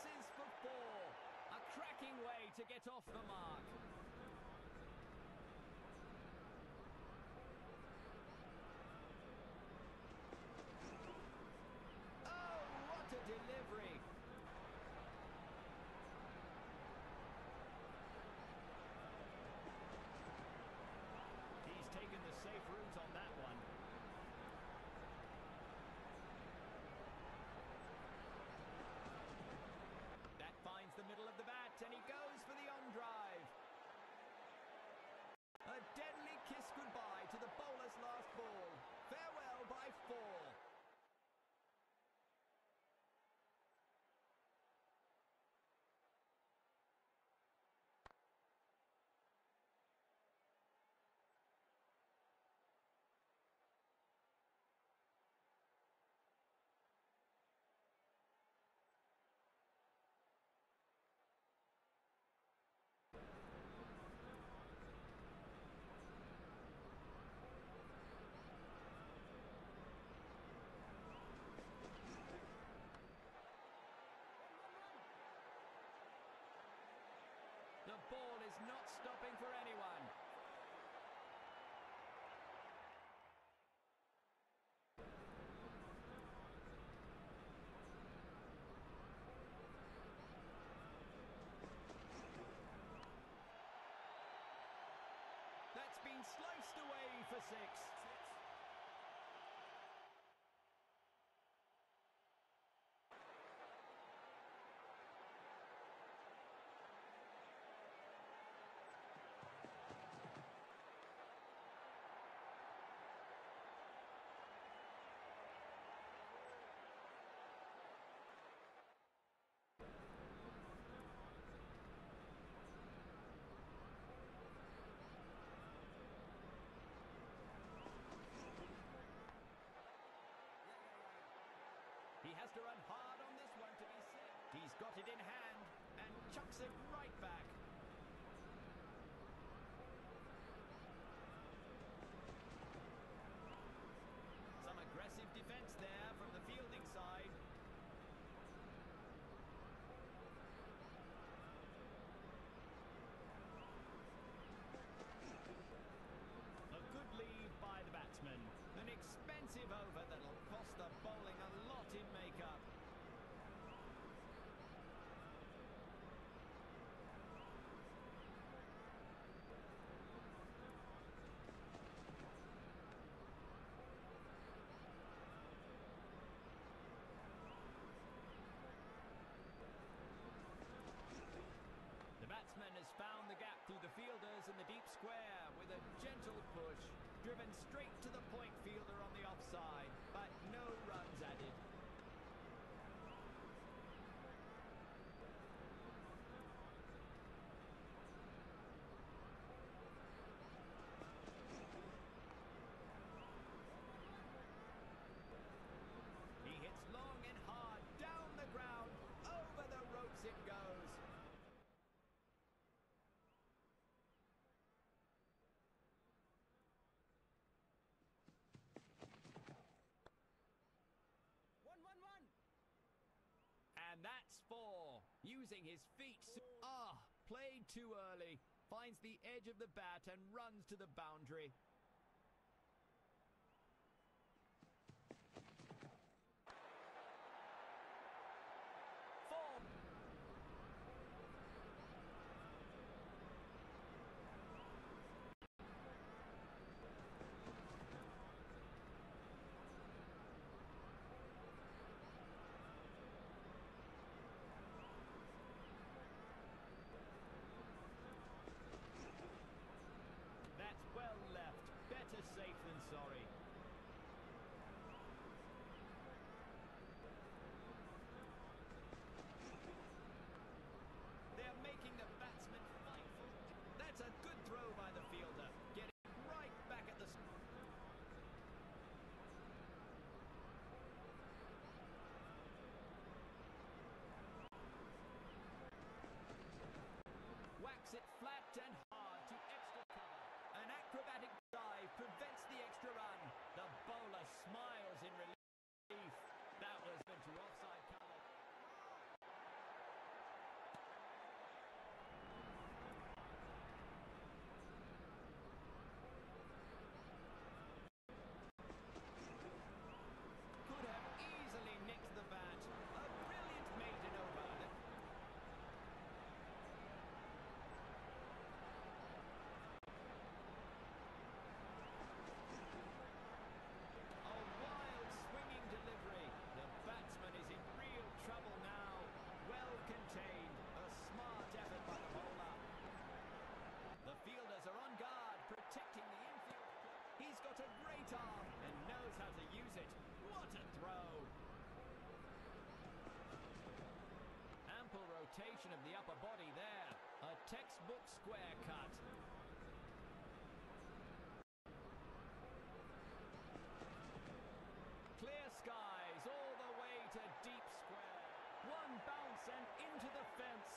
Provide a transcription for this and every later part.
passes for four. A cracking way to get off the mark. not stopping for anyone. That's been sliced away for six. in hand and chucks it straight using his feet. Ah, played too early. Finds the edge of the bat and runs to the boundary. Rotation of the upper body there. A textbook square cut. Clear skies all the way to deep square. One bounce and into the fence.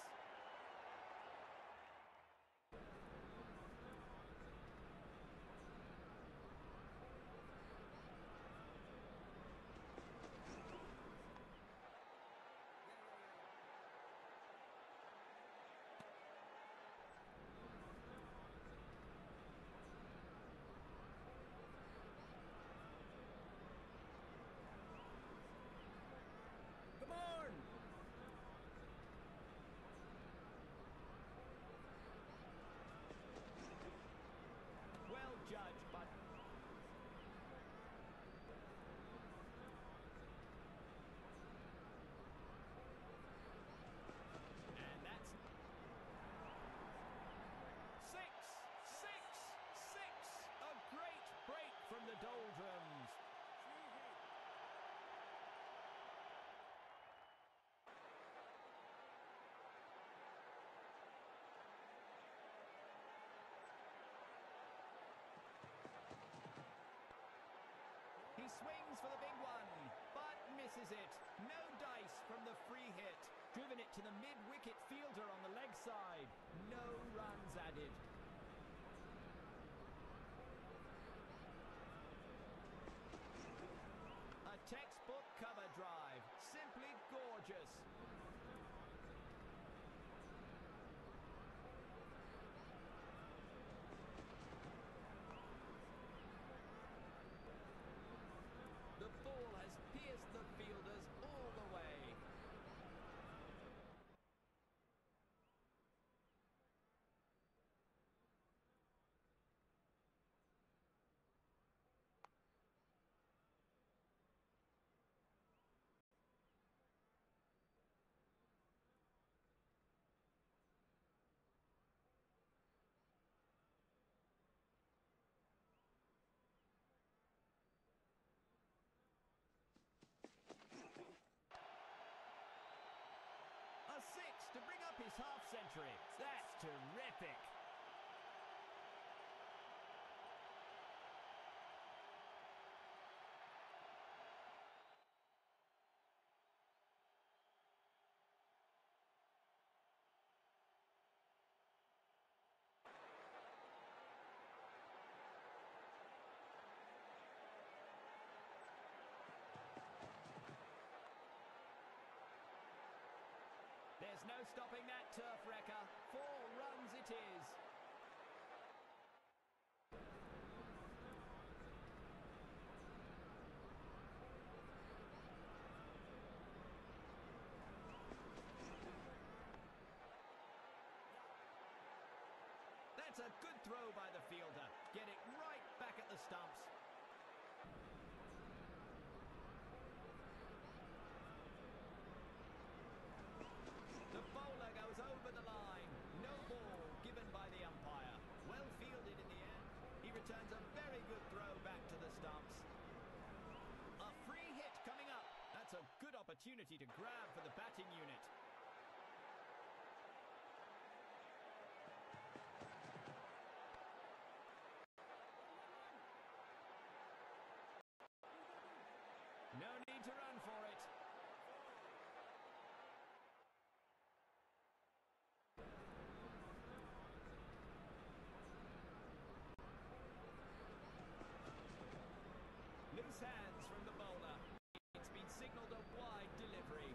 Come on! Well judged, but and that's six, six, six. A great break from the doldrums. He swings for the big one, but misses it. No dice from the free hit. Driven it to the mid-wicket fielder on the leg side. No runs added. A textbook cover drive. Simply gorgeous. The ball has pierced the fielders all the way. A six to bring up his half century. That's terrific. There's no stopping that turf wrecker. Four runs it is. That's a good throw by the fielder. Get it right back at the stumps. The bowler goes over the line. No ball given by the umpire. Well fielded in the end. He returns a very good throw back to the stumps. A free hit coming up. That's a good opportunity to grab for the batting unit. No need to run for it. Loose hands from the bowler. It's been signalled a wide delivery.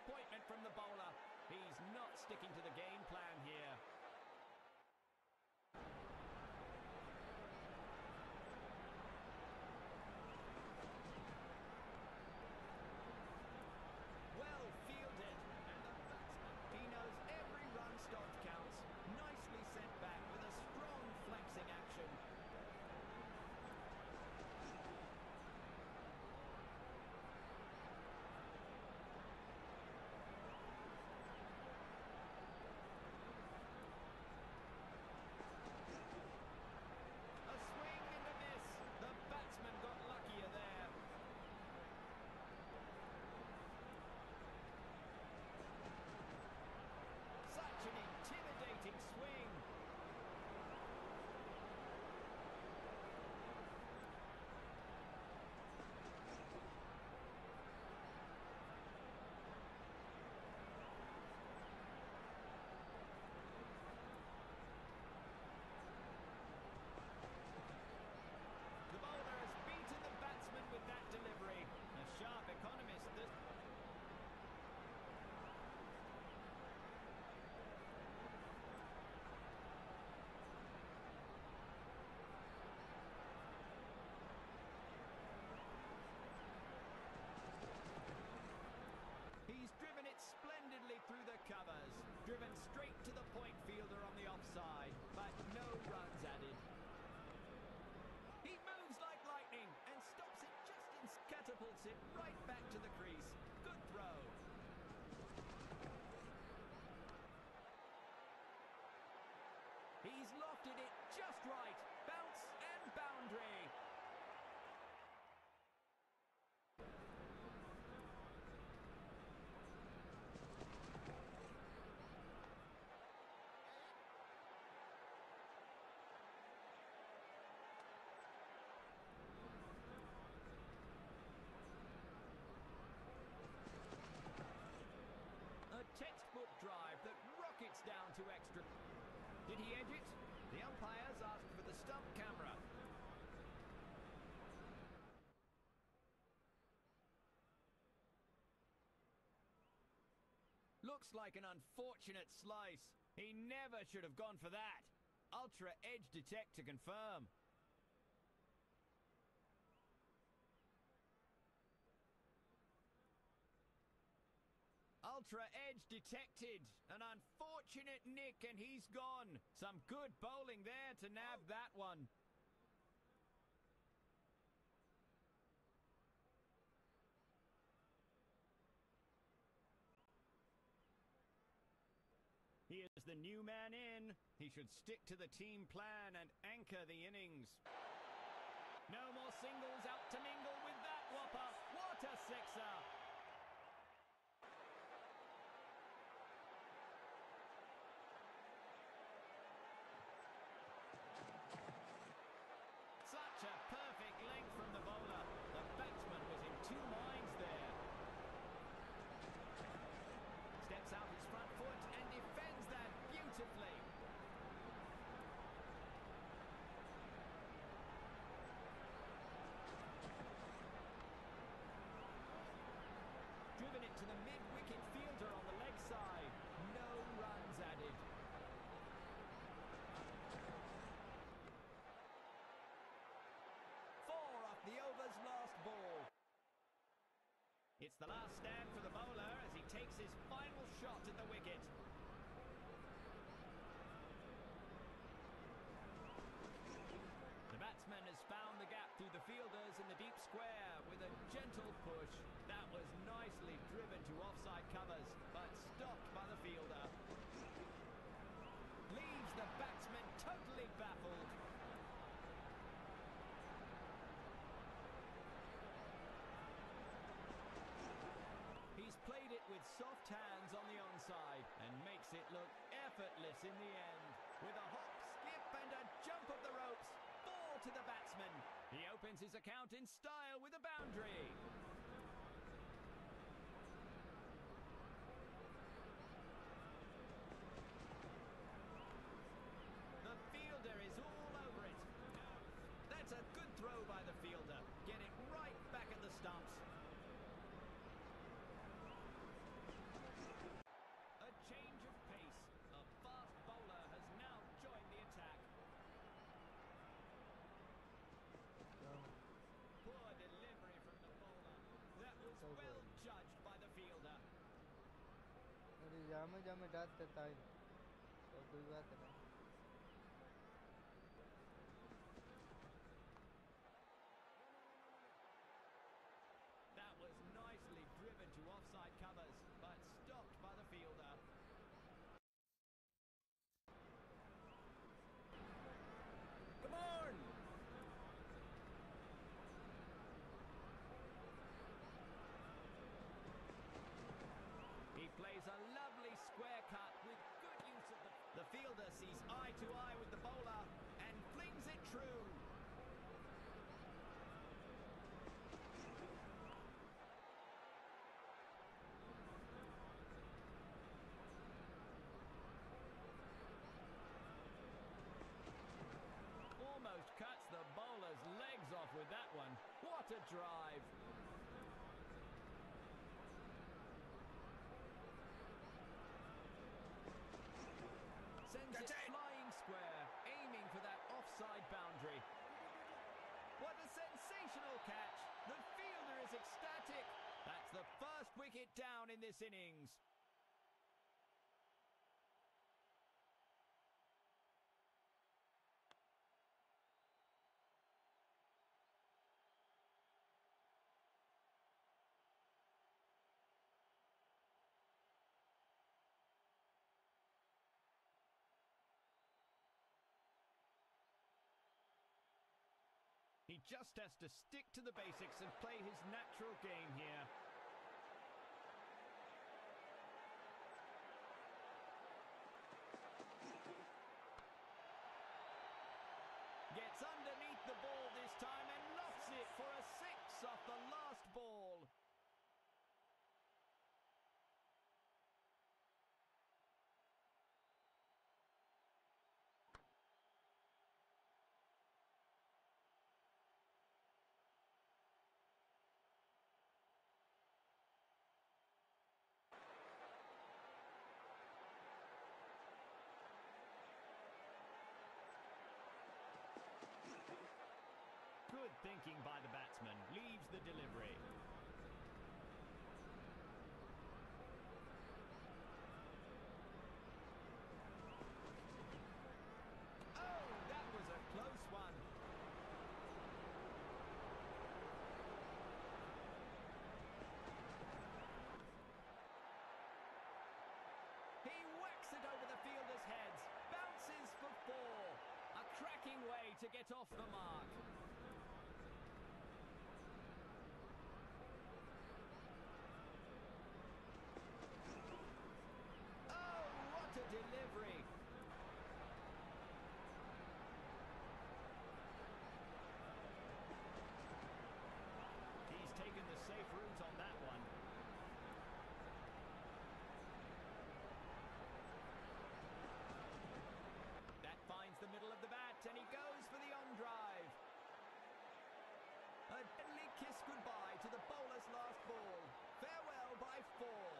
Disappointment from the bowler. He's not sticking to the game plan here. Well fielded, and the batsman, he knows every run stopped counts. Nicely sent back with a strong flexing action. A swing and a miss. The batsman got luckier there. Such an intimidating swing. The bowler has beaten the batsman with that delivery. A sharp economist. This He's driven it splendidly through the covers. Driven straight to the point fielder on the offside, but no runs added. He moves like lightning and stops it just in catapults it. Right back to the crease. Good throw. He's lofted it just right. Bounce and boundary. A textbook drive that rockets down to extra. Did he edge it? The umpires asked for the stump camera. Looks like an unfortunate slice. He never should have gone for that. Ultra edge detect to confirm. Ultra edge detected. An unfortunate nick, and he's gone. Some good bowling there to nab that one. He is the new man in. He should stick to the team plan and anchor the innings. No more singles out to mingle with that whopper. What a sixer! Such a perfect length from the bowler. The batsman was in two minds there. Steps out his front foot and defends that beautifully. Driven it to the mid-wicket fielder on the leg side. No runs added. Four off the over's last ball. It's the last stand for the bowler as he takes his final shot at the wicket. The batsman has found the gap through the fielders in the deep square with a gentle push. That was nicely driven to offside covers, but stopped by the fielder. Leaves the batsman totally baffled. He's played it with soft hands on the onside and makes it look effortless in the end. With a hop, skip, and a jump of the ropes, four to the batsman. He opens his account in style with a boundary. जामे जामे डांट देता है। और कोई बात नहीं it down in this innings. He just has to stick to the basics and play his natural game here. thinking by the batsman. Leaves the delivery. Oh, that was a close one. He whacks it over the fielder's heads. Bounces for four. A cracking way to get off the mark. dive for.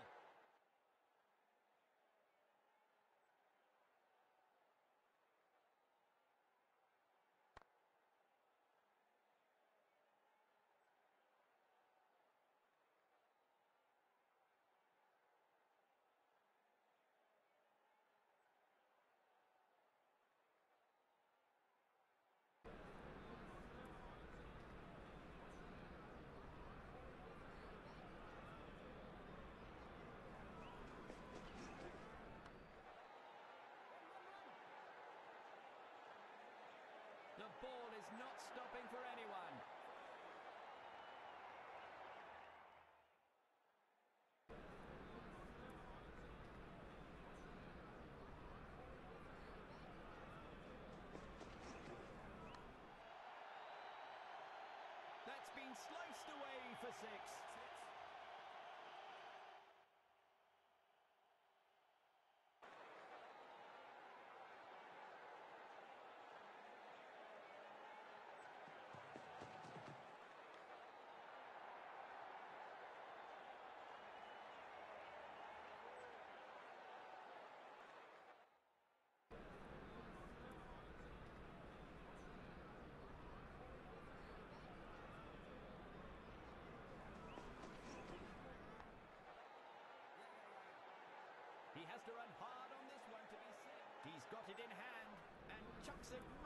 sliced away for six. in hand and chucks it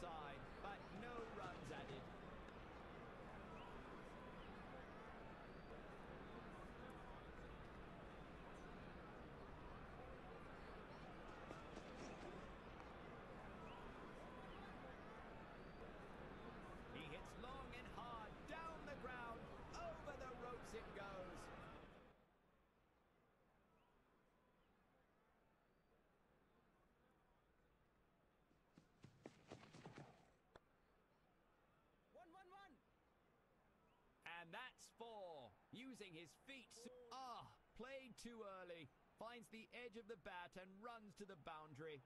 side. using his feet. Ah, played too early. Finds the edge of the bat and runs to the boundary.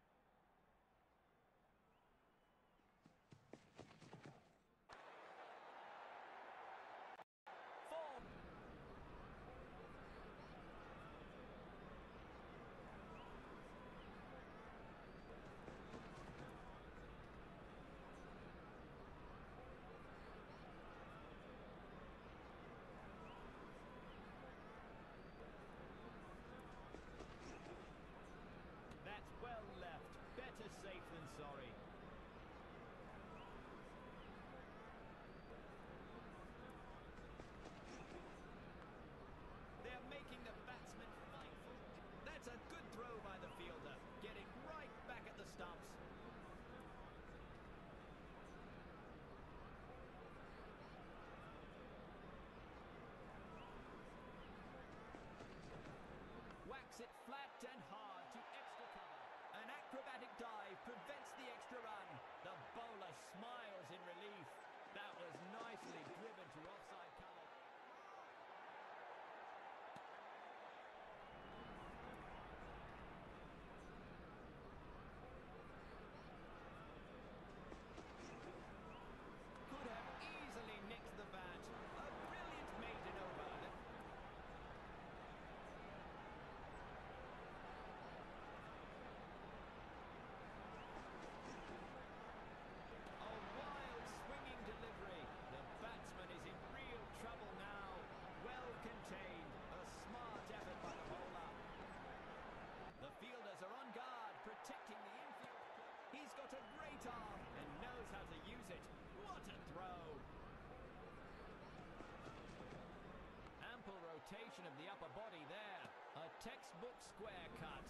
rotation of the upper body there. A textbook square cut.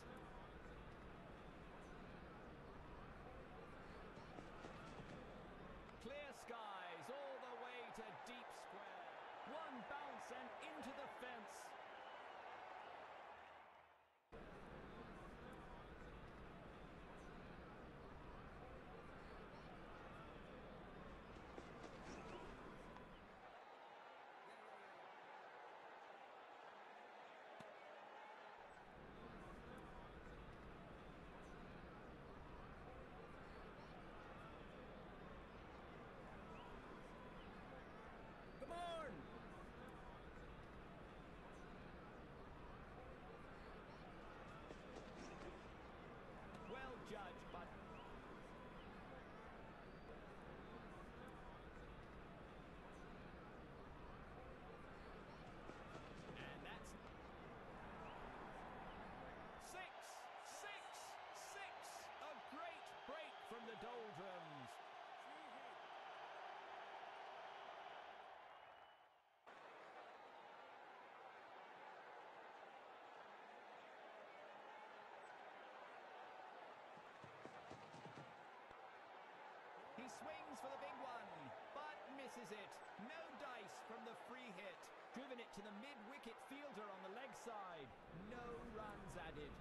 He swings for the big one, but misses it. No dice from the free hit. Driven it to the mid-wicket fielder on the leg side. No runs added.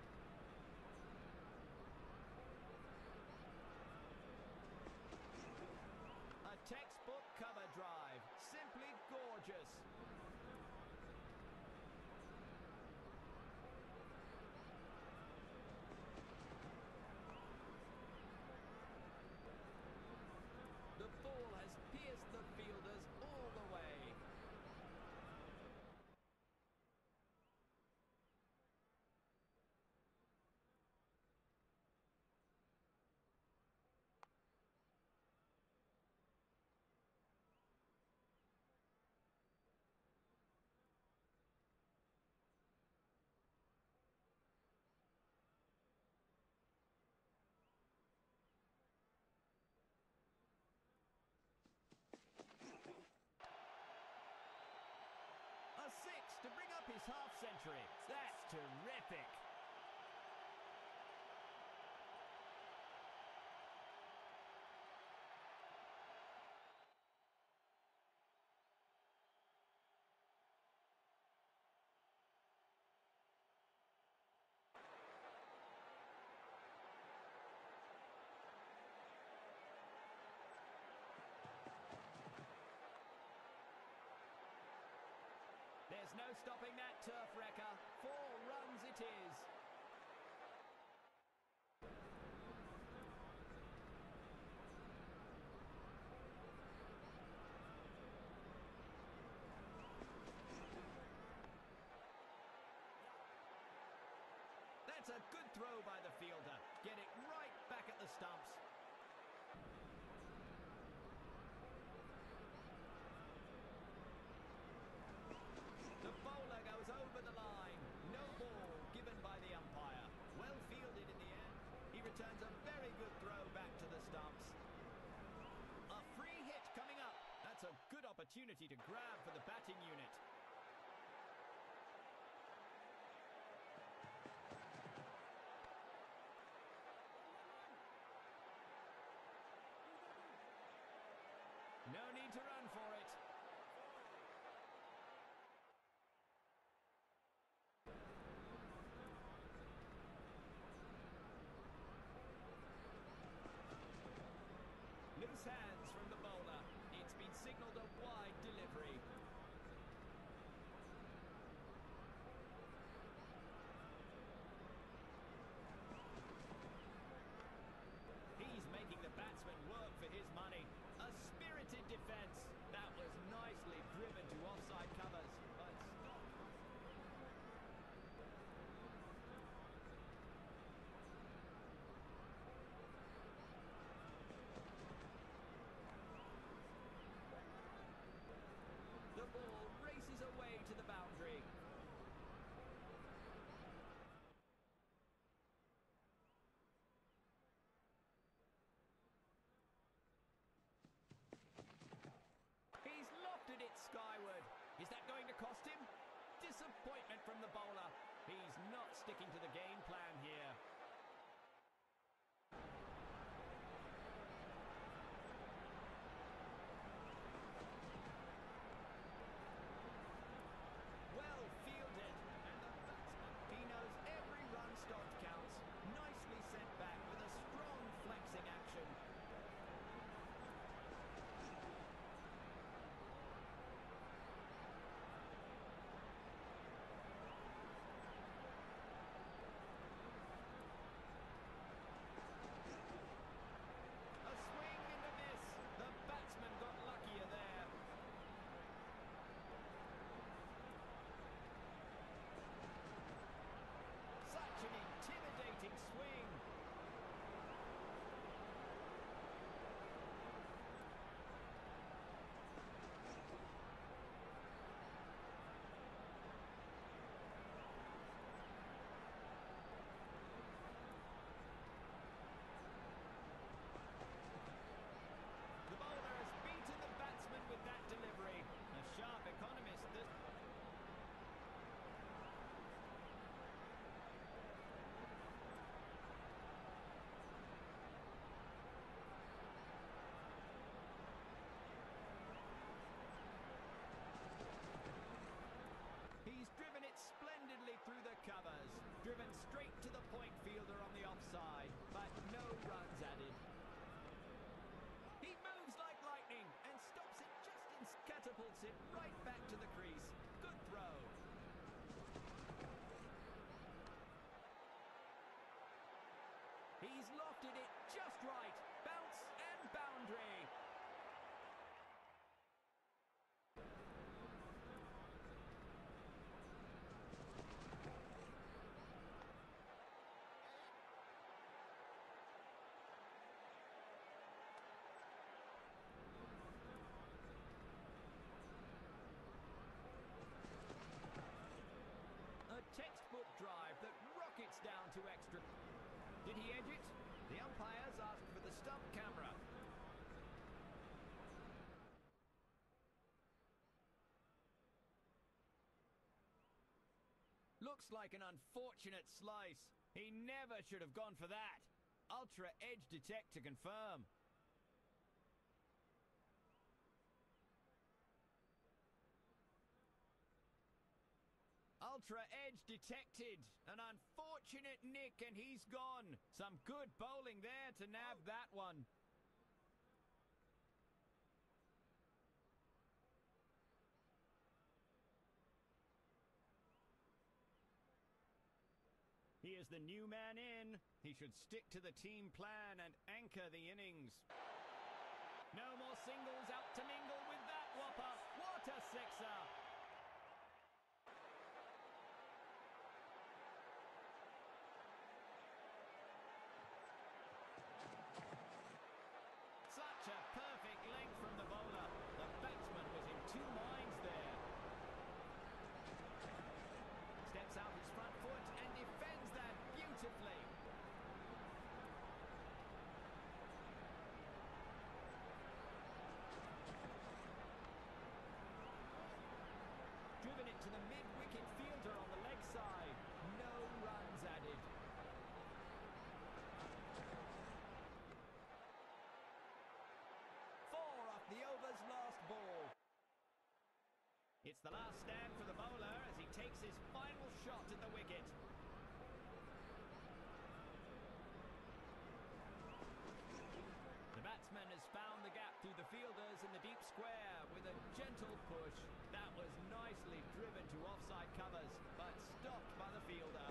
A textbook cover drive. Simply gorgeous. Half century. That's terrific. There's no stopping that turf wrecker. Four runs it is. That's a good throw by the fielder. Get it right back at the stumps. The bowler goes over the line. No ball given by the umpire. Well fielded in the end. He returns a very good throw back to the stumps. A free hit coming up. That's a good opportunity to grab for the batting unit. No need to run for it. Loose hands from the bowler. It's been signalled a wide delivery. He's making the batsman work for his money. A spirited defence. That was nicely driven to offside covers, but stopped. The ball races away to the boundary. He's lofted it skyward. Is that going to cost him? Disappointment from the bowler. He's not sticking to the game plan here. Well fielded, and the batsman, he knows every run stopped counts. Nicely sent back with a strong flexing action. Drops it. right back to the crease. Good throw. He's lofted it just right. Bounce and boundary. A textbook drive that rockets down to extra. Did he edge it? The umpires asked for the stump camera. Looks like an unfortunate slice. He never should have gone for that. Ultra edge detect to confirm. Ultra edge detected. An unfortunate nick, and he's gone. Some good bowling there to nab oh. that one. He is the new man in. He should stick to the team plan and anchor the innings. No more singles out to mingle with that whopper. What a sixer! Such a perfect length from the bowler. The batsman was in two minds there. Steps out his front foot and defends that beautifully. Driven it to the mid-wicket fielder on the leg side. No runs added. Four off the over's last ball. It's the last stand for the bowler as he takes his final shot at the wicket. The batsman has found the gap through the fielders in the deep square with a gentle push. That was nicely driven to offside covers, but stopped by the fielder.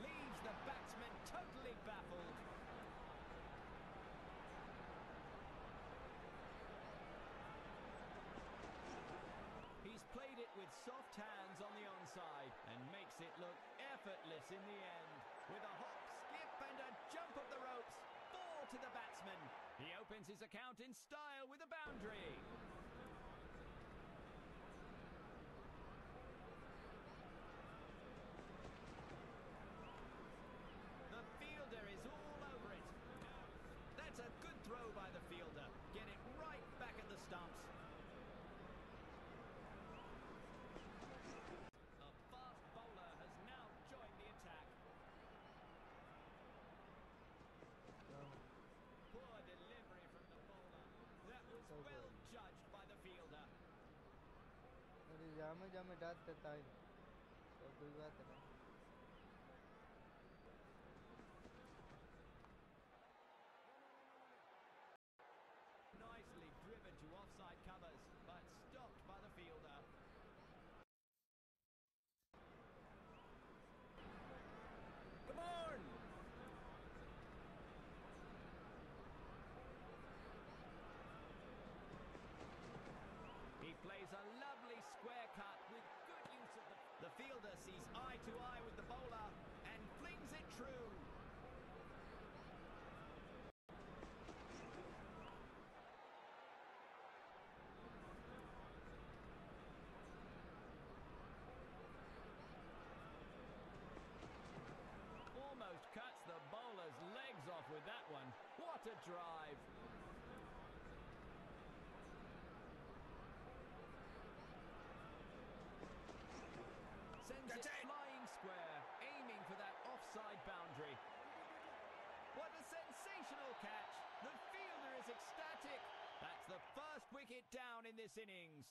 Leaves the batsman totally baffled. He's played it with soft hands on the onside and makes it look effortless in the end. With a hop, skip and a jump of the ropes. Four to the batsman. He opens his account in style with a boundary. जामे जामे डांट देता है। तो कोई बात नहीं it down in this innings.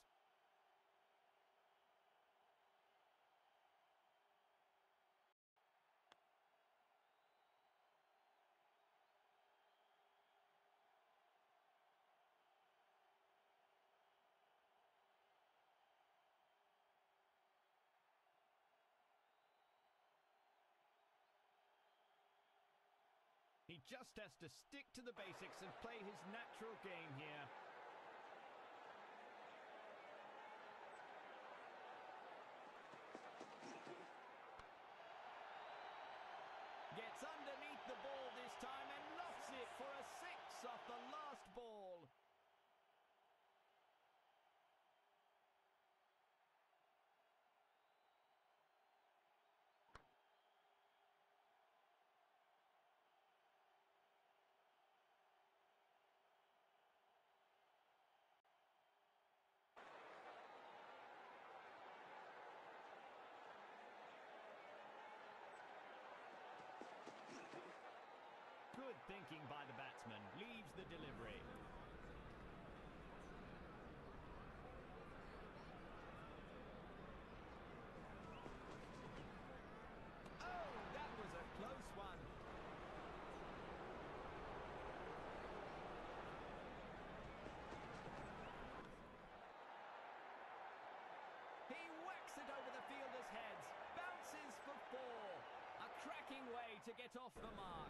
He just has to stick to the basics and play his natural game here. Good thinking by the batsman. Leaves the delivery. Oh, that was a close one. He whacks it over the fielder's heads. Bounces for four. A cracking way to get off the mark.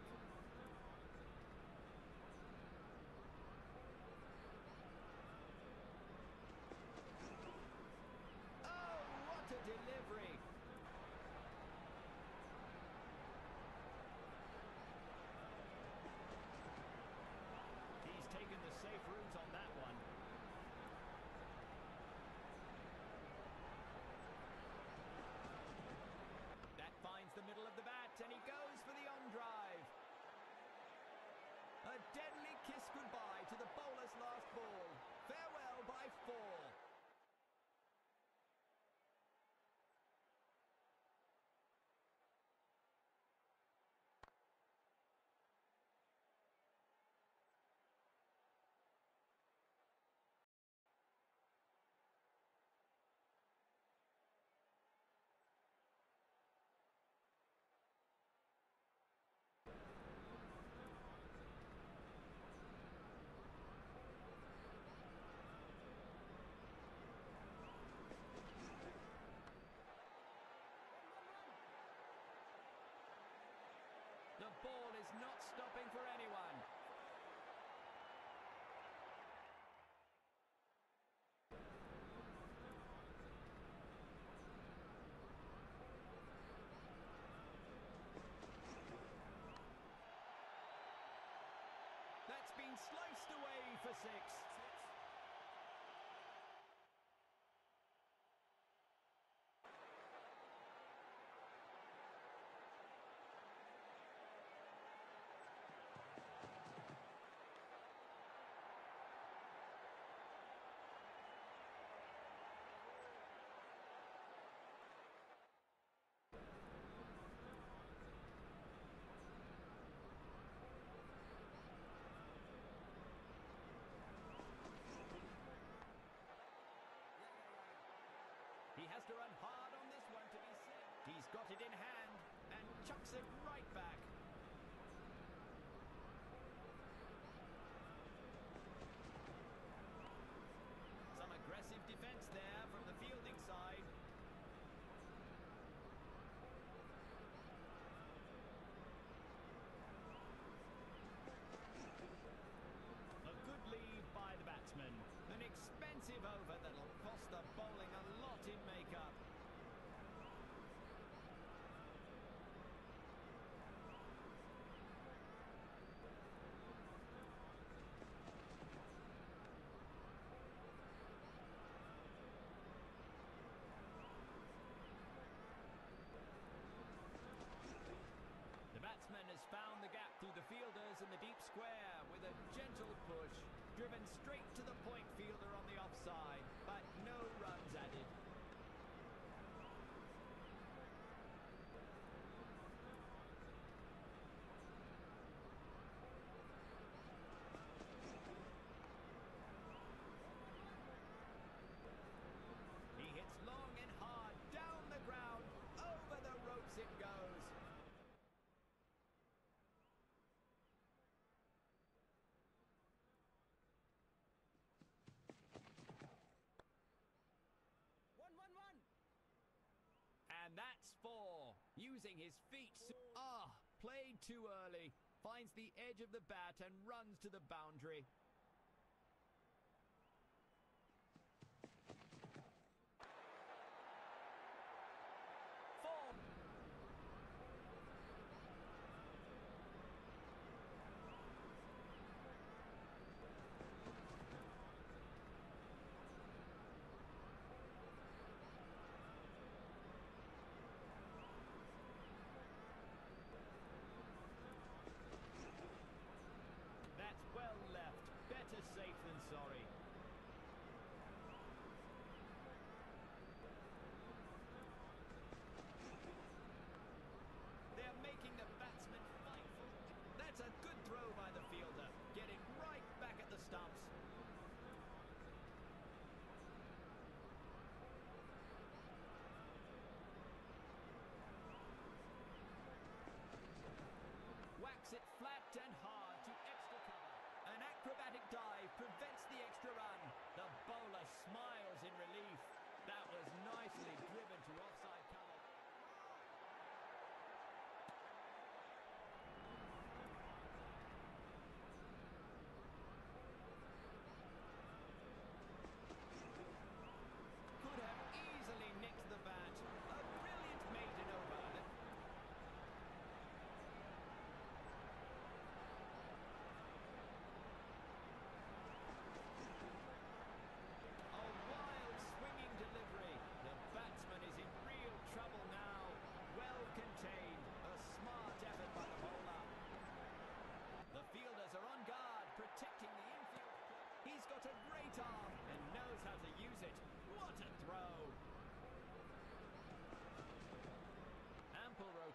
not stopping for anyone. That's been sliced away for six. in hand and chucks it driven straight to the Using his feet. Ah, played too early. Finds the edge of the bat and runs to the boundary.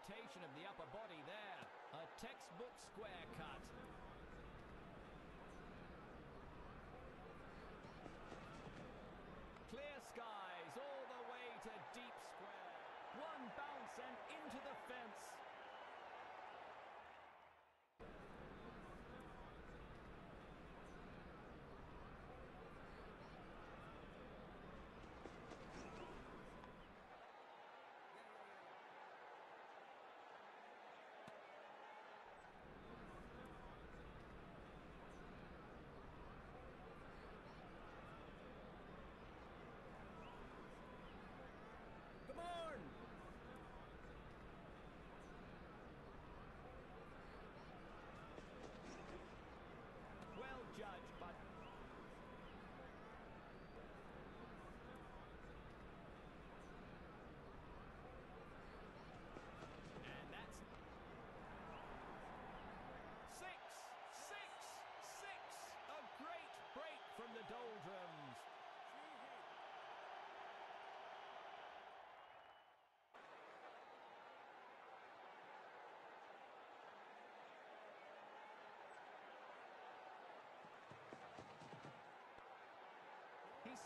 rotation of the upper body there. A textbook square cut.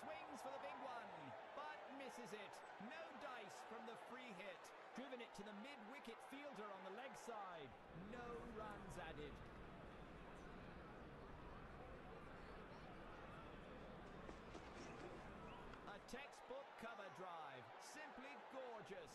swings for the big one, but misses it. No dice from the free hit. Driven it to the mid-wicket fielder on the leg side. No runs added. A textbook cover drive. Simply gorgeous.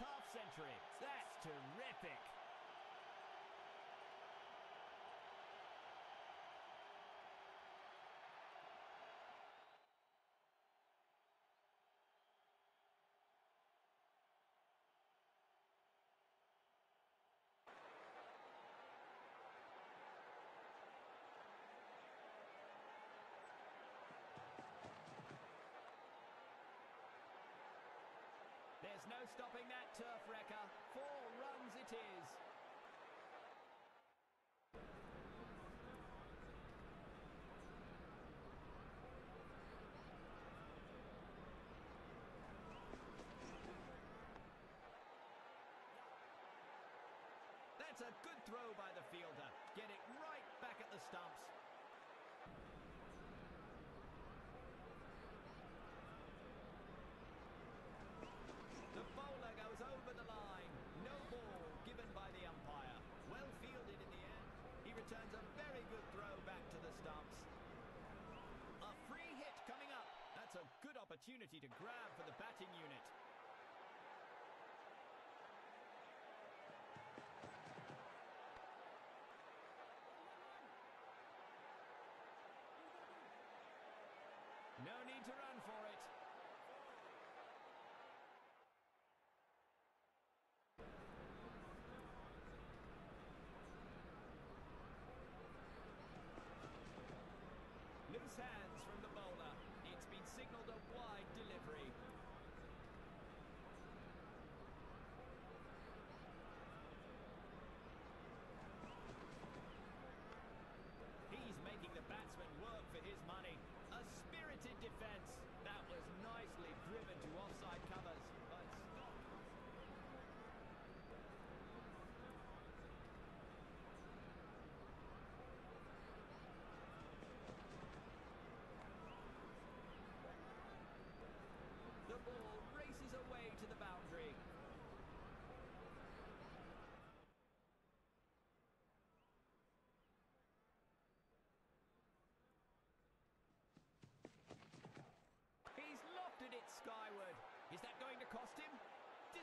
half century. That's terrific. stopping that turf wrecker. Four runs it is. That's a good throw by the fielder. Get it right back at the stumps. opportunity to grab for the batting unit.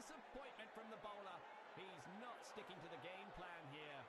Disappointment from the bowler. He's not sticking to the game plan here.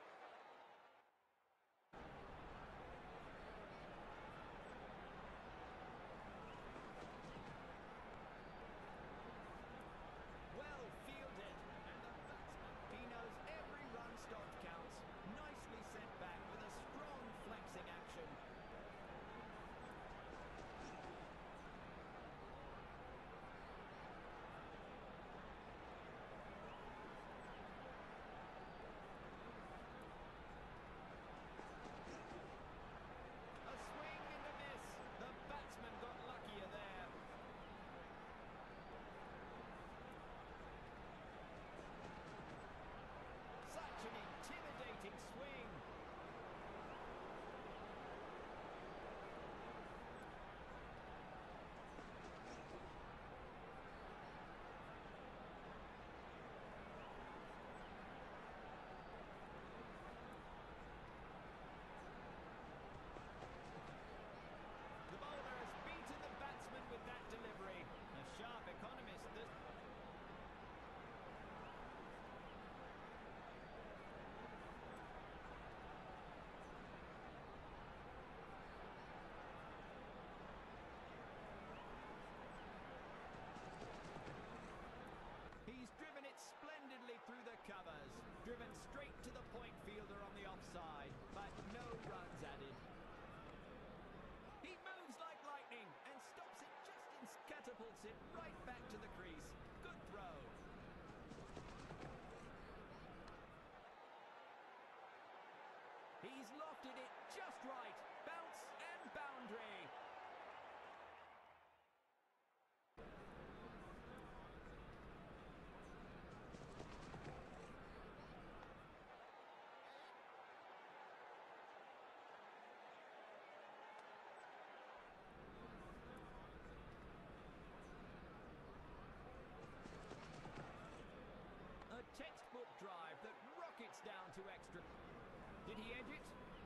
Did he edge it?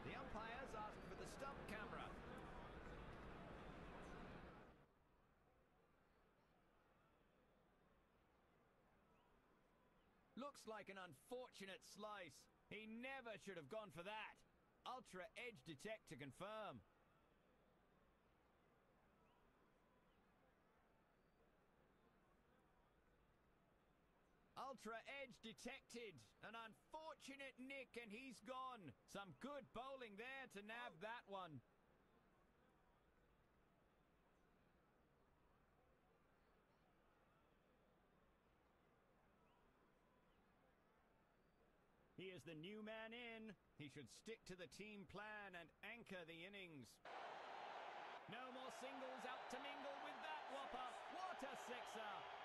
The umpire's asked for the stump camera. Looks like an unfortunate slice. He never should have gone for that. Ultra edge detect to confirm. Ultra edge detected. An unfortunate nick and he's gone. Some good bowling there to nab oh. that one. He is the new man in. He should stick to the team plan and anchor the innings. No more singles out to mingle with that whopper. What a sixer!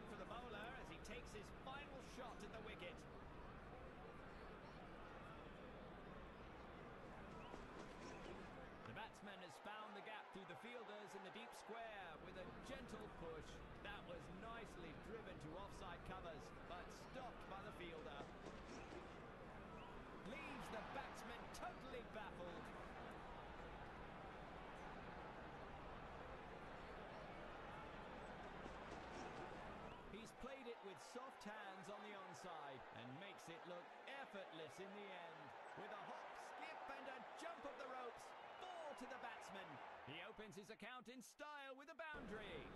The bowler as he takes his final shot at the wicket. The batsman has found the gap through the fielders in the deep square with a gentle push. That was nicely driven to offside covers, but stopped by the fielder. Leaves the batsman totally baffled. He's played it with soft hands on the onside and makes it look effortless in the end. With a hop, skip and a jump of the ropes, four to the batsman. He opens his account in style with a boundary.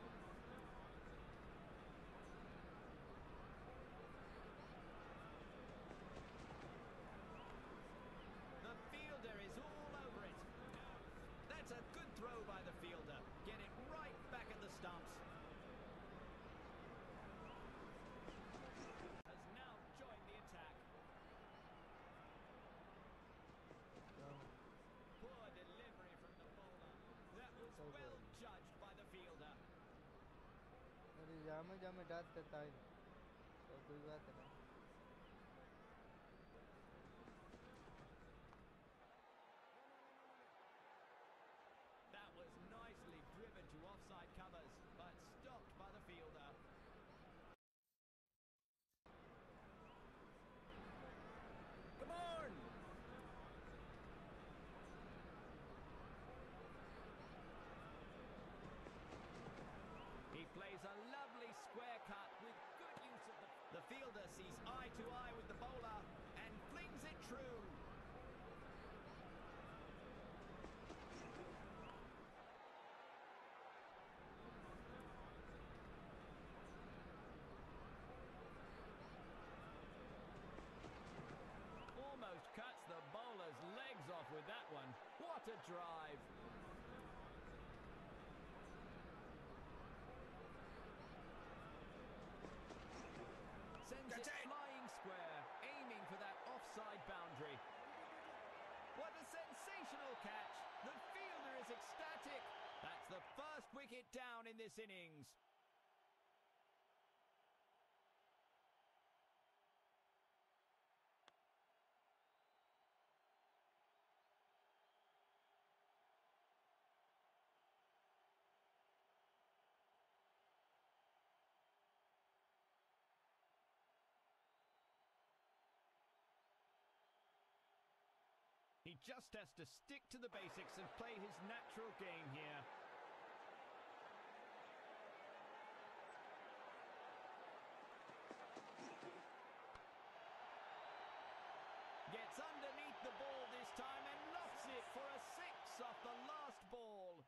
जामे जामे dance करता है। तो कोई बात नहीं। Sees eye to eye with the bowler and flings it true. Almost cuts the bowler's legs off with that one. What a drive! Sends it flying square, aiming for that offside boundary. What a sensational catch! The fielder is ecstatic. That's the wicket down in this innings. He just has to stick to the basics and play his natural game here. Gets underneath the ball this time and lofts it for a six off the last ball.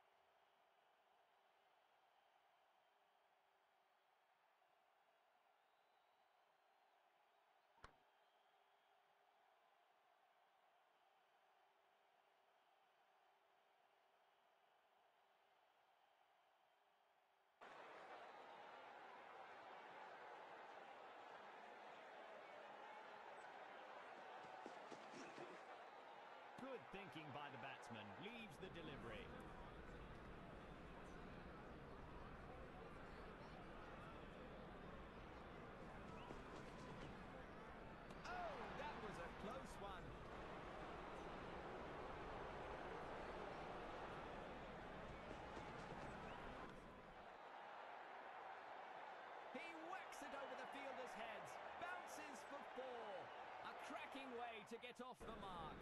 Good thinking by the batsman. Leaves the delivery. Oh, that was a close one. He whacks it over the fielder's heads. Bounces for four. A cracking way to get off the mark.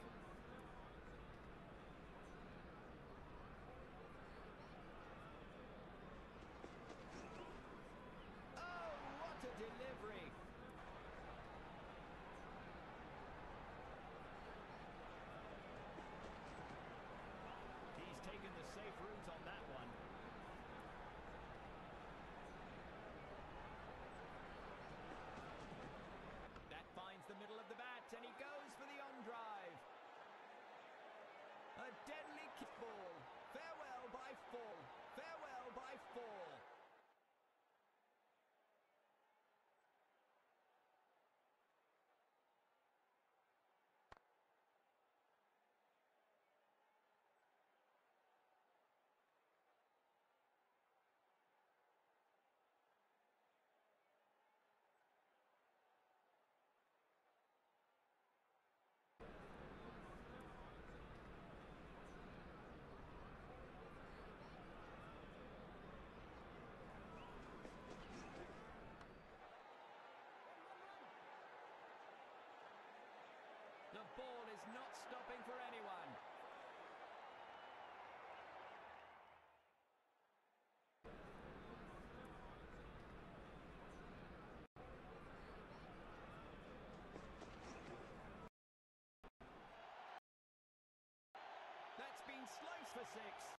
and for six.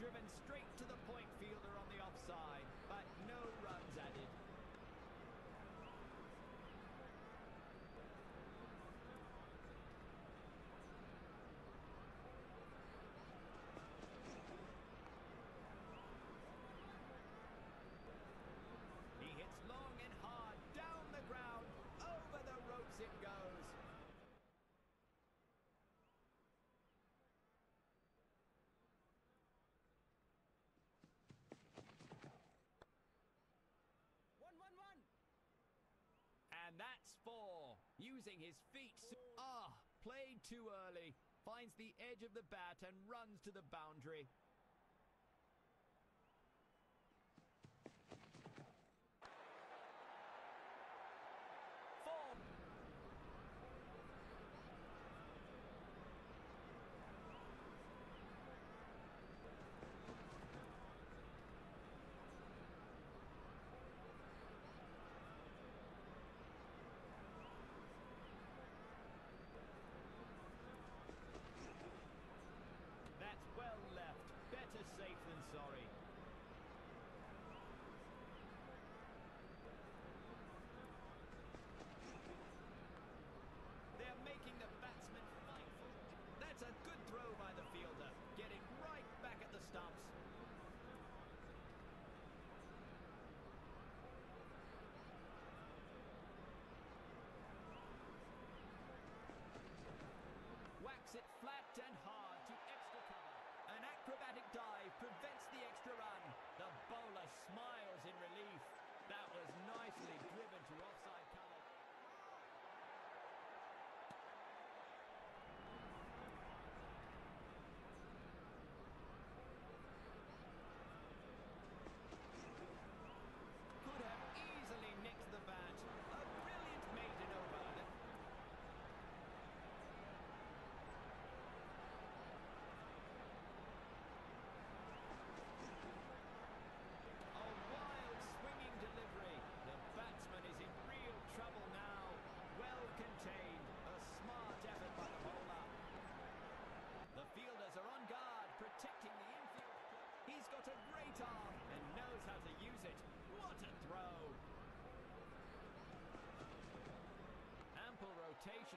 driven straight to the point fielder on the offside. And that's four. Using his feet. Ah, played too early. Finds the edge of the bat and runs to the boundary.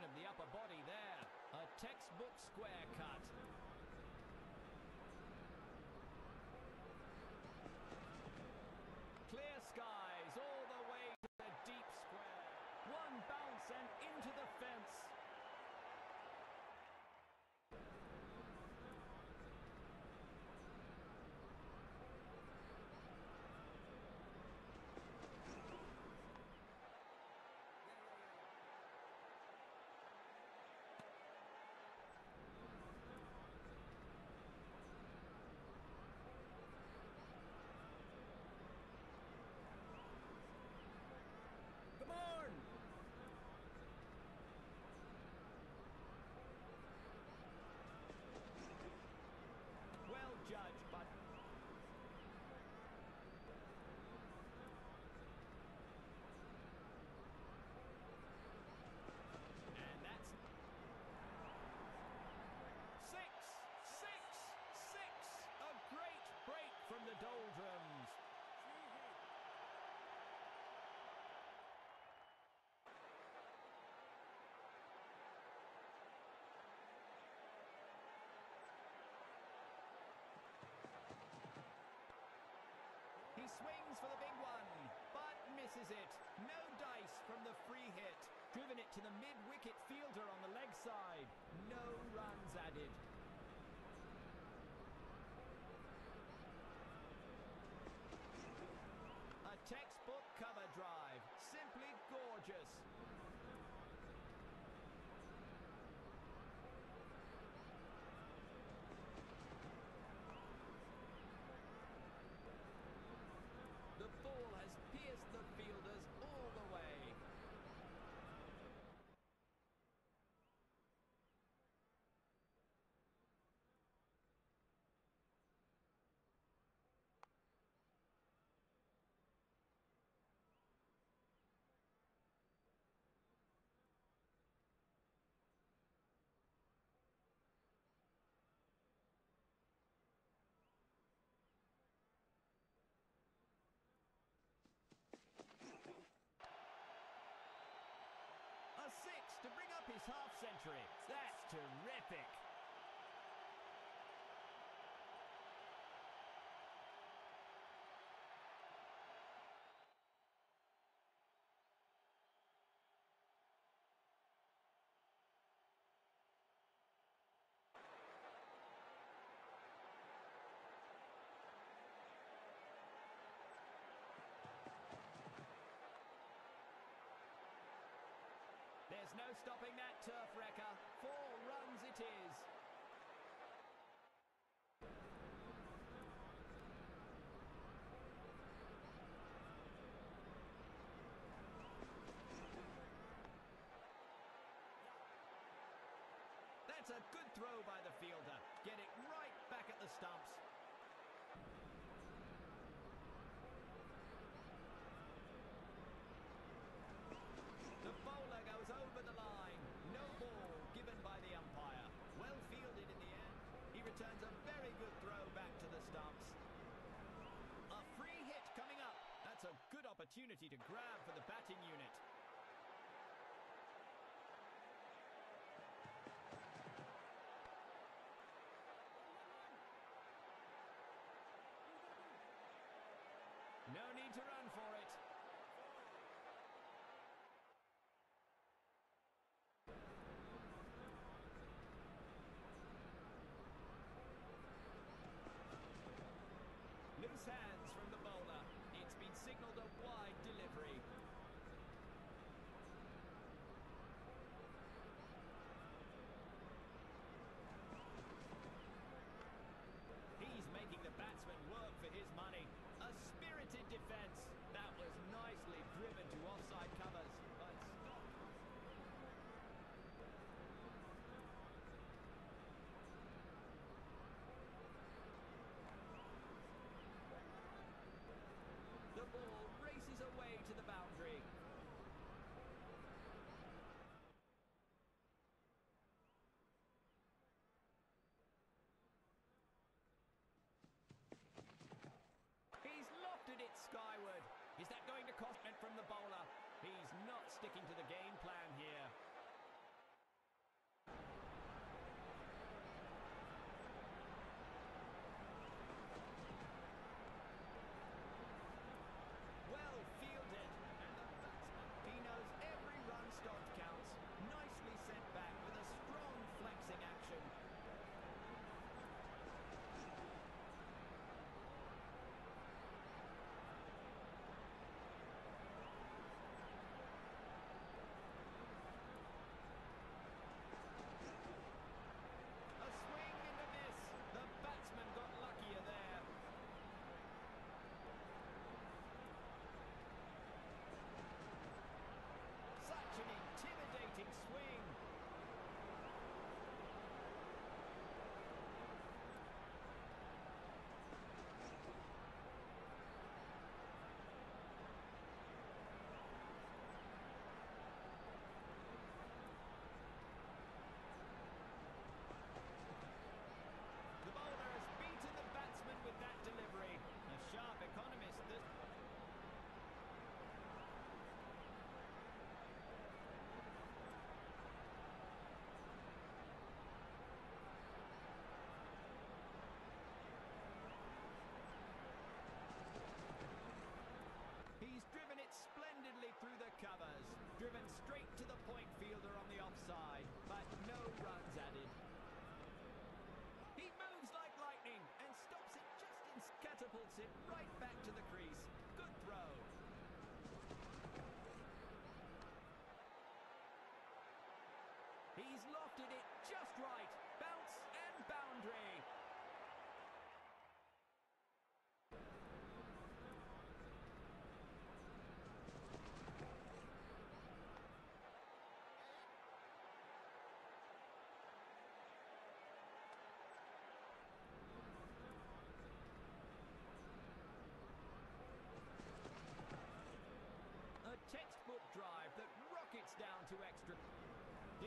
of the upper body there. A textbook square cut. swings for the big one, but misses it. No dice from the free hit. Driven it to the mid-wicket fielder on the leg side. No runs added. Half century. That's terrific. There's no stopping that turf wrecker. Four runs it is. That's a good throw by the fielder. Get it right back at the stumps. The bowler goes over the line. No ball given by the umpire. Well fielded in the end. He returns a very good throw back to the stumps. A free hit coming up. That's a good opportunity to grab for the batting unit. No need to run for it. Loose hands from the bowler. It's been signalled a wide delivery. He's making the batsman work for his money. A spirited defence. That was nicely driven to offside covers, but stopped. The ball races away to the boundary. He's lofted it skyward. Is that going to cost it from the bowler? He's not sticking to the game plan here.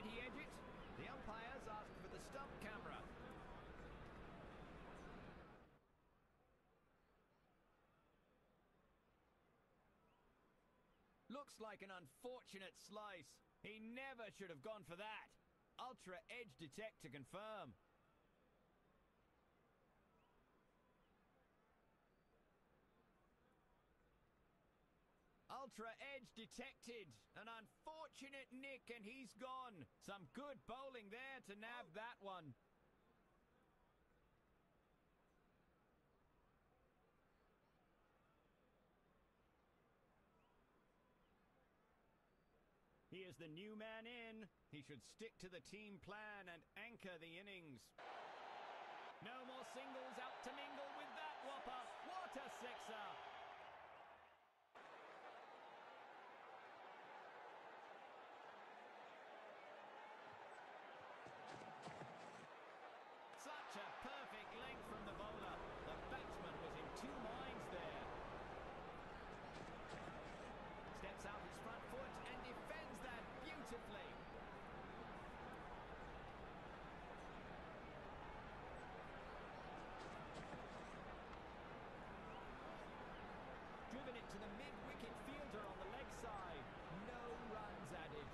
Did he edge it? The umpires asked for the stump camera. Looks like an unfortunate slice. He never should have gone for that. Ultra edge detect to confirm. Ultra edge detected. An unfortunate nick and he's gone. Some good bowling there to nab oh. that one. He is the new man in. He should stick to the team plan and anchor the innings. No more singles out to mingle with that whopper. What a sixer! Such a perfect length from the bowler. The batsman was in two minds there. Steps out his front foot and defends that beautifully. Driven it to the mid-wicket fielder on the leg side. No runs added.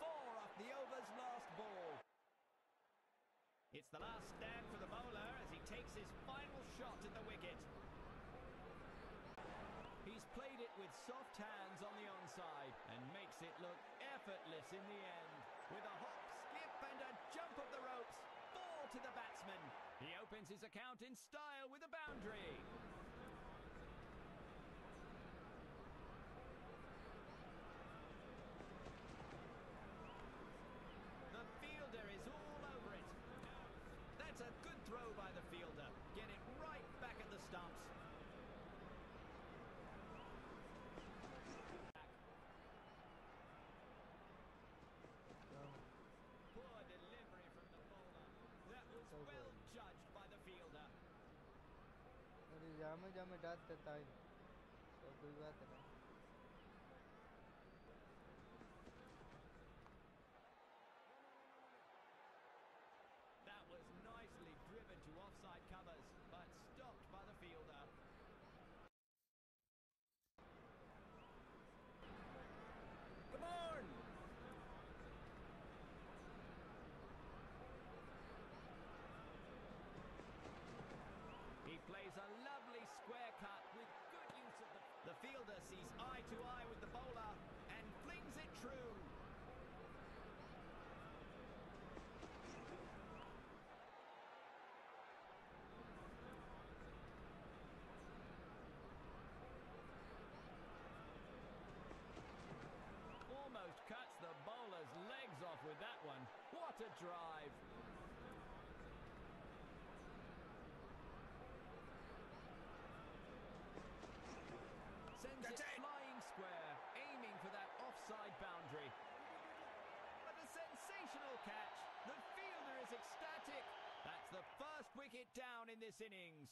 Four off the over's last ball. It's the last stand for the bowler as he takes his final shot at the wicket. He's played it with soft hands on the onside and makes it look effortless in the end. With a hop, skip and a jump of the ropes. Four to the batsman. He opens his account in style with a boundary. जामे जामे डात देता है। तो कोई बात नहीं। First wicket down in this innings.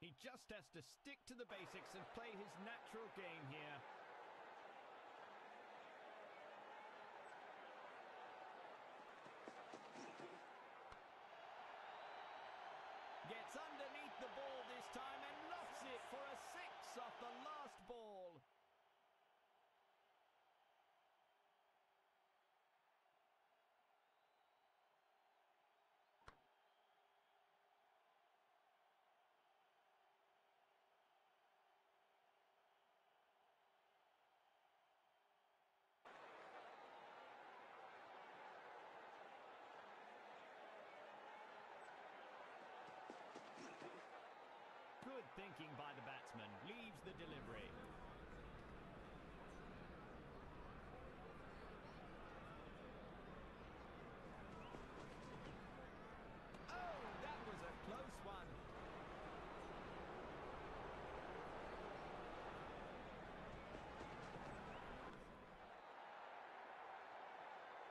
He just has to stick to the basics and play his natural game here. Good thinking by the batsman. Leaves the delivery. Oh, that was a close one.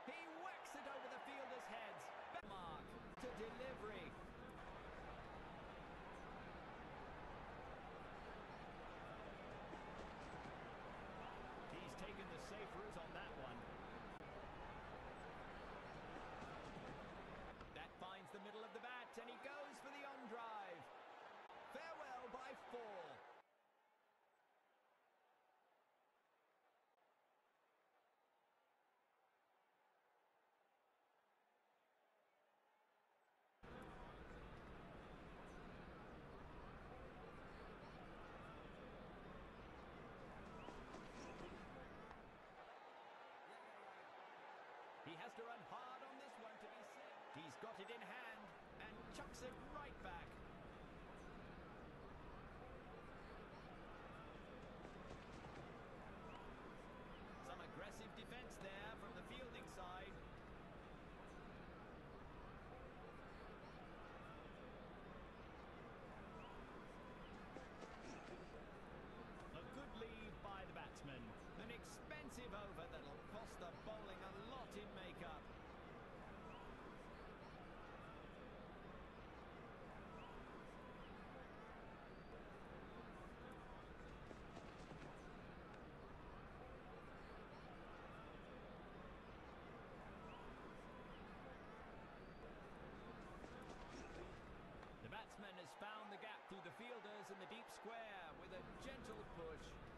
He whacks it over the fielder's heads. Mark to deliver.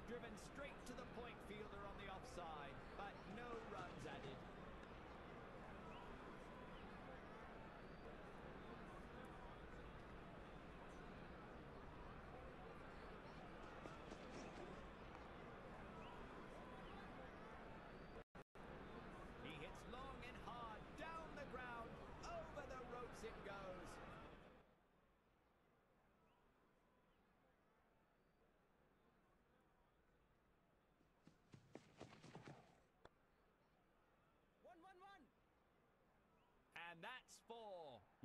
driven straight to the point fielder on the offside.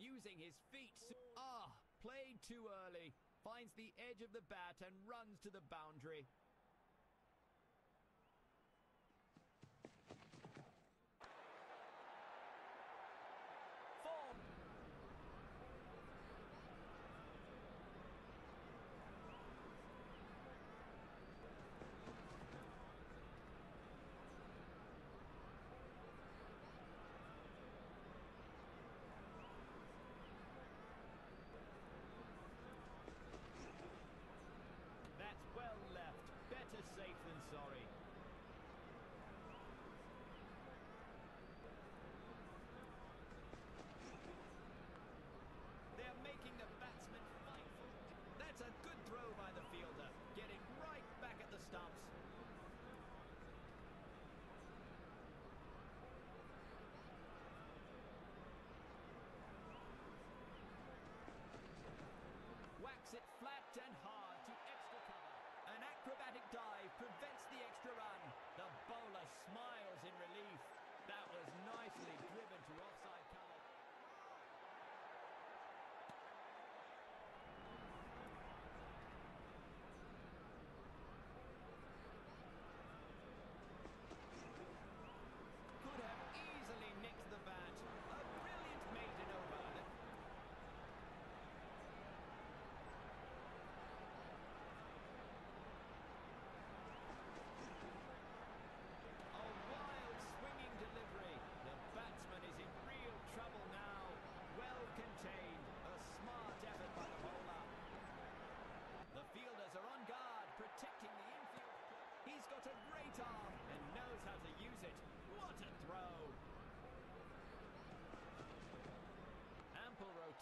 using his feet. Ah, played too early. Finds the edge of the bat and runs to the boundary.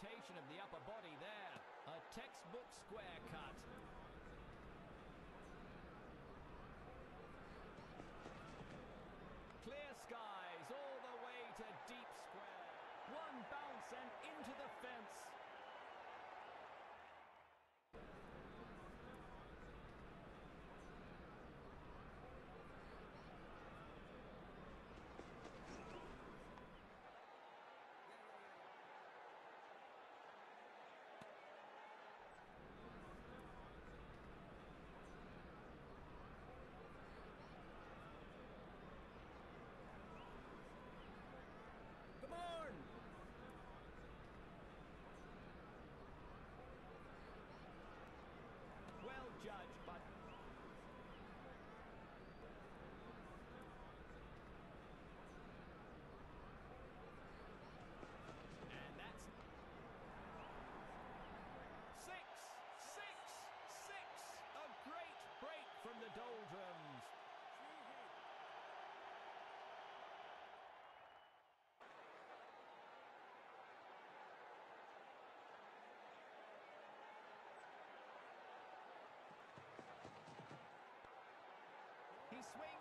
rotation of the upper body there. A textbook square cut. Clear skies all the way to deep square. One bounce and into the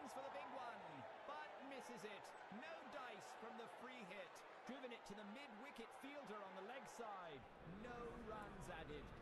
Comes for the big one, but misses it. No dice from the free hit. Driven it to the mid-wicket fielder on the leg side. No runs added.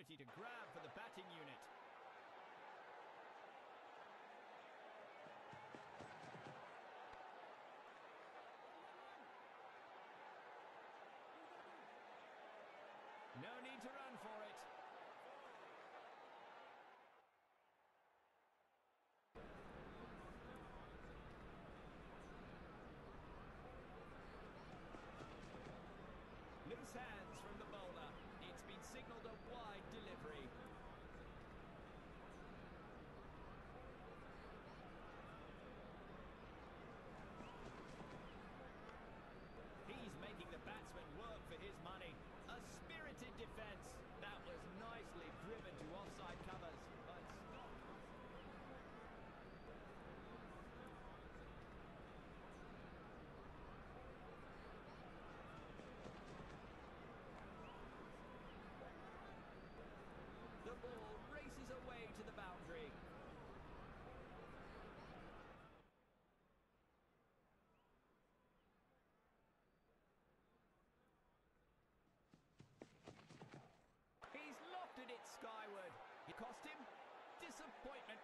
opportunity to grab for the batting unit.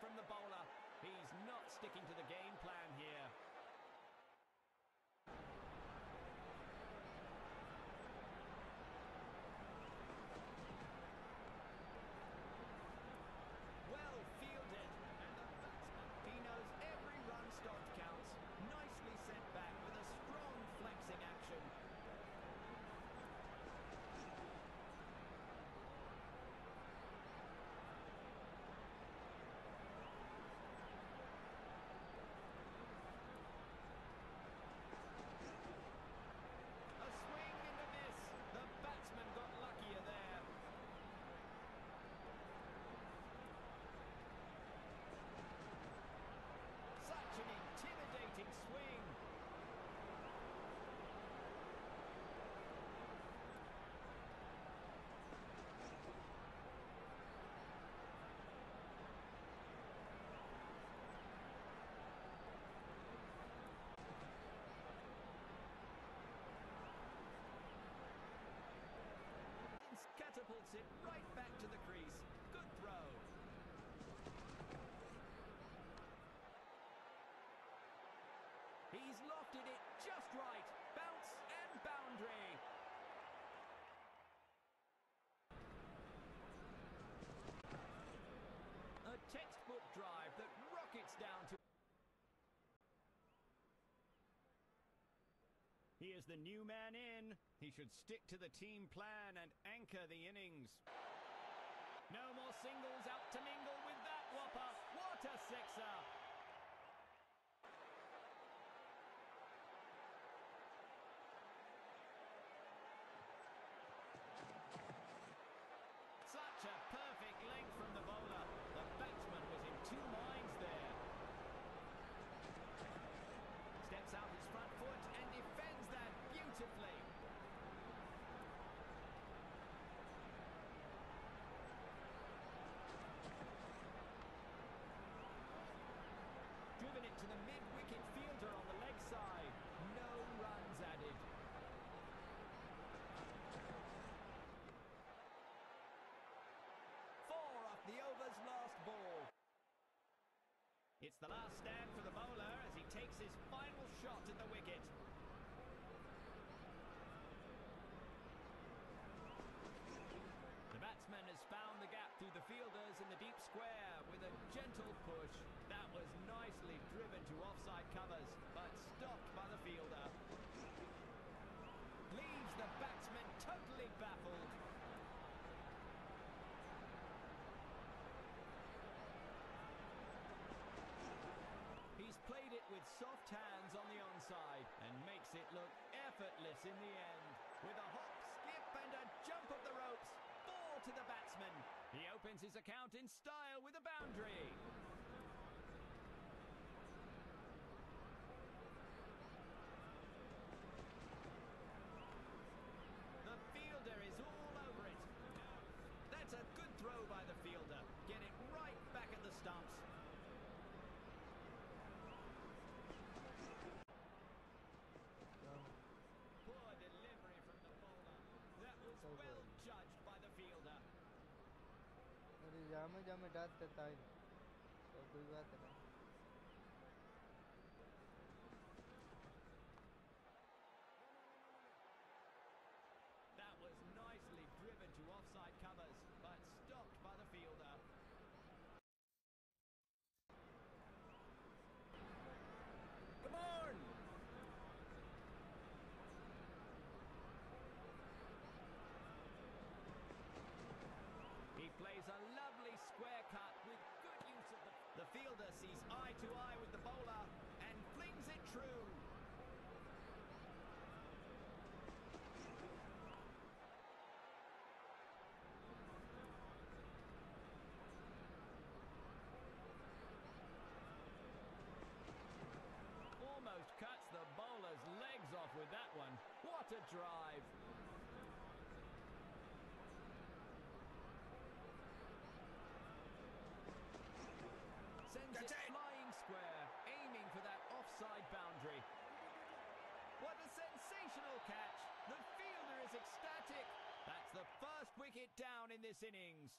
from the bowler. He's not sticking to the game plan here. He is the new man in. He should stick to the team plan and anchor the innings. No more singles out to mingle with that whopper. What a sixer! Such a perfect length from the bowler. The batsman was in two minds there. Steps out his front foot and defends that beautifully. Driven it to the mid-wicket fielder on the leg side. No runs added. Four off the over's last ball. It's the last stand for the bowler as he takes his final shot at the wicket. The batsman has found the gap through the fielders in the deep square with a gentle push. That was nicely driven to offside covers, but stopped by the fielder. Leaves the batsman totally baffled. He's played it with soft hands on the onside and makes it look effortless in the end. With a hop, skip and a jump of the ropes, four to the batsman. He opens his account in style with a boundary. जामे जामे डात करता है तो कोई बात नहीं down in this innings.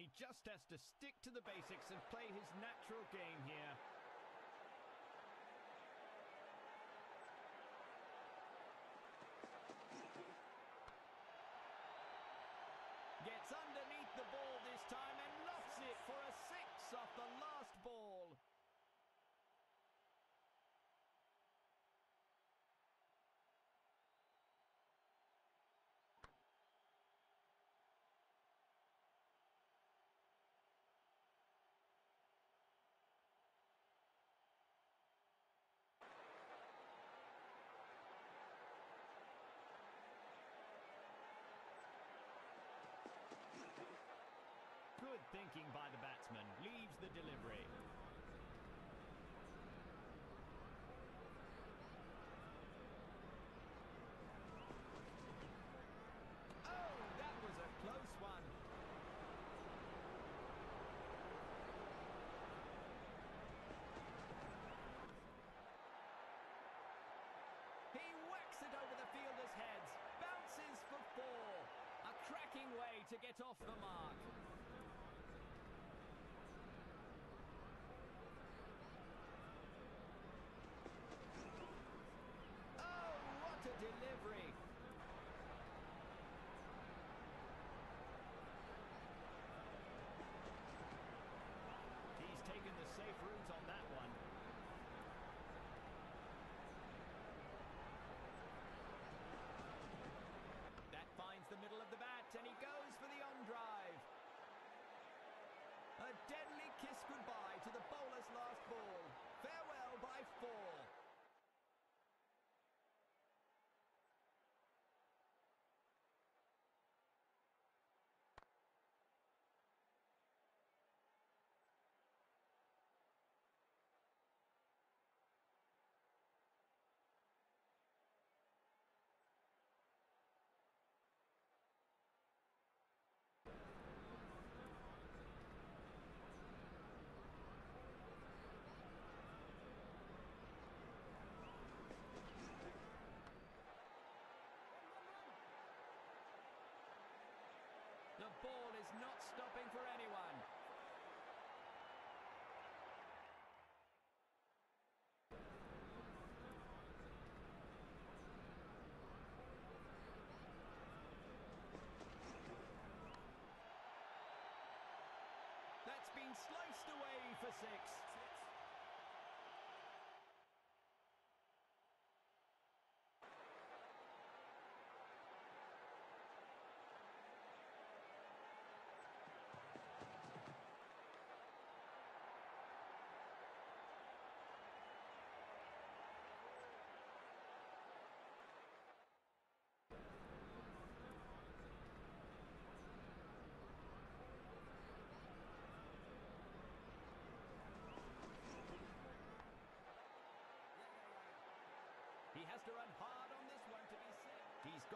He just has to stick to the basics and play his natural game here. thinking by the batsman. Leaves the delivery. Oh, that was a close one. He whacks it over the fielder's heads. Bounces for four. A cracking way to get off the mark. not stopping for anyone. That's been sliced away for six.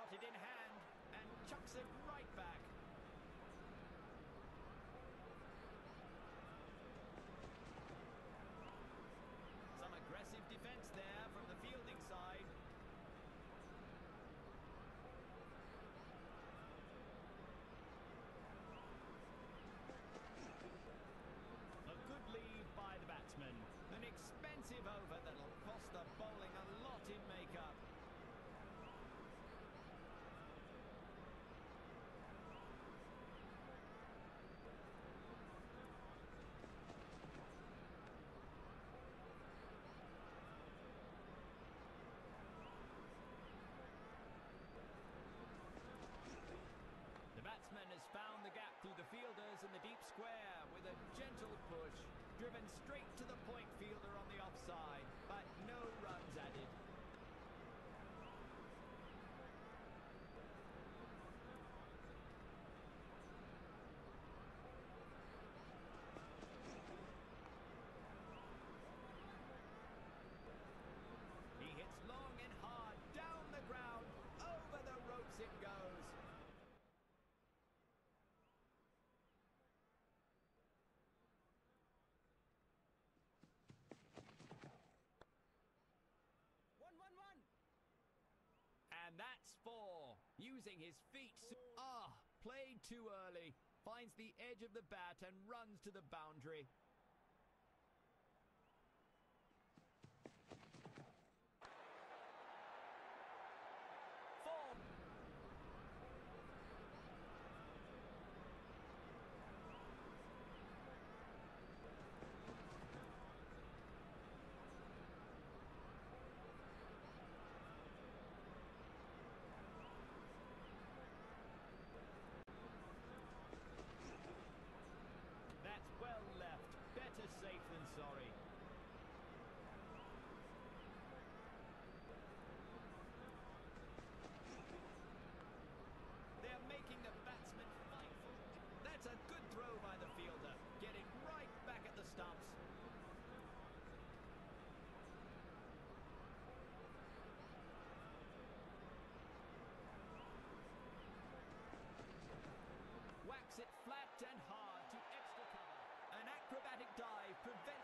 started in hand and chucks it driven straight to the point fielder on the offside. using his feet. Ah, played too early. Finds the edge of the bat and runs to the boundary. prevent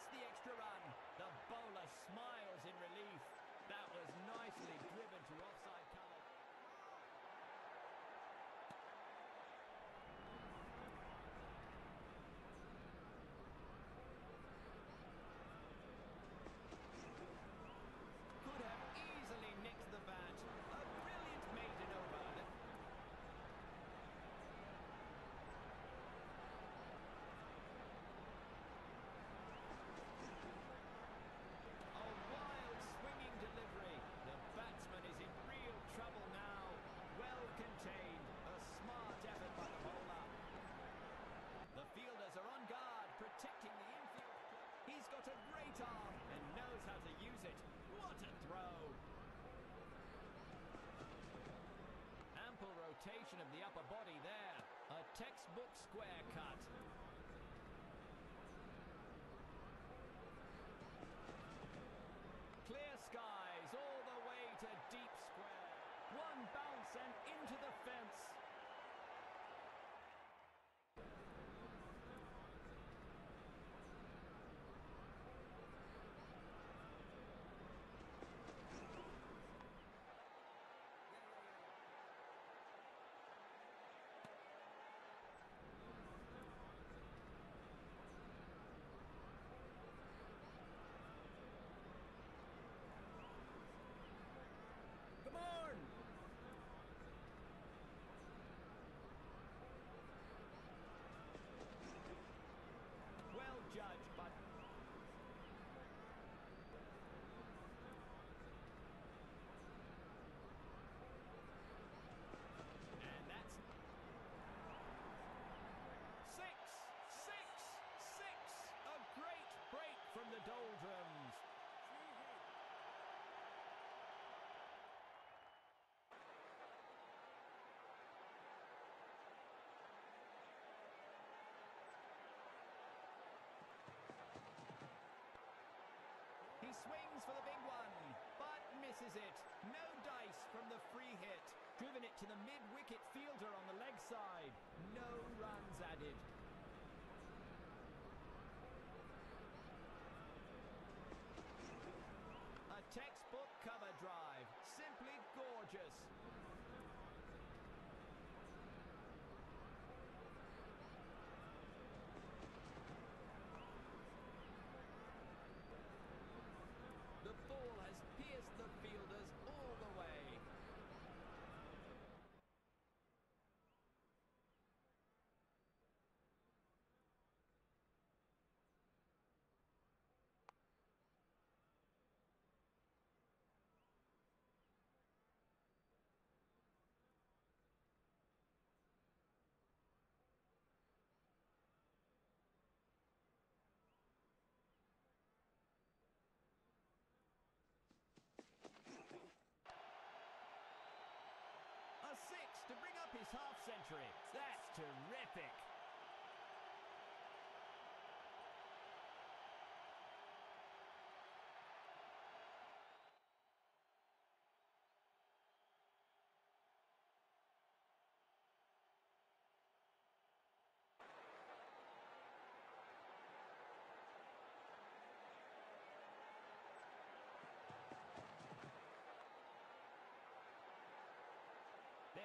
position of the upper body there. A textbook square cut. Clear skies all the way to deep square. One bounce and into the fence. Come on! Well judged, but and that's six, six, six. A great break from the doldrums. He swings for the big one, but misses it. No dice from the free hit. Driven it to the mid-wicket fielder on the leg side. No runs added. A textbook cover drive. Simply gorgeous. The ball has pierced the fielders all the way. A six to half century. That's terrific.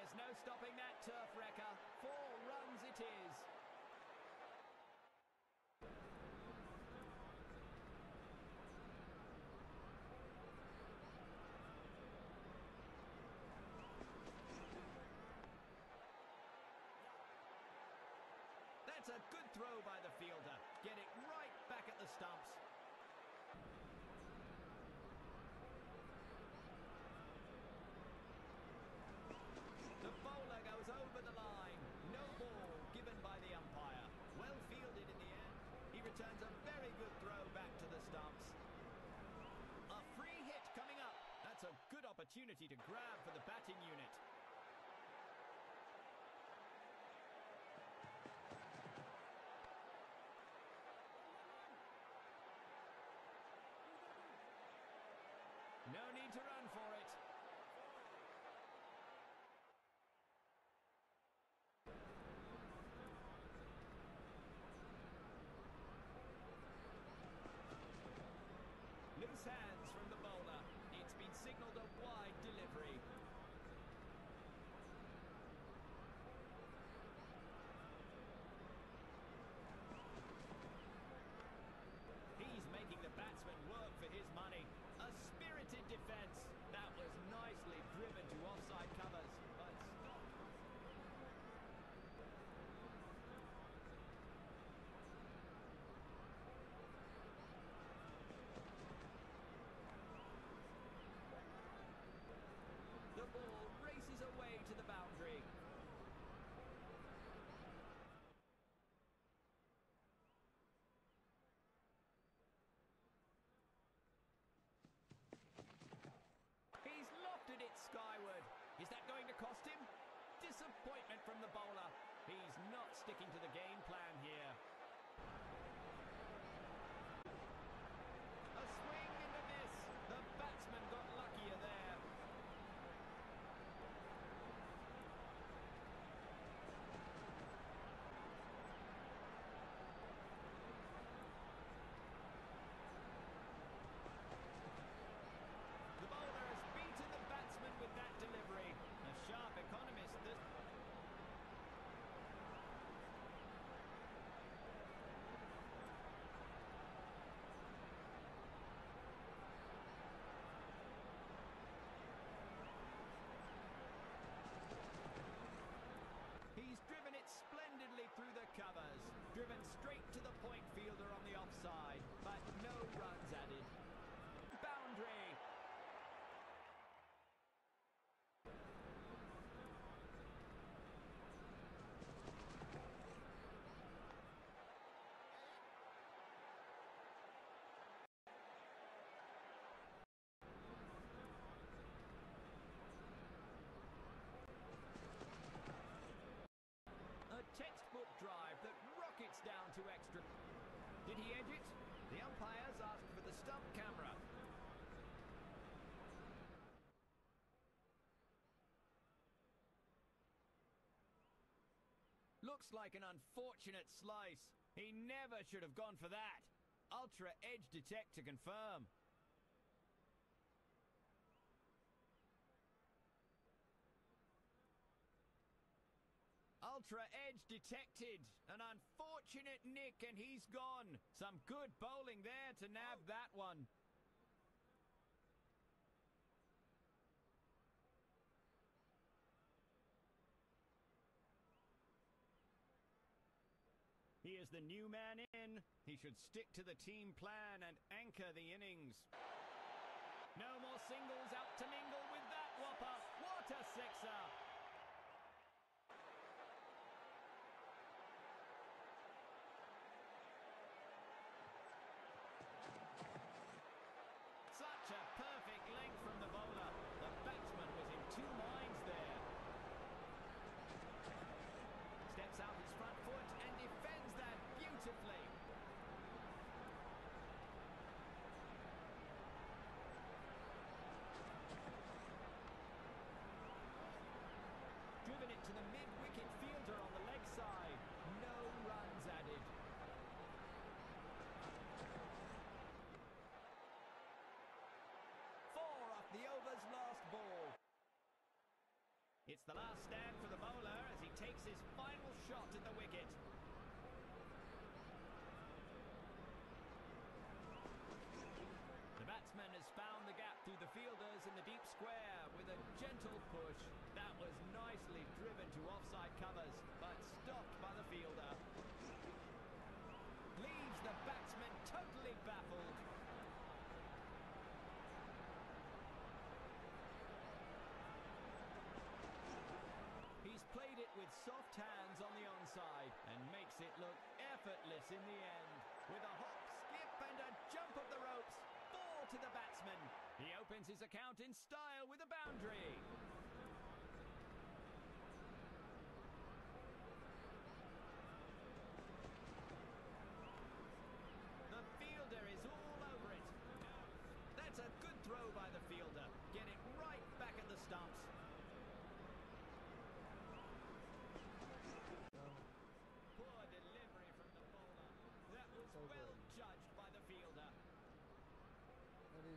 There's no stopping that turf wrecker. Four runs it is. That's a good throw by the fielder. Get it right back at the stumps. The bowler goes over the line. No ball given by the umpire. Well fielded in the end. He returns a very good throw back to the stumps. A free hit coming up. That's a good opportunity to grab for the batting unit. No need to run for it. Loose hands from the bowler. It's been signalled a wide delivery. movement from the bowler. He's not sticking to the game plan here. A swing and a miss. The batsman got luckier there. The bowler has beaten the batsman with that delivery. A sharp economist. This He's driven it splendidly through the covers. Driven straight to the point fielder on the offside, but no runs added. Boundary. A textbook drive that rockets down to extra. Did he edge it? The umpires asked for the stump camera. Looks like an unfortunate slice. He never should have gone for that. Ultra edge detect to confirm. Ultra edge detected. An unfortunate nick, and he's gone. Some good bowling there to nab that one. He is the new man in. He should stick to the team plan and anchor the innings. No more singles out to mingle with that whopper. What a sixer! Such a perfect length from the bowler. The batsman was in two minds there. Steps out his front foot and defends that beautifully. Driven it to the mid-wicket fielder on the leg side. No runs added. Four off the over's last ball. It's the last stand for the bowler as he takes his final shot at the wicket. The batsman has found the gap through the fielders in the deep square with a gentle push. That was nicely driven to offside covers, but stopped by the fielder. Leaves the batsman totally baffled. He's played it with soft hands on the onside and it look effortless in the end. With a hop, skip and a jump of the ropes, ball to the batsman. He opens his account in style with a boundary.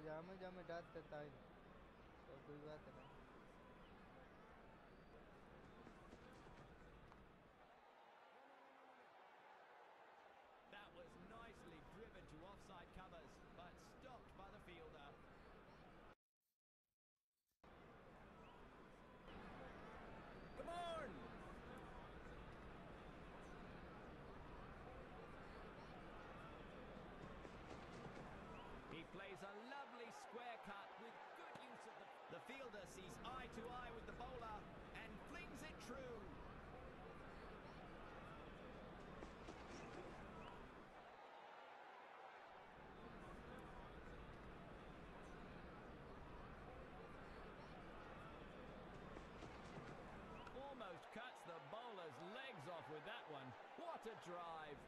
जामे जामे dot देता है। तो कोई बात नहीं। Drive.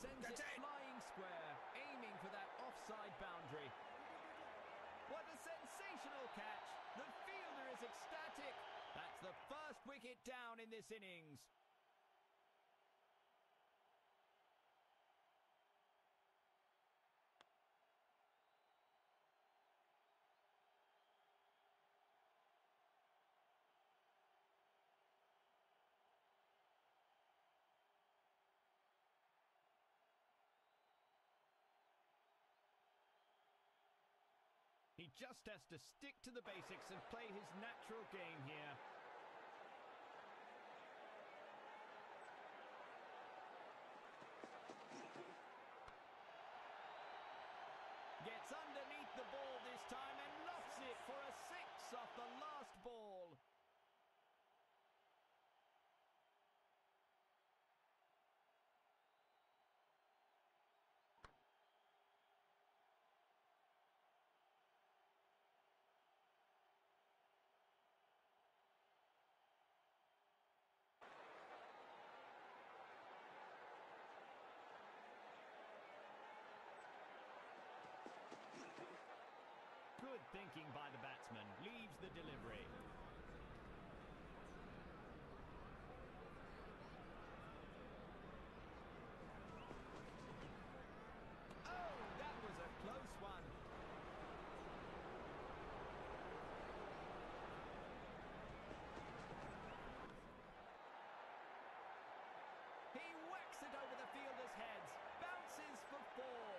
Sends it flying square, aiming for that offside boundary. What a sensational catch! The fielder is ecstatic. That's the first wicket down in this innings. He just has to stick to the basics and play his natural game here. Gets underneath the ball this time and lofts it for a six off the last ball. Good thinking by the batsman. Leaves the delivery. Oh, that was a close one. He whacks it over the fielder's heads. Bounces for four.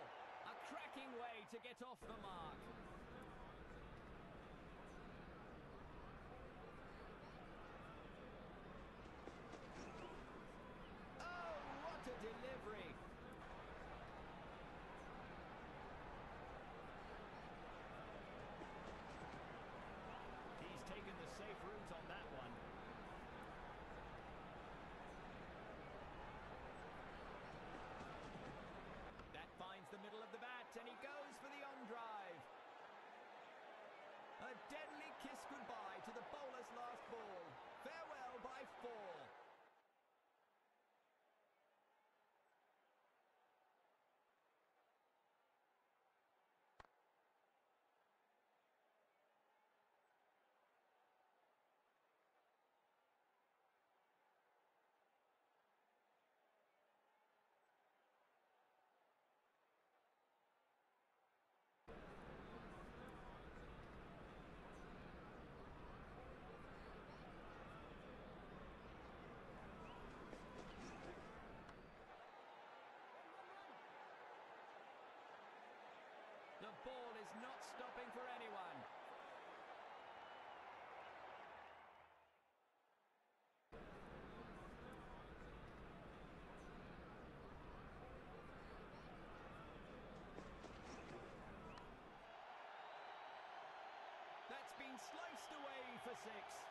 A cracking way to get off the mark. Oh, what a delivery! He's taken the safe route on that one. That finds the middle of the bat and he goes for the on drive. A deadly kiss goodbye to the bowler's last ball. Farewell by four. The ball is not stopping for anyone. That's been sliced away for six.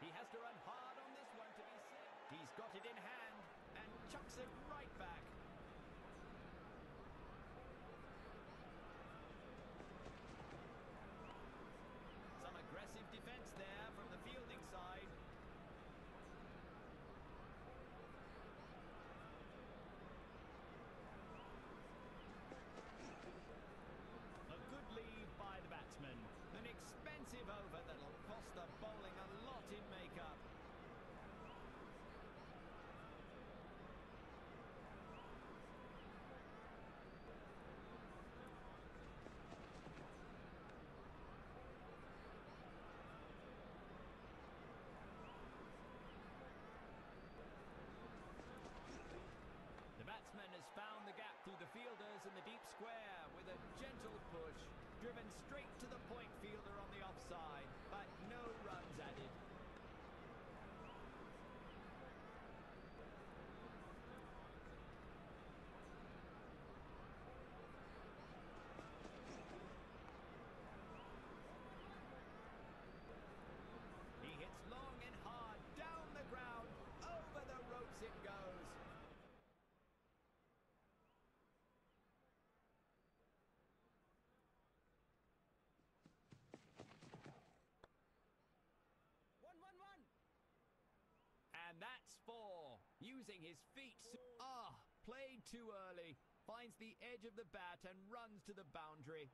He has to run hard on this one to be safe. He's got it in hand and chucks it driven straight to the point fielder on the offside. Four. Using his feet. Ah, played too early. Finds the edge of the bat and runs to the boundary.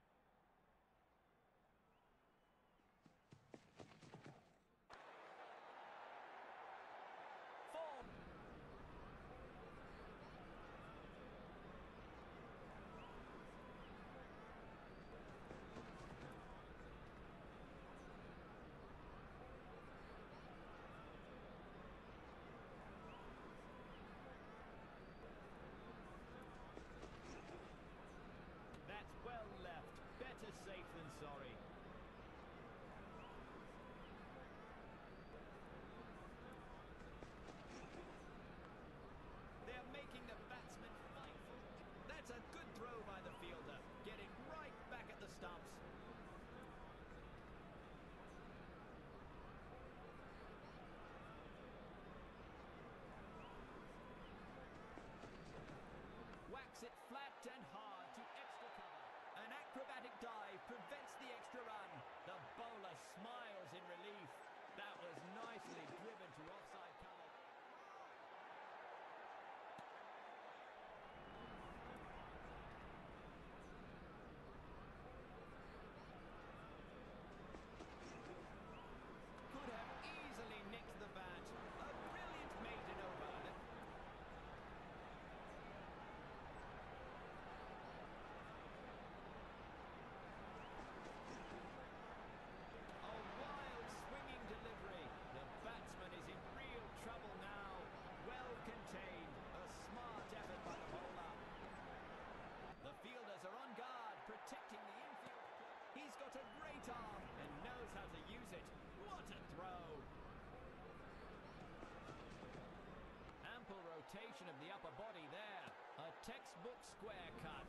of the upper body there. A textbook square cut.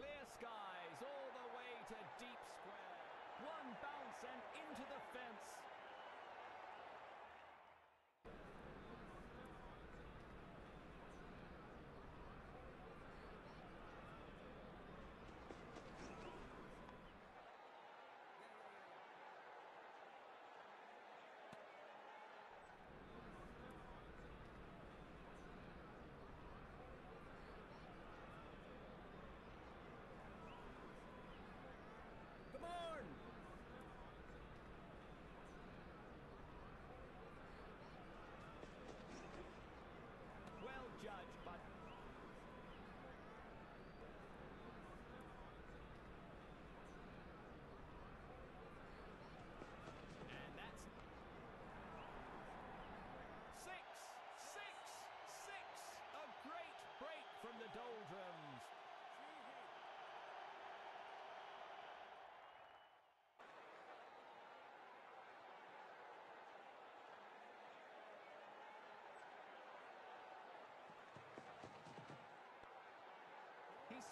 Clear skies all the way to deep square. One bounce and into the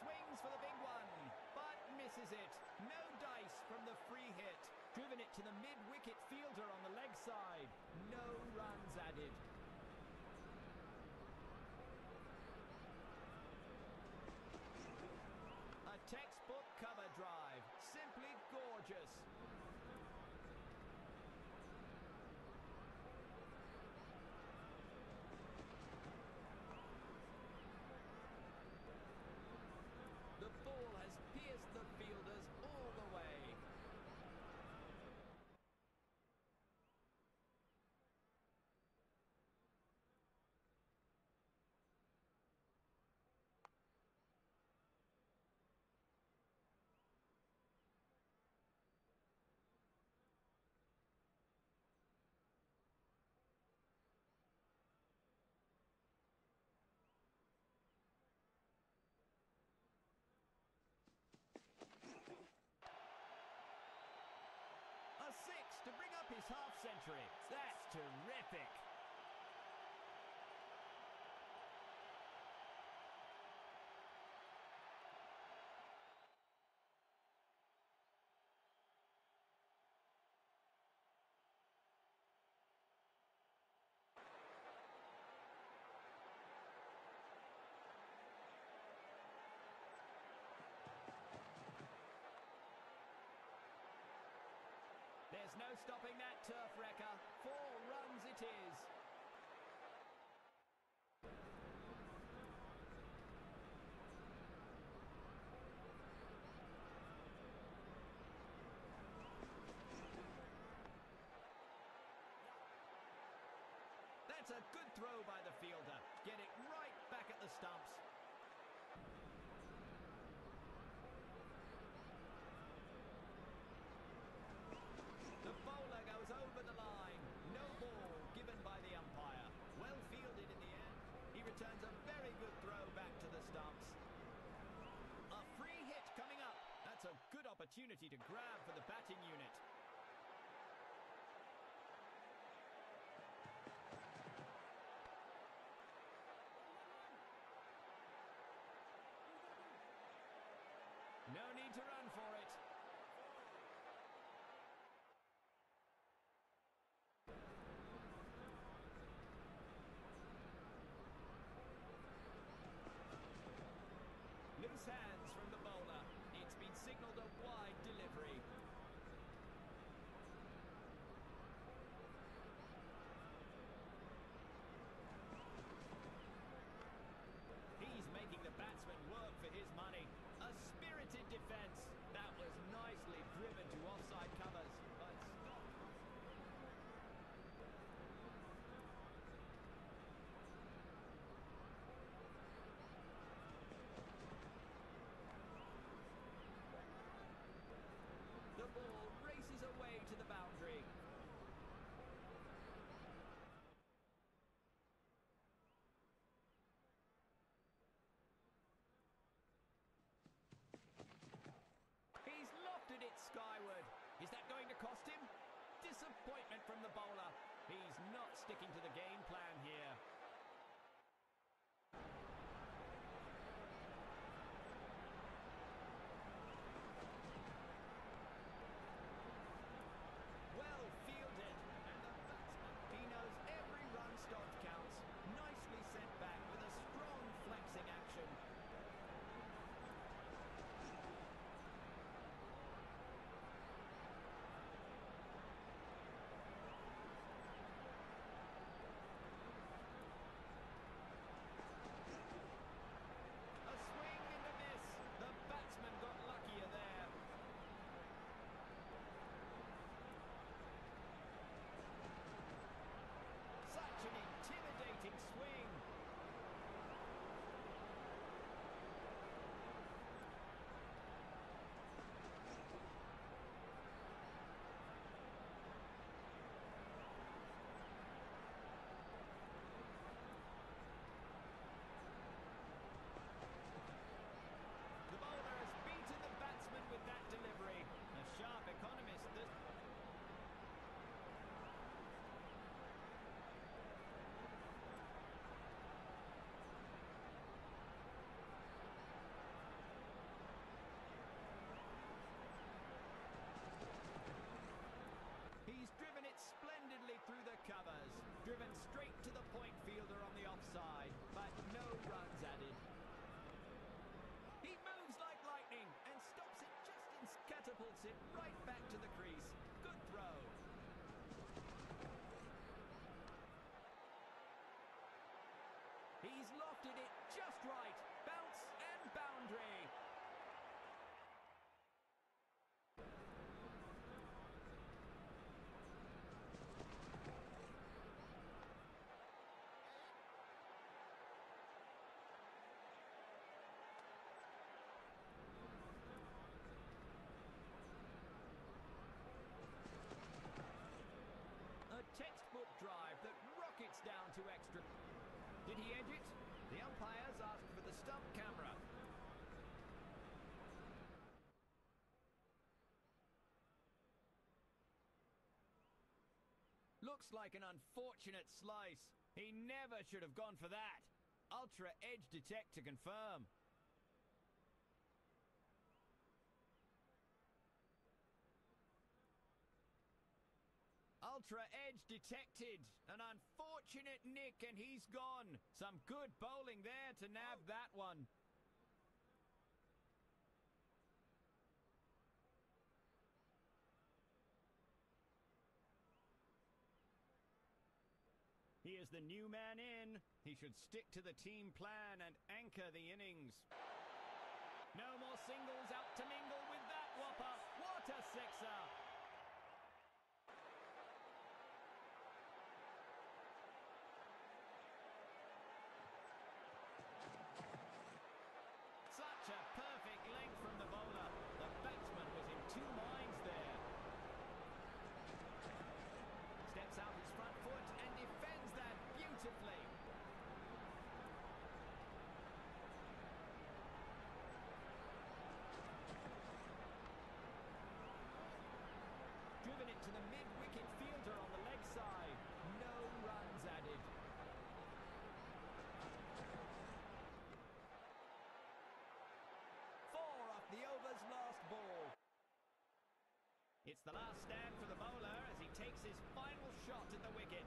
swings for the big one, but misses it. No dice from the free hit. Driven it to the mid-wicket fielder on the leg side. No runs added. half century. That's terrific. There's no stopping that turf wrecker. Four runs it is. That's a good throw by the fielder. Get it right back at the stumps. opportunity to grab for the batting unit. disappointment from the bowler. He's not sticking to the game plan here. it right Did he edge it? The umpire's asked for the stump camera. Looks like an unfortunate slice. He never should have gone for that. Ultra Edge Detect to confirm. Ultra Edge detected. An unfortunate nick and he's gone. Some good bowling there to nab oh. that one. He is the new man in. He should stick to the team plan and anchor the innings. No more singles out to mingle with that whopper. What a sixer! Such a perfect length from the bowler. The batsman was in two minds there. Steps out his front foot and defends that beautifully. Driven it to the mid-wicket fielder on the leg side. No runs added. Four off the over's last ball. It's the last stand for the bowler as he takes his final shot at the wicket.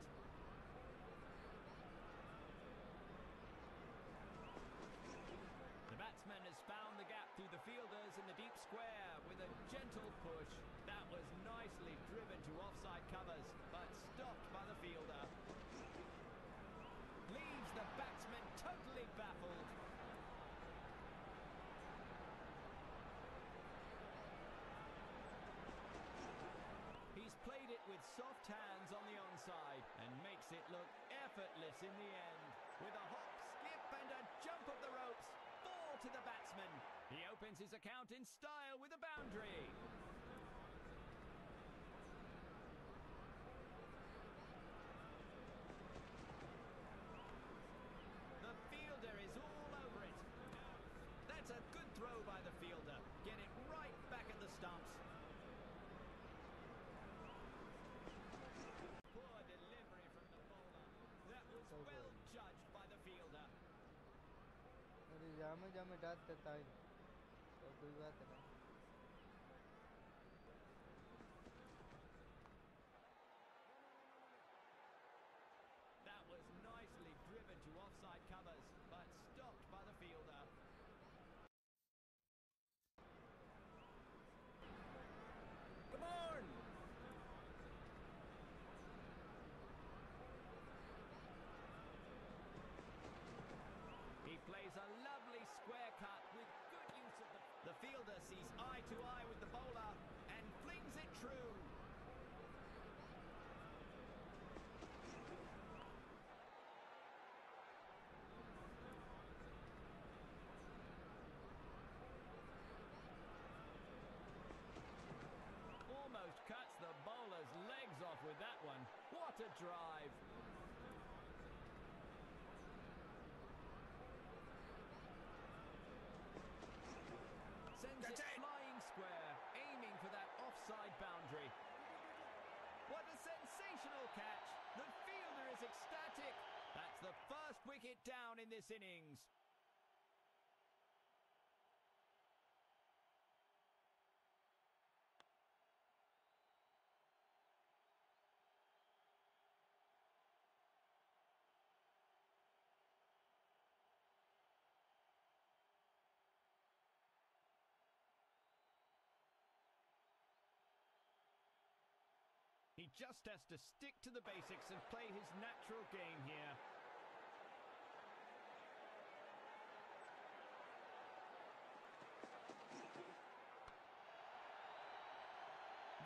The batsman has found the gap through the fielders in the deep square with a gentle push. That was nicely driven to offside covers, but stopped by the fielder. Leaves the batsman totally baffled. He's played it with soft hands on the onside and makes it look effortless in the end. With a hop, skip and a jump of the ropes, four to the batsman. He opens his account in style with a boundary. जामे जामे डाल देता है तो कोई बात नहीं। Drive! Sends it That's flying square, aiming for that offside boundary. What a sensational catch! The fielder is ecstatic. That's the first wicket down in this innings. He just has to stick to the basics and play his natural game here.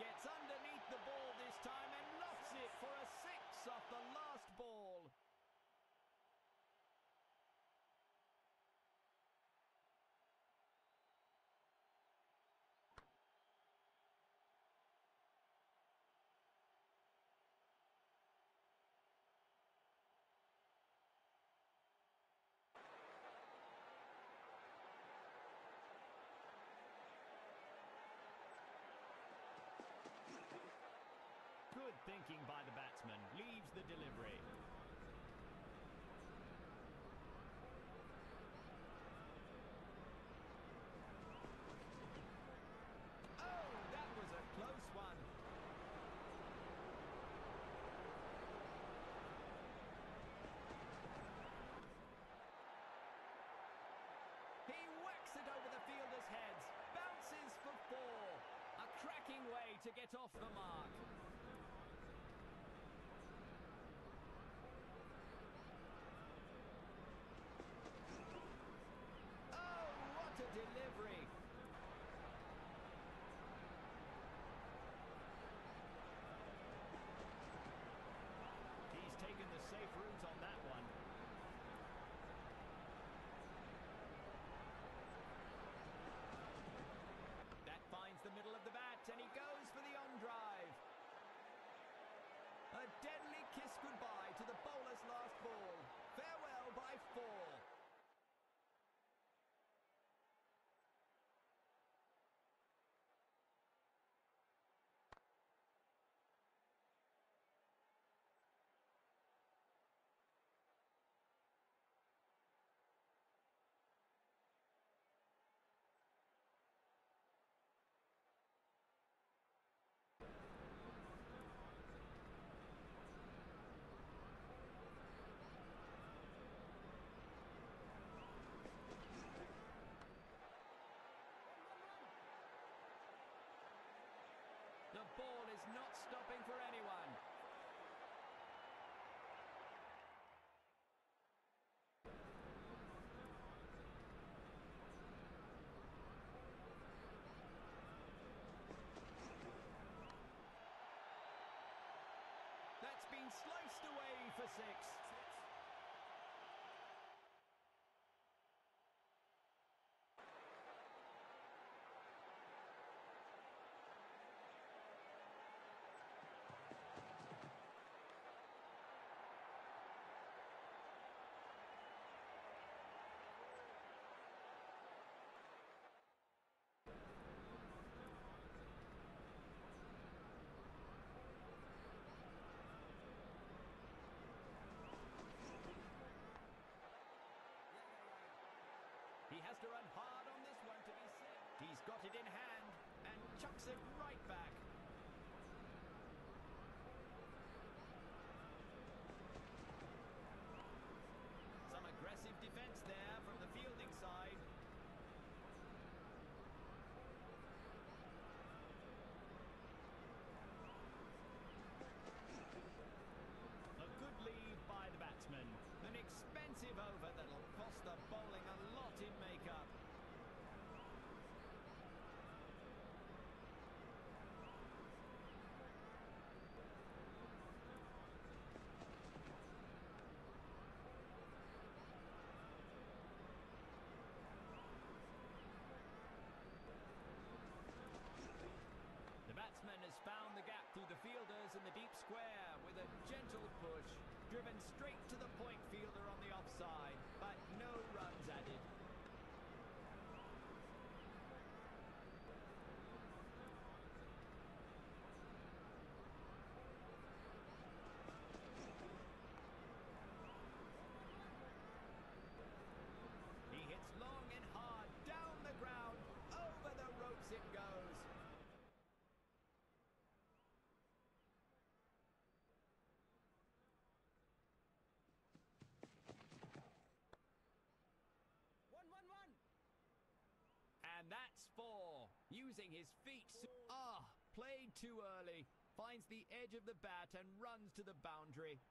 Gets underneath the ball this time and lofts it for a six off the last ball. Good thinking by the batsman. Leaves the delivery. Oh, that was a close one. He whacks it over the fielder's heads. Bounces for four. A cracking way to get off the mark. Oh, what a delivery. He's taken the safe route on that one. That finds the middle of the bat and he goes for the on drive. A deadly kiss goodbye to the bowler's last ball. Farewell by four. The ball is not stopping for anyone. That's been sliced away for six. He has to run hard on this one to be set. He's got it in hand and chucks it right back. Some aggressive defense there from the fielding side. A good lead by the batsman. An expensive over that'll cost the bowling a lot in makeup. The batsman has found the gap through the fielders in the deep square with a gentle push. Driven straight to the point fielder on the offside, but no runs added. He hits long and hard, down the ground, over the ropes it goes. One, one, one. And that's four. Using his feet. Ah, played too early. Finds the edge of the bat and runs to the boundary.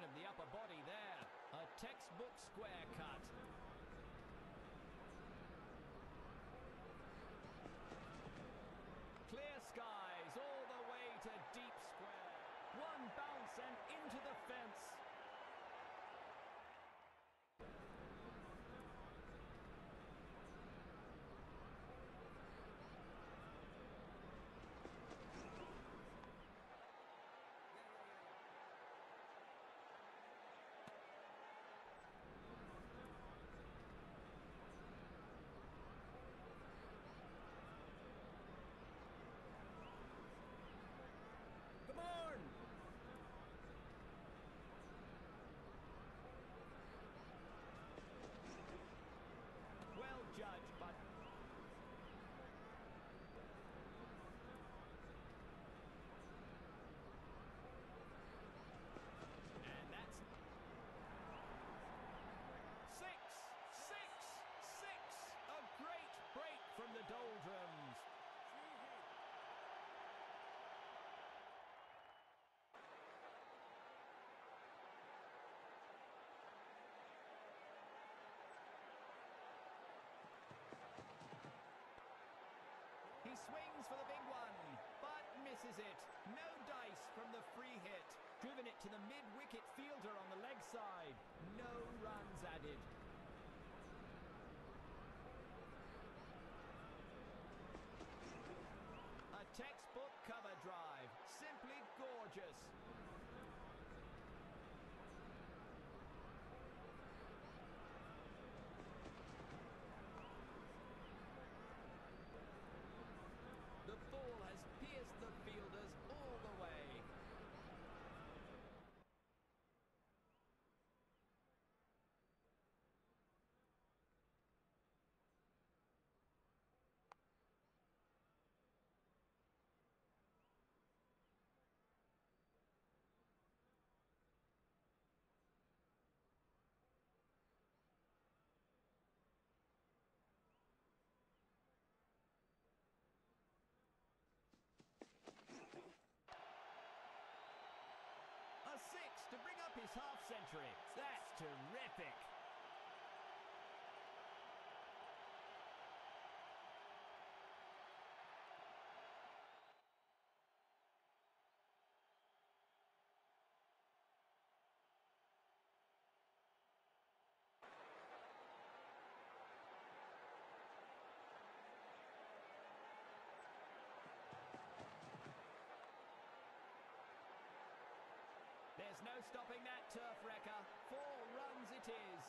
of the upper body there. A textbook square cut. swings for the big one, but misses it. No dice from the free hit. Driven it to the mid-wicket fielder on the leg side. No runs added. half century. That's terrific. turf wrecker. Four runs it is.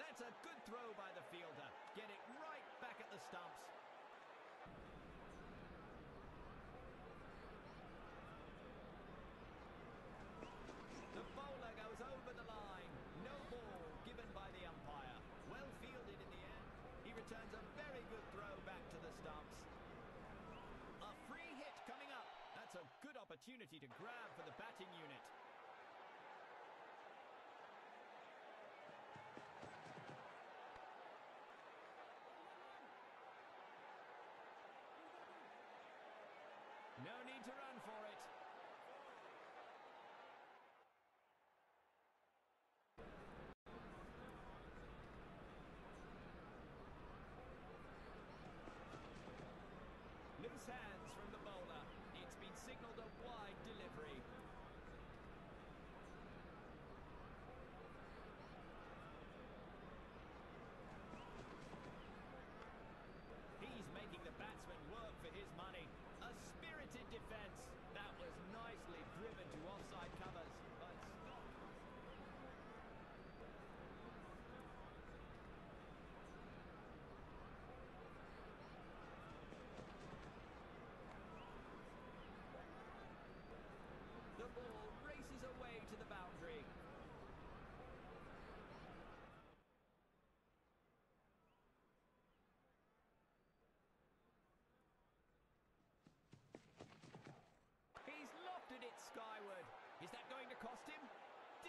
That's a good throw by the fielder. Get it right back at the stump. opportunity to grab for the batting unit.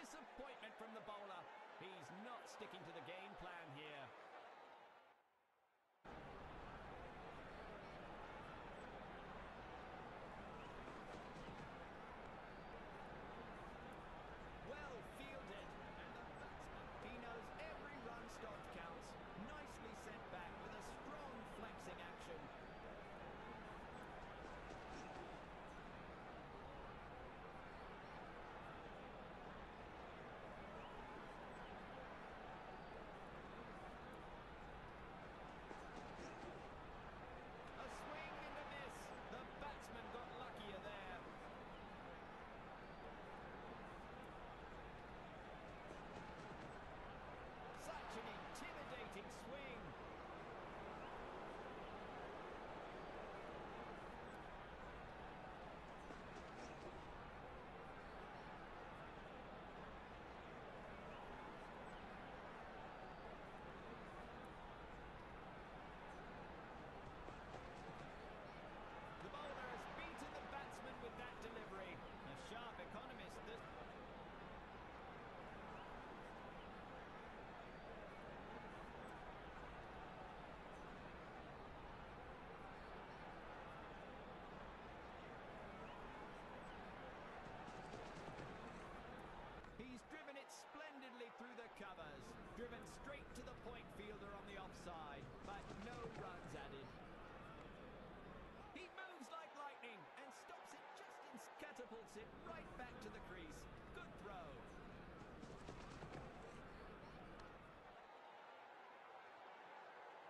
disappointment from the bowler. He's not sticking to the game plan here. It right back to the crease. Good throw.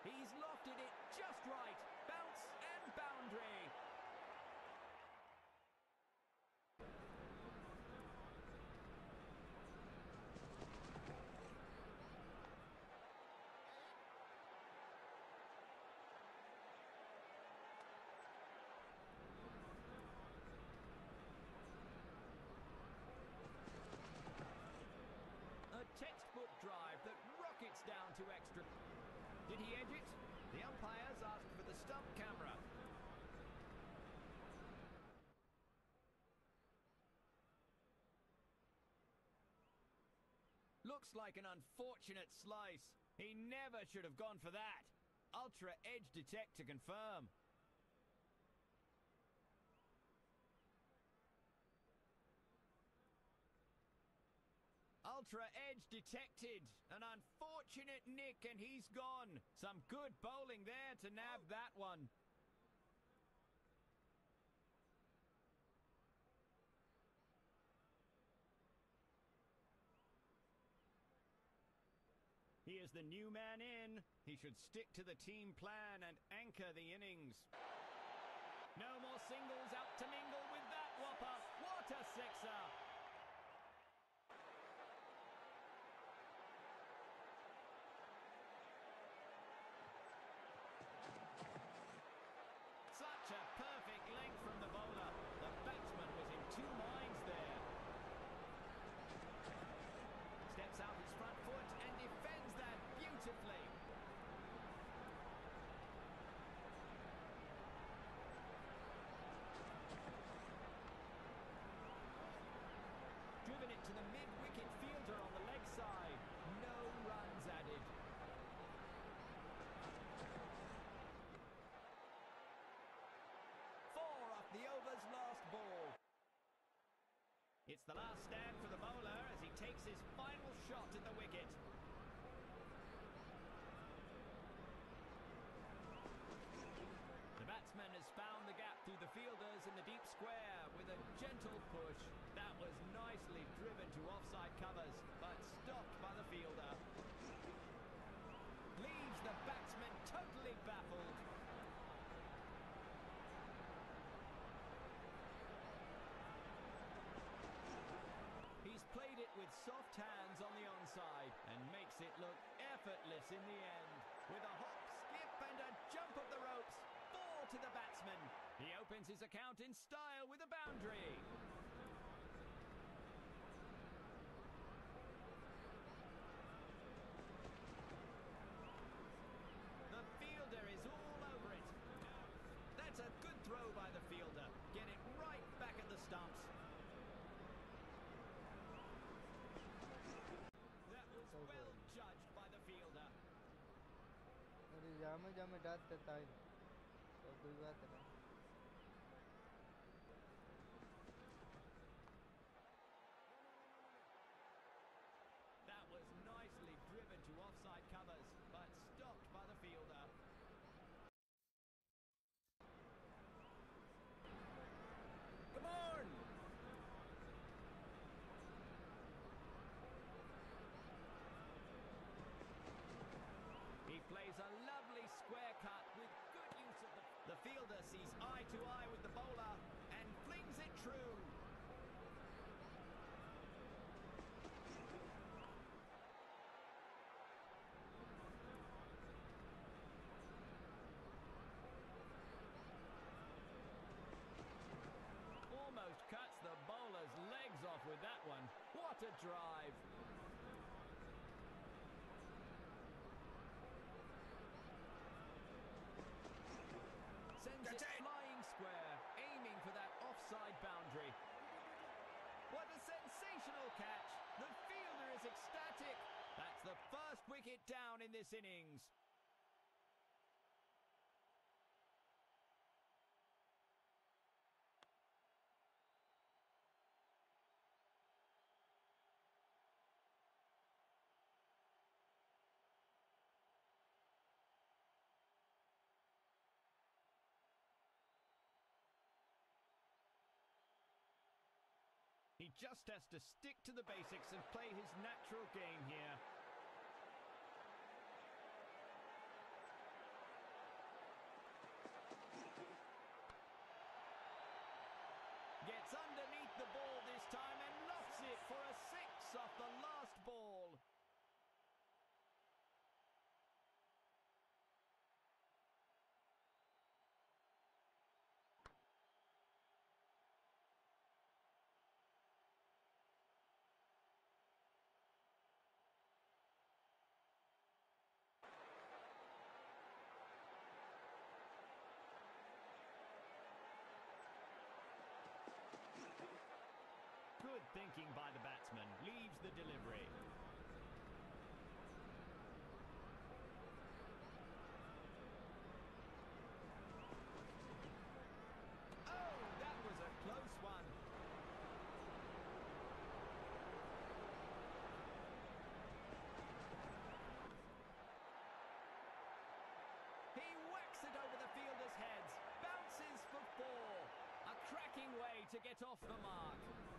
He's lofted it just right. Bounce and boundary. A textbook drive that rockets down to extra. Did he edge it? The umpires asked for the stump camera. Looks like an unfortunate slice. He never should have gone for that. Ultra edge detect to confirm. Ultra edge detected. An unfortunate nick, and he's gone. Some good bowling there to nab oh. that one. He is the new man in. He should stick to the team plan and anchor the innings. No more singles out to mingle with that whopper. What a sixer! Such a perfect length from the bowler. The batsman was in two minds there. Steps out his front foot and defends that beautifully. Driven it to the mid-wicket fielder on the leg side. No runs added. Four off the over's last ball. It's the last stand for the bowler as he takes his final shot at the wicket. The batsman has found the gap through the fielders in the deep square with a gentle push. That was nicely driven to offside covers, but stopped by the fielder. Leaves the batsman totally baffled. He's played it with soft hands on the onside and makes it look effortless in the end. With a hop, skip, and a jump of the ropes, four to the batsman. He opens his account in style with a boundary. 歌ってたいの。どうやって drive! Sends it! flying square, aiming for that offside boundary. What a sensational catch! The fielder is ecstatic. That's the first wicket down in this innings. He just has to stick to the basics and play his natural game here. Gets underneath the ball this time and lofts it for a six off the last ball. Good thinking by the batsman. Leaves the delivery. Oh, that was a close one. He whacks it over the fielder's heads. Bounces for four. A cracking way to get off the mark.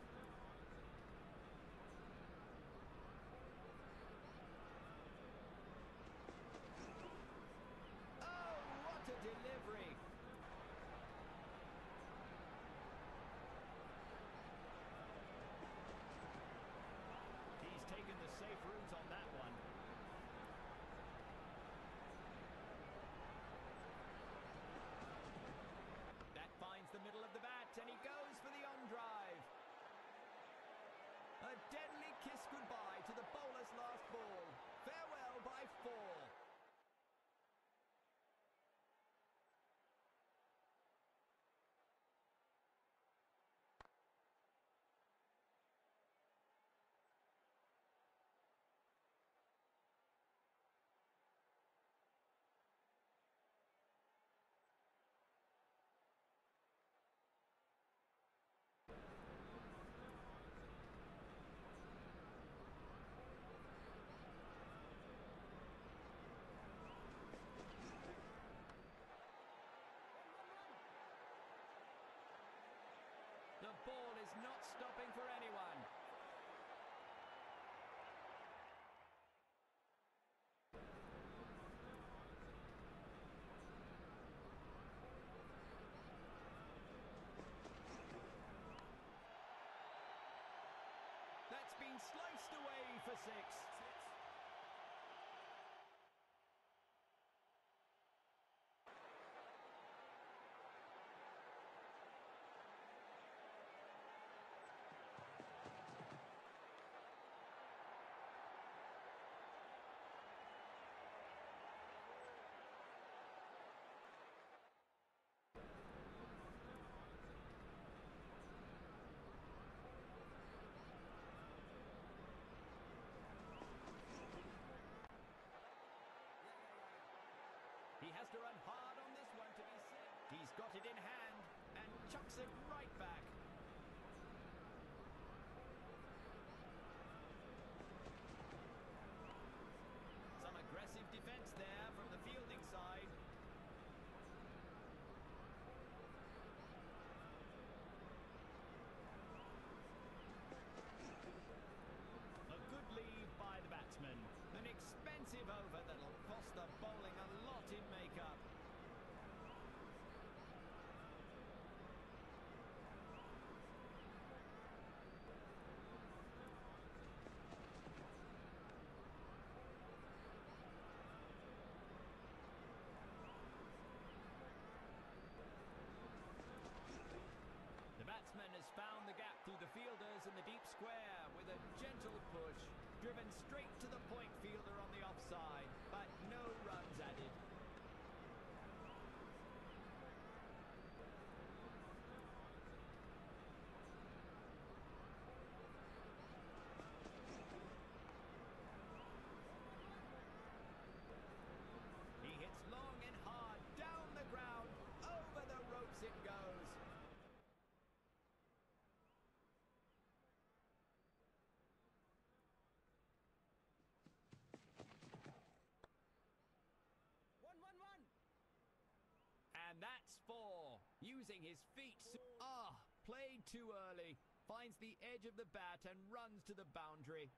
Sliced away for six. driven straight to the point. using his feet. Ah, played too early. Finds the edge of the bat and runs to the boundary.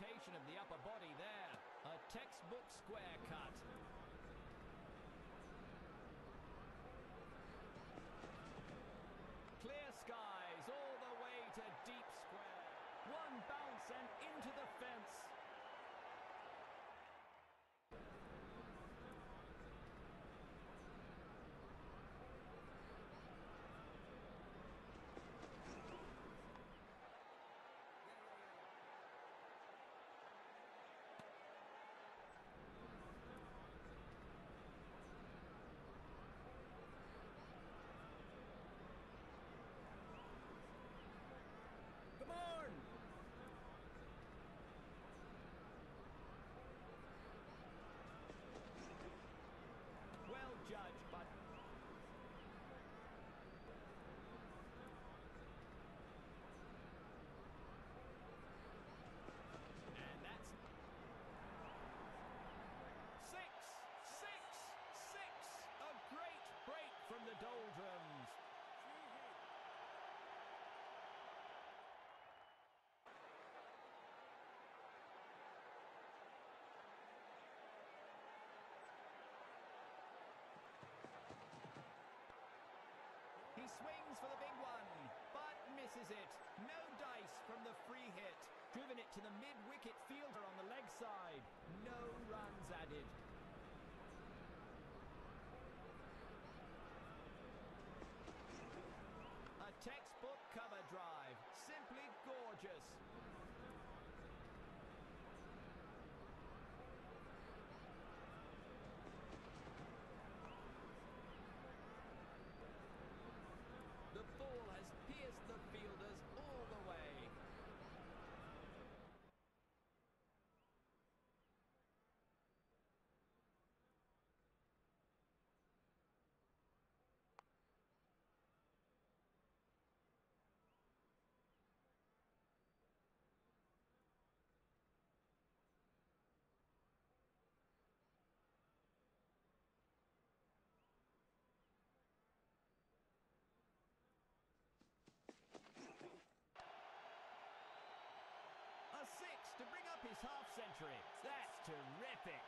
rotation of the upper body there. A textbook square cut. Clear skies all the way to deep square. One bounce and into the for the big one, but misses it. No dice from the free hit. Driven it to the mid-wicket fielder on the leg side. No runs added. Century. That's terrific.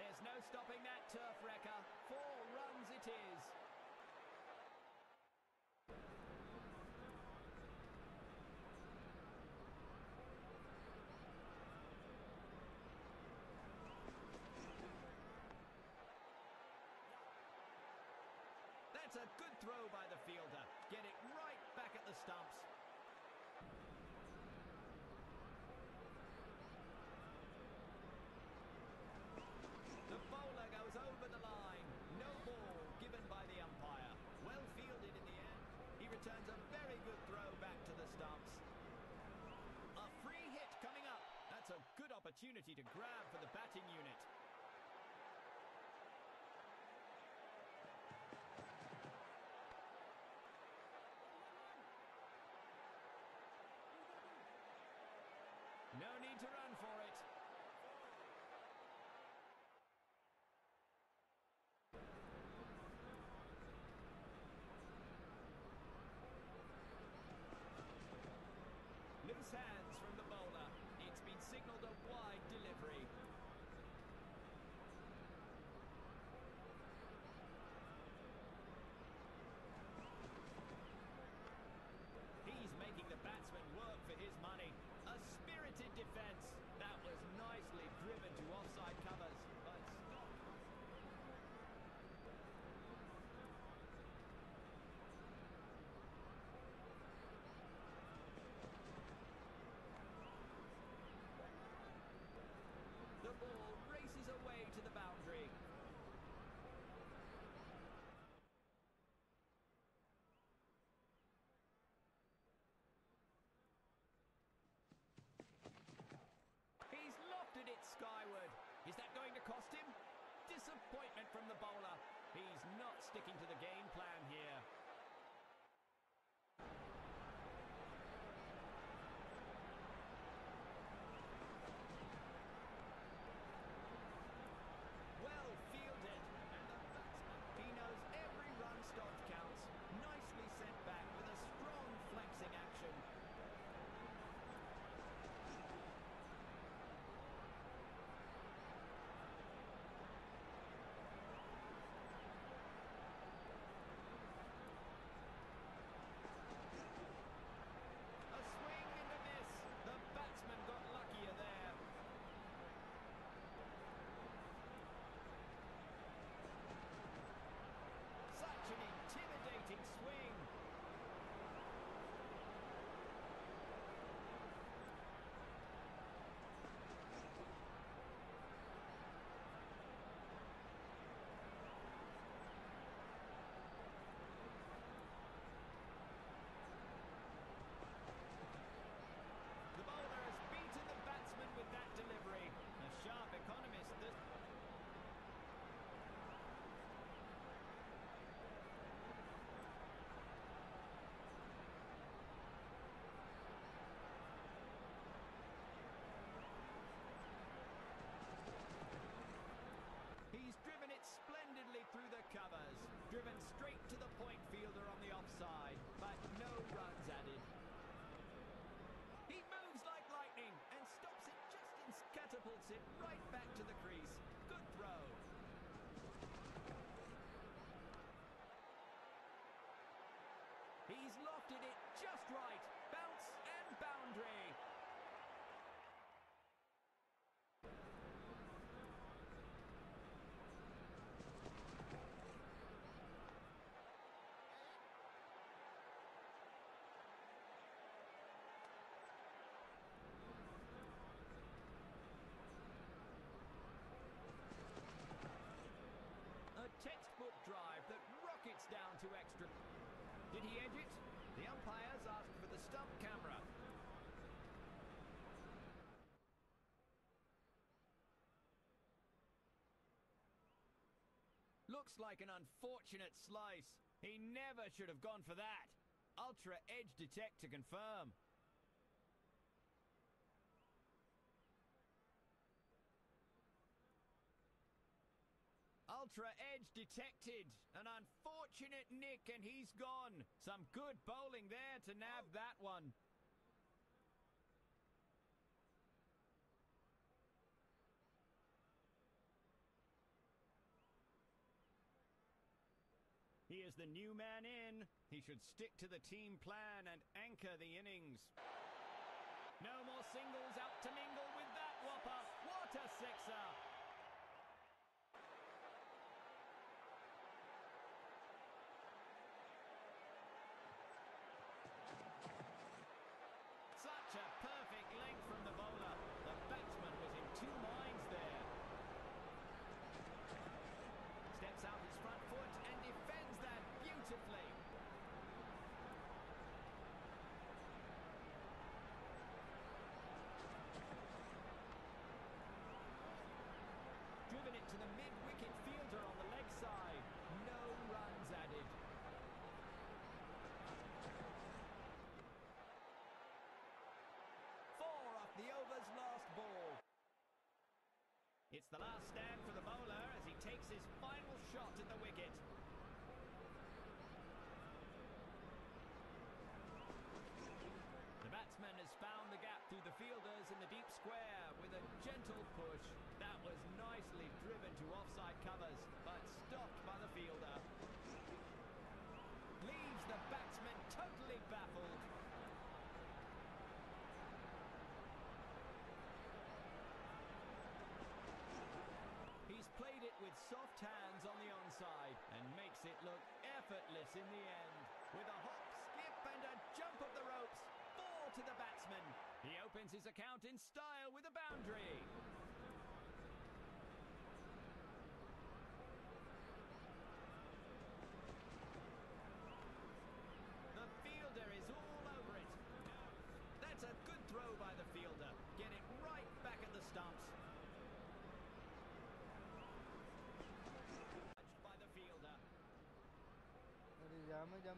There's no stopping that turf wrecker. Four runs it is. That's a good throw by the fielder. Get it right back at the stumps. The bowler goes over the line. No ball given by the umpire. Well fielded in the end. He returns a very good throw back to the stumps. A free hit coming up. That's a good opportunity to grab for the batting unit. No need to run for it. Loose hands from the bowler. It's been signalled a wide delivery. He's making the batsman work for his money. A spirited defence. That was nicely driven to offside covers, but stopped. The ball races away to the boundary. He's lofted it skyward. Is that going to cost him? Disappointment from the bowler. He's not sticking to the game plan here. Well fielded. And the batsman, he knows every run stopped counts. Nicely sent back with a strong flexing action. A swing and a miss. The batsman got luckier there. Such an intimidating swing. The bowler has beaten the batsman with that delivery. A sharp economist. This He's driven it splendidly through the covers. Driven straight to the point fielder on the offside, but no runs added. He moves like lightning and stops it just and catapults it right back to the crease. Good throw. He's lofted it just right. Bounce and boundary. A textbook drive that rockets down to extra. Did he edge it? The umpires asked for the stump camera. Looks like an unfortunate slice. He never should have gone for that. Ultra Edge Detect to confirm. Ultra Edge detected. An unfortunate nick and he's gone. Some good bowling there to nab oh. that one. He is the new man in. He should stick to the team plan and anchor the innings. No more singles out to mingle with that whopper. What a sixer! Such a perfect length from the bowler. The batsman was in two minds there. Steps out his front foot and defends that beautifully. Driven it to the mid-wicket fielder on the leg side. No runs added. Four off the over's last ball. It's the last stand for the bowler as he takes his final shot at the wicket. The batsman has found the gap through the fielders in the deep square with a gentle push. That was nicely driven to offside covers, but stopped by the fielder. Leaves the batsman totally baffled. He's played it with soft hands on the onside and makes it look effortless in the end. With a hop, skip and a jump of the ropes, four to the batsman. He opens his account in style with a boundary.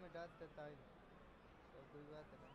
जामे जामे डाल देता है तो कोई बात नहीं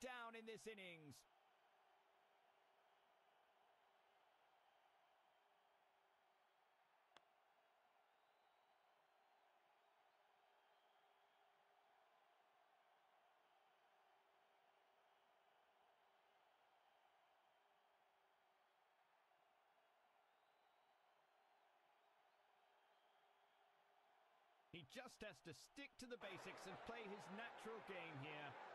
down in this innings. He just has to stick to the basics and play his natural game here.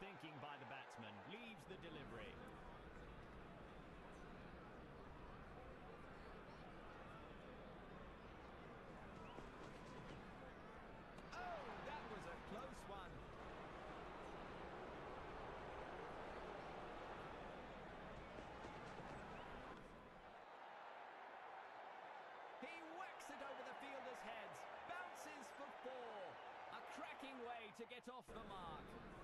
thinking by the batsman. Leaves the delivery. Oh, that was a close one. He whacks it over the fielder's heads. Bounces for four. A cracking way to get off the mark.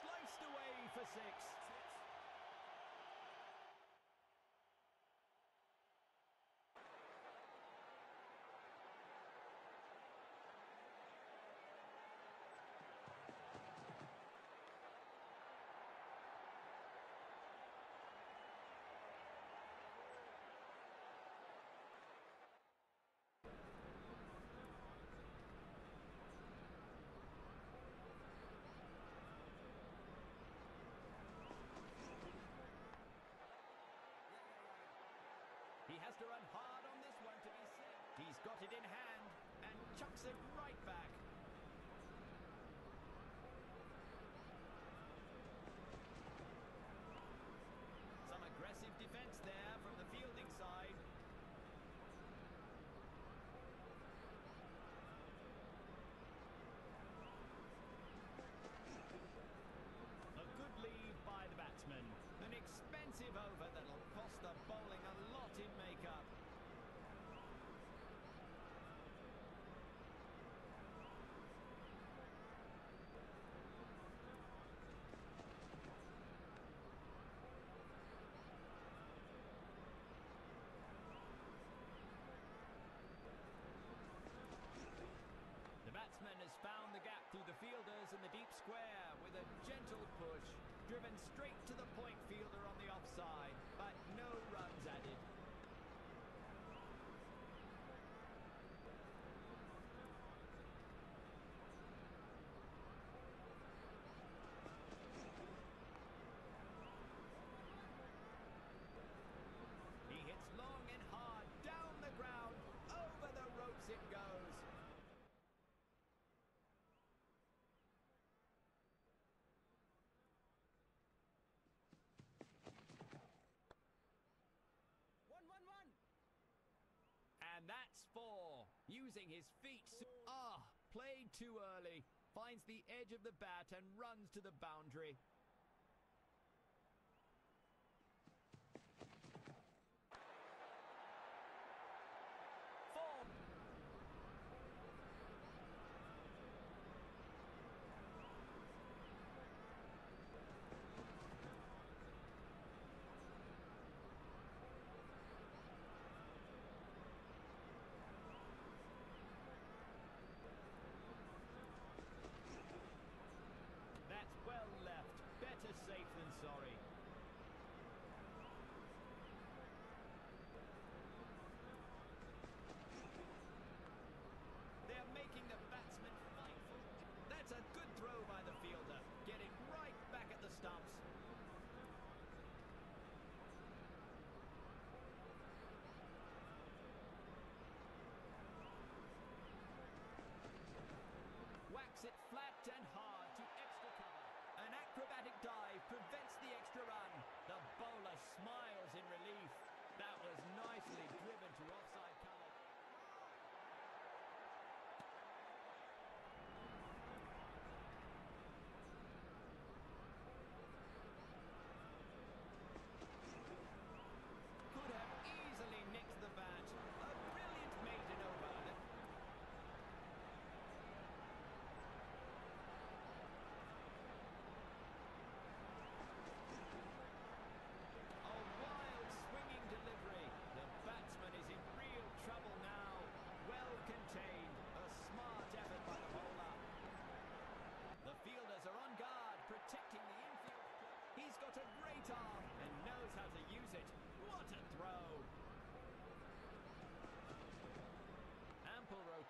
sliced away for six. it in hand and chucks it right back. driven straight to the point fielder on the offside. Using his feet. Ah, played too early. Finds the edge of the bat and runs to the boundary.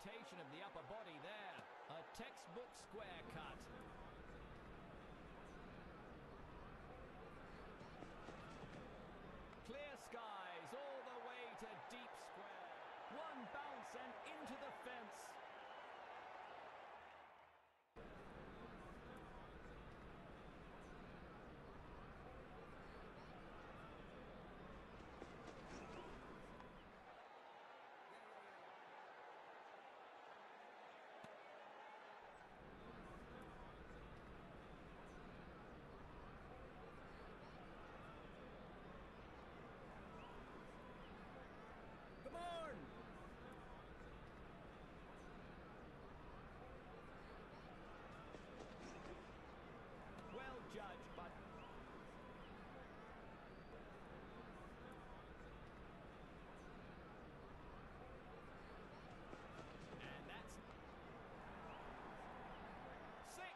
Rotation of the upper body there. A textbook square cut. Clear skies all the way to deep square. One bounce and into the fence. Come on! Well judged, but And that's six,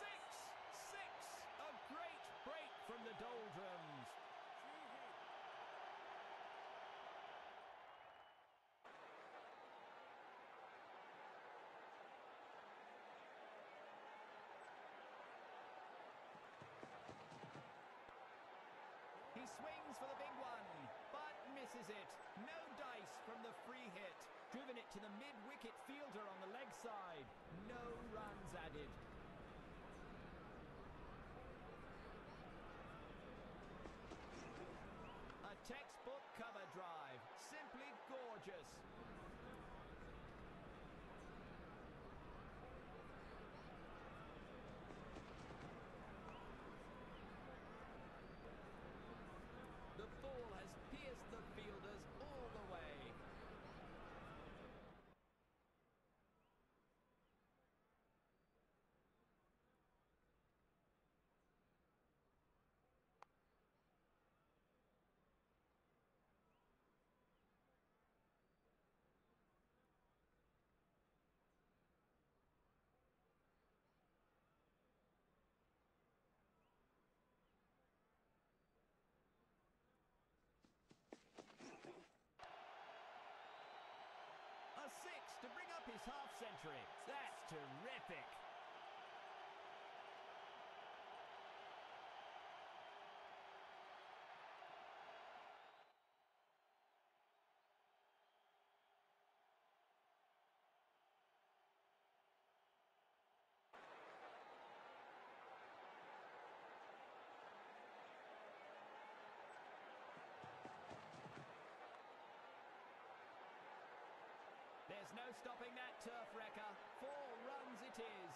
six, six. A great break from the doldrums. He swings for the big one, but misses it. No dice from the free hit. Driven it to the mid-wicket fielder on the leg side. No runs added. A textbook cover drive. Simply gorgeous. The ball has pierced the fielders all the way. A six to half century. That's terrific. There's no stopping that turf wrecker. Four runs it is.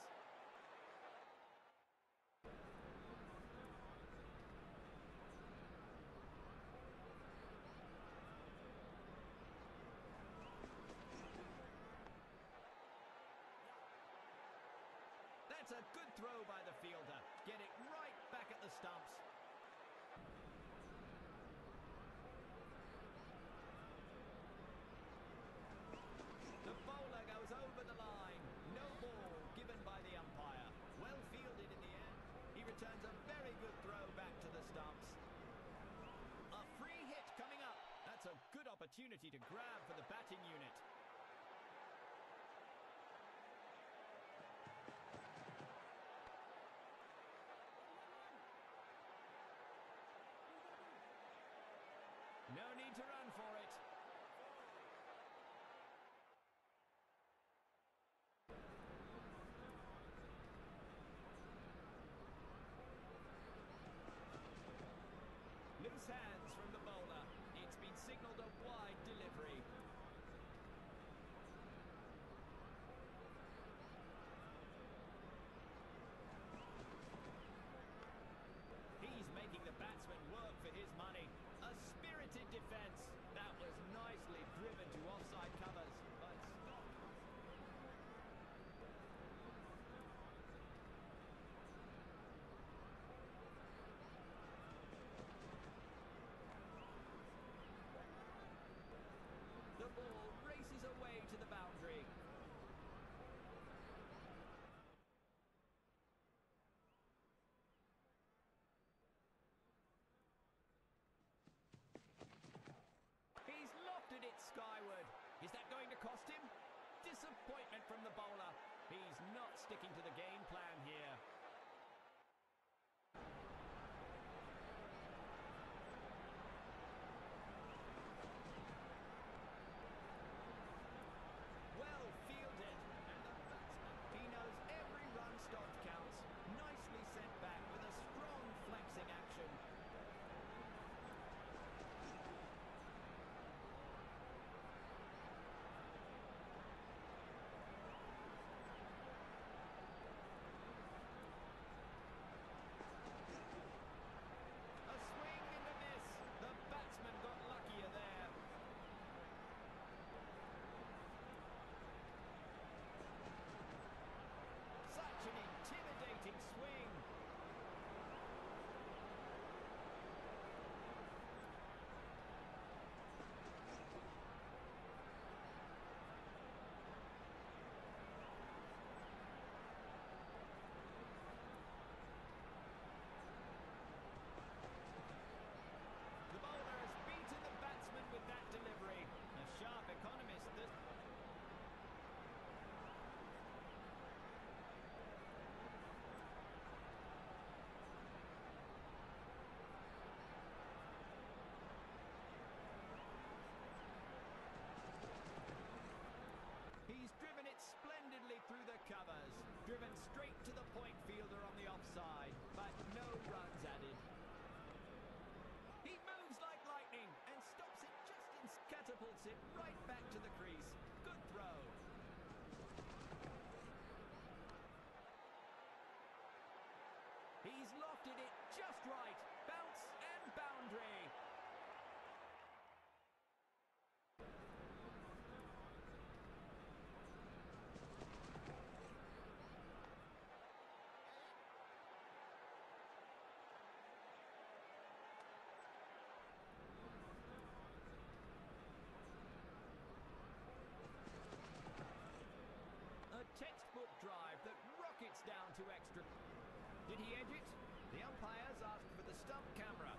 That's a good throw by the fielder. Get it right back at the stumps. The bowler goes over the line. No ball given by the umpire. Well fielded in the end. He returns a very good throw back to the stumps. A free hit coming up. That's a good opportunity to grab for the batting unit. No need to run for it. Loose hands from the bowler. It's been signalled a wide delivery. He's making the batsman work for his money. A spirited defence. That was nicely driven to offside covers, but stopped. point from the bowler. He's not sticking to the game plan here. Well fielded, and the batsman, he knows every run stopped counts. Nicely sent back with a strong flexing action. A swing and a miss. The batsman got luckier there. Such an intimidating swing. The bowler has beaten the batsman with that delivery. A sharp economist. This He's driven it splendidly through the covers. Driven straight to the point fielder on the offside, but no runs added. He moves like lightning and stops it just in catapults it. Right back to the crease. Good throw. He's lofted it just right. Bounce and boundary. A textbook drive that rockets down to extra. Did he edge it? The umpires asked for the stump camera.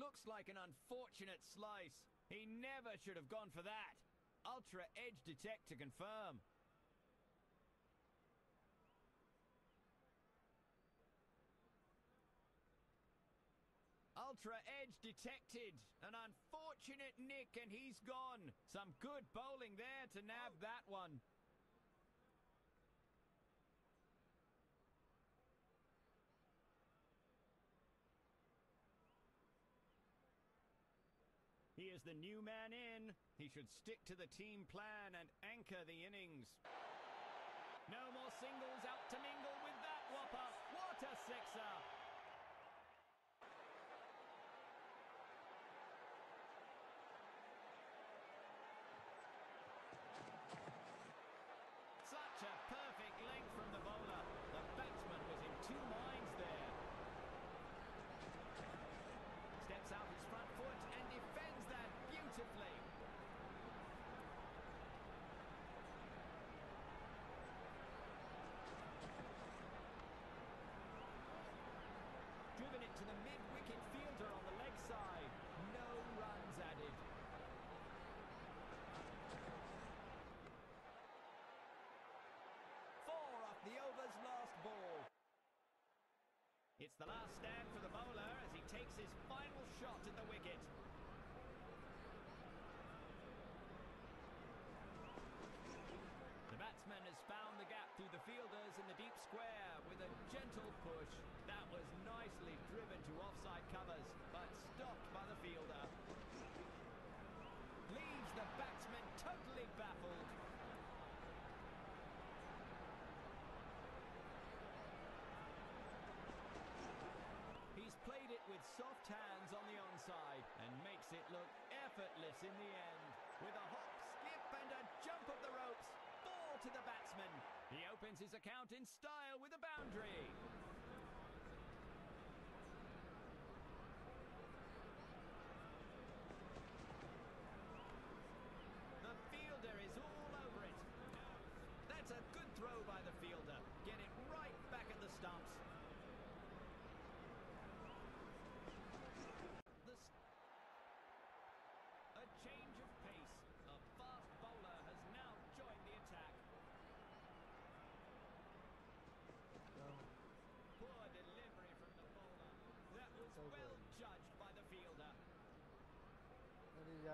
Looks like an unfortunate slice. He never should have gone for that. Ultra edge detect to confirm. Ultra edge detected. An unfortunate nick, and he's gone. Some good bowling there to nab oh. that one. He is the new man in. He should stick to the team plan and anchor the innings. No more singles out to mingle with that whopper. What a sixer! Such a perfect length from the bowler. The batsman was in two minds there. Steps out his front foot and defends that beautifully. Driven it to the mid-wicket fielder on the leg side. No runs added. Four off the over's last ball. It's the last stand for the bowler as he takes his final shot at the wicket. The batsman has found the gap through the fielders in the deep square with a gentle push. That was nicely driven to offside covers, but stopped by the fielder. Leaves the batsman totally baffled. He's played it with soft hands on the onside and makes it look effortless in the end. With a hop, skip, and a jump of the ropes, ball to the batsman. He opens his account in style with a boundary.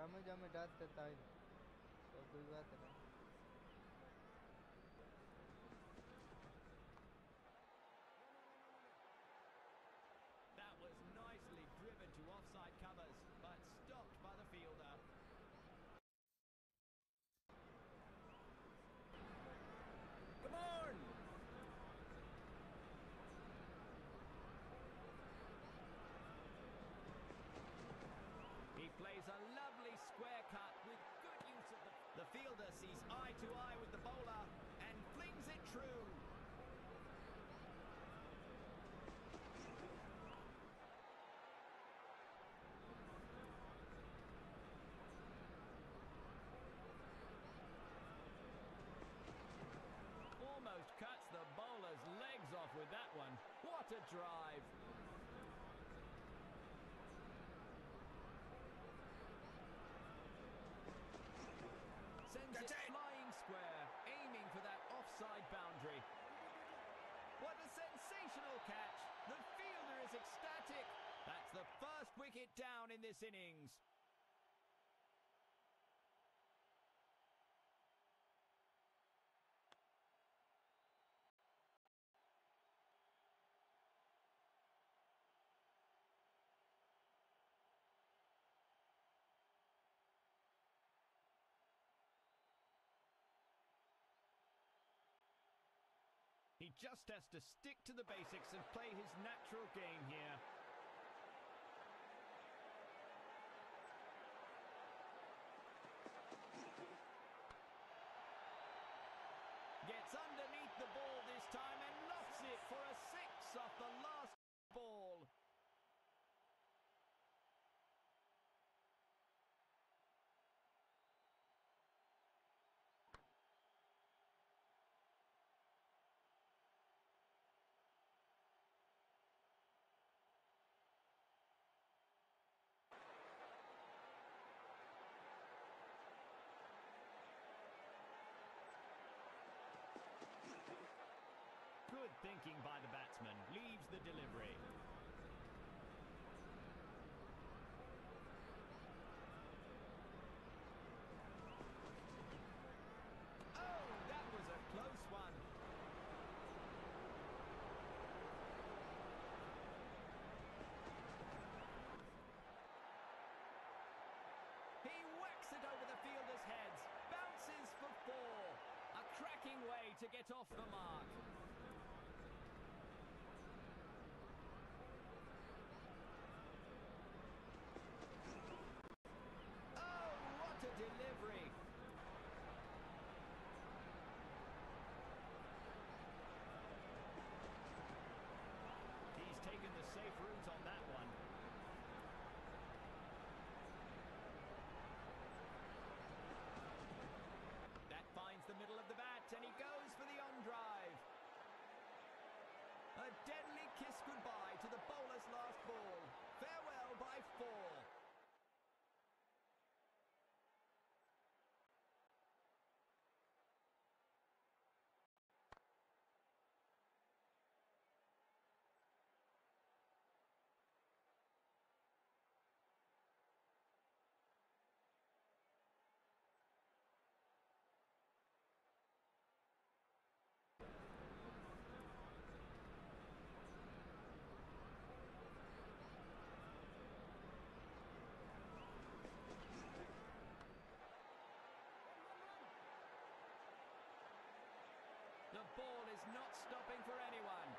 जामे जामे dance करता है। तो कोई बात नहीं। Drive! Sends That's it it. flying square, aiming for that offside boundary. What a sensational catch! The fielder is ecstatic. That's the first wicket down in this innings. Just has to stick to the basics and play his natural game here. Gets underneath the ball this time and lofts it for a six off the last ball. Good thinking by the batsman. Leaves the delivery. Oh, that was a close one. He whacks it over the fielder's heads. Bounces for four. A cracking way to get off the mark. Oh, what a delivery! He's taken the safe route on that one. That finds the middle of the bat and he goes for the on drive. A deadly kiss goodbye to the bowler's last ball. Farewell by four. The ball is not stopping for anyone.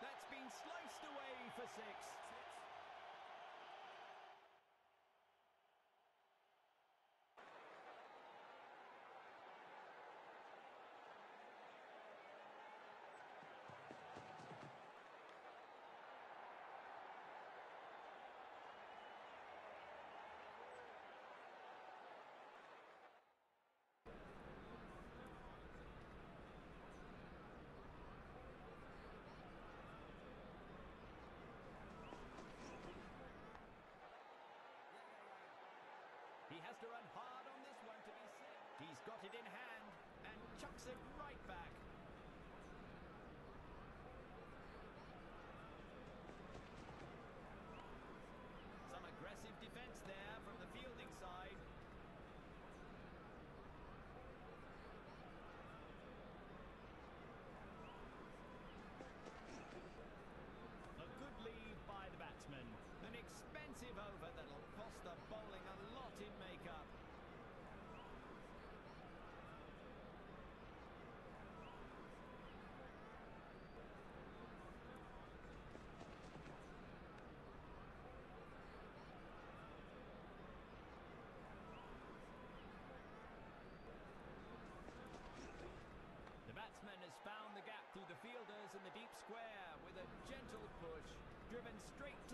That's been sliced away for six. within hand and chucks it driven straight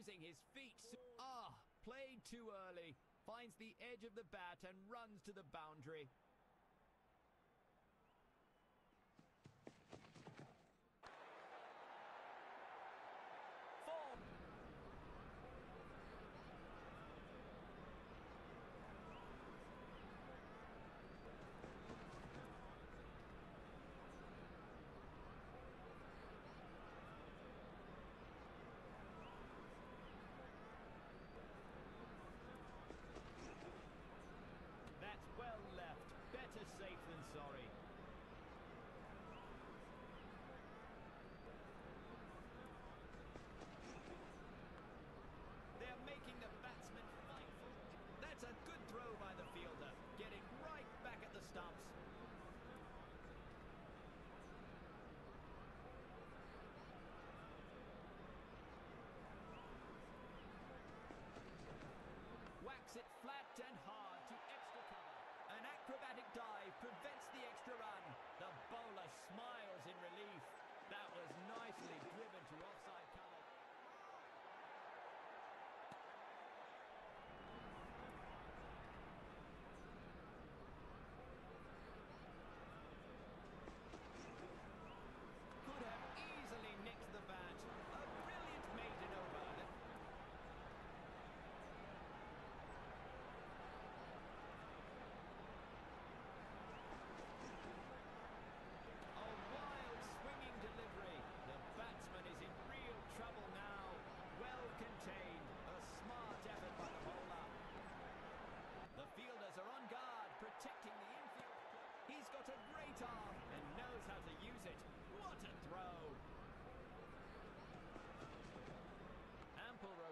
using his feet. Ah, played too early. Finds the edge of the bat and runs to the boundary.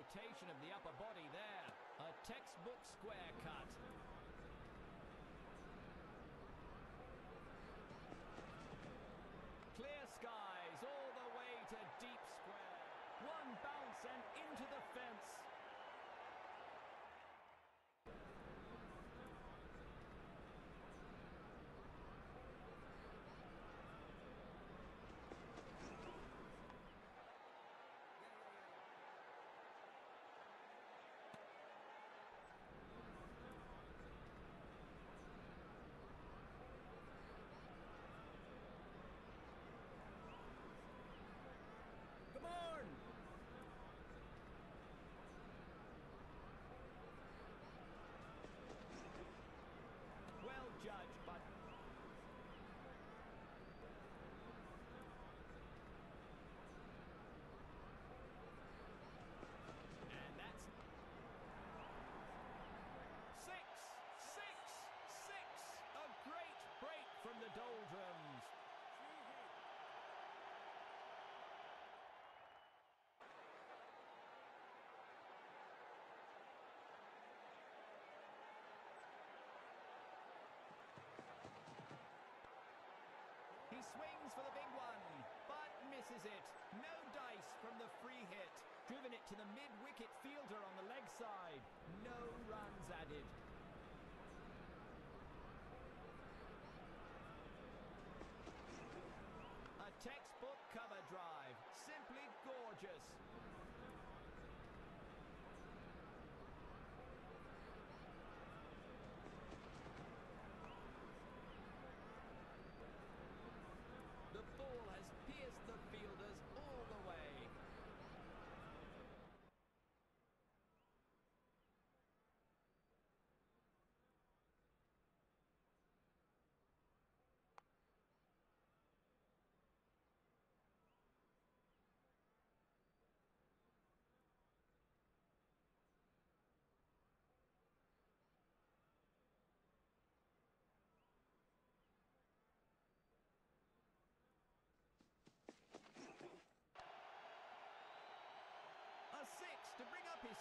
rotation of the upper body there. A textbook square cut. He swings for the big one, but misses it. No dice from the free hit. Driven it to the mid-wicket fielder on the leg side. No runs added. A textbook cover drive. Simply gorgeous.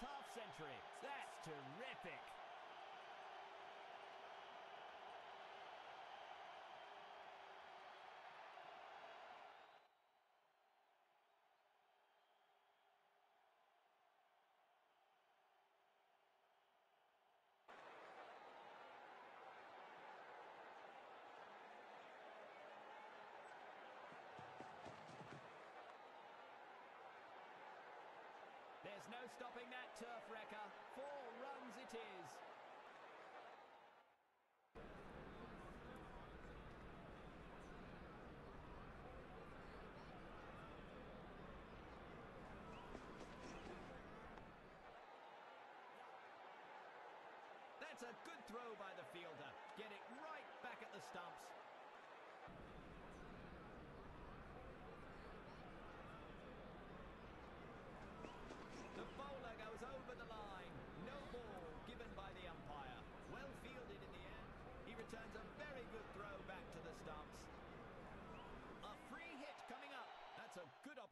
half century. That's terrific. No stopping that turf wrecker. Four runs it is. That's a good throw by the fielder. Get it right back at the stumps.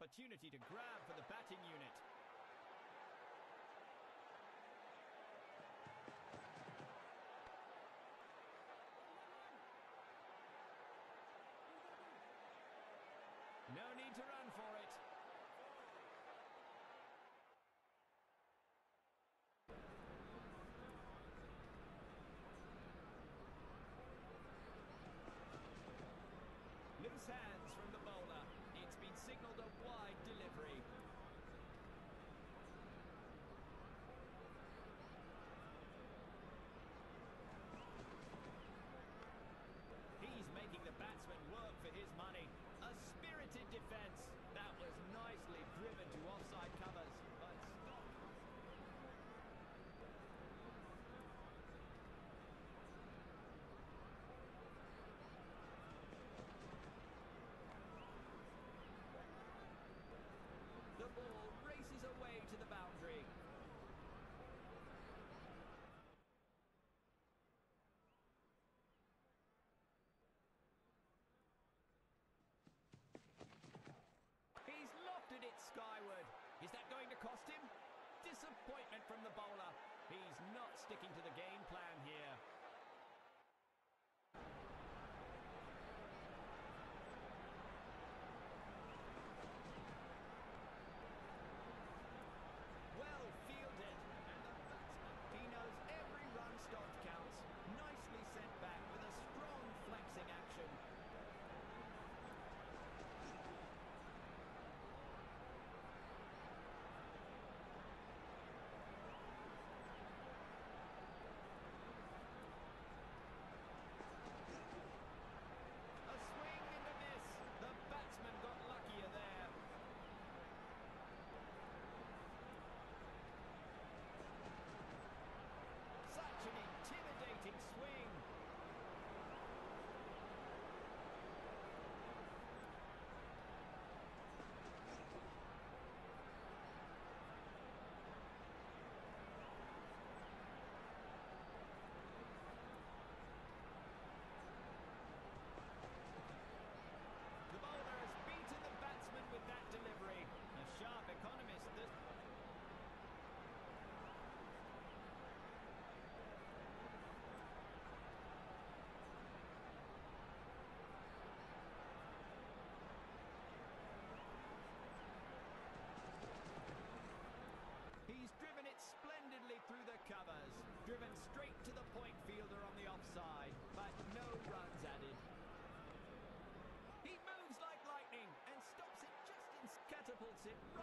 opportunity to grab for the batting unit. disappointment from the bowler. He's not sticking to the game plan here. it.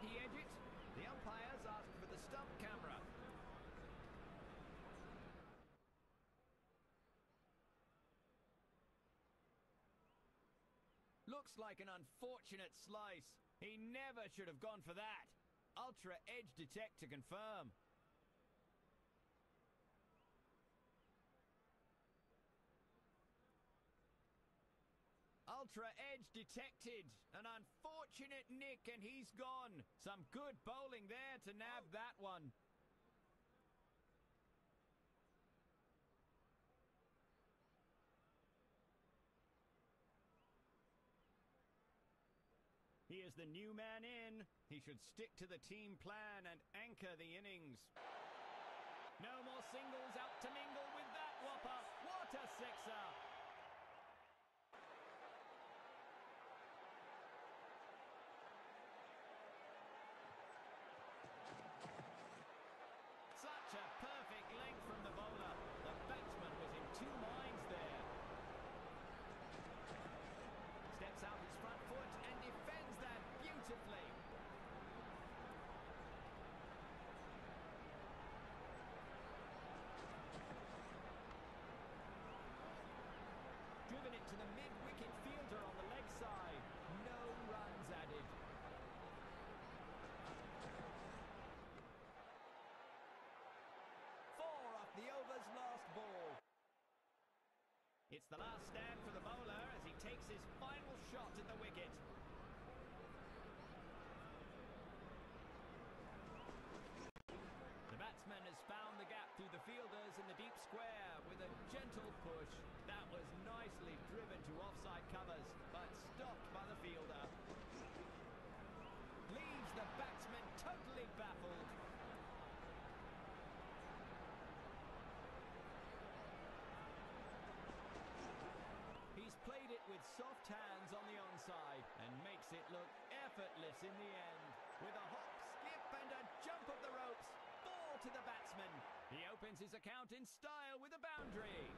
Did he edge it? The umpires asked for the stump camera. Looks like an unfortunate slice. He never should have gone for that. Ultra edge detect to confirm. Ultra Edge detected. An unfortunate nick and he's gone. Some good bowling there to nab oh. that one. He is the new man in. He should stick to the team plan and anchor the innings. No more singles out to mingle with that whopper. What a sixer! Such a perfect length from the bowler. The batsman was in two minds there. Steps out his front foot and defends that beautifully. Driven it to the mid-wicket fielder on the leg side. No runs added. Four off the over's last ball. It's the last stand for the bowler as he takes his final shot at the wicket. The batsman has found the gap through the fielders in the deep square with a gentle push. That was nicely driven to offside covers, but stopped by the fielder. Leaves the batsman totally baffled. He's played it with soft hands on the onside and makes it look effortless in the end. With a hop, skip and a jump of the ropes, ball to the batsman. He opens his account in style with a boundary.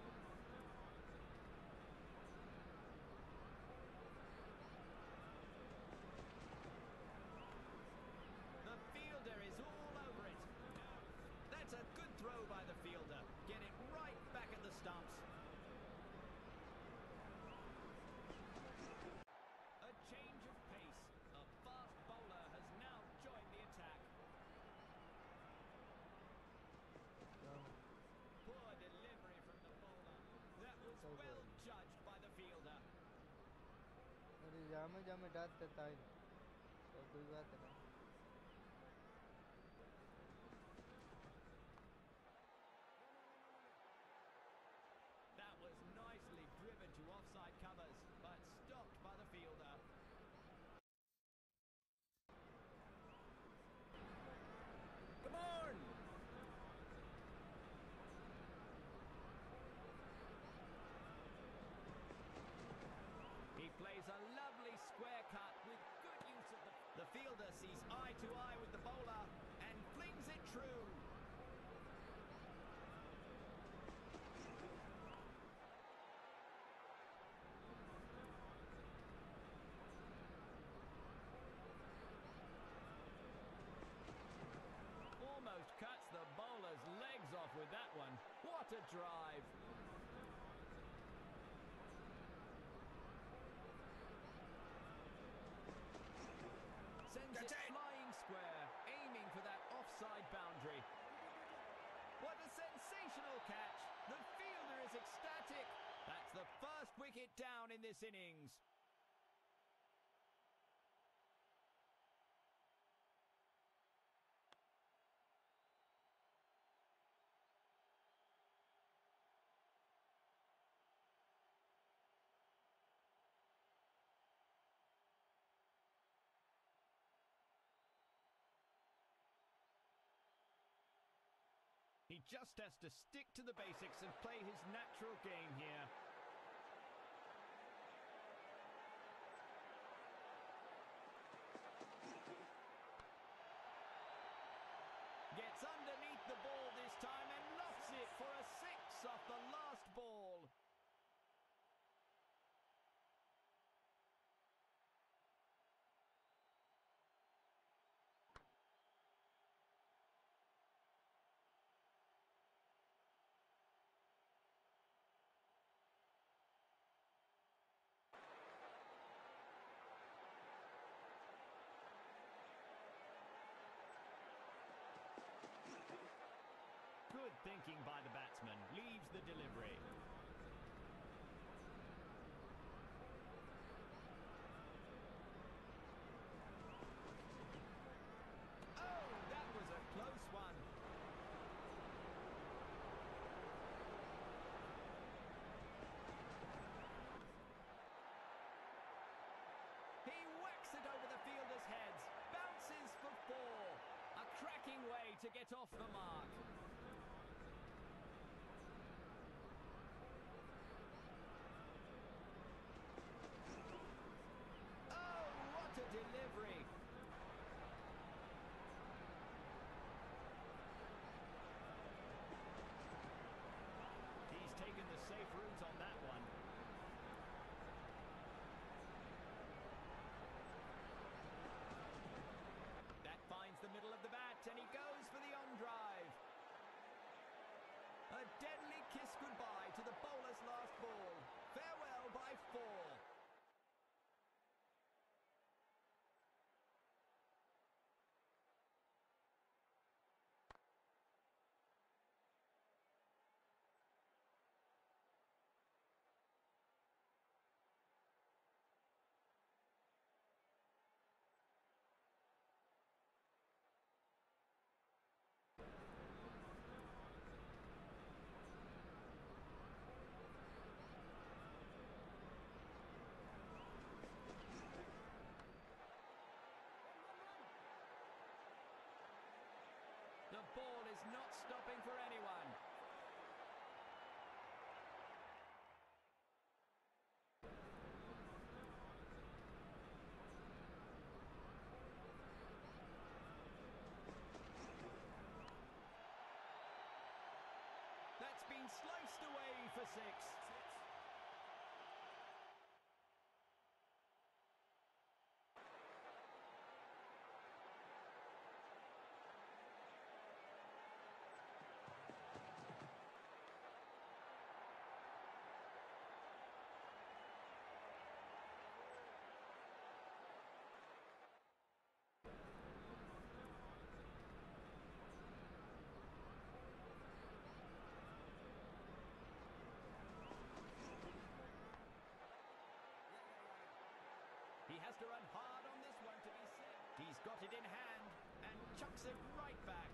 जामे जामे dot देता है तो कोई बात नहीं। Drive! Sends That's it it. flying square, aiming for that offside boundary. What a sensational catch! The fielder is ecstatic. That's the first wicket down in this innings. Just has to stick to the basics and play his natural game here. Gets underneath the ball this time and lofts it for a six off the last ball. Good thinking by the batsman. Leaves the delivery. Oh, that was a close one. He whacks it over the fielders' heads. Bounces for four. A cracking way to get off the mark. Oh, what a delivery. He's taken the safe route on that one. That finds the middle of the bat and he goes for the on drive. A deadly kiss goodbye to the bowler's last ball. Farewell by four. The not stopping for anyone. That's been sliced away for six. He has to run hard on this one to be set. He's got it in hand and chucks it right back.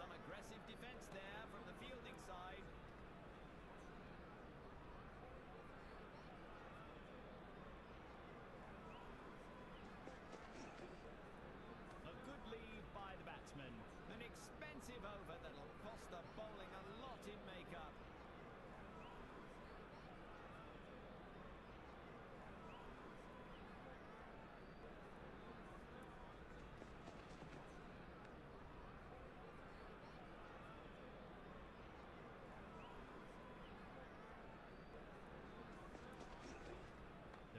Some aggressive defense there from the fielding side. A good lead by the batsman. An expensive over that'll cost the bowling a lot in makeup.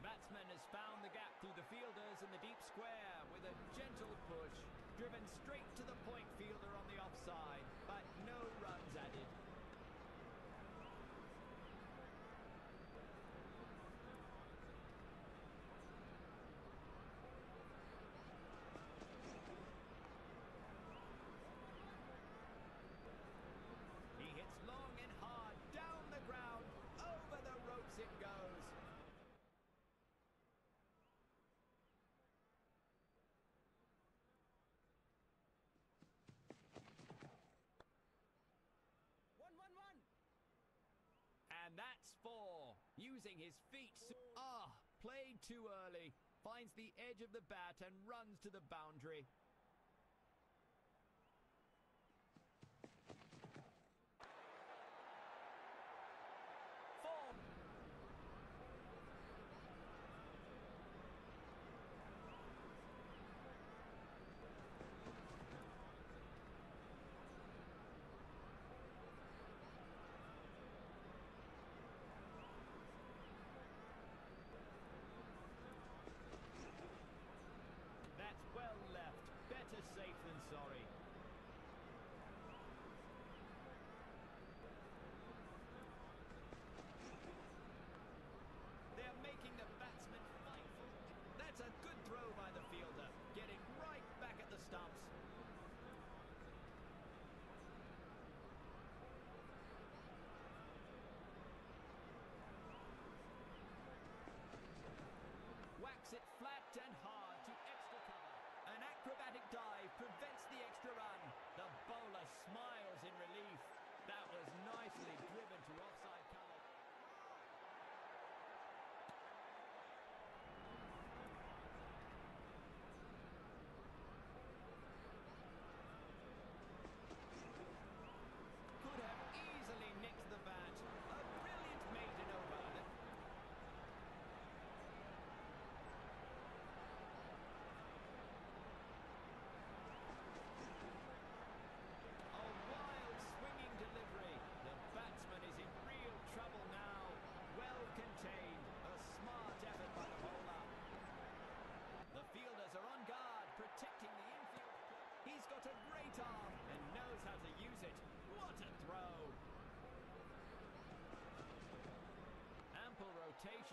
The batsman has found the gap through the fielders in the deep square with a gentle push. Driven straight to the point fielder on the offside, but no runs added. He hits long and hard down the ground. Over the ropes it goes. One, one, one. And that's four. Using his feet. Ah, played too early. Finds the edge of the bat and runs to the boundary.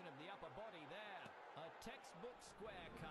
of the upper body there. A textbook square cut.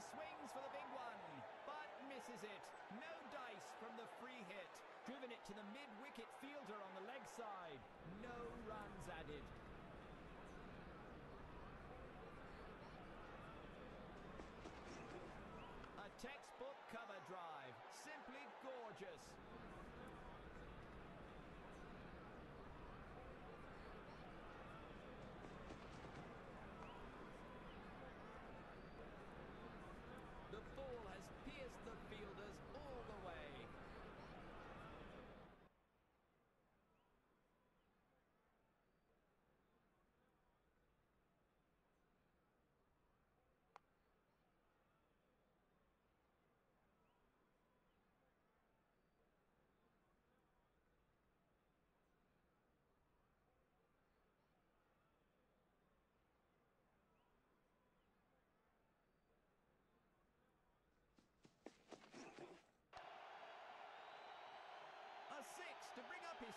Swings for the big one, but misses it. No dice from the free hit. Driven it to the mid-wicket fielder on the leg side. No runs added.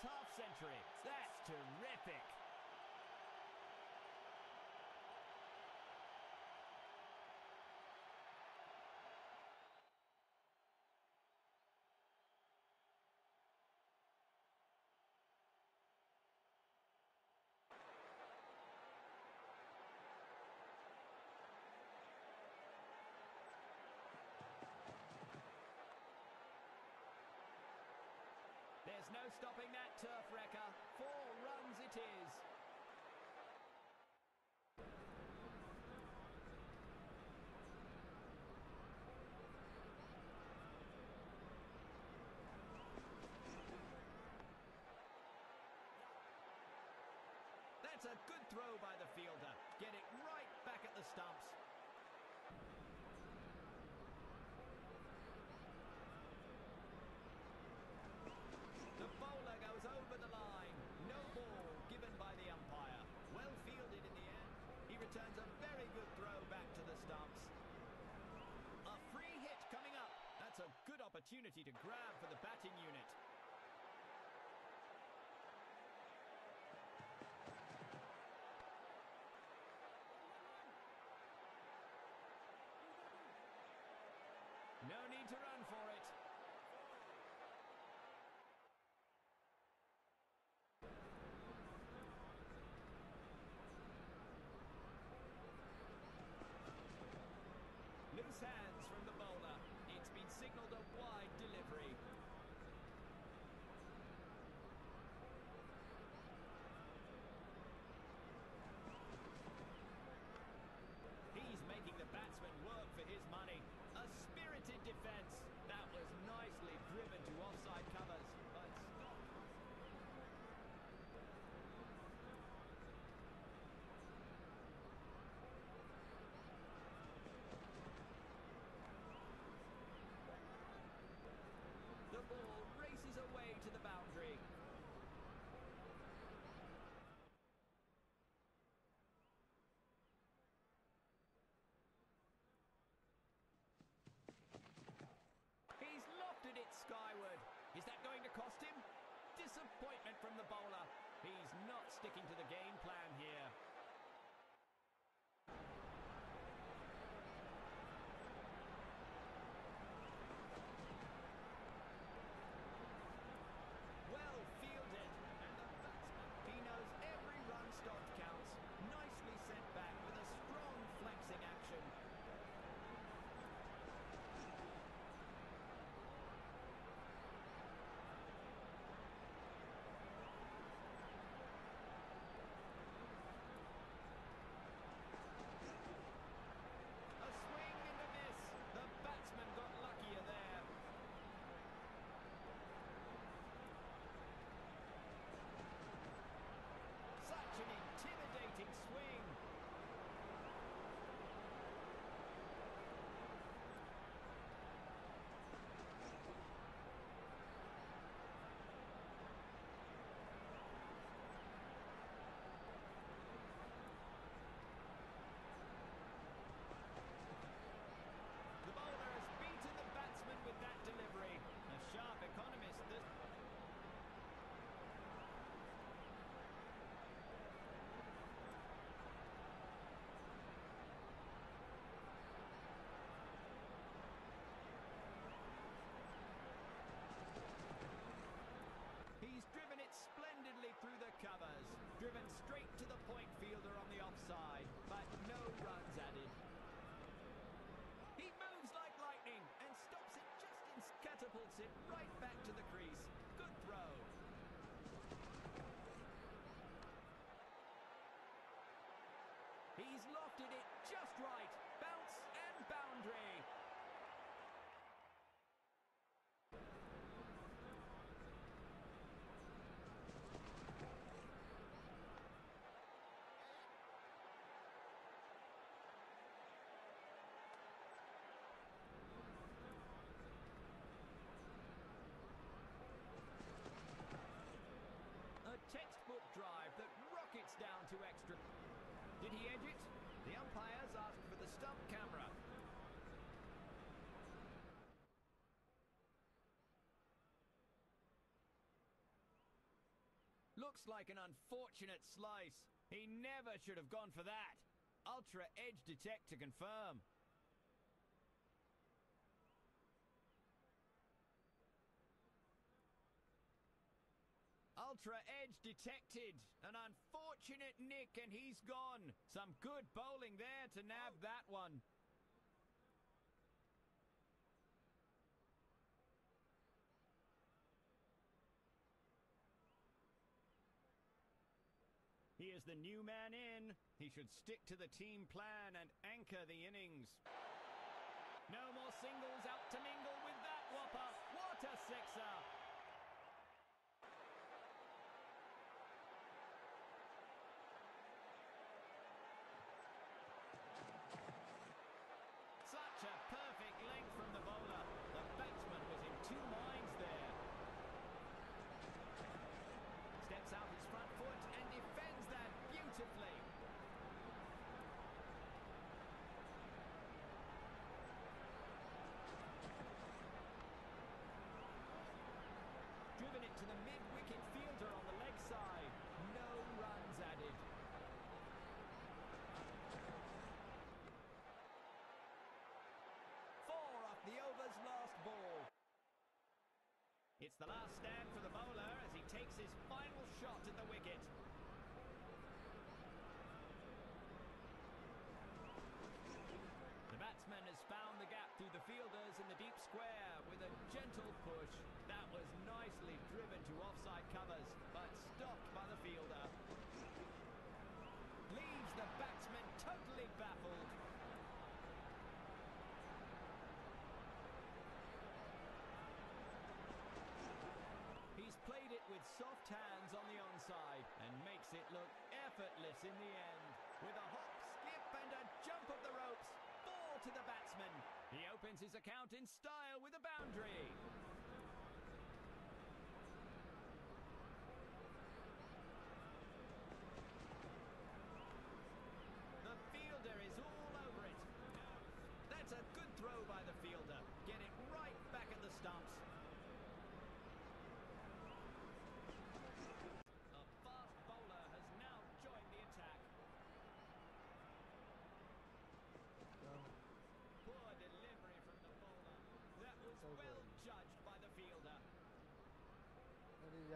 top century. That's terrific. There's no stopping now turf wrecker. Four runs it is. That's a good throw by the fielder. Get it right back at the stumps. opportunity to grab for the batting unit. disappointment from the bowler. He's not sticking to the game plan here. It right back to the crease. Good throw. He's lofted it just right. Bounce and boundary. A textbook drive that rockets down to extra. Did he edge it? The umpires asked for the stump camera. Looks like an unfortunate slice. He never should have gone for that. Ultra edge detect to confirm. Ultra edge detected. An unfortunate nick, and he's gone. Some good bowling there to nab that one. He is the new man in. He should stick to the team plan and anchor the innings. No more singles out to mingle with that whopper. What a sixer! Such a perfect length from the bowler. The batsman was in two minds there. Steps out his front foot and defends that beautifully. Driven it to the mid-wicket fielder on the leg side. No runs added. Four off the over's last ball. It's the last stand for the bowler as he takes his final shot at the wicket. The batsman has found the gap through the fielders in the deep square with a gentle push. That was nicely driven to offside covers, but stopped by the fielder. Leaves the batsman totally baffled. He's played it with soft hands on the onside and makes it look effortless in the end. With a hop, skip, and a jump of the ropes, ball to the batsman. He opens his account in style with a boundary.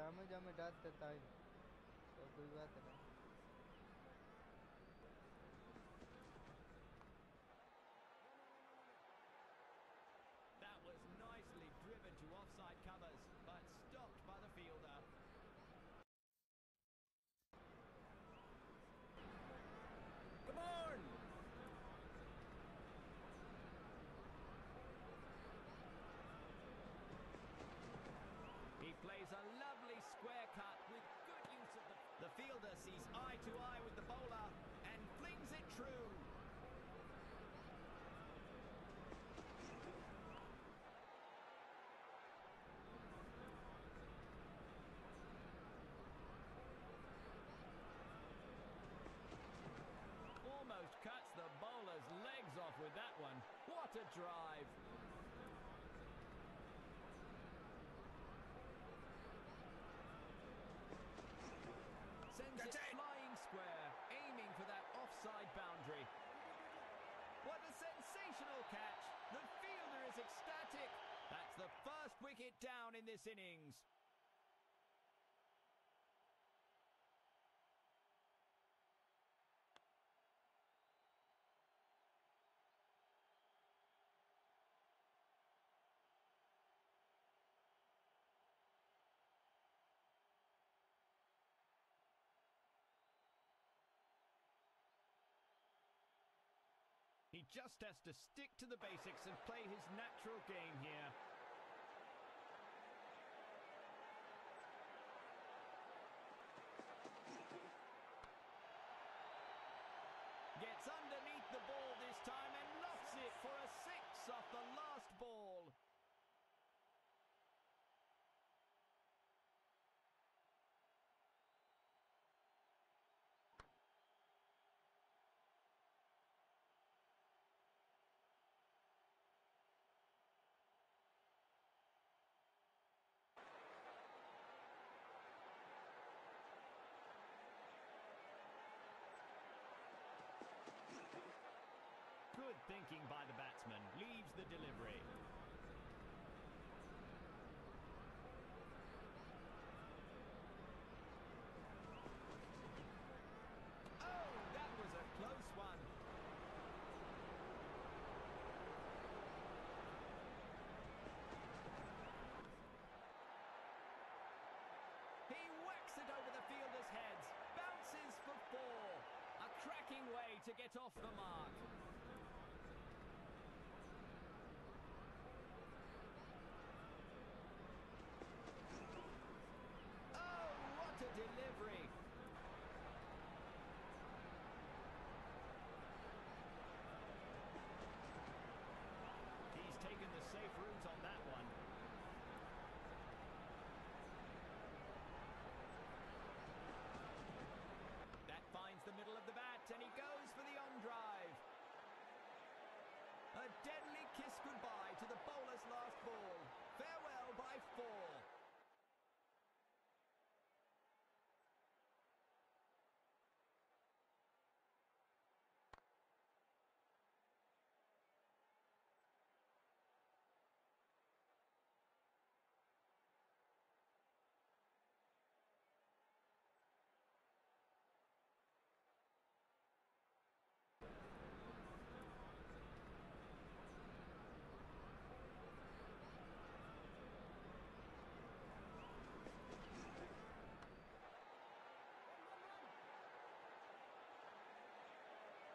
जामे जामे डांट देता है। तो कोई बात नहीं। Drive! Sends That's it it. flying square, aiming for that offside boundary. What a sensational catch! The fielder is ecstatic. That's the first wicket down in this innings. He just has to stick to the basics and play his natural game here. Gets underneath the ball this time and lofts it for a six off the last ball. Good thinking by the batsman. Leaves the delivery. Oh, that was a close one. He whacks it over the fielder's heads. Bounces for four. A cracking way to get off the mark. Oh, what a delivery! He's taken the safe route on that one. That finds the middle of the bat and he goes for the on drive. A deadly kiss goodbye to the bowler's last ball. Farewell by four.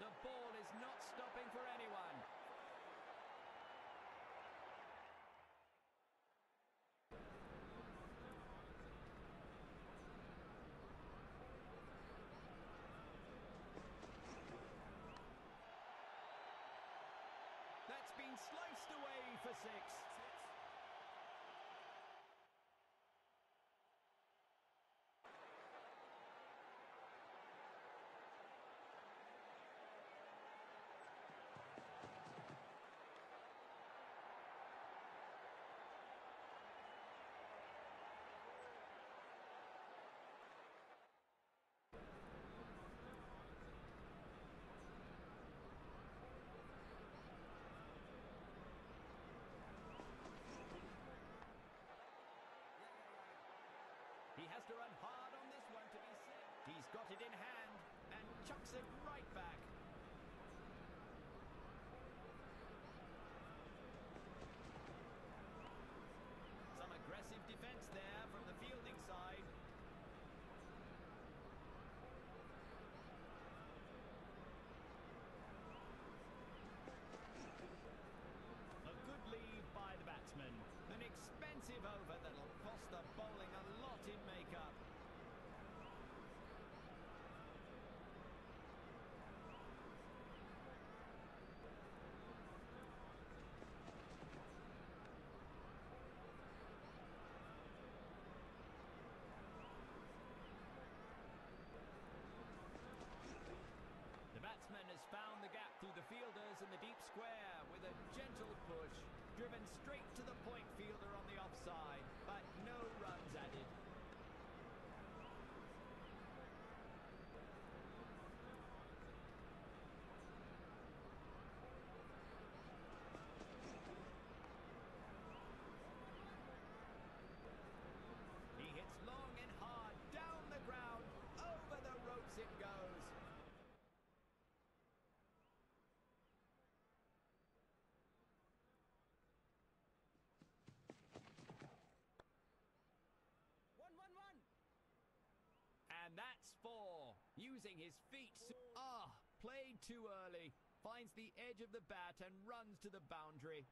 The not stopping for anyone. That's been sliced away for six. in hand and chucks it driven straight to the point fielder on the offside. That's four. Using his feet. Ah, played too early. Finds the edge of the bat and runs to the boundary.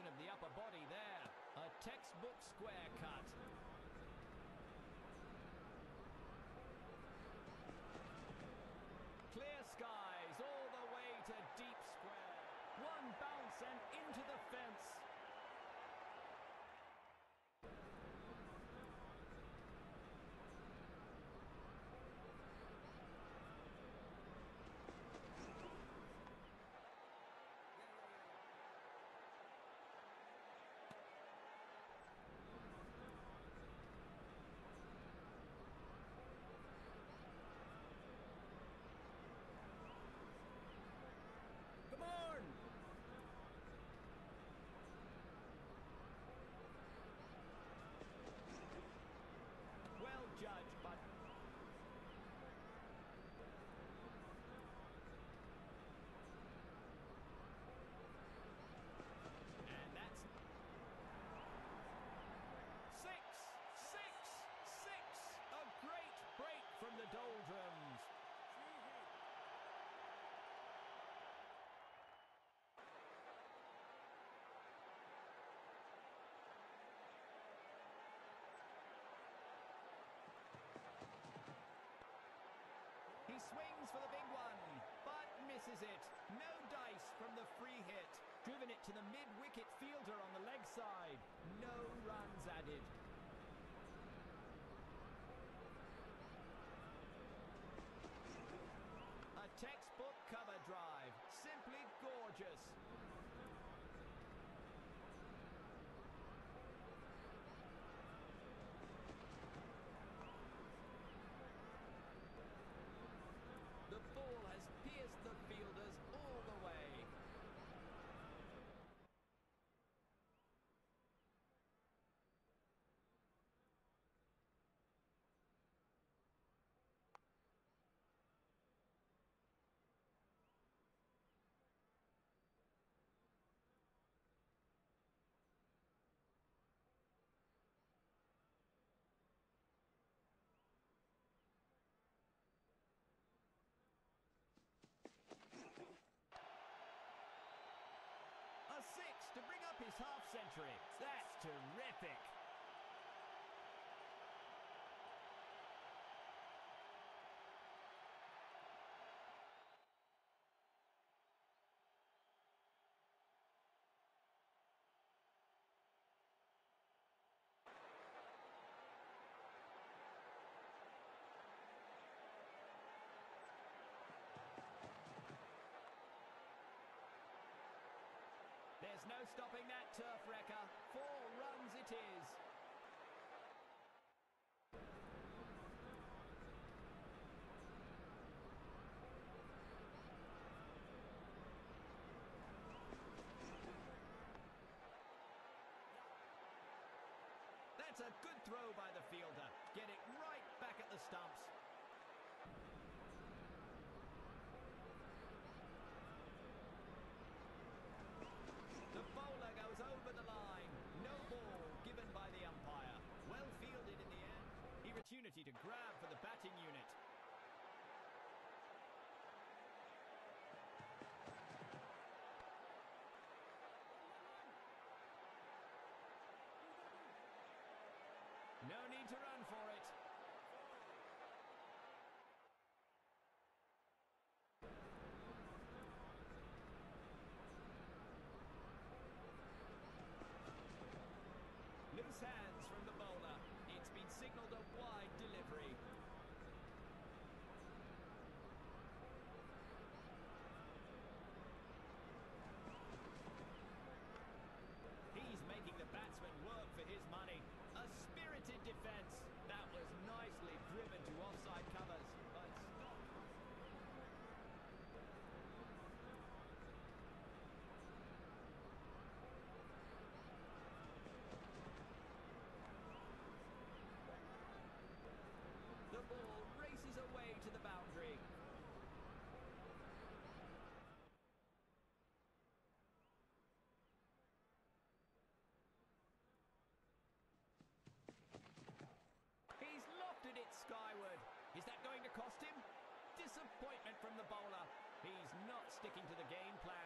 possession of the upper body there. A textbook square cut. Clear skies all the way to deep square. One bounce and into the swings for the big one, but misses it. No dice from the free hit. Driven it to the mid-wicket fielder on the leg side. No runs added. A text half century. That's terrific. There's no stopping that turf wrecker. Four runs it is. That's a good throw by the fielder. Get it right back at the stumps. The bowler goes over the line. No ball given by the umpire. Well fielded in the end. The opportunity to grab for the batting unit. No need to run for it. Loose hands from the bowler. It's been signalled a wide delivery. He's making the batsman work for his money. A spirited defence. That was nicely driven to offside covers, but stopped. The ball races away to the boundary. He's lofted it skyward. Is that going to cost him? Disappointment from the bowler. He's not sticking to the game plan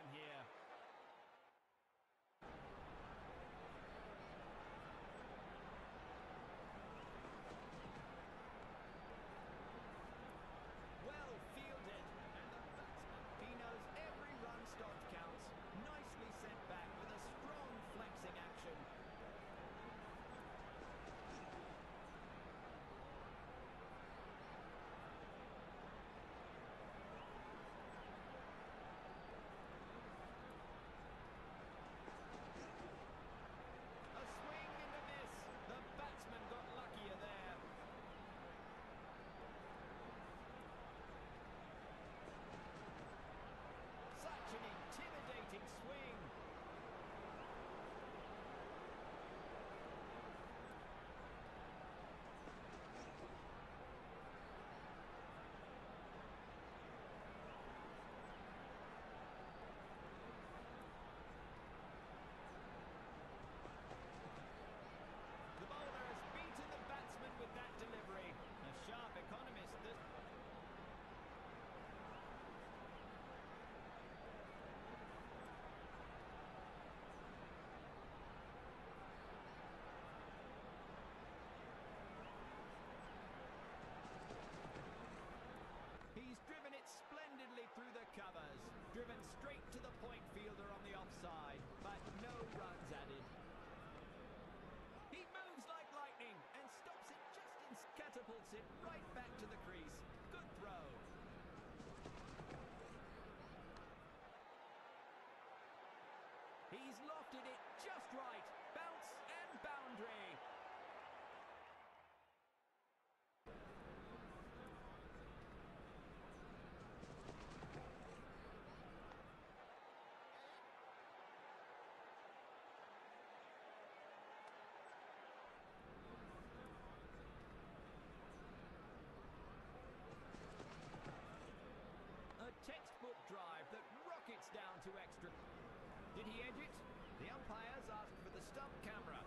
Did he edge it? The umpires asked for the stump camera.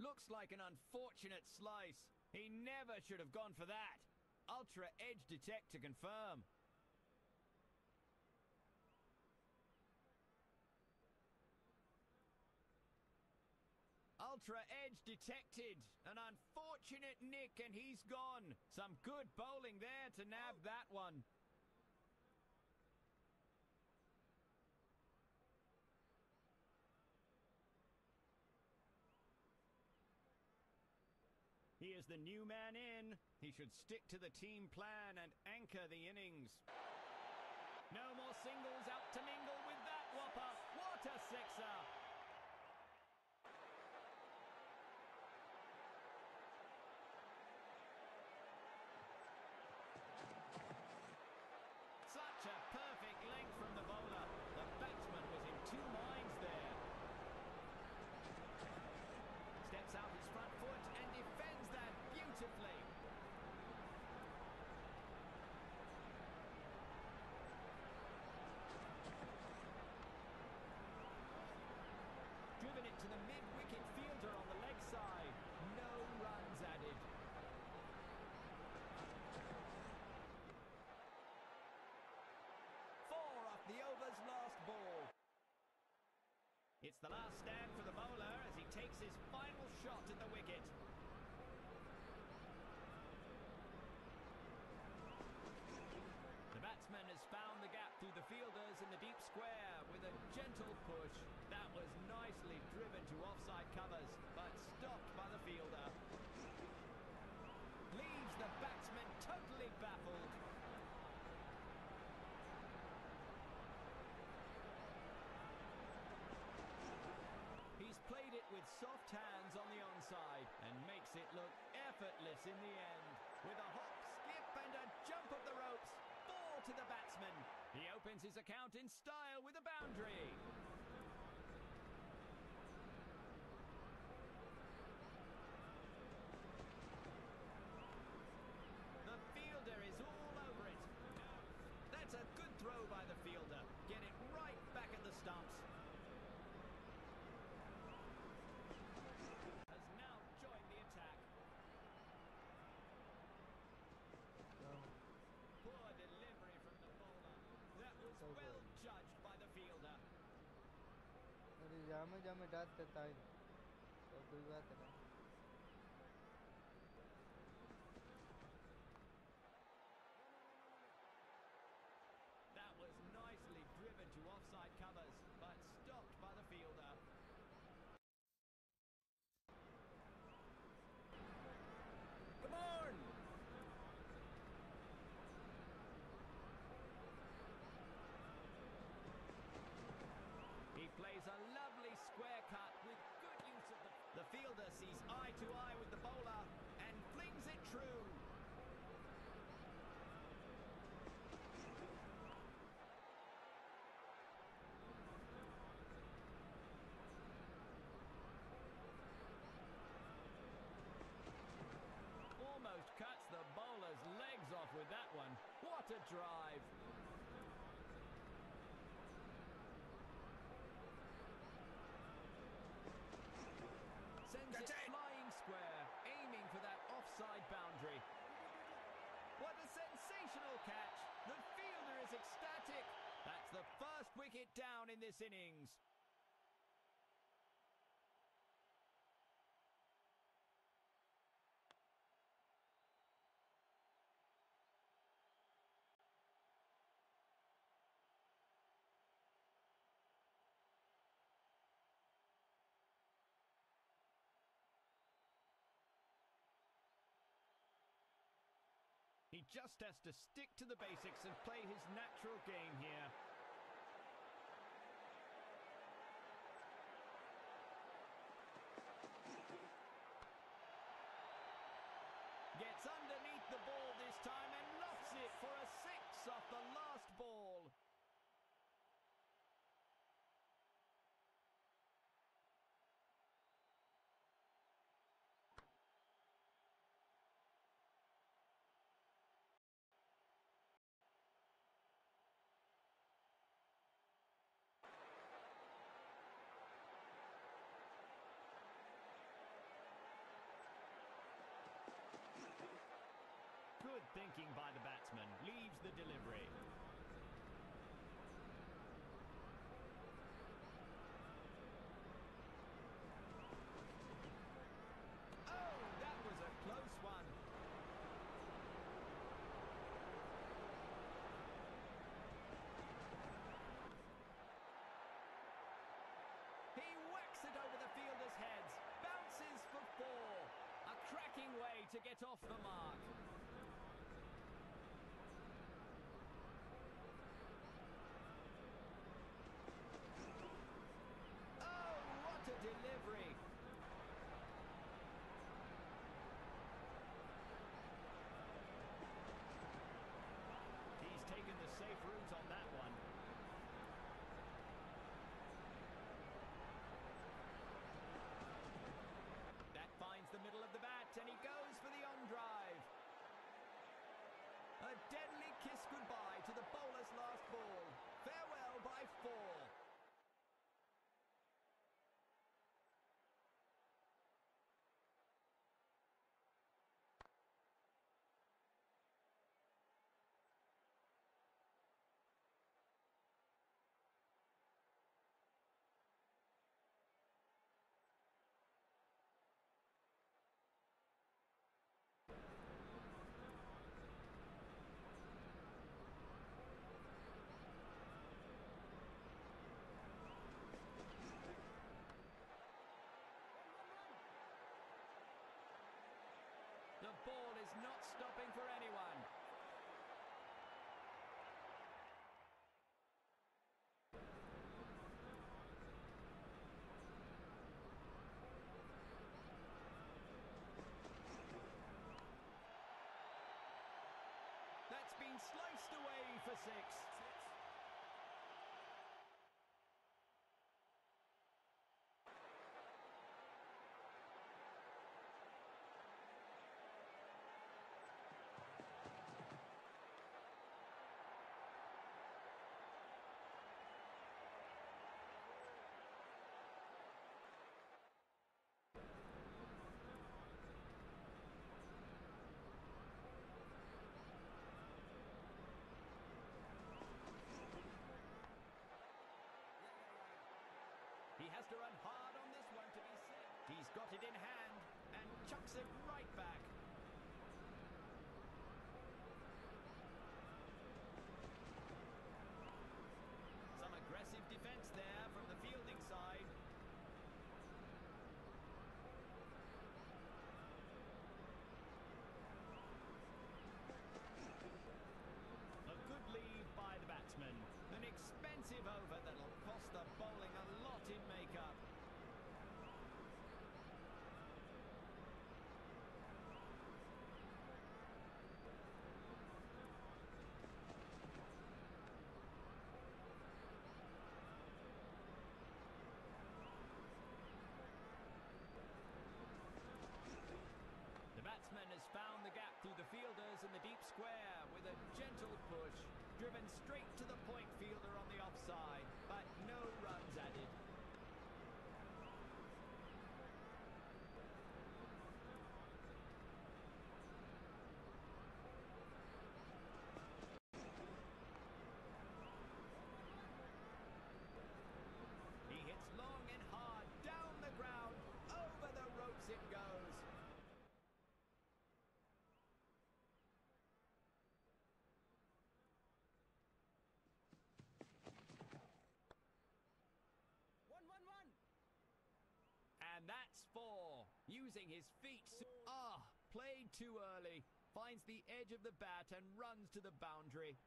Looks like an unfortunate slice. He never should have gone for that. Ultra edge detect to confirm. Ultra edge detected. An unfortunate nick, and he's gone. Some good bowling there to nab oh. that one. He is the new man in. He should stick to the team plan and anchor the innings. No more singles out to mingle with that whopper. What a sixer! Such a perfect length from the bowler. The batsman was in two minds there. Steps out his front foot and defends that beautifully. Driven it to the mid-wicket fielder on the leg side. No runs added. Four off the over's last ball. It's the last stand for the bowler as he takes his final shot at the wicket. The batsman has found the gap through the fielders in the deep square with a gentle push. That was nicely driven to offside covers, but stopped by the fielder. Leaves the batsman totally baffled. He's played it with soft hands on the onside and makes it look effortless in the end. With a hop, skip, and a jump of the ropes, ball to the batsman. He opens his account in style with a boundary. जामे जामे dot देता है। तो कोई बात it down in this innings. He just has to stick to the basics and play his natural game here. Good thinking by the batsman. Leaves the delivery. Oh, that was a close one. He whacks it over the fielder's heads. Bounces for four. A cracking way to get off the mark. sliced away for six. in hand and chucks it driven straight to the point fielder on the offside. That's four. Using his feet. Ah, played too early. Finds the edge of the bat and runs to the boundary.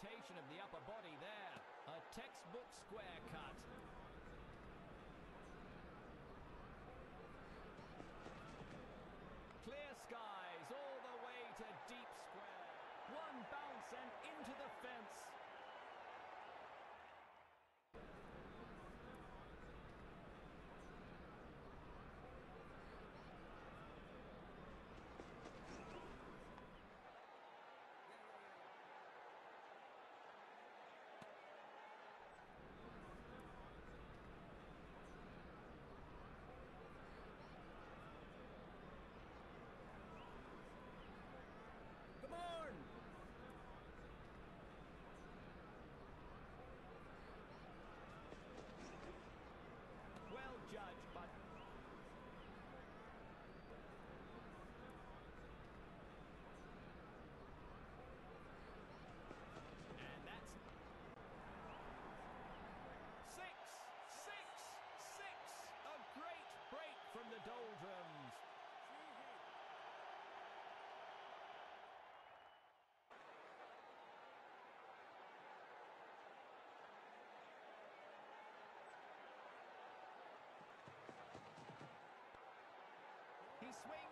rotation of the upper body there. A textbook square cut.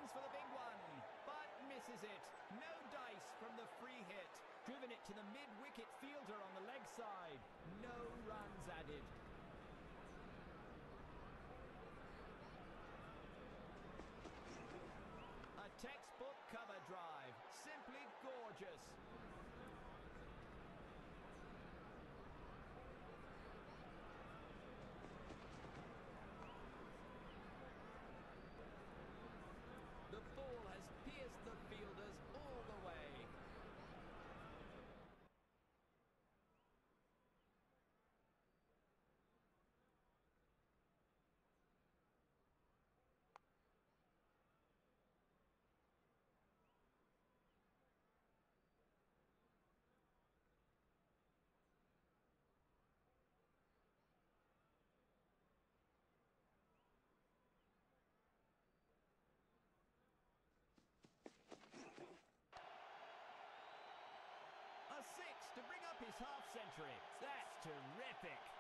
Chance for the big one, but misses it. No dice from the free hit. Driven it to the mid-wicket fielder on the leg side. No runs added. top century. That's terrific.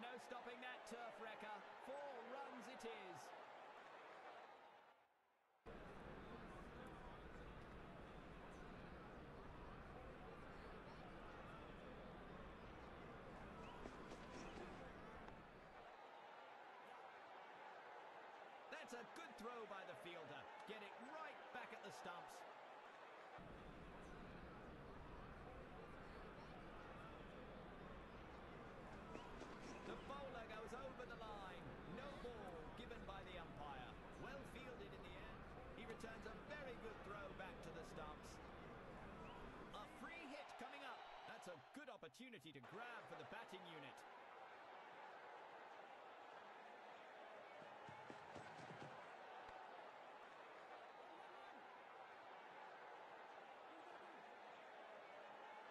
no stopping that turf wrecker. Four runs it is. That's a good throw by the fielder. Get it right back at the stumps. Opportunity to grab for the batting unit.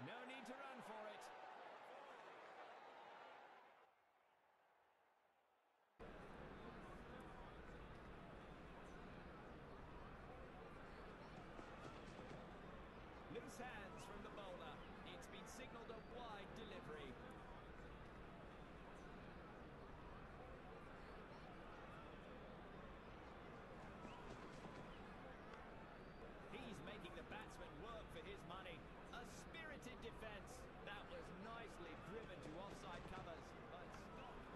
No need to run for it. Loose hands from the bowler. It's been signalled a wide delivery. He's making the batsman work for his money. A spirited defence. That was nicely driven to offside covers, but stopped.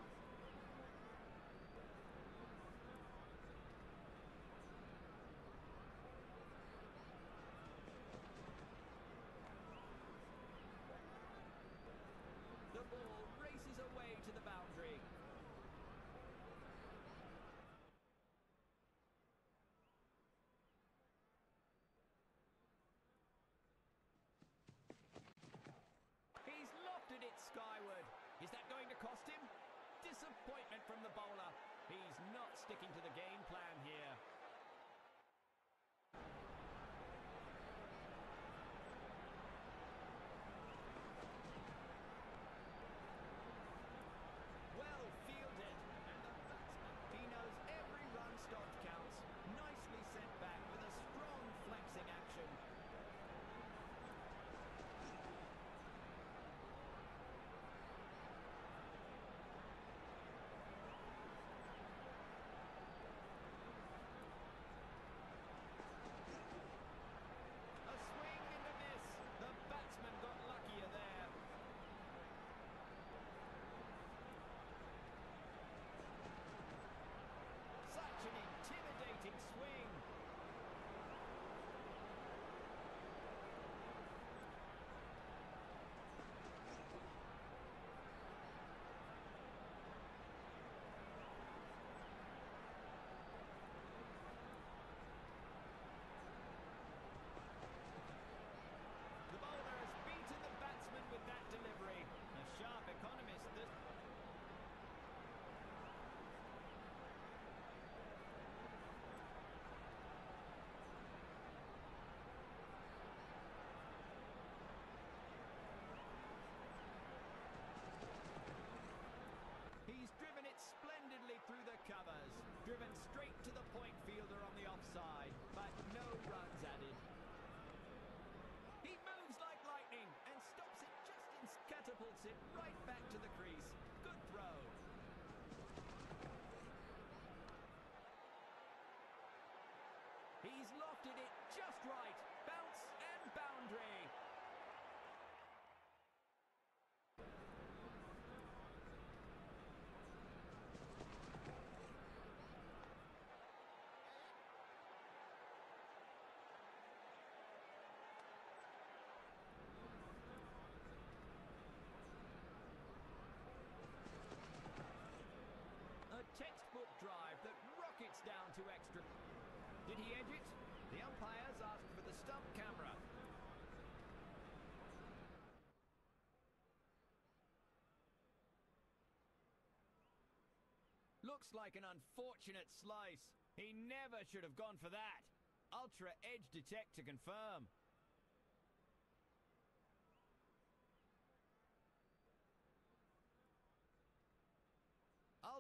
The ball races away to the boundary. He's lofted it skyward. Is that going to cost him? Disappointment from the bowler. He's not sticking to the game plan here. Well fielded. And the batsman, he knows every run stopped counts. Nicely sent back with a strong flexing action. A swing and a miss. The batsman got luckier there. Such an intimidating swing. The bowler has beaten the batsman with that delivery. A sharp economist this He's driven it splendidly through the covers. Driven straight to the point fielder on the offside, but no runs added. He moves like lightning and stops it just in catapults it right back to the crease. Good throw. He's lofted it just right. Bounce and boundary. A textbook drive that rockets down to extra. Did he edge it? The umpires asked for the stump camera. Looks like an unfortunate slice. He never should have gone for that. Ultra Edge Detect to confirm.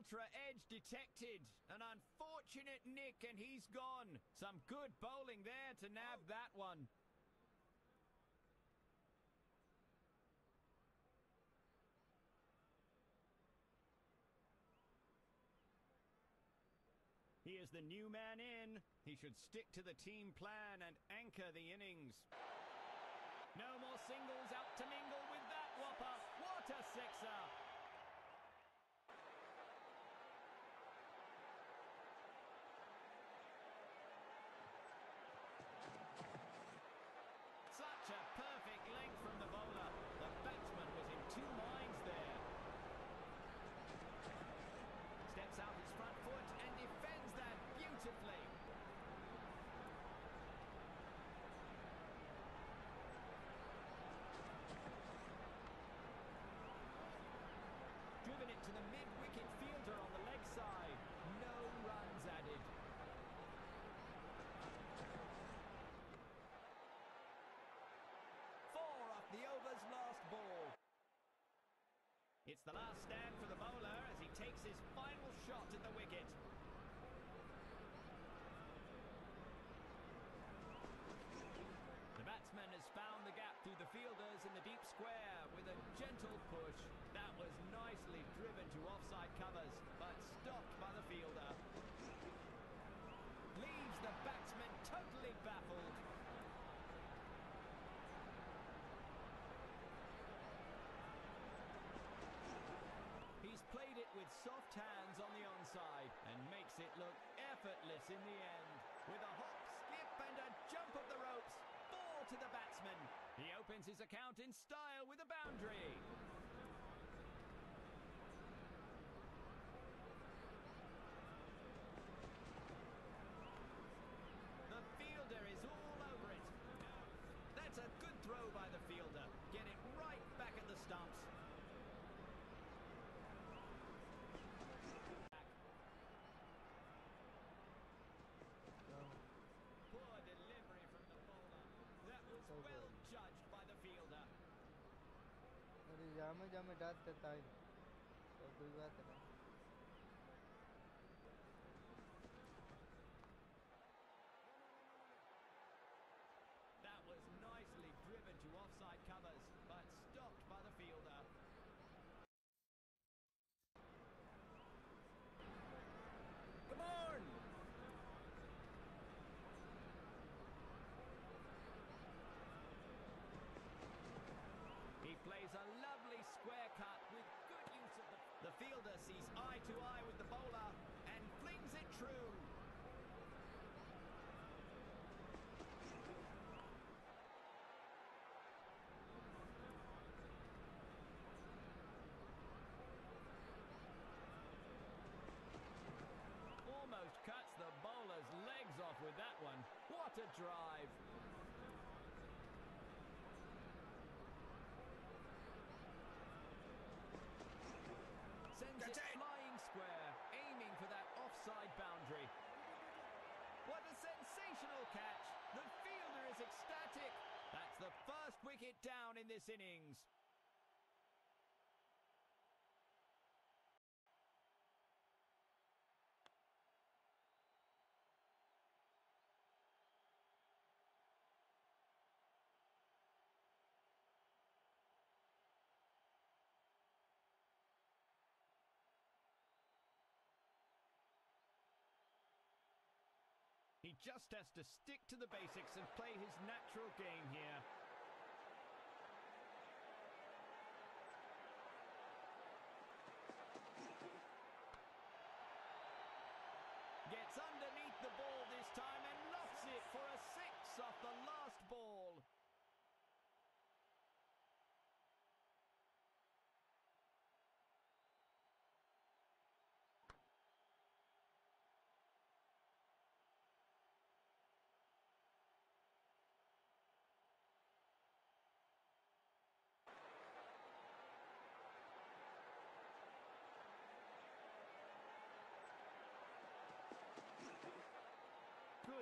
Ultra Edge detected. An unfortunate nick, and he's gone. Some good bowling there to nab oh. that one. He is the new man in. He should stick to the team plan and anchor the innings. No more singles out to mingle with that whopper. What a sixer! It's the last stand for the bowler as he takes his final shot at the wicket. The batsman has found the gap through the fielders in the deep square with a gentle push. That was nicely driven to offside covers, but stopped by the fielder. Leaves the batsman totally baffled. He's played it with soft hands on the onside and makes it look effortless in the end. With a hop, skip and a jump of the ropes, ball to the batsman. He opens his account in style with a boundary. जामे हमें डांटते ताई तो कोई बात है drive! Sends it it! flying square, aiming for that offside boundary. What a sensational catch! The fielder is ecstatic. That's the first wicket down in this innings. He just has to stick to the basics and play his natural game here. Gets underneath the ball this time and lofts it for a six off the last ball.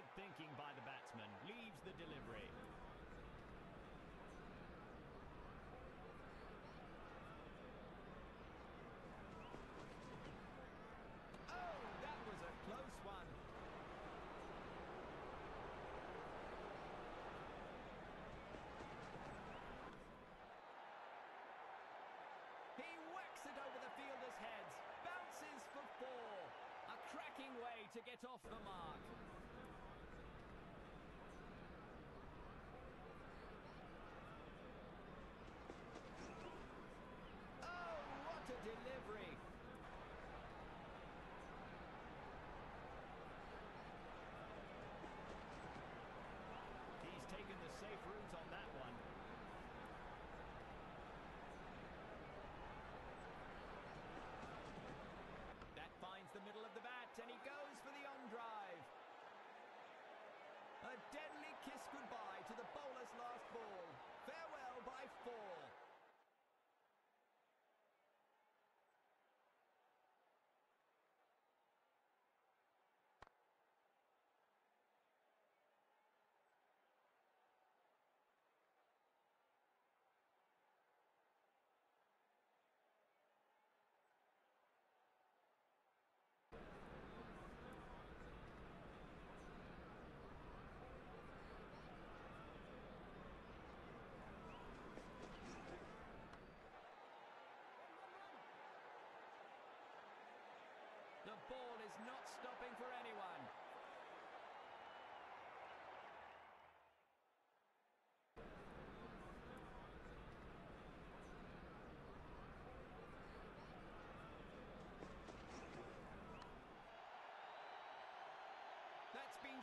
Good thinking by the batsman. Leaves the delivery. Oh, that was a close one. He whacks it over the fielder's heads. Bounces for four. A cracking way to get off the mark.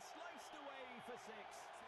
sliced away for six.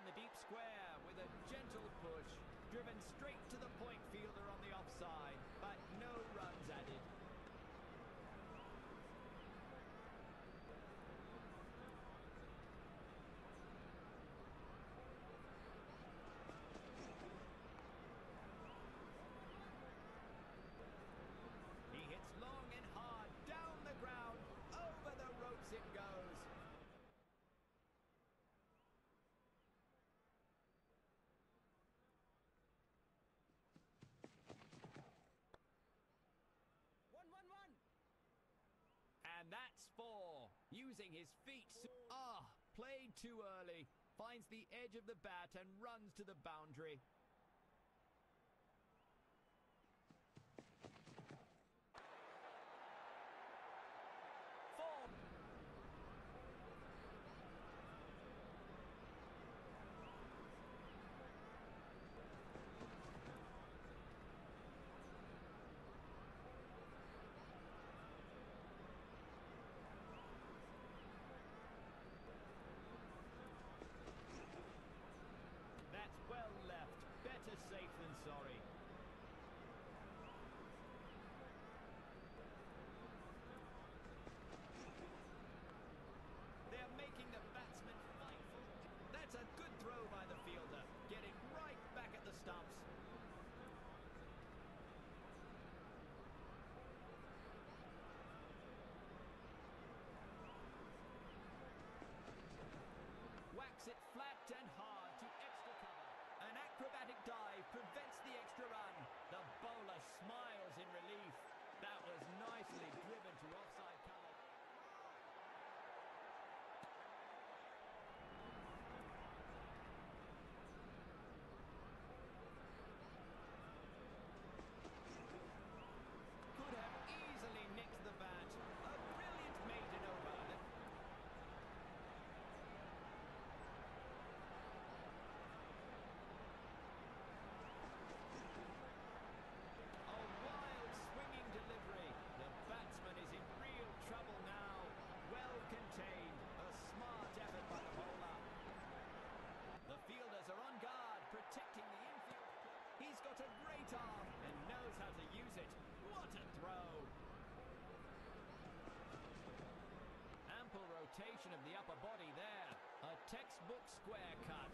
in the deep square with a gentle push. Driven straight to the point fielder on the offside. using his feet. Ah, played too early. Finds the edge of the bat and runs to the boundary. rotation of the upper body there. A textbook square cut.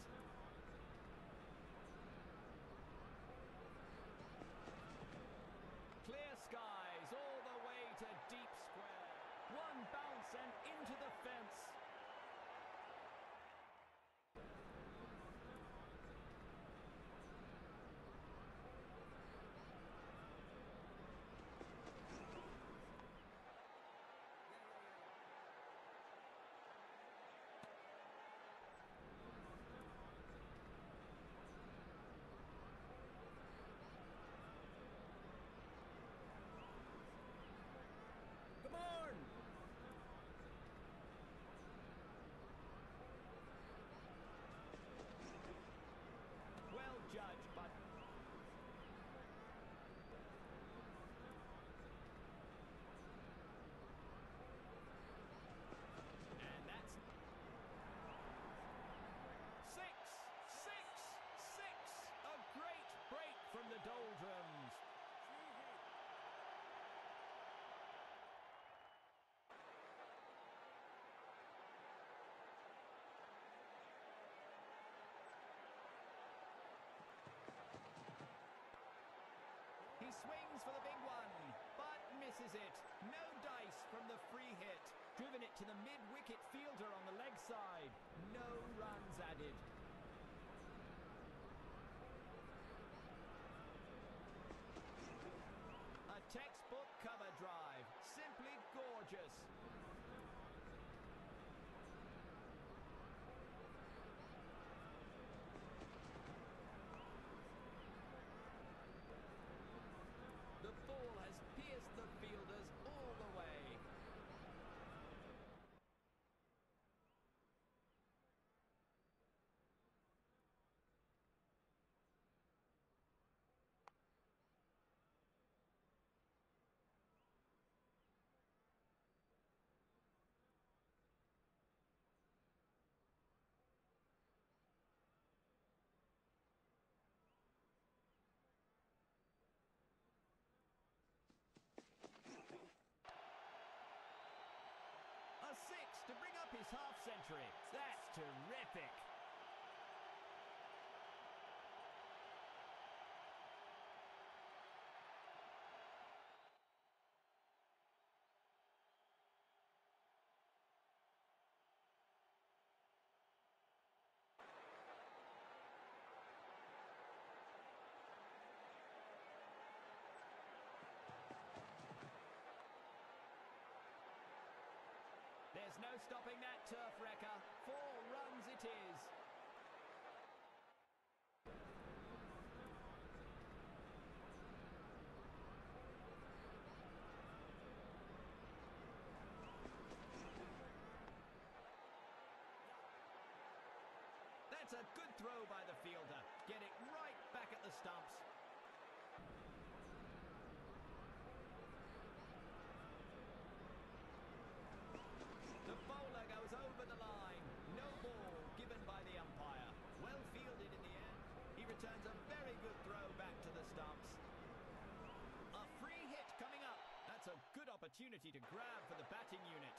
for the big one, but misses it. No dice from the free hit. Driven it to the mid-wicket fielder on the leg side. No runs added. century. That's terrific. turf wrecker. Four runs it is. That's a good throw by opportunity to grab for the batting unit.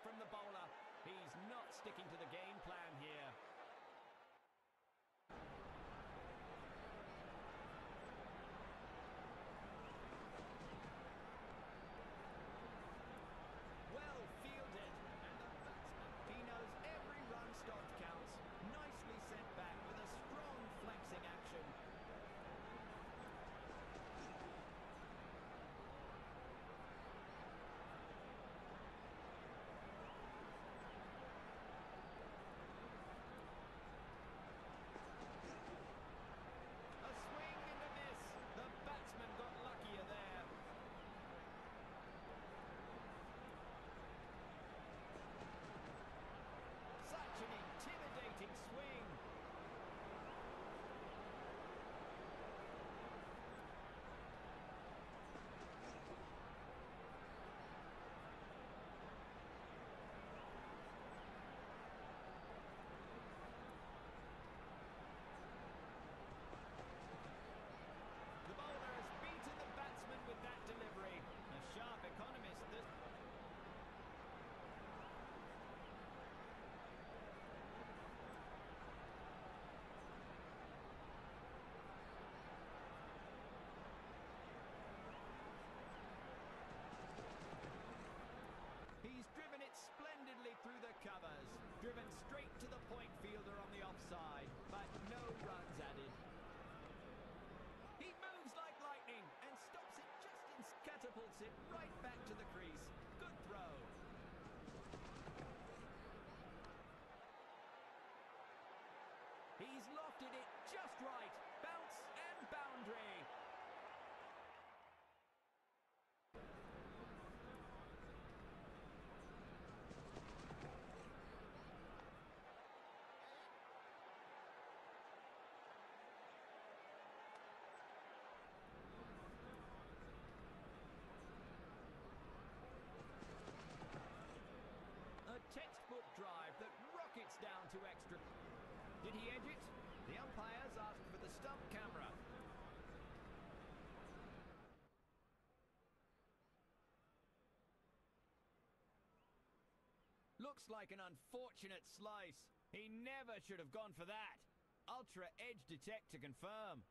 from the bowler. He's not sticking to the game plan. Did he edge it? The umpires asked for the stump camera. Looks like an unfortunate slice. He never should have gone for that. Ultra edge detect to confirm.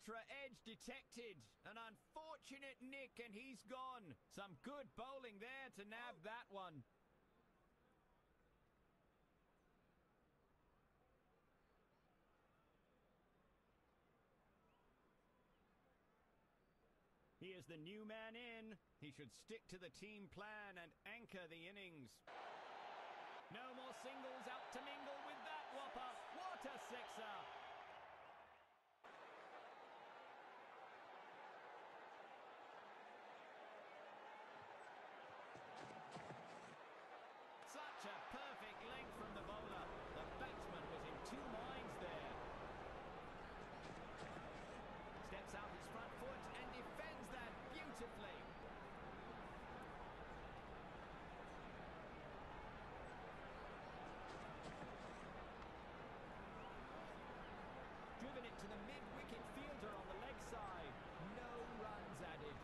Ultra edge detected. An unfortunate nick and he's gone. Some good bowling there to nab oh. that one. He is the new man in. He should stick to the team plan and anchor the innings. No more singles out to mingle with that whopper. What a sixer! Such a perfect length from the bowler. The batsman was in two minds there. Steps out his front foot and defends that beautifully. Driven it to the mid-wicket fielder on the leg side. No runs added.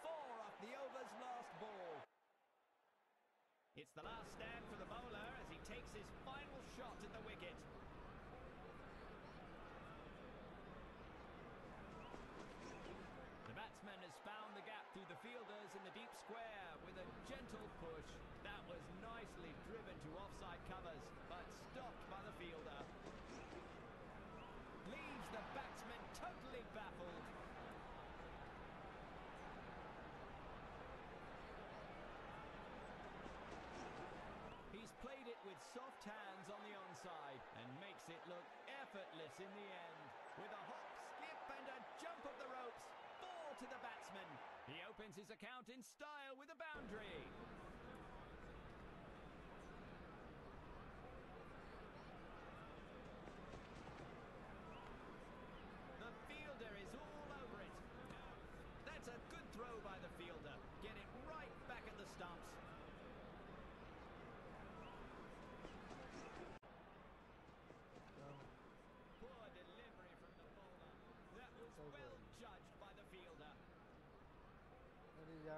Four off the over's last ball. It's the last stand for the bowler as he takes his final shot at the wicket. The batsman has found the gap through the fielders in the deep square with a gentle push. That was nicely driven to offside covers, but stopped by the fielder. Leaves the batsman totally baffled. He's played it with soft hands on the onside and makes it look effortless in the end. With a hop, skip and a jump of the ropes, four to the batsman. He opens his account in style with a boundary.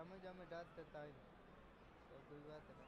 जामे जामे डाल देता है। तो कोई बात नहीं।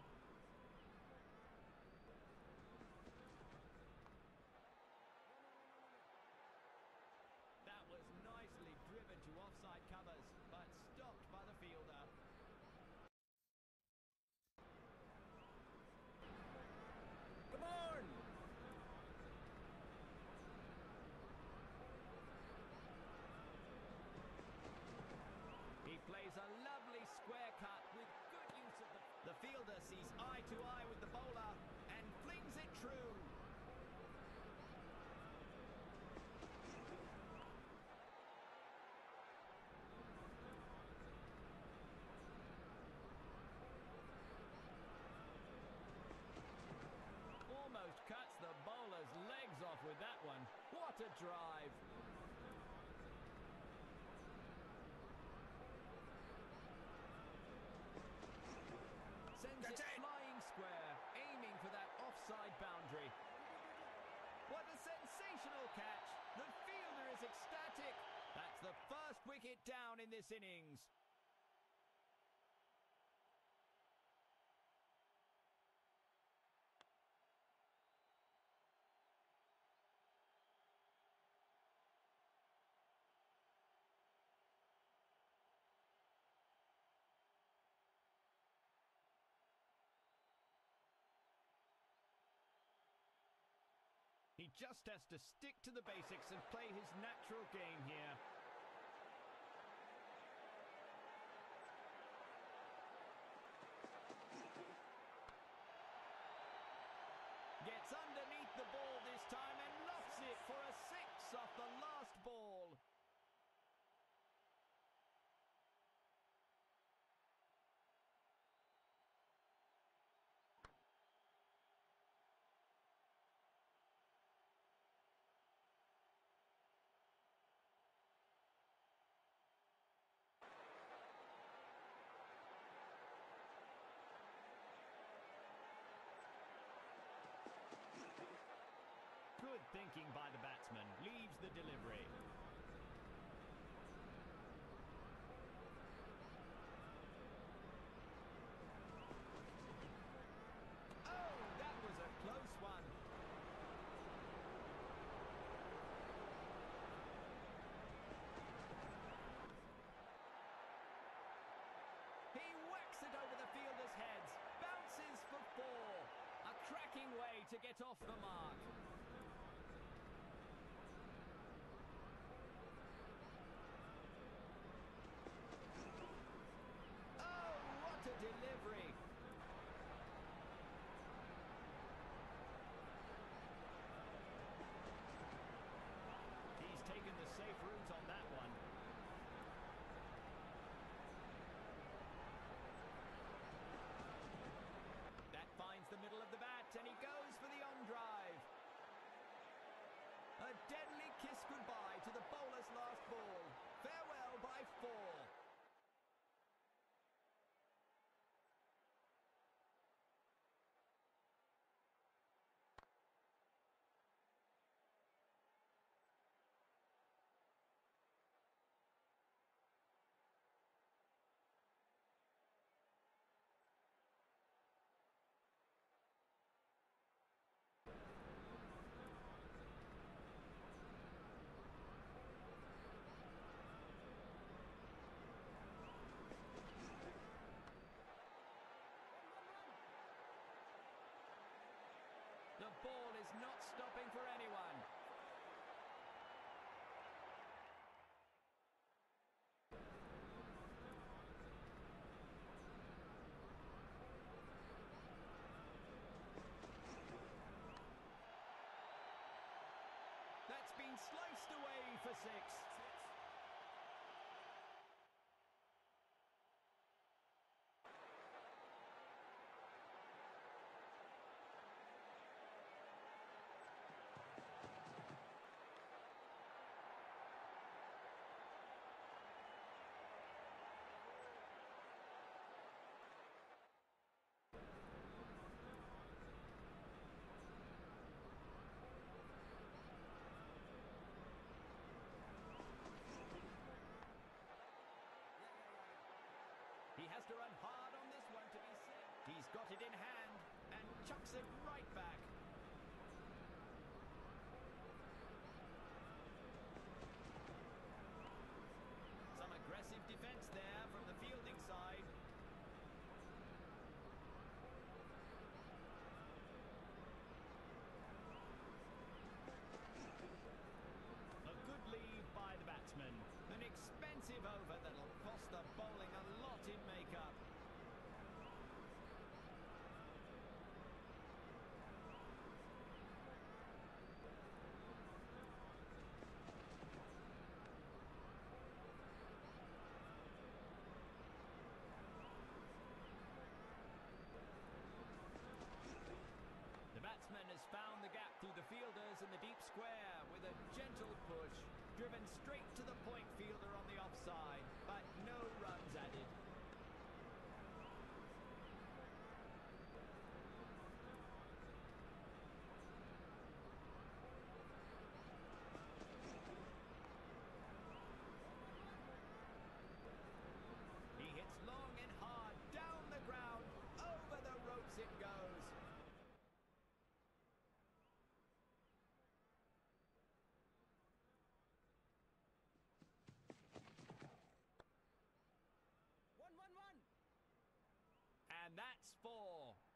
it down in this innings. He just has to stick to the basics and play his natural game here. thinking by the batsman. Leaves the delivery. Oh, that was a close one. He whacks it over the fielder's heads. Bounces for four. A cracking way to get off the mark. sliced away for six. it in hand and chucks it square with a gentle push, driven straight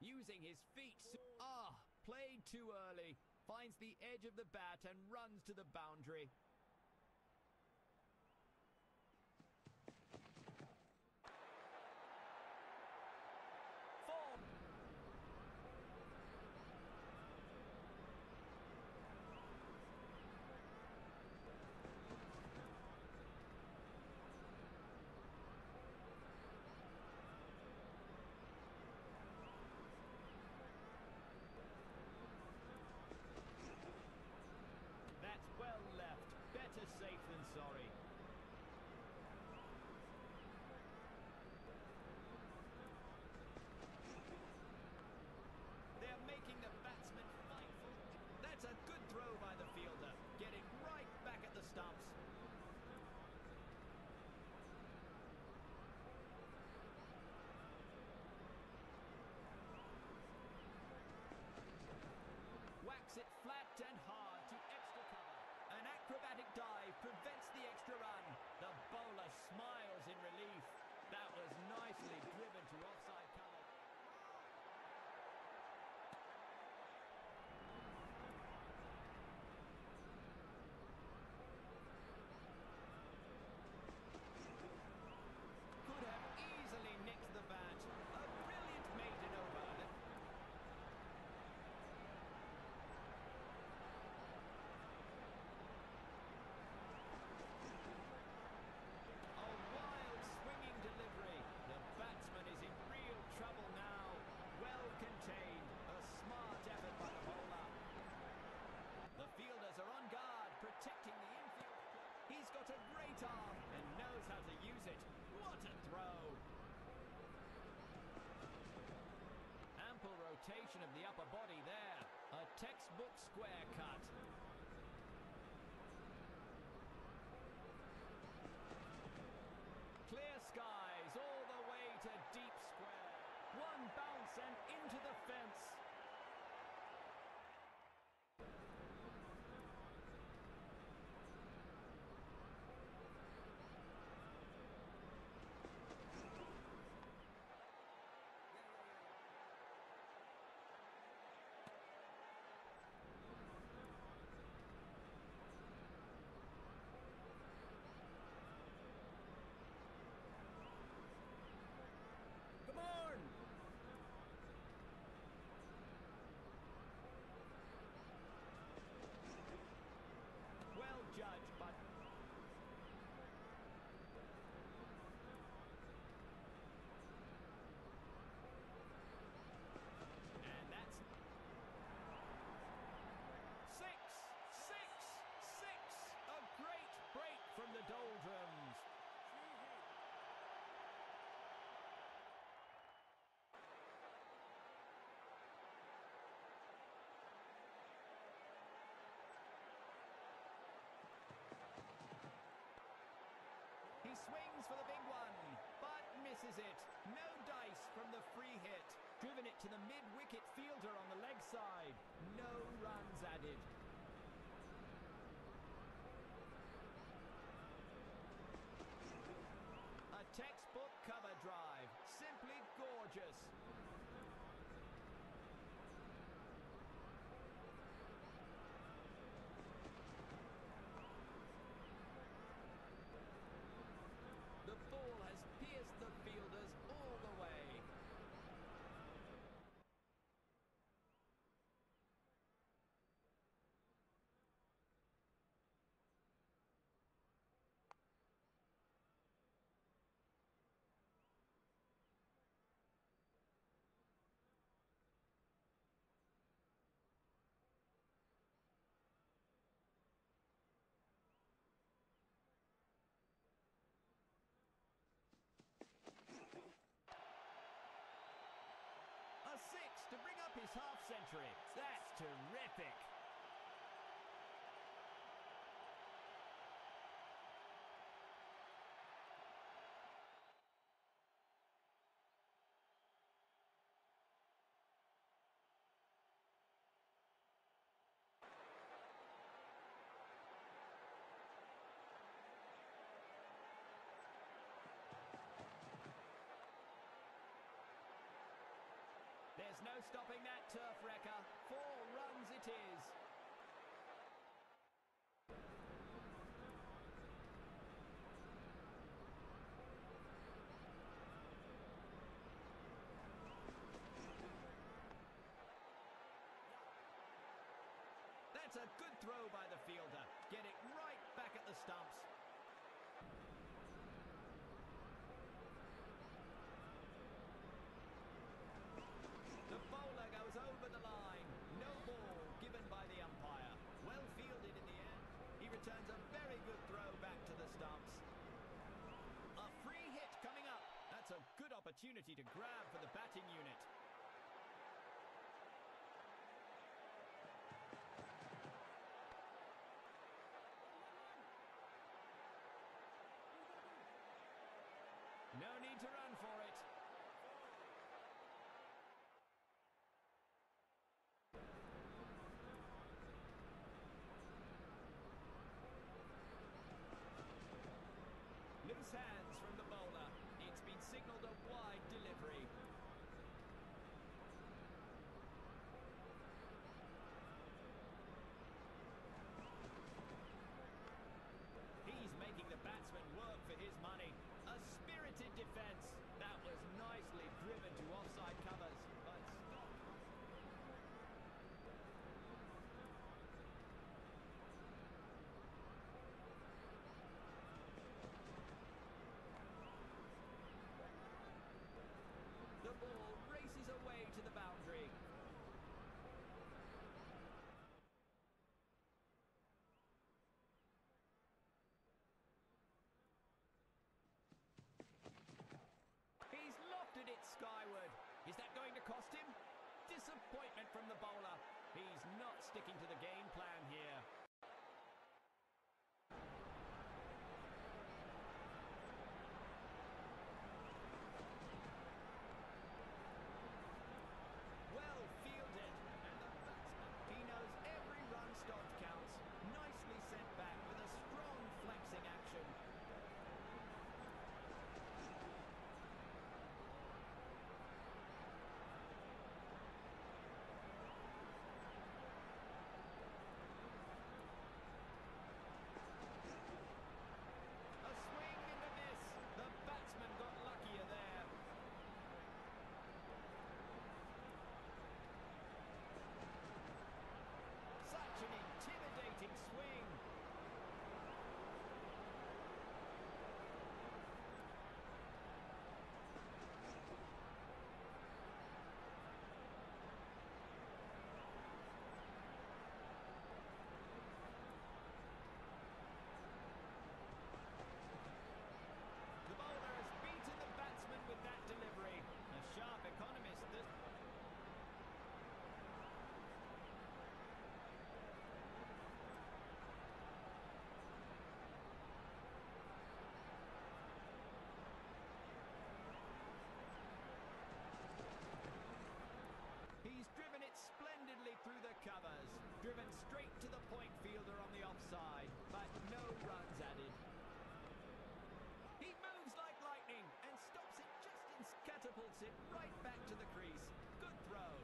using his feet. Ah, played too early. Finds the edge of the bat and runs to the boundary. rotation of the upper body there. A textbook square cut. Clear skies all the way to deep square. One bounce and into the for the big one, but misses it. No dice from the free hit. Driven it to the mid-wicket fielder on the leg side. No runs added. half century. That's terrific. No stopping that turf wrecker. Four runs it is. That's a good throw by the fielder. Get it right back at the stumps. Opportunity to grab for the batting unit. No need to run for it. Loose hands from the bowler. It's been signalled a wide delivery. He's making the batsman work for his money. A spirited defence. That was nicely driven to offside covers, but stopped. The ball races away to the boundary. He's lofted it skyward. Is that going to cost him? Disappointment from the bowler. He's not sticking to the game plan here. Well fielded, and the batsman, he knows every run stopped counts. Nicely sent back with a strong flexing action. A swing and a miss. The batsman got luckier there. Such an intimidating swing. The bowler has beaten the batsman with that delivery. A sharp economist. This He's driven it splendidly through the covers. Driven straight to the point fielder on the offside, but no runs added. He moves like lightning and stops it just in catapults it right back to the crease. Good throw.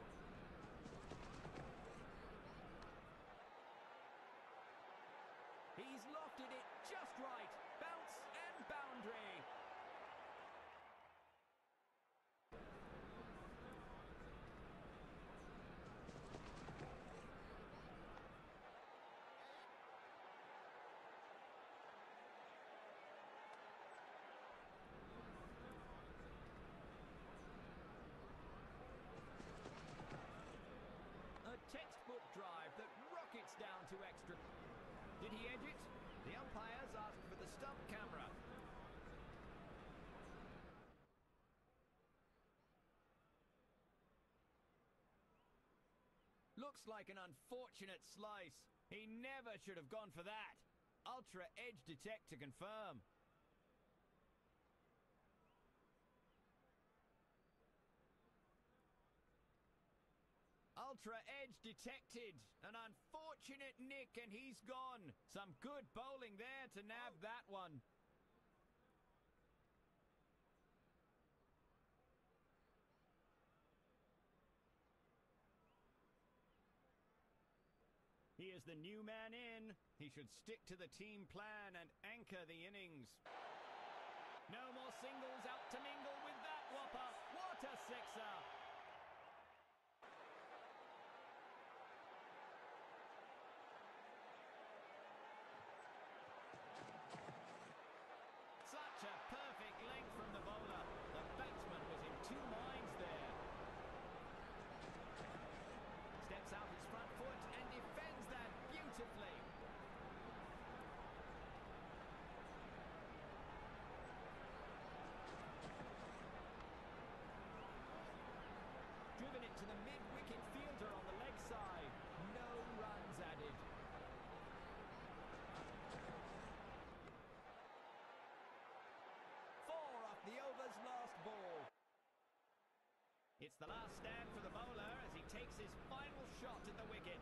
He's lofted it just right. Bounce and boundary. A textbook drive that rockets down to extra. Did he edge it? The umpires asked for the stump camera. Looks like an unfortunate slice. He never should have gone for that. Ultra edge detect to confirm. Ultra edge detected. An unfortunate nick, and he's gone. Some good bowling there to nab oh. that one. He is the new man in. He should stick to the team plan and anchor the innings. No more singles out to mingle with that whopper. What a sixer! The last stand for the bowler as he takes his final shot at the wicket.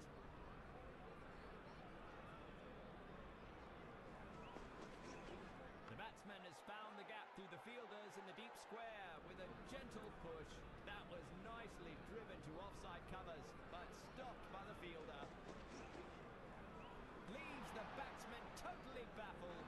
The batsman has found the gap through the fielders in the deep square with a gentle push. That was nicely driven to offside covers, but stopped by the fielder. Leaves the batsman totally baffled.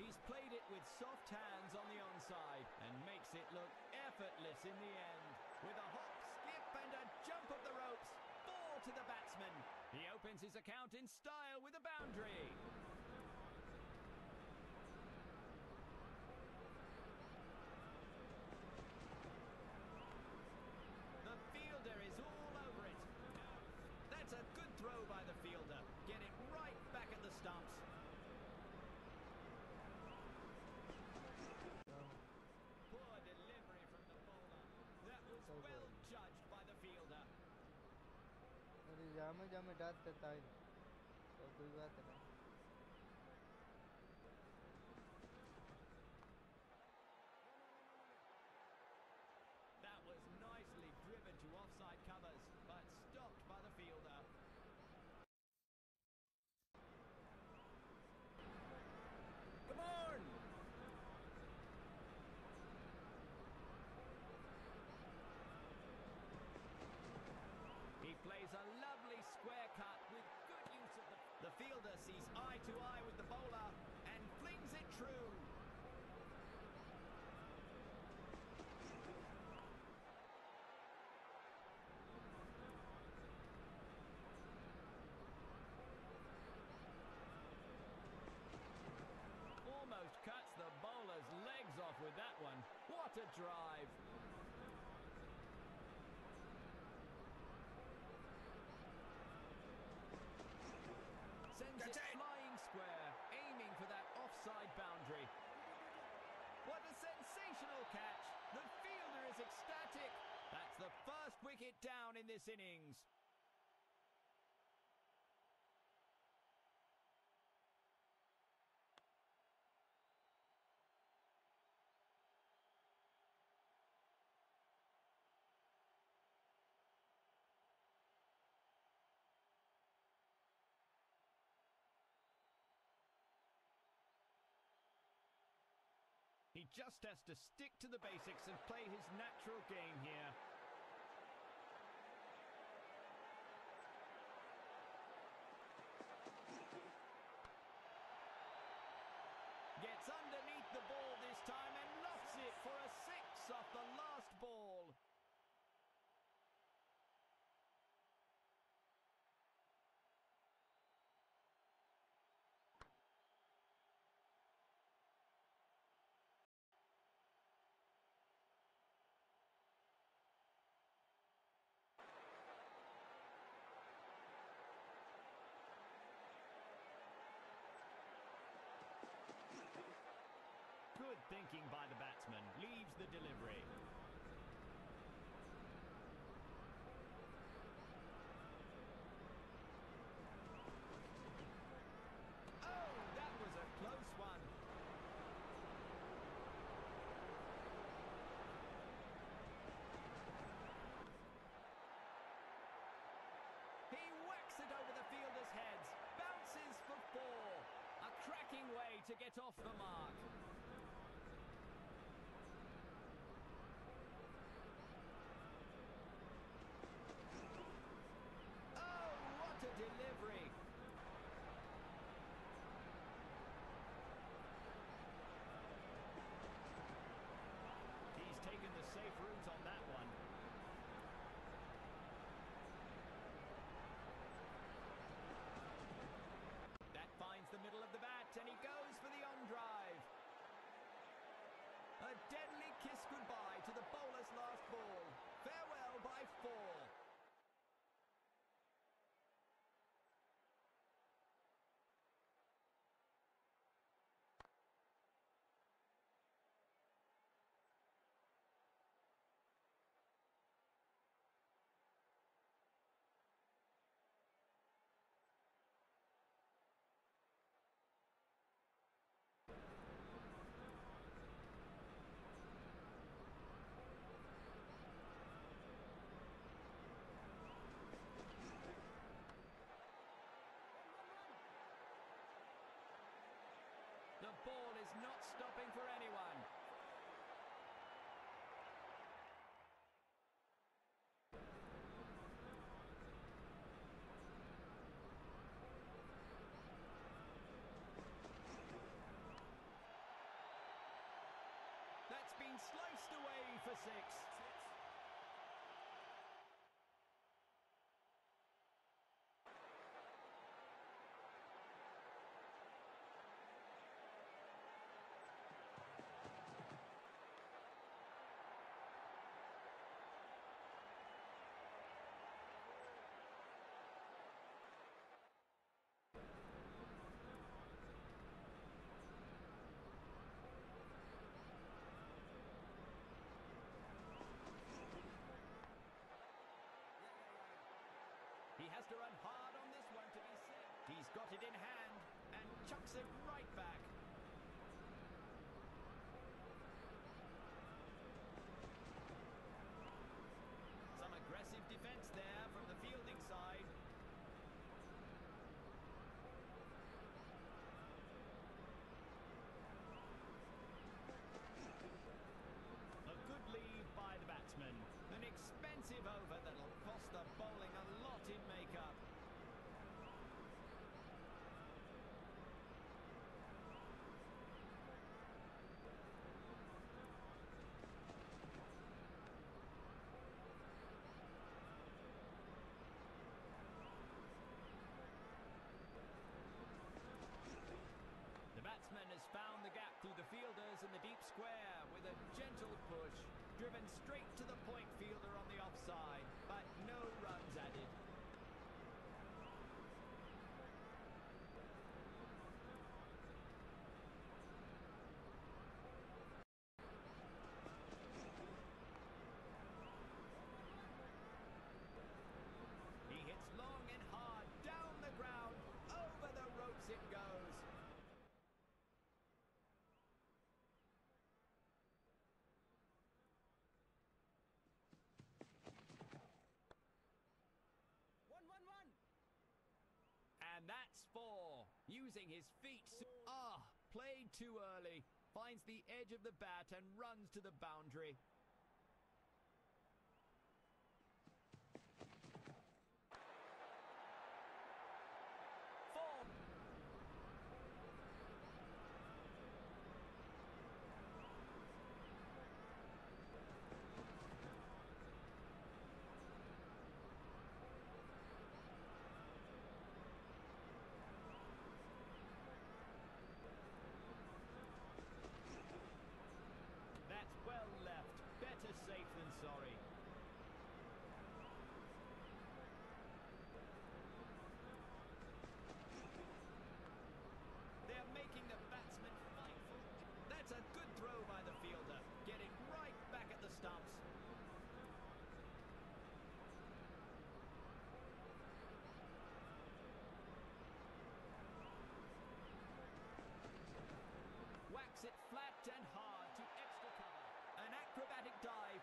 He's played it with soft hands on the onside and makes it look effortless in the end. With a hop, skip and a jump of the ropes, ball to the batsman. He opens his account in style with a boundary. जामे जामे डात देता है। तो कोई बात नहीं। Drive! Sends That's it it. flying square, aiming for that offside boundary. What a sensational catch! The fielder is ecstatic. That's the first wicket down in this innings. He just has to stick to the basics and play his natural game here. Gets underneath the ball this time and lofts it for a six off the last ball. Good thinking by the batsman. Leaves the delivery. Oh, that was a close one. He whacks it over the fielder's heads. Bounces for four. A cracking way to get off the mark. Oh, what a delivery! He's taken the safe route on that one. That finds the middle of the bat and he goes for the on drive. A deadly kiss goodbye to the bowler's last ball. Farewell by four. is not stopping for anyone. That's been sliced away for six. chucks him driven straight using his feet. Ah, played too early. Finds the edge of the bat and runs to the boundary.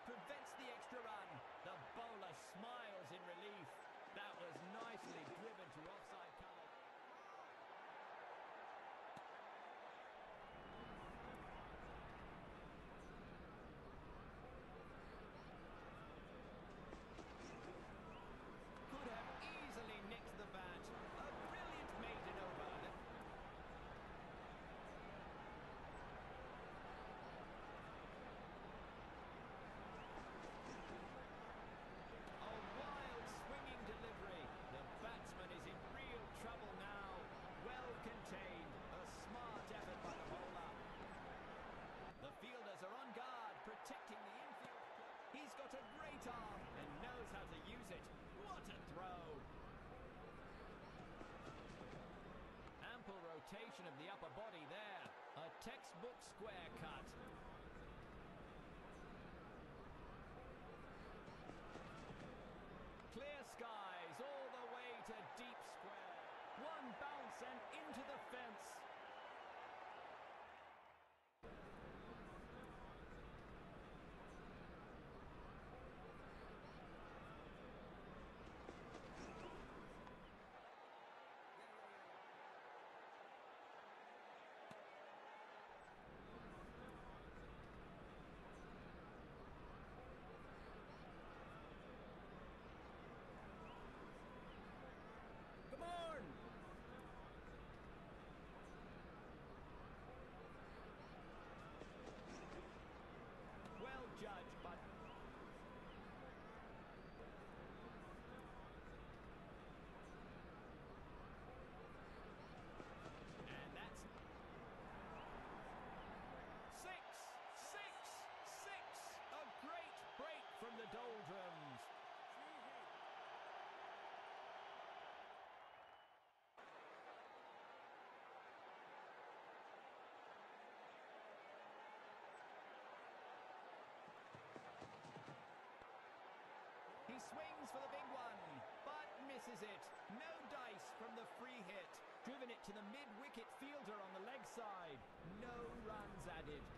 prevent rotation of the upper body there. A textbook square cut. Clear skies all the way to deep square. One bounce and into the Chance for the big one, but misses it. No dice from the free hit. Driven it to the mid-wicket fielder on the leg side. No runs added.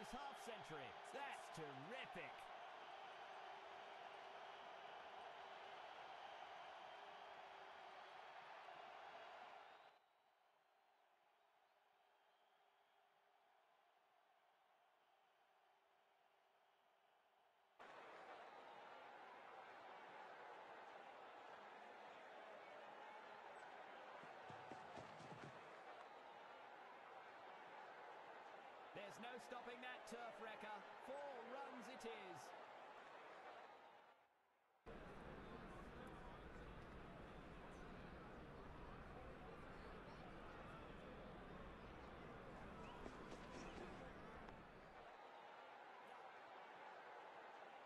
his half century. That's terrific. There's no stopping that turf wrecker. Four runs it is.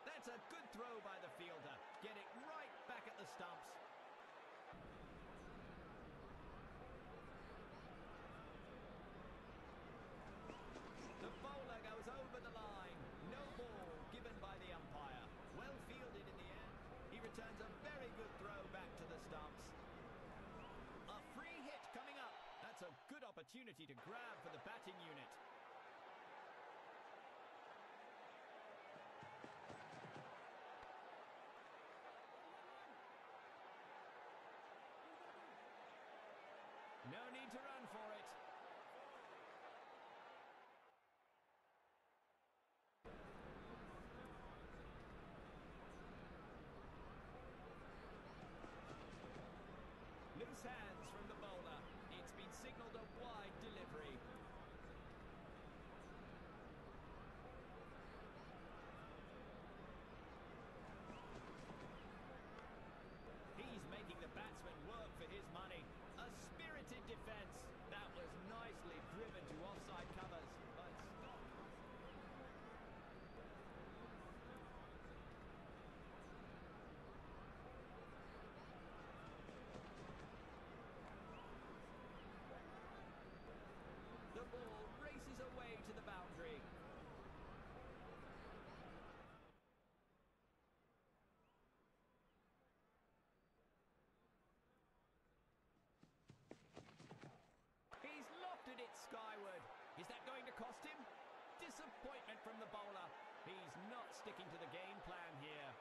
That's a good throw by opportunity to grab for the batting unit. from the bowler. He's not sticking to the game plan here.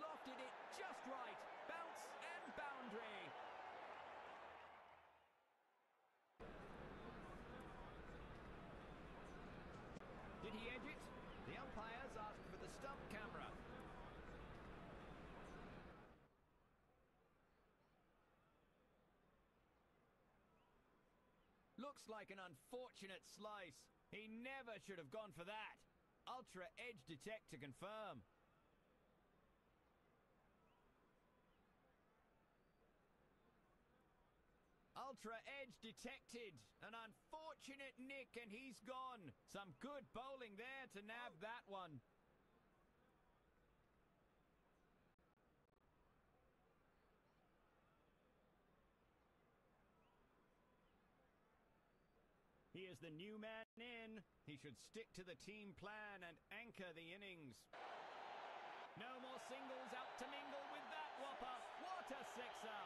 Lifted it just right. Bounce and boundary. Did he edge it? The umpires asked for the stump camera. Looks like an unfortunate slice. He never should have gone for that. Ultra Edge Detect to confirm. Ultra Edge detected. An unfortunate nick and he's gone. Some good bowling there to nab oh. that one. He is the new man in. He should stick to the team plan and anchor the innings. No more singles out to mingle with that whopper. What a sixer!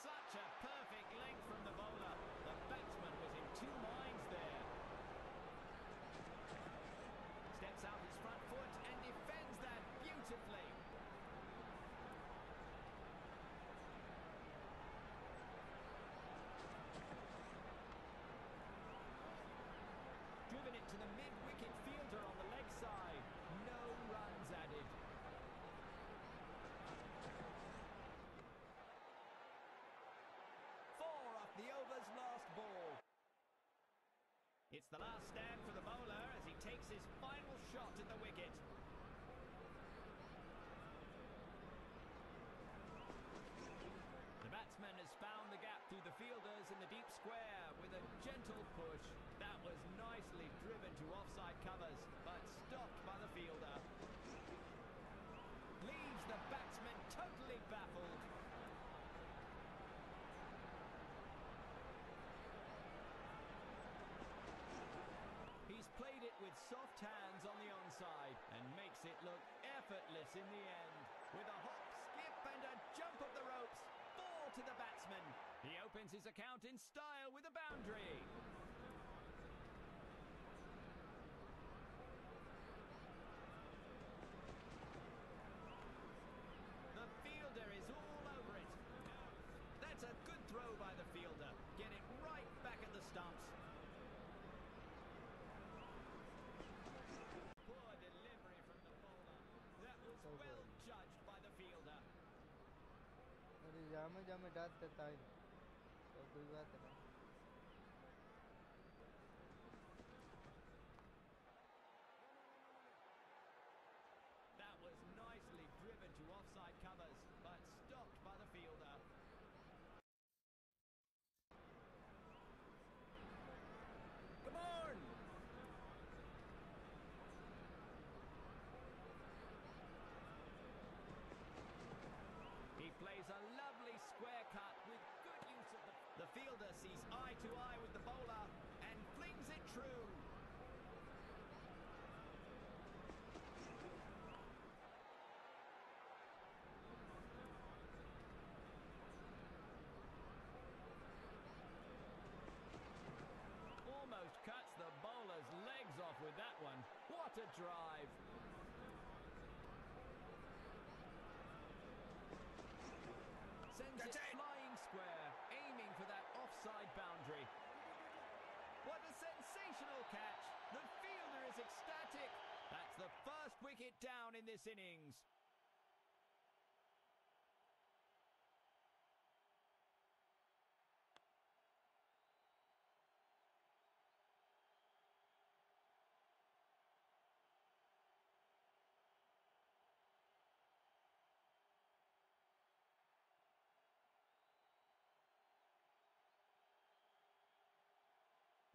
Such a perfect length from the bowler. The batsman was in two minds there. Steps out his front foot and defends that beautifully. Driven it to the mid-wicket fielder on the leg side. No runs added. Four off the over's last ball. It's the last stand for the bowler as he takes his final shot at the wicket. The batsman has found the gap through the fielders in the deep square with a gentle push. That was nicely driven to offside covers, but stopped by the fielder. Leaves the batsman totally baffled. He's played it with soft hands on the onside and makes it look effortless in the end. With a hop, skip and a jump of the ropes, four to the batsman. He opens his account in style with a boundary. जामे जामे डाँट देता है। तो कोई बात नहीं। Drive! Sends it flying square, aiming for that offside boundary. What a sensational catch! The fielder is ecstatic. That's the first wicket down in this innings.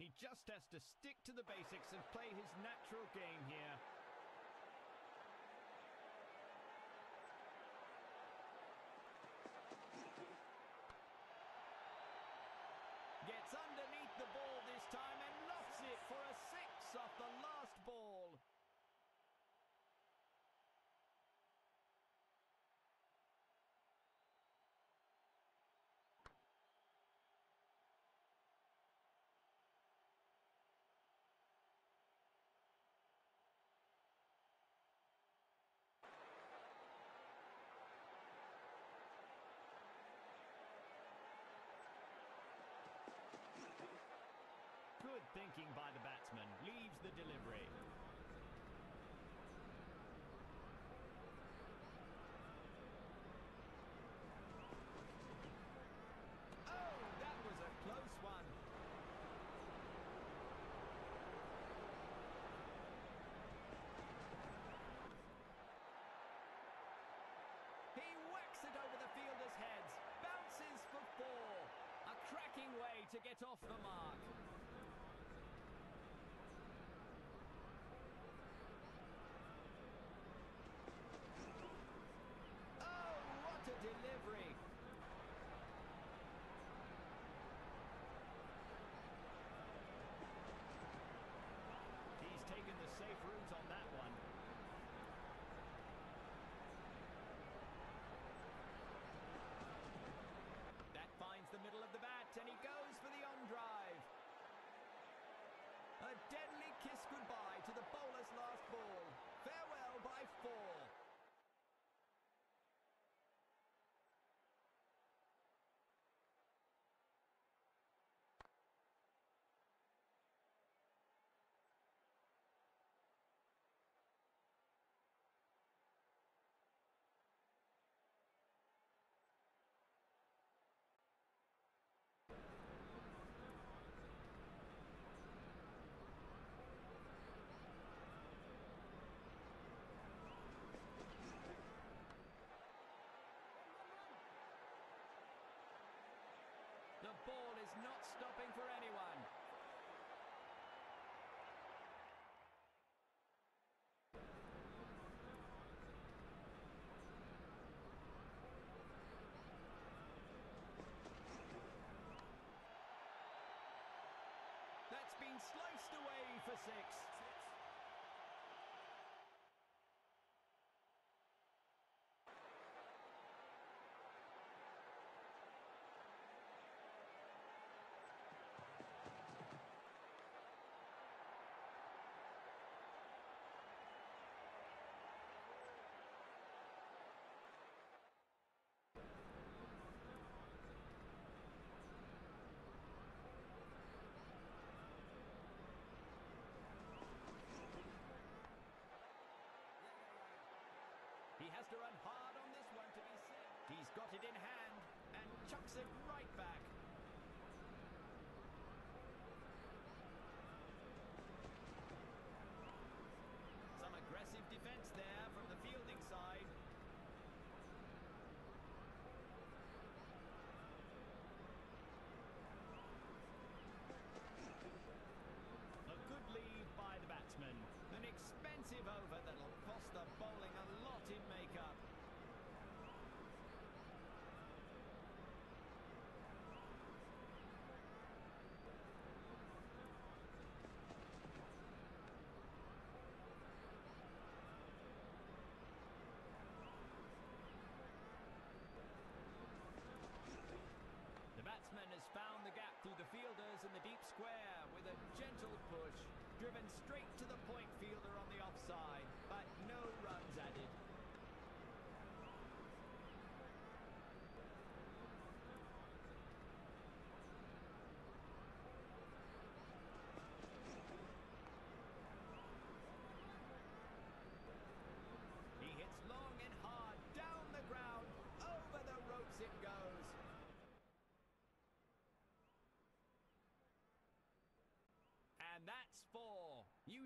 He just has to stick to the basics and play his natural game here. thinking by the batsman. Leaves the delivery. Oh, that was a close one. He whacks it over the fielder's heads. Bounces for four. A cracking way to get off the mark. sliced away for six.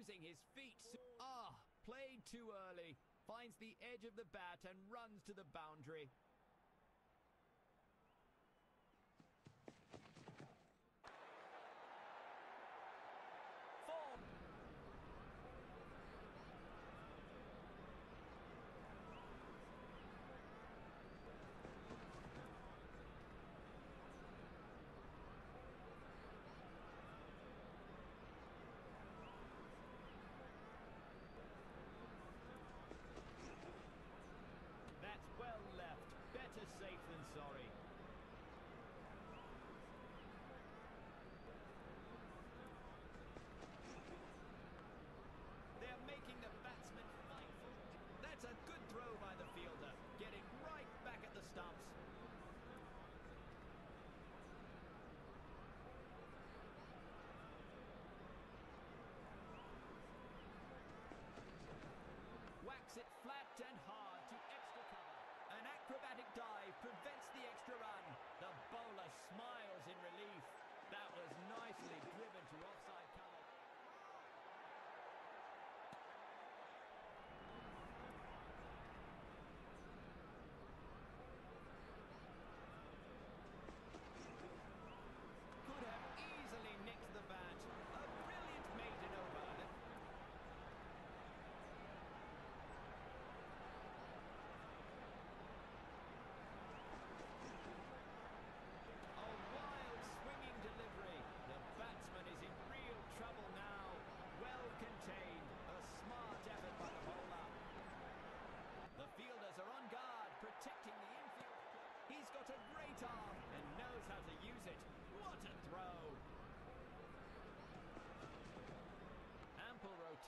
using his feet. Ah, played too early. Finds the edge of the bat and runs to the boundary. prevent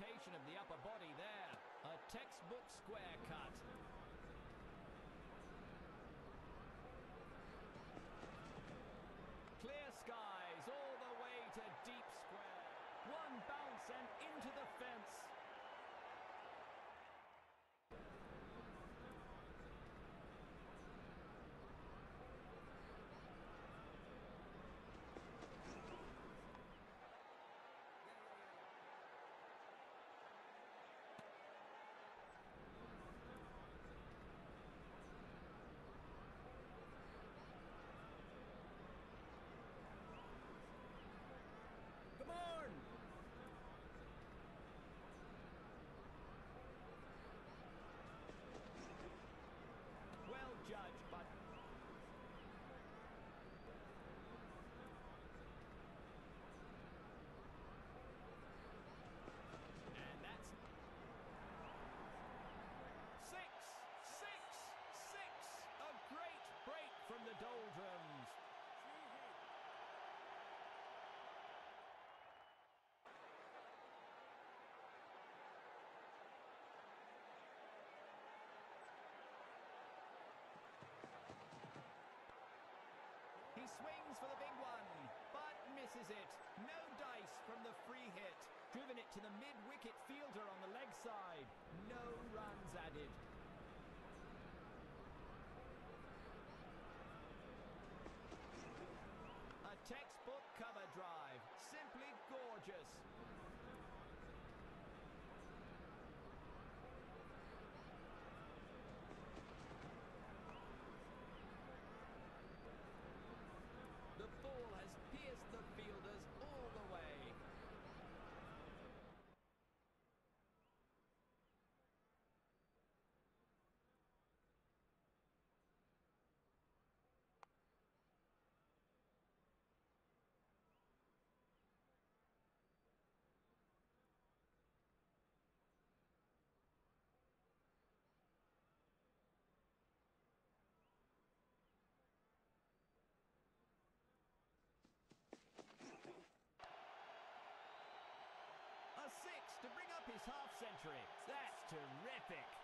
rotation of the upper body there. A textbook square cut. Clear skies all the way to deep square. One bounce and into the For the big one, but misses it. No dice from the free hit. Driven it to the mid-wicket fielder on the leg side. No runs added. century. That's terrific.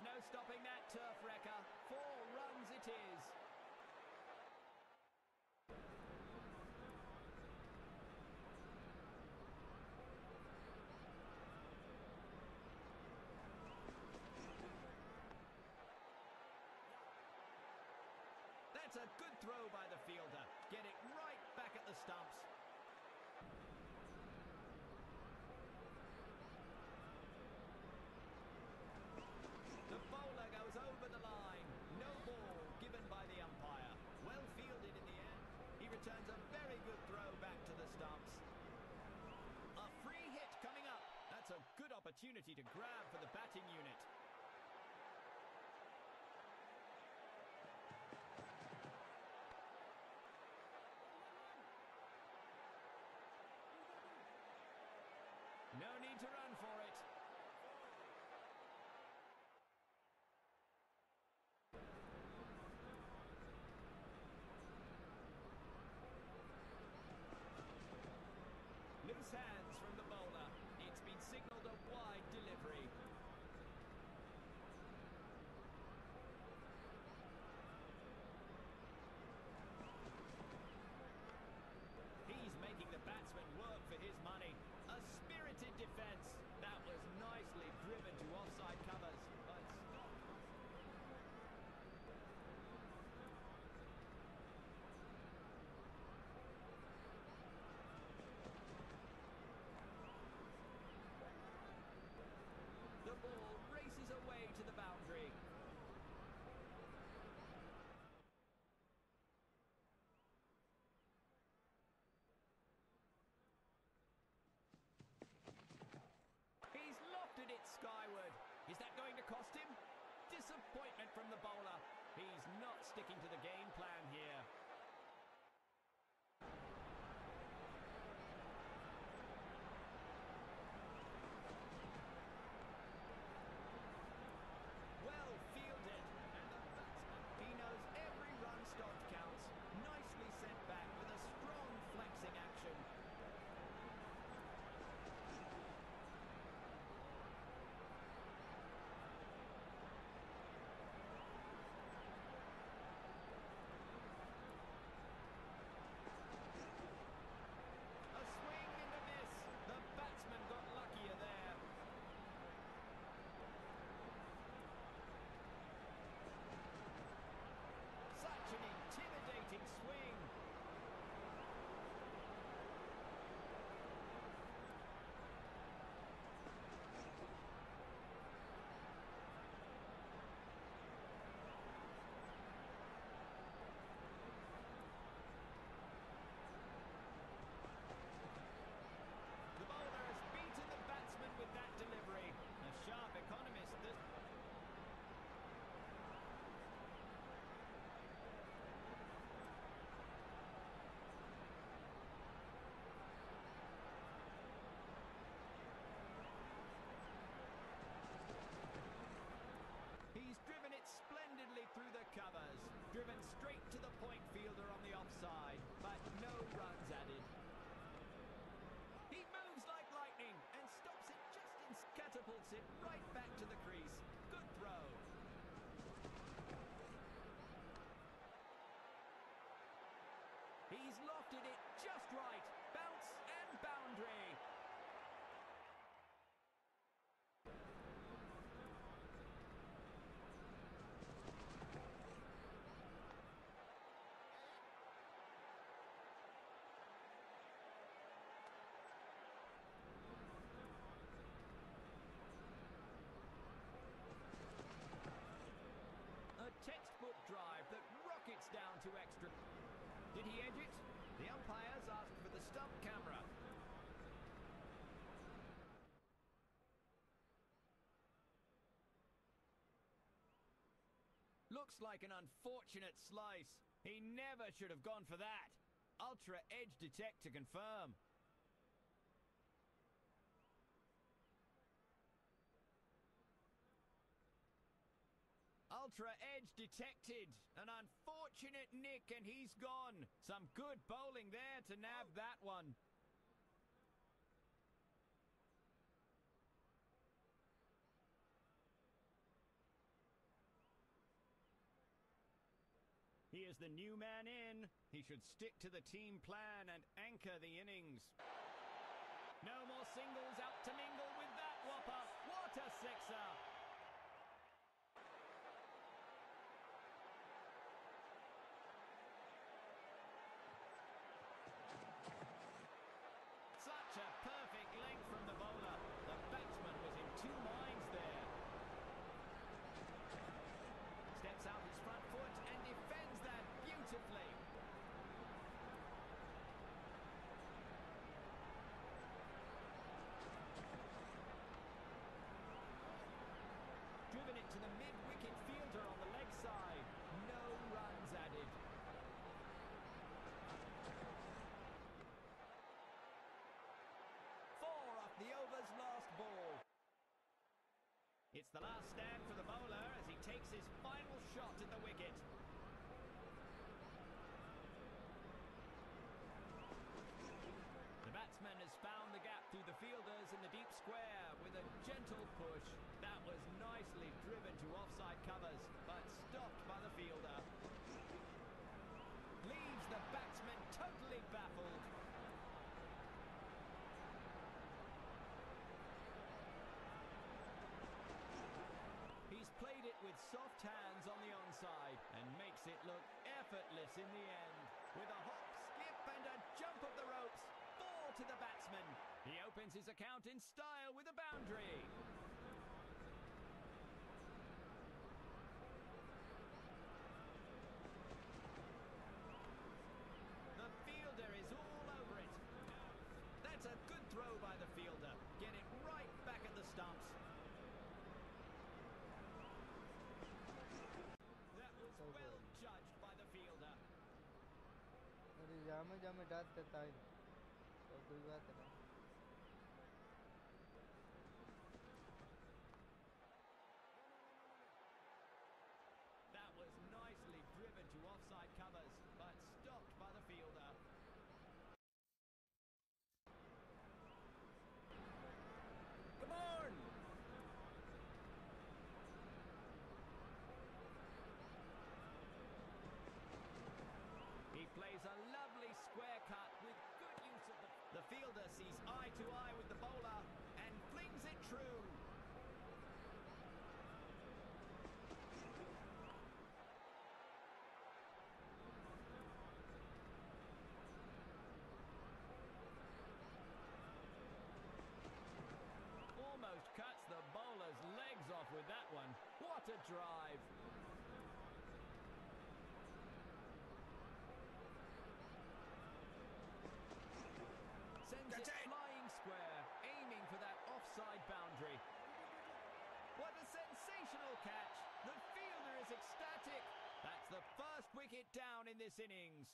No stopping that turf wrecker. Four runs it is. That's a good throw by opportunity to grab for the batting unit. disappointment from the bowler. He's not sticking to the game plan here. It right back to the crease. Good throw. He's lofted it just right. Bounce and boundary. A textbook drive that rockets down to extra. Did he edge it? The umpires asked for the stump camera. Looks like an unfortunate slice. He never should have gone for that. Ultra edge detect to confirm. Ultra edge detected. An unfortunate nick, and he's gone. Some good bowling there to nab oh. that one. He is the new man in. He should stick to the team plan and anchor the innings. No more singles out to mingle with that whopper. What a sixer! Such a perfect length from the bowler. The batsman was in two minds there. Steps out his front foot and defends that beautifully. Driven it to the mid-wicket fielder on the leg side. No runs added. Four off the over's last ball. It's the last stand for the bowler as he takes his final shot at the wicket. The batsman has found the gap through the fielders in the deep square with a gentle push. That was nicely driven to offside covers, but stopped by the fielder. Leaves the batsman totally baffled. He's played it with soft hands on the onside and makes it look effortless in the end. With a hop, skip, and a jump of the ropes, four to the batsman. He opens his account in style with a boundary. जामे जामे dot देता है। तो कोई बात drive! Sends That's it it. flying square, aiming for that offside boundary. What a sensational catch! The fielder is ecstatic. That's the first wicket down in this innings.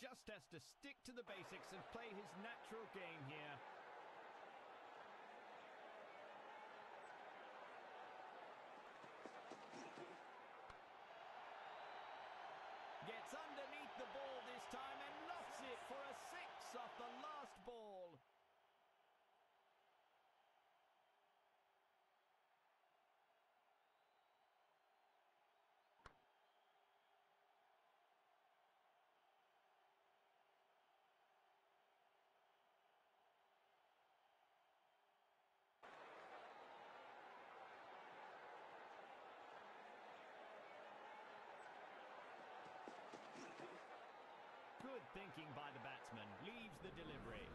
Just has to stick to the basics and play his natural game here. Gets underneath the ball this time and lofts it for a six off the last ball. Good thinking by the batsman. Leaves the delivery.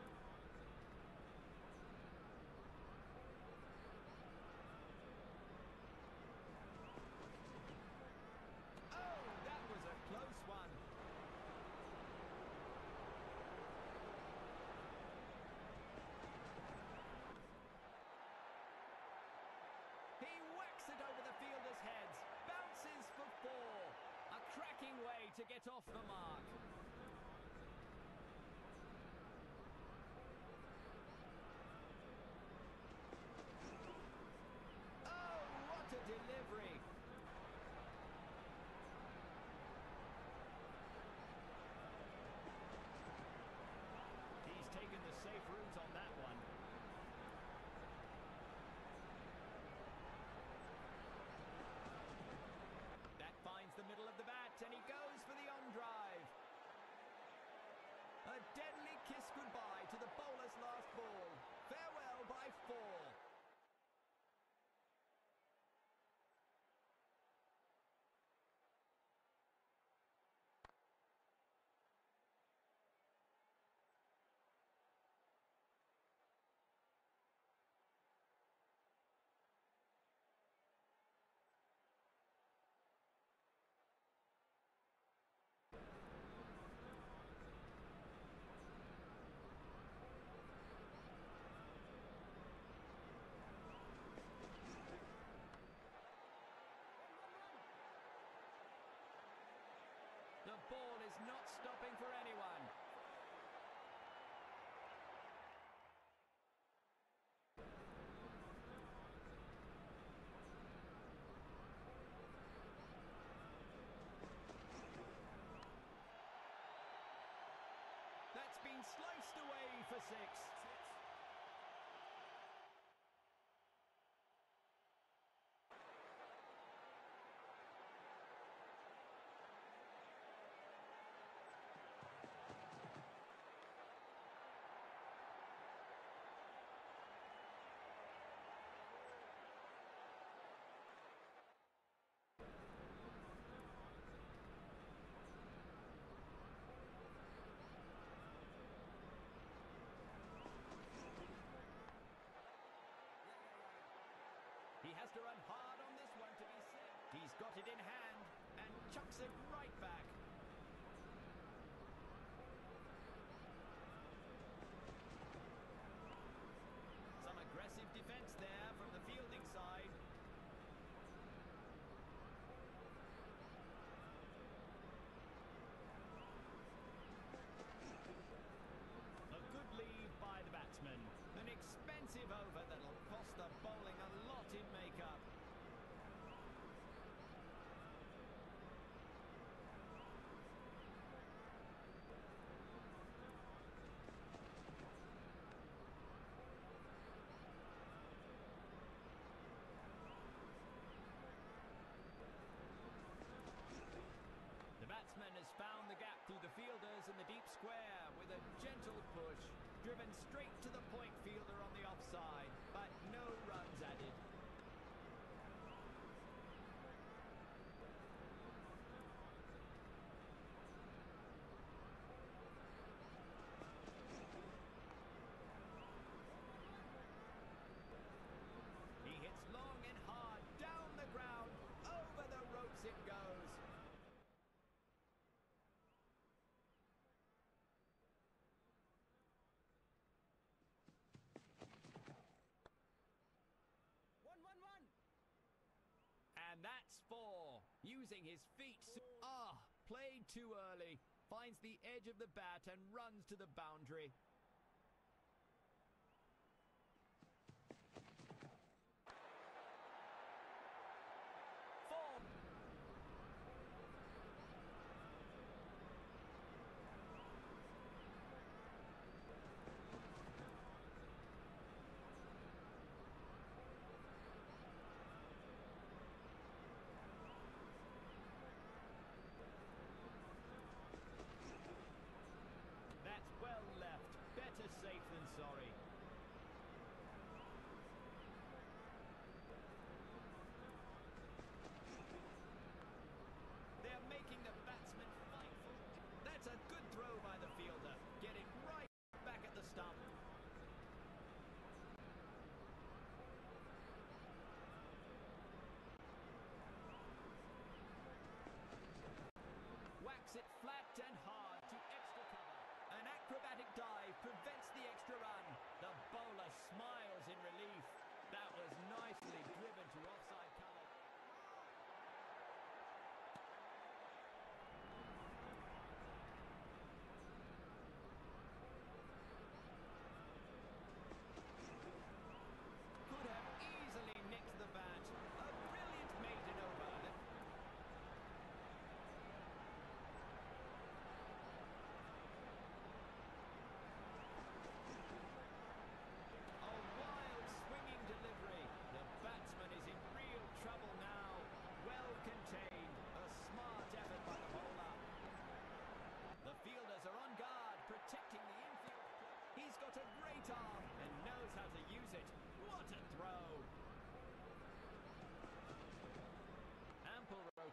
Oh, that was a close one. He whacks it over the fielder's heads. Bounces for four. A cracking way to get off the mark. Oh, what a delivery! He's taken the safe route on that one. That finds the middle of the bat and he goes for the on drive. A deadly kiss goodbye to the bowler's last ball. Farewell by four. The ball is not stopping for anyone. That's been sliced away for six. Chucks it driven straight using his feet. Ah, played too early. Finds the edge of the bat and runs to the boundary.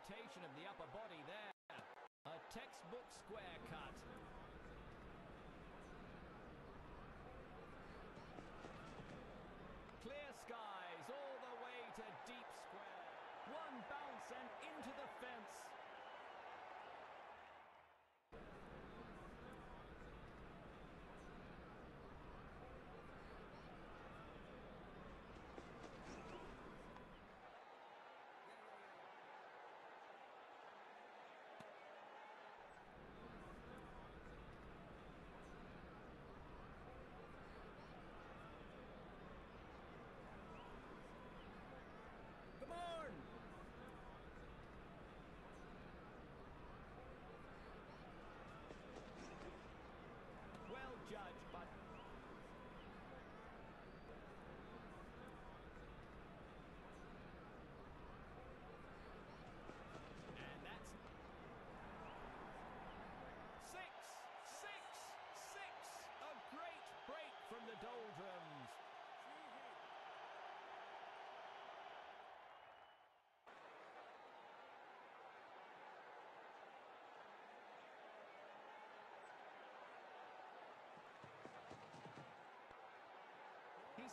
rotation of the upper body there. A textbook square cut. Clear skies all the way to deep square. One bounce and into the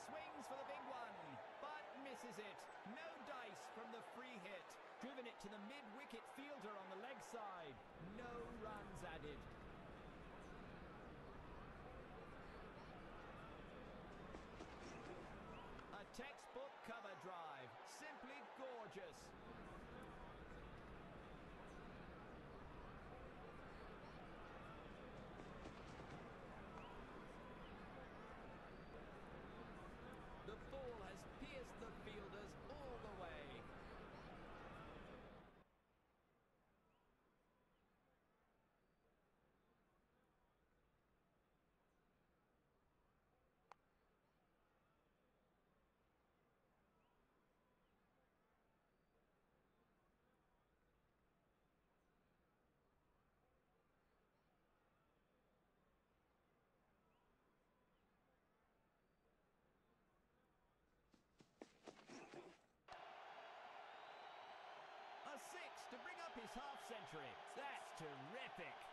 swings for the big one, but misses it. No dice from the free hit. Driven it to the mid-wicket fielder on the leg side. No runs added. half century. That's terrific.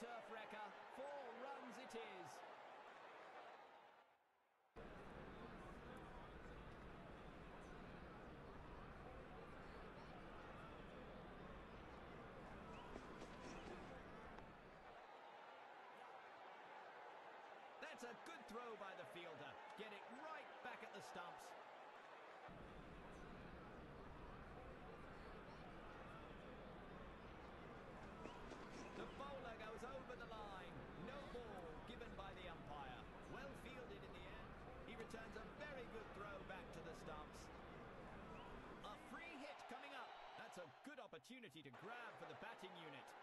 turf wrecker. Four runs it is. That's a good throw by the fielder. Get it right back at the stumps. opportunity to grab for the batting unit.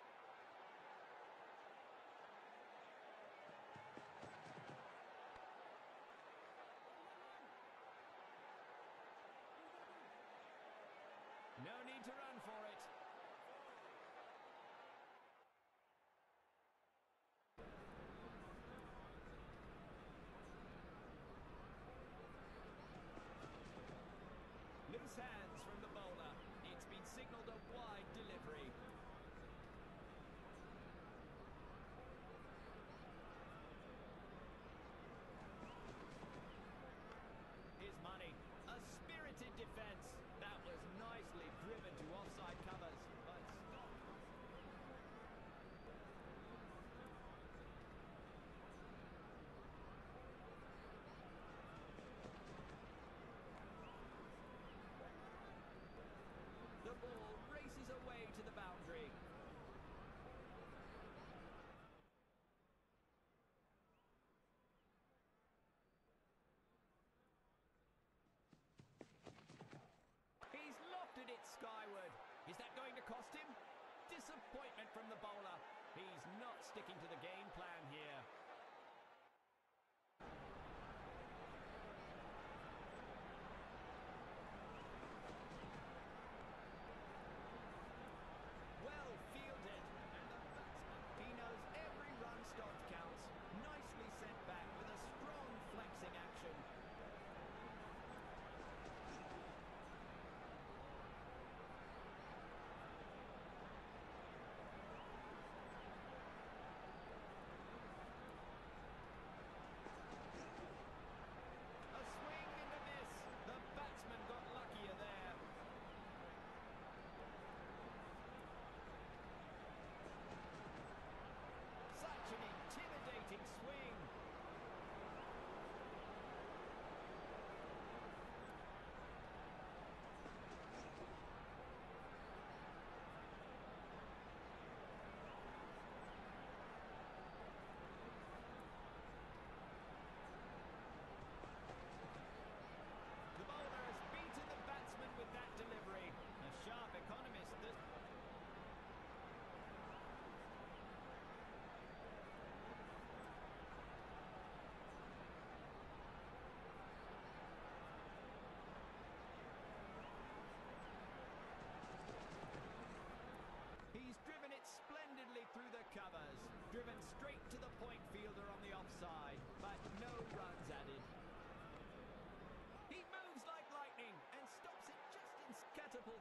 disappointment from the bowler. He's not sticking to the game plan here.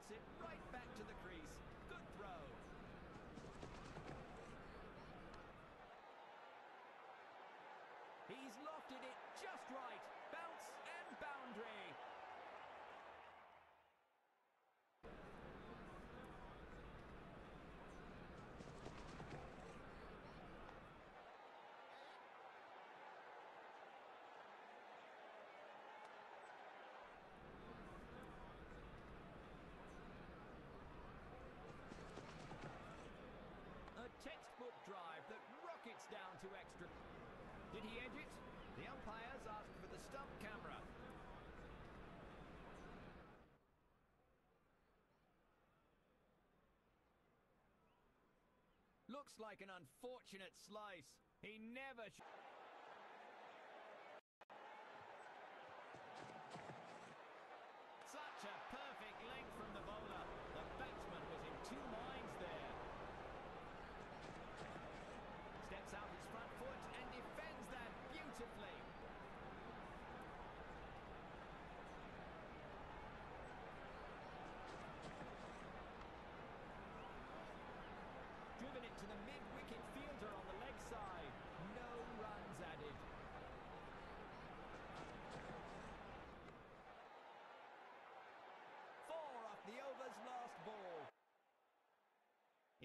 Leipzig. Did he edge it? The umpires asked for the stump camera. Looks like an unfortunate slice. He never...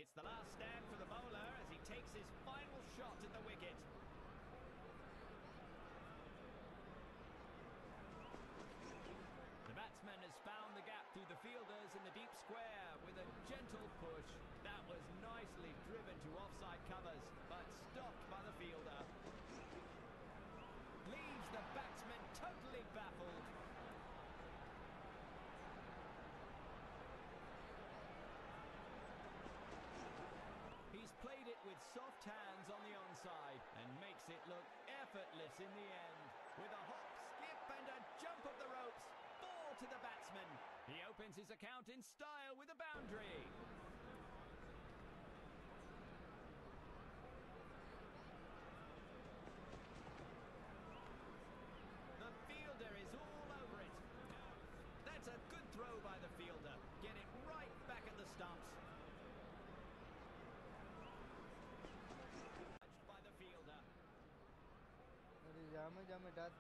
It's the last stand for the bowler as he takes his final shot at the wicket. The batsman has found the gap through the fielders in the deep square with a gentle push. That was nicely driven to offside covers, but stopped by the fielder. Leaves the batsman totally baffled. He's played it with soft hands on the onside and makes it look effortless in the end. With a hop, skip and a jump of the ropes, four to the batsman. He opens his account in style with a boundary.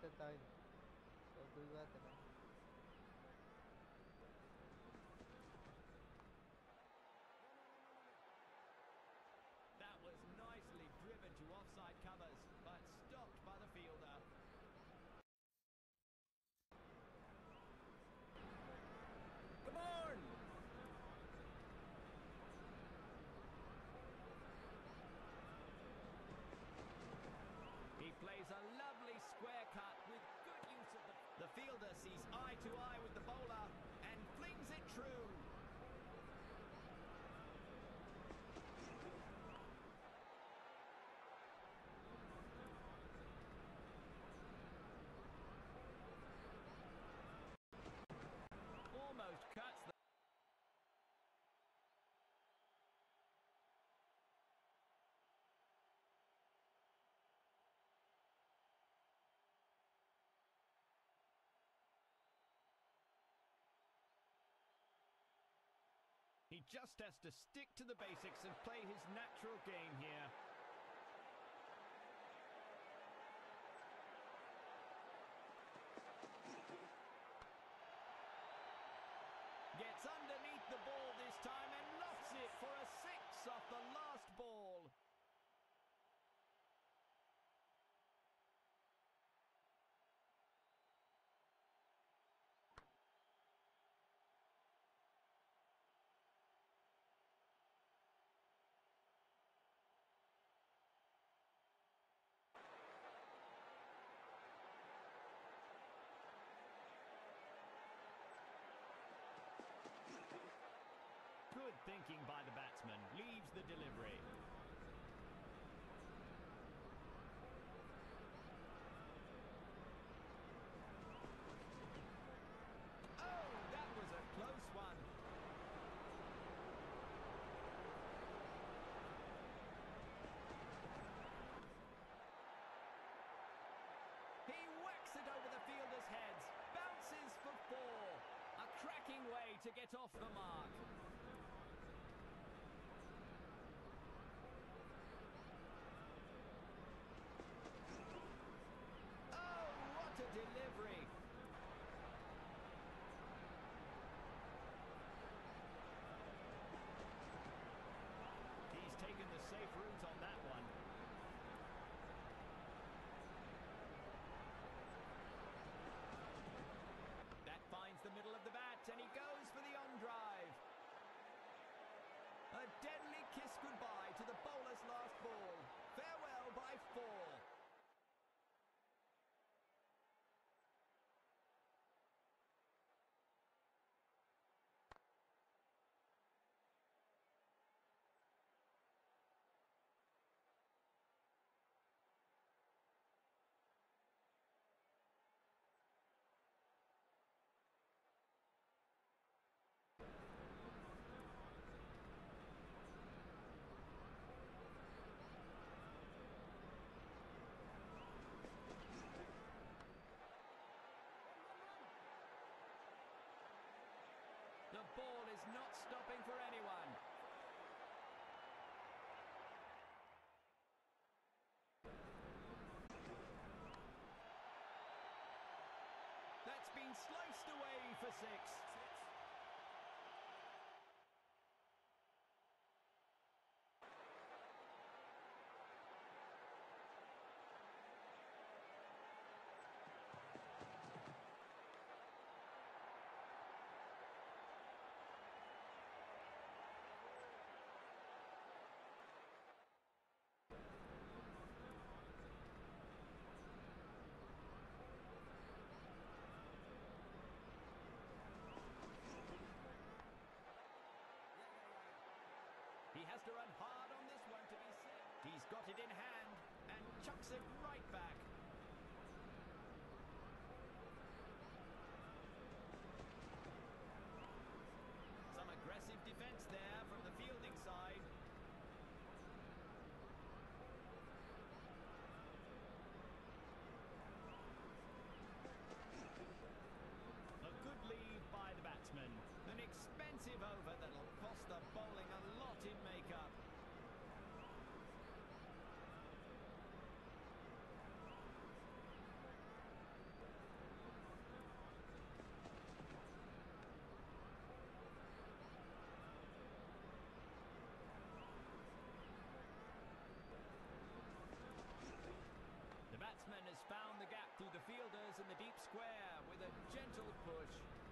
তাই দুই ভাতে Just has to stick to the basics and play his natural game here. Gets underneath the ball this time and lofts it for a six off the last ball. Good thinking by the batsman. Leaves the delivery. Oh, that was a close one. He whacks it over the fielders' heads. Bounces for four. A cracking way to get off the mark. Oh, what a delivery! He's taken the safe route on that one. That finds the middle of the bat and he goes for the on drive. A deadly kiss goodbye to the bowler's last ball. Farewell by four. The ball is not stopping for anyone. That's been sliced away for six.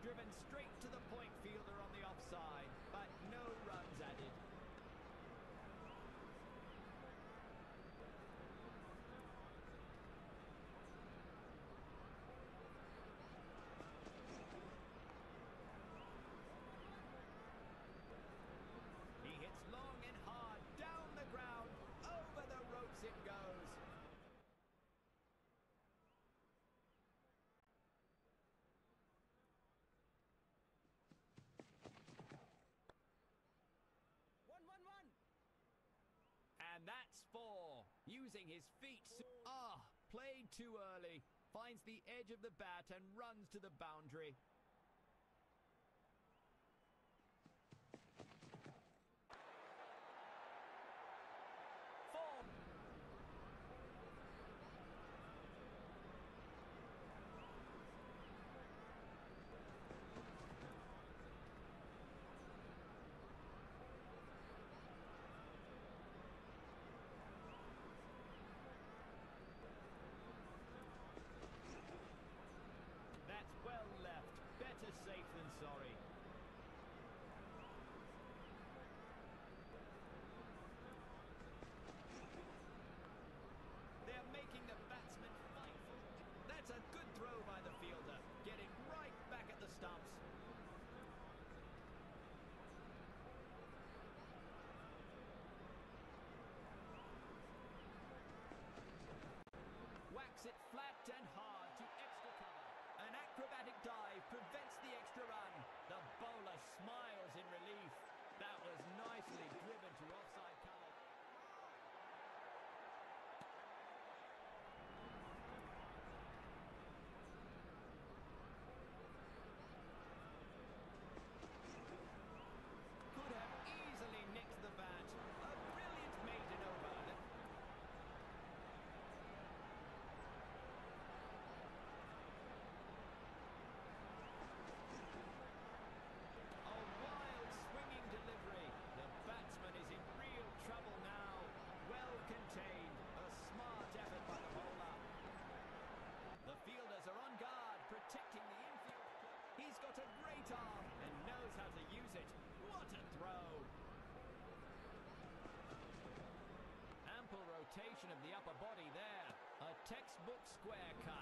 driven straight to the point fielder on the offside. That's four. Using his feet. Ah, played too early. Finds the edge of the bat and runs to the boundary. rotation of the upper body there. A textbook square cut.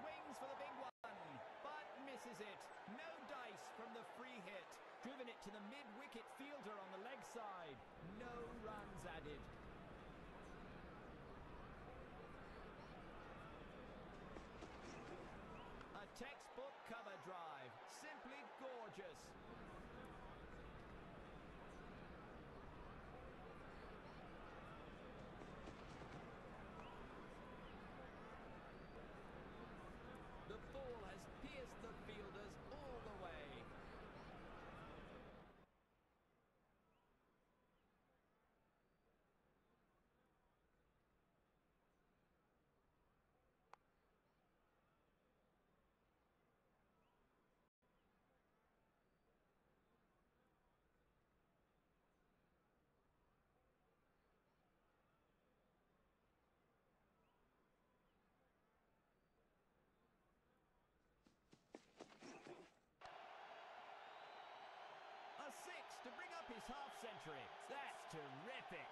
swings for the big one, but misses it. No dice from the free hit. Driven it to the mid-wicket fielder on the leg side. No runs added. A textbook cover drive. Simply gorgeous. his half century. That's terrific.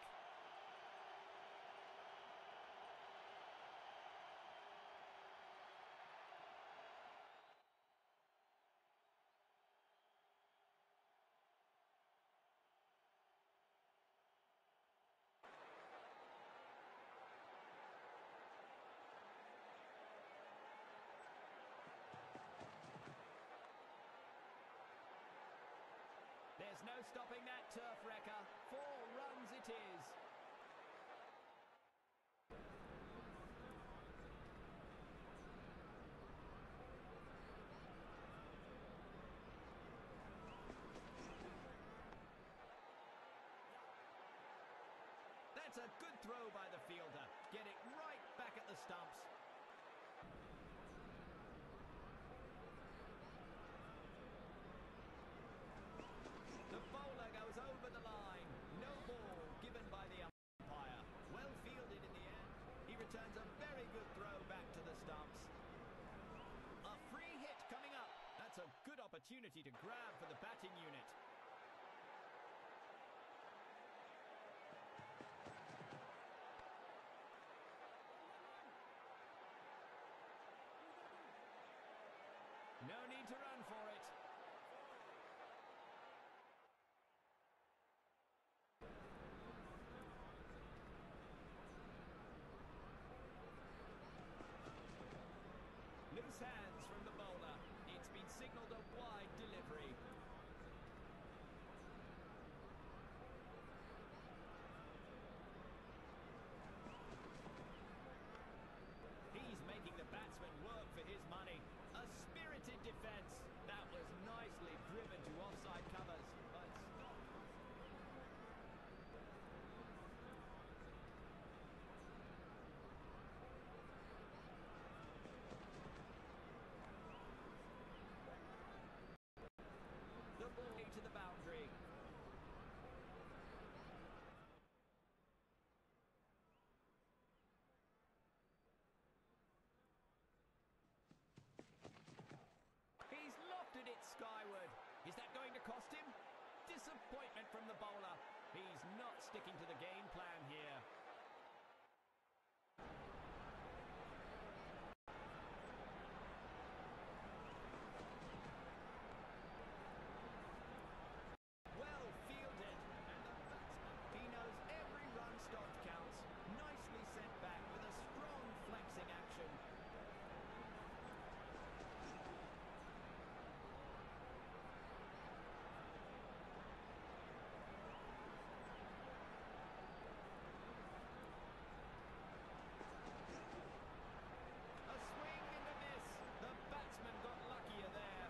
There's no stopping turf wrecker. Four runs it is. That's a good throw by the fielder. Get it right back at the stumps. The bowler goes over the line. No ball given by the umpire. Well fielded in the end. He returns a very good throw back to the stumps. A free hit coming up. That's a good opportunity to grab for the batting unit. No need to run for it. Loose hands from the bowler. It's been signalled a wide delivery. He's making the batsman work for his money. A spirited defence. That was nicely driven to offside covers, but stopped. The ball to the boundary. He's lofted it skyward. Is that going to cost him? Disappointment from the bowler. He's not sticking to the game plan here. Well fielded. And the batsman, he knows every run stopped counts. Nicely sent back with a strong flexing action. A swing and a miss. The batsman got luckier there.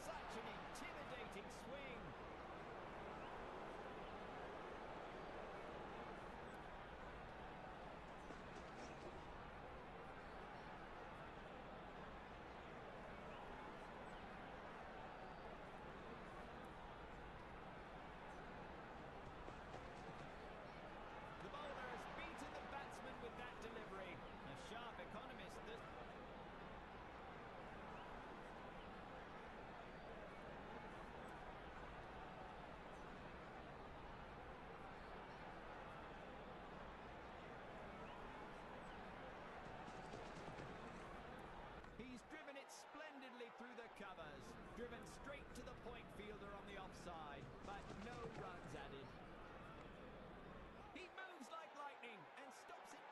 Such an intimidating swing. The bowler has beaten the batsman with that delivery. A sharp economist. This He's driven it splendidly through the covers. Driven straight to the point fielder on the offside, but no runs added. He moves like lightning and stops it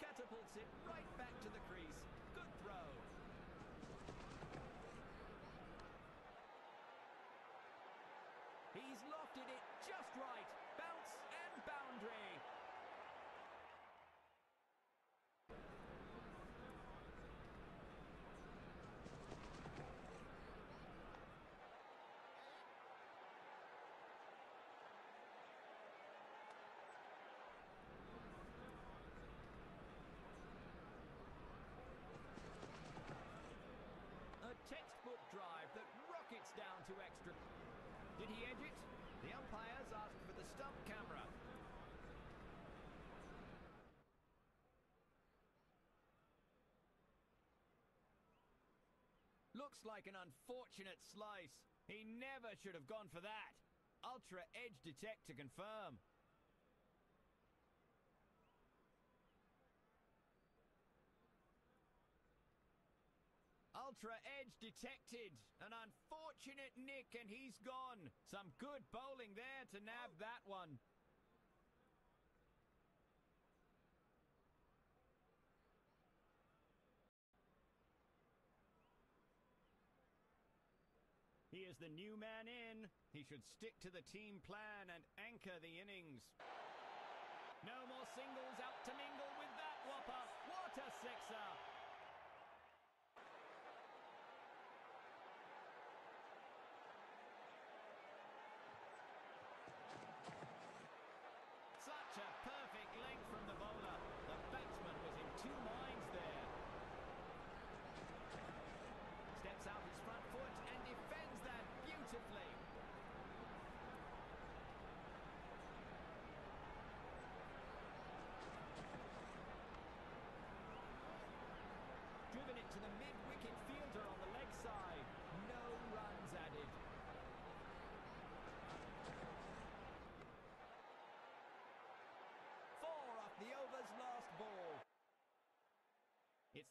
just in catapults it right back to the crease. Good throw. He's lofted it just right. Bounce and boundary. A textbook drive that rockets down to extra. Did he edge it? The umpires asked for the stump camera. Looks like an unfortunate slice. He never should have gone for that. Ultra Edge Detect to confirm. Ultra edge detected. An unfortunate nick and he's gone. Some good bowling there to nab oh. that one. He is the new man in. He should stick to the team plan and anchor the innings. No more singles out to mingle with that whopper. What a sixer!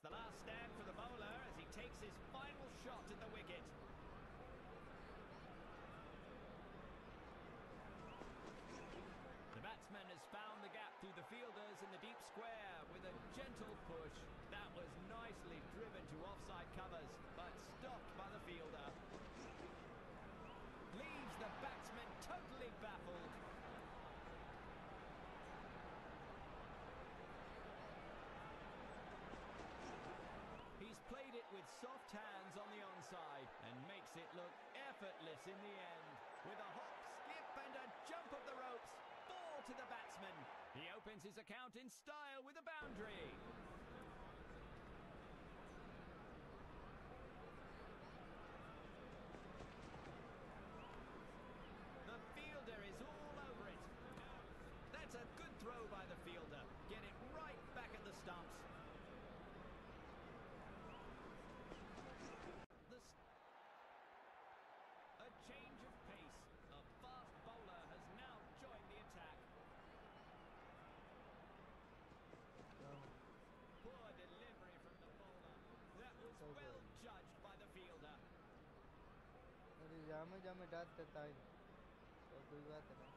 The last stand. effortless in the end. With a hop, skip and a jump of the ropes, ball to the batsman. He opens his account in style with a boundary. जामे जामे dot देता है तो कोई बात नहीं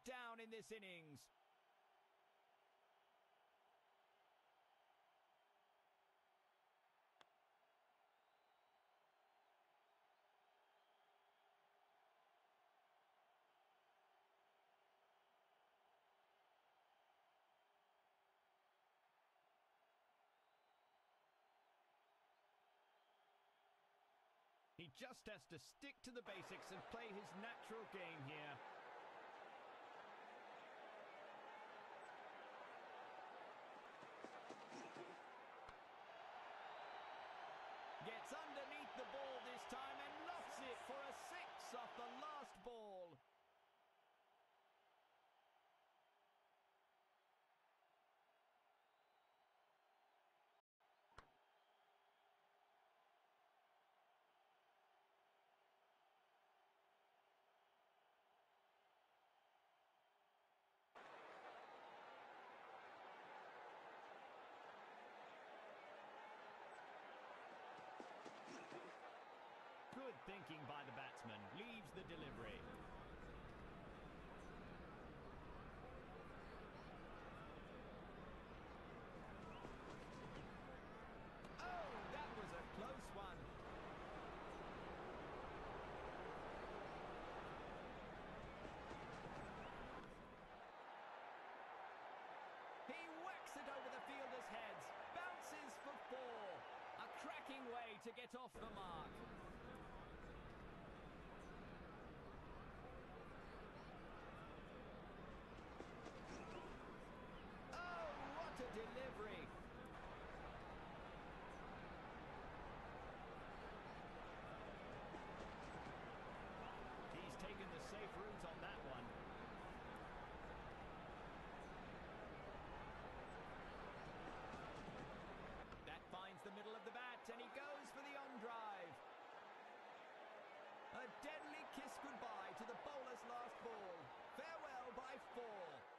it down in this innings. He just has to stick to the basics and play his natural game here. thinking by the batsman. Leaves the delivery. Oh, that was a close one. He whacks it over the fielder's heads. Bounces for four. A cracking way to get off the mark. to the bowler's last ball. Farewell by four.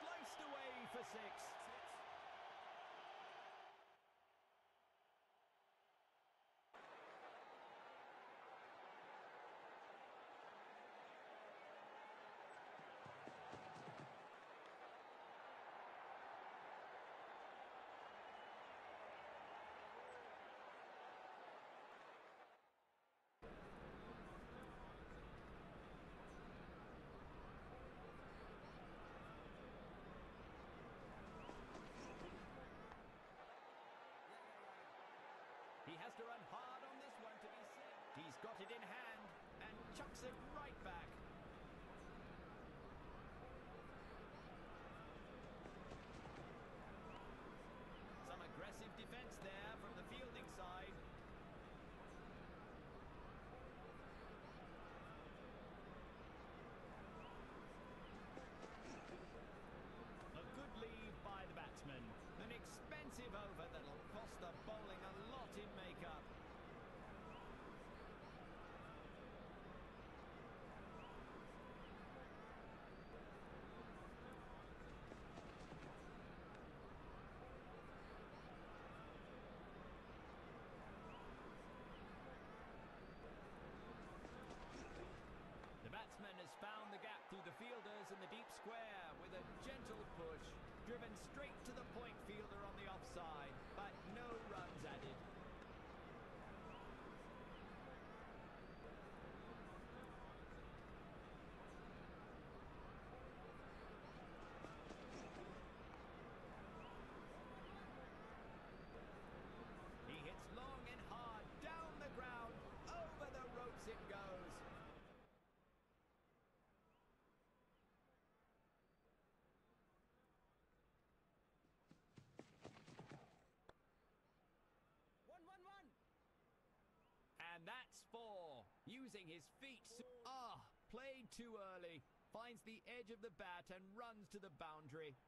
sliced away for six. it in hand and chucks it goes in the deep square with a gentle push, driven straight to the point fielder on the offside. using his feet. Ah, played too early. Finds the edge of the bat and runs to the boundary.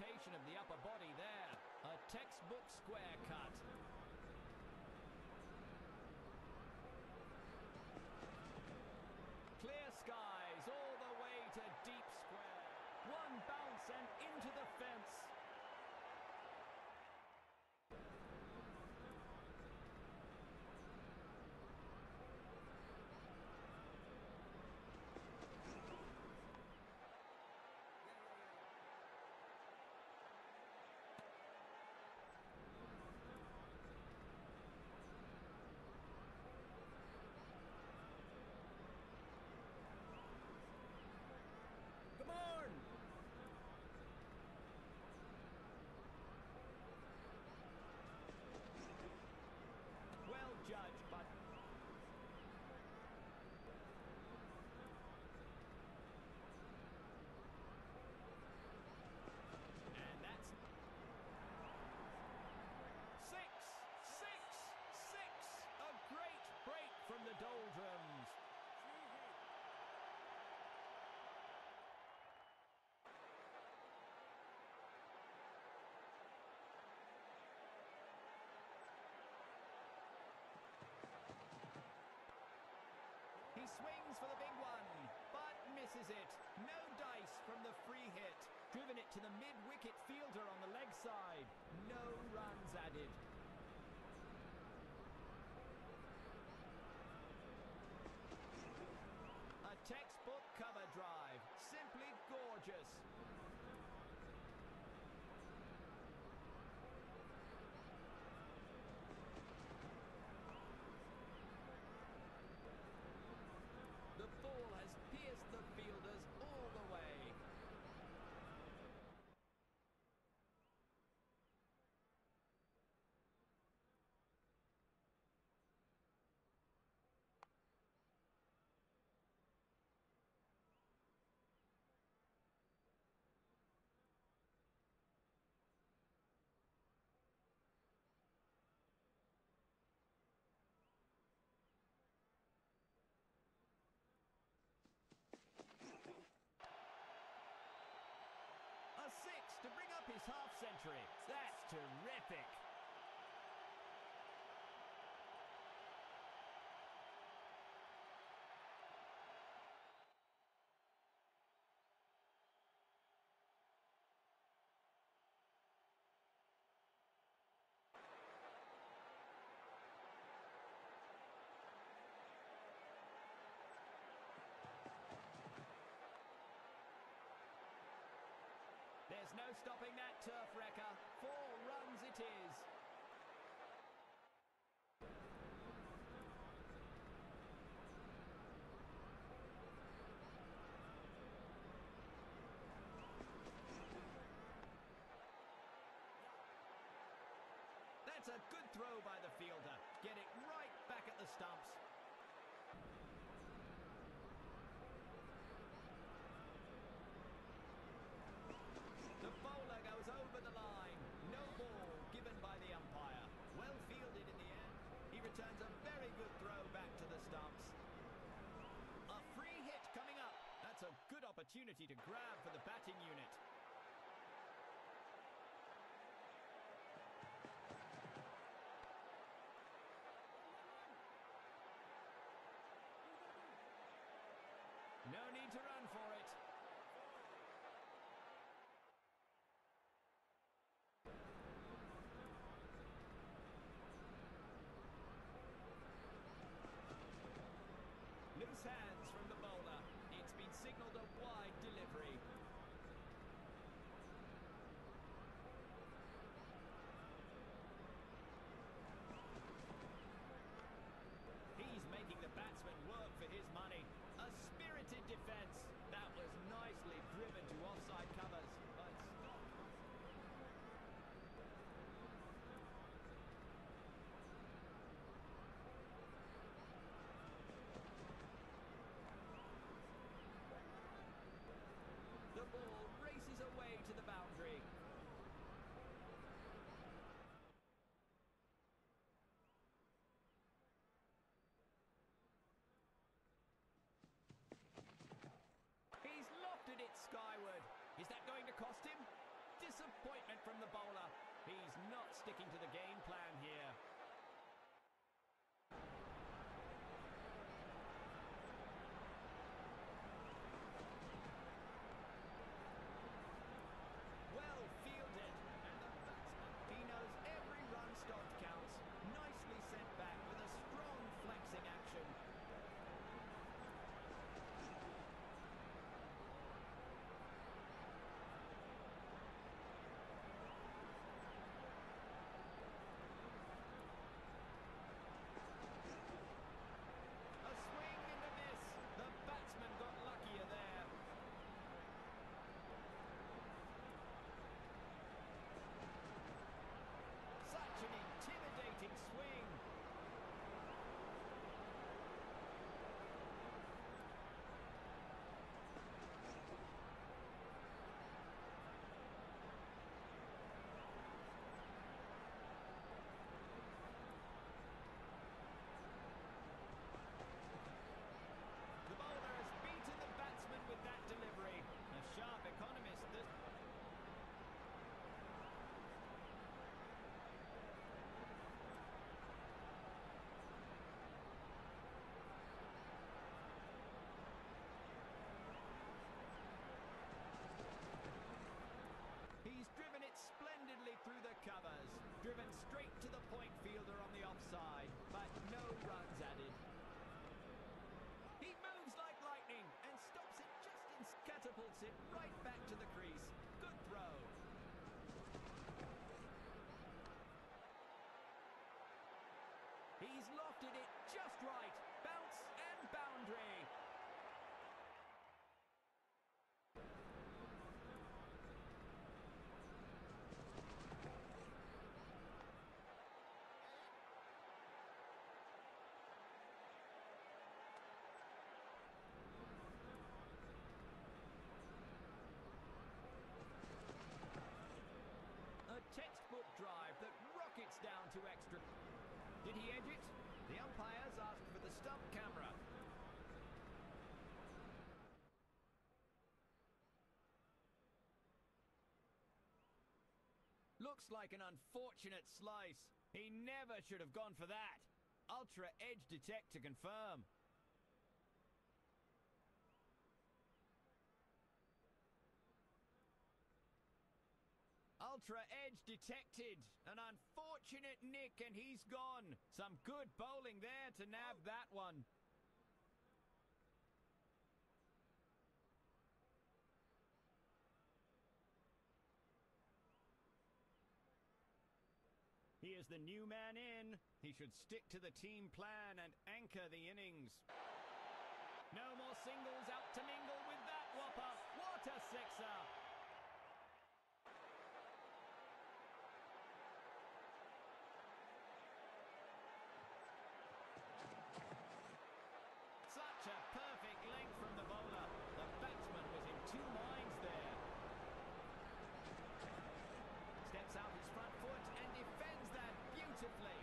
Rotation of the upper body there. A textbook square cut. Clear skies all the way to deep square. One bounce and into the fence. Come on! Well judged, but And that's six, six, six. A great break from the doldrums. He swings for the big one, but misses it. No dice from the free hit. Driven it to the mid-wicket fielder on the leg side. No runs added. A textbook cover drive. Simply gorgeous. The ball has pierced the fielders all the way. A six to bring up his That's terrific. There's no stopping that turf wrecker. Four runs it is. That's a good throw by the fielder. Get it right back at the stumps. The bowler goes over the line. No ball given by the umpire. Well fielded in the end. He returns a very good throw back to the stumps. A free hit coming up. That's a good opportunity to grab for the batting unit. No need to run for it. Loose hands from the bowler. It's been signalled a wide delivery. He's making the batsman work for his money. A spirited defence. That was nicely driven to offside covers, but stopped. The ball races away to the boundary. He's lofted it skyward. Is that going to cost him? Disappointment from the bowler. He's not sticking to the game plan here. Well fielded, and the batsman, he knows every run stopped counts. Nicely sent back with a strong flexing action. A swing and a miss. The batsman got luckier there. Such an intimidating swing. The bowler has beaten the batsman with that delivery. A sharp economist. This He's driven it splendidly through the covers. Driven straight to the point fielder on the offside, but no runs added. He moves like lightning and stops it just in catapults it. Right back to the crease. Good throw. He's lofted it just right. Bounce and boundary. A textbook drive that rockets down to extra. Did he edge it? The umpires asked for the stump camera. Looks like an unfortunate slice. He never should have gone for that. Ultra Edge Detect to confirm. Ultra Edge detected. An unfortunate nick, and he's gone. Some good bowling there to nab oh. that one. He is the new man in. He should stick to the team plan and anchor the innings. No more singles out to mingle with that whopper. What a sixer! Such a perfect length from the bowler. The batsman was in two minds there. Steps out his front foot and defends that beautifully.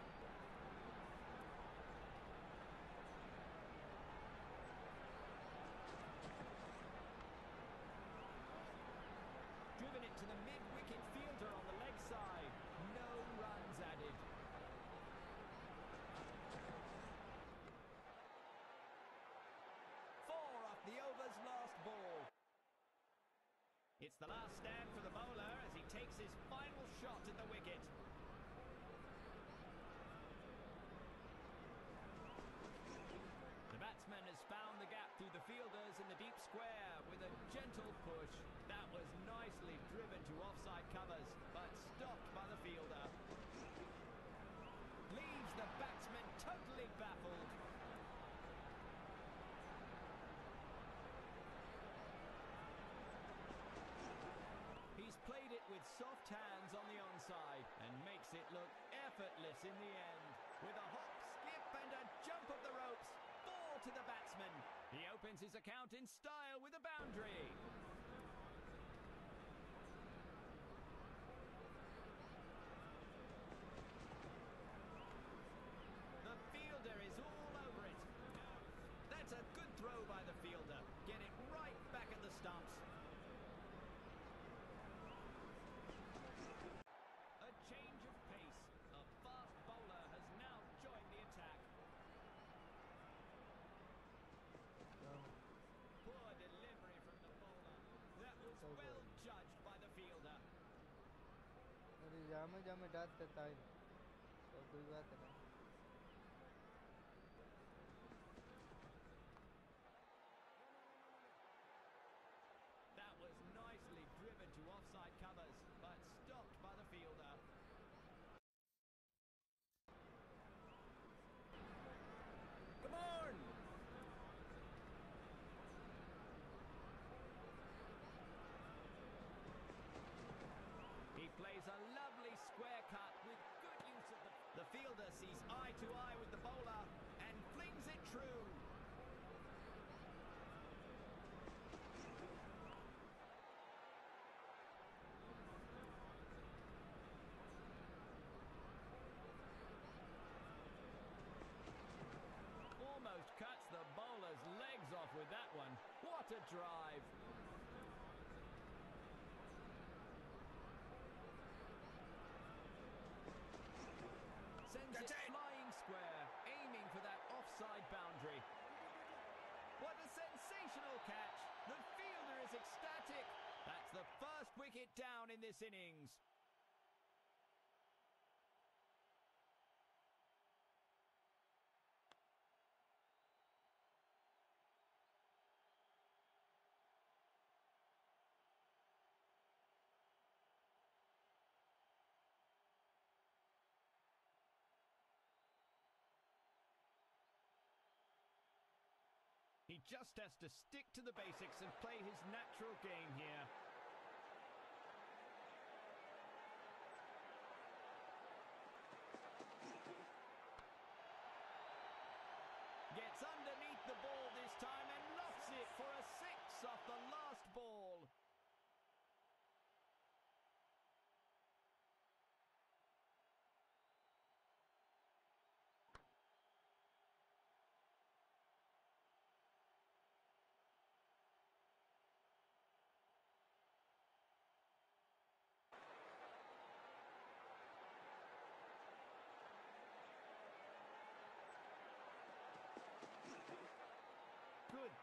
Driven it to the mid-wicket fielder on the leg side. No runs added. Four off the over's last ball. It's the last stand for the bowler as he takes his final shot at the wicket. The batsman has found the gap through the fielders in the deep square with a gentle push. That was nicely driven to offside covers, but stopped by the fielder. Leaves the batsman totally baffled. He's played it with soft hands on the onside and makes it look effortless in the end. With a hop, skip, and a jump of the ropes, four to the batsman. He opens his account in style with a boundary. जामे जामे डांट करता है तो कोई बात नहीं। down in this innings. He just has to stick to the basics and play his natural game here.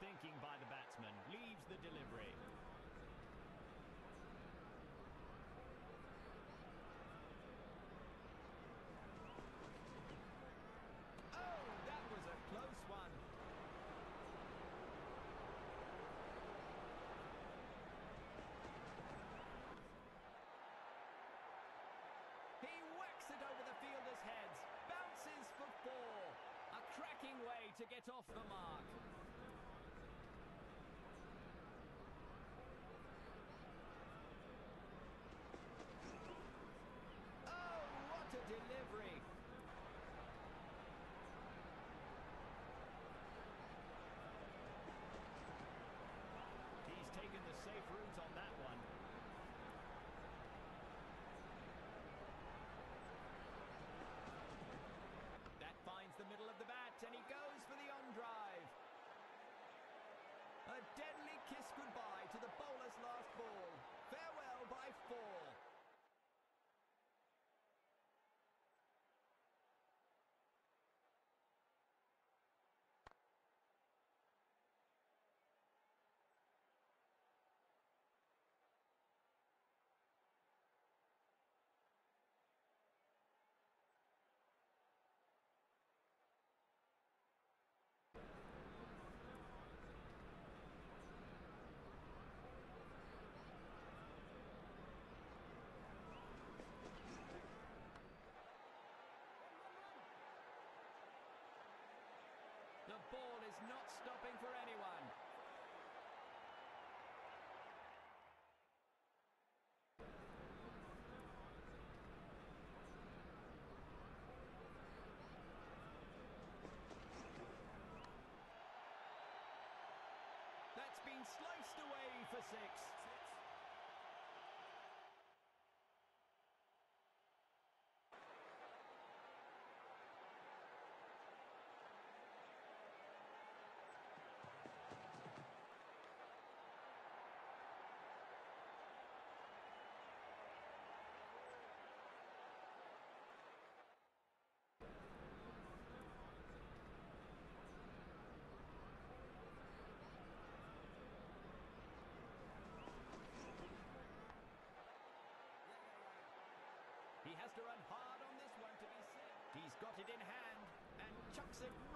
thinking by the batsman. Leaves the delivery. Oh, that was a close one. He whacks it over the fielder's heads. Bounces for four. A cracking way to get off the mark. sliced away for six. started in hand and chucks it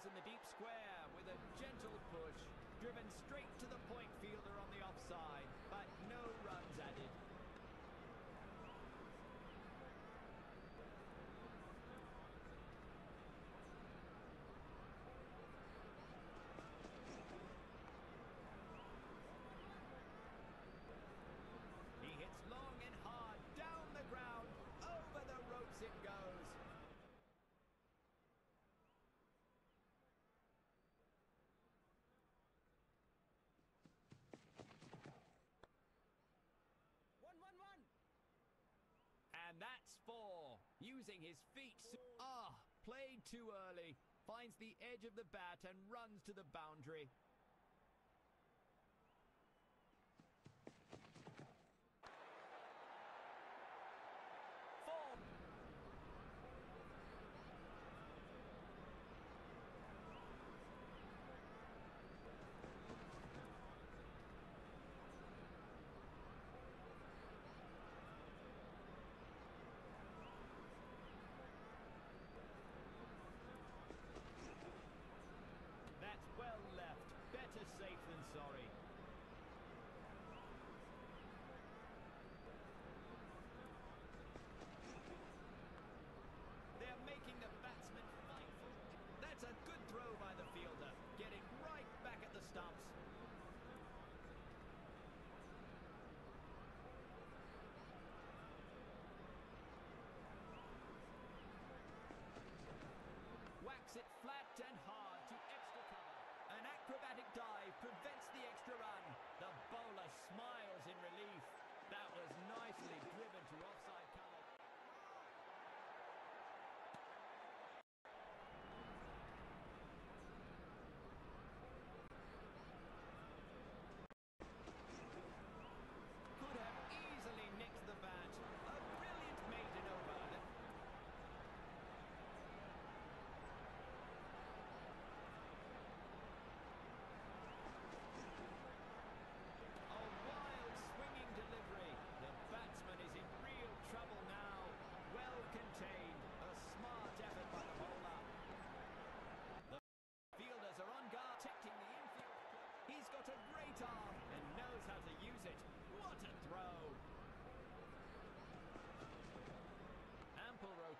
goes in the deep square with a gentle push, driven straight to the point fielder on the offside. using his feet. Ah, played too early. Finds the edge of the bat and runs to the boundary.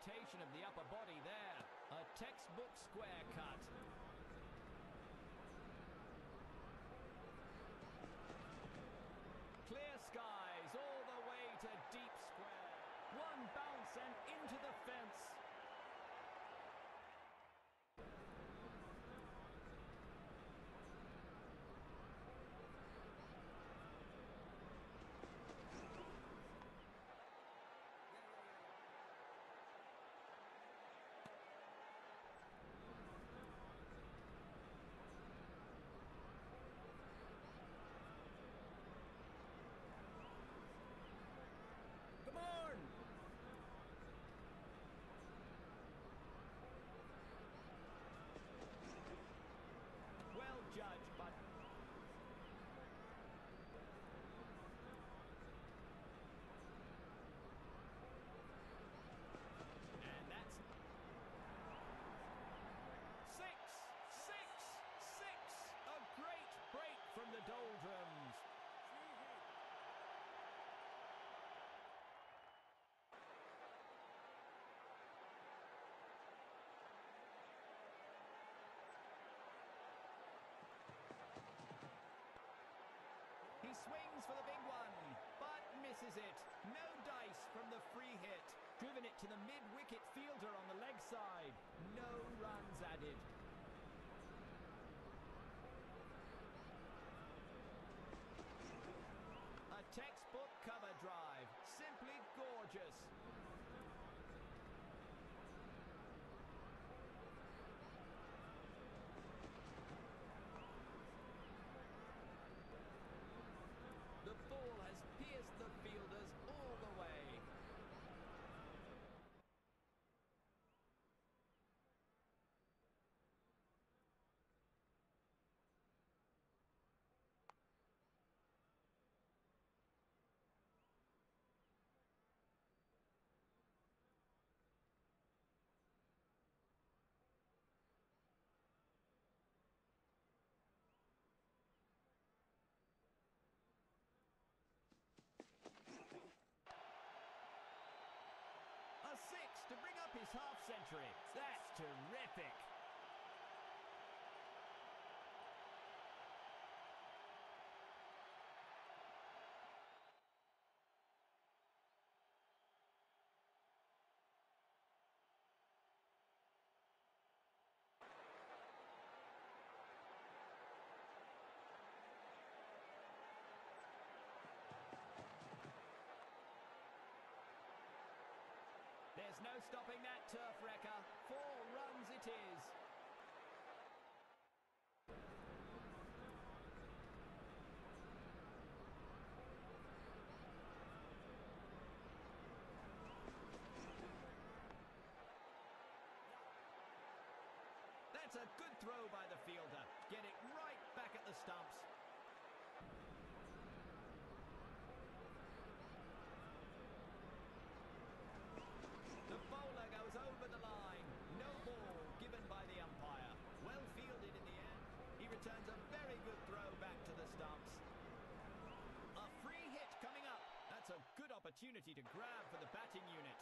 rotation of the upper body there. A textbook square cut. swings for the big one, but misses it. No dice from the free hit. Driven it to the mid-wicket fielder on the leg side. No runs added. century. That's terrific. No stopping that turf wrecker. Four runs it is. That's a good throw by the fielder. Get it right back at the stumps. opportunity to grab for the batting unit.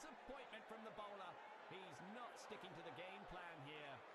Disappointment from the bowler. He's not sticking to the game plan here.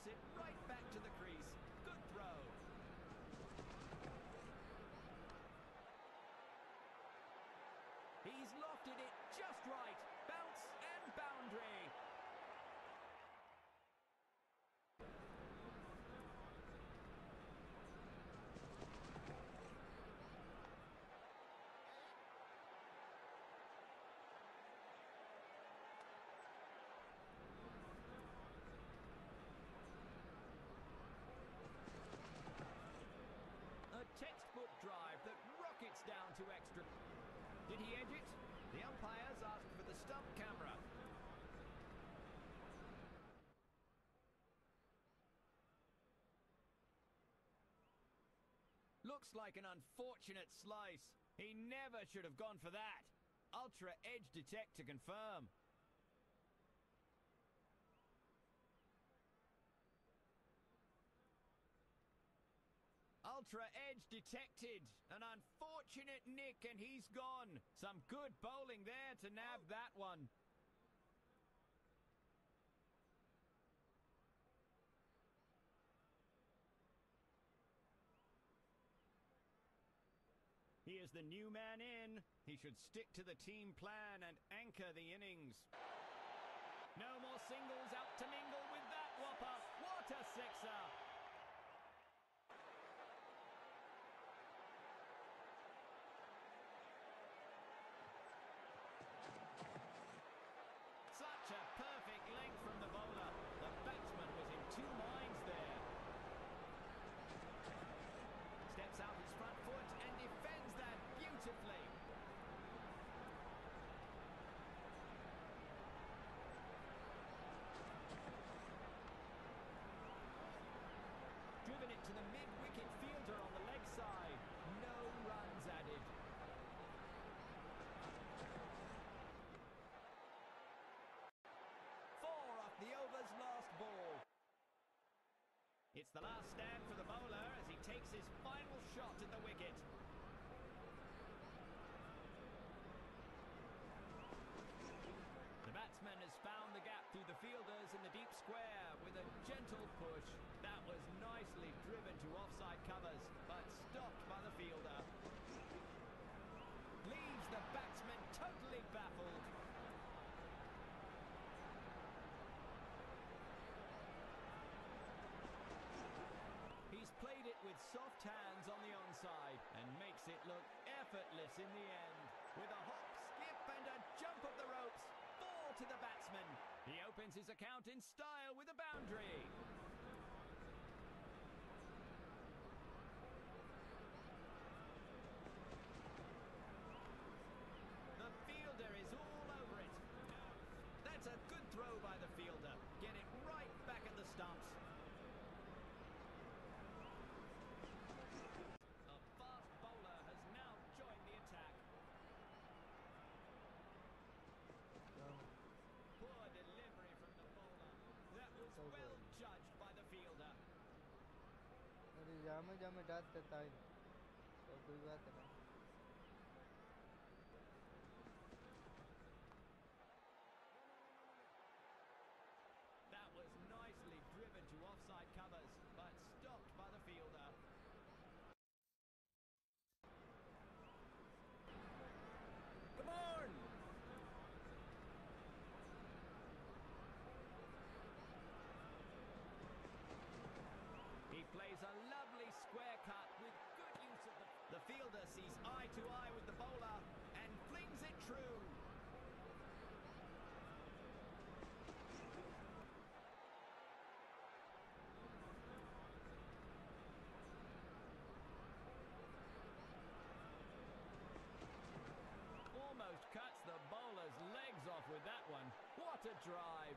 Catapults it. Right back to the crease. Good throw. He's lofted it just right. Bounce and boundary. A textbook drive that rockets down to extra. Did he edge it? The umpires asked for the stump camera. Looks like an unfortunate slice. He never should have gone for that. Ultra edge detect to confirm. Ultra edge detected. An unfortunate nick, and he's gone. Some good bowling there to nab oh. that one. He is the new man in. He should stick to the team plan and anchor the innings. No more singles out to mingle with that whopper. What a sixer! Such a perfect length from the bowler. The batsman was in two minds there. Steps out his front foot and defends that beautifully. Driven it to the mid-wicket fielder on the leg side. No runs added. Four off the over's last ball. It's the last stand for the bowler as he takes his final shot at the wicket. The batsman has found the gap through the fielders in the deep square with a gentle push. That was nicely driven to offside covers, but stopped by the fielder. Leaves the batsman totally baffled. He's played it with soft hands on the onside and makes it look effortless in the end. With a hop, skip, and a jump of the ropes, four to the batsman. He opens his account in style with a boundary. जामे जामे डात करता है तो कोई बात नहीं drive!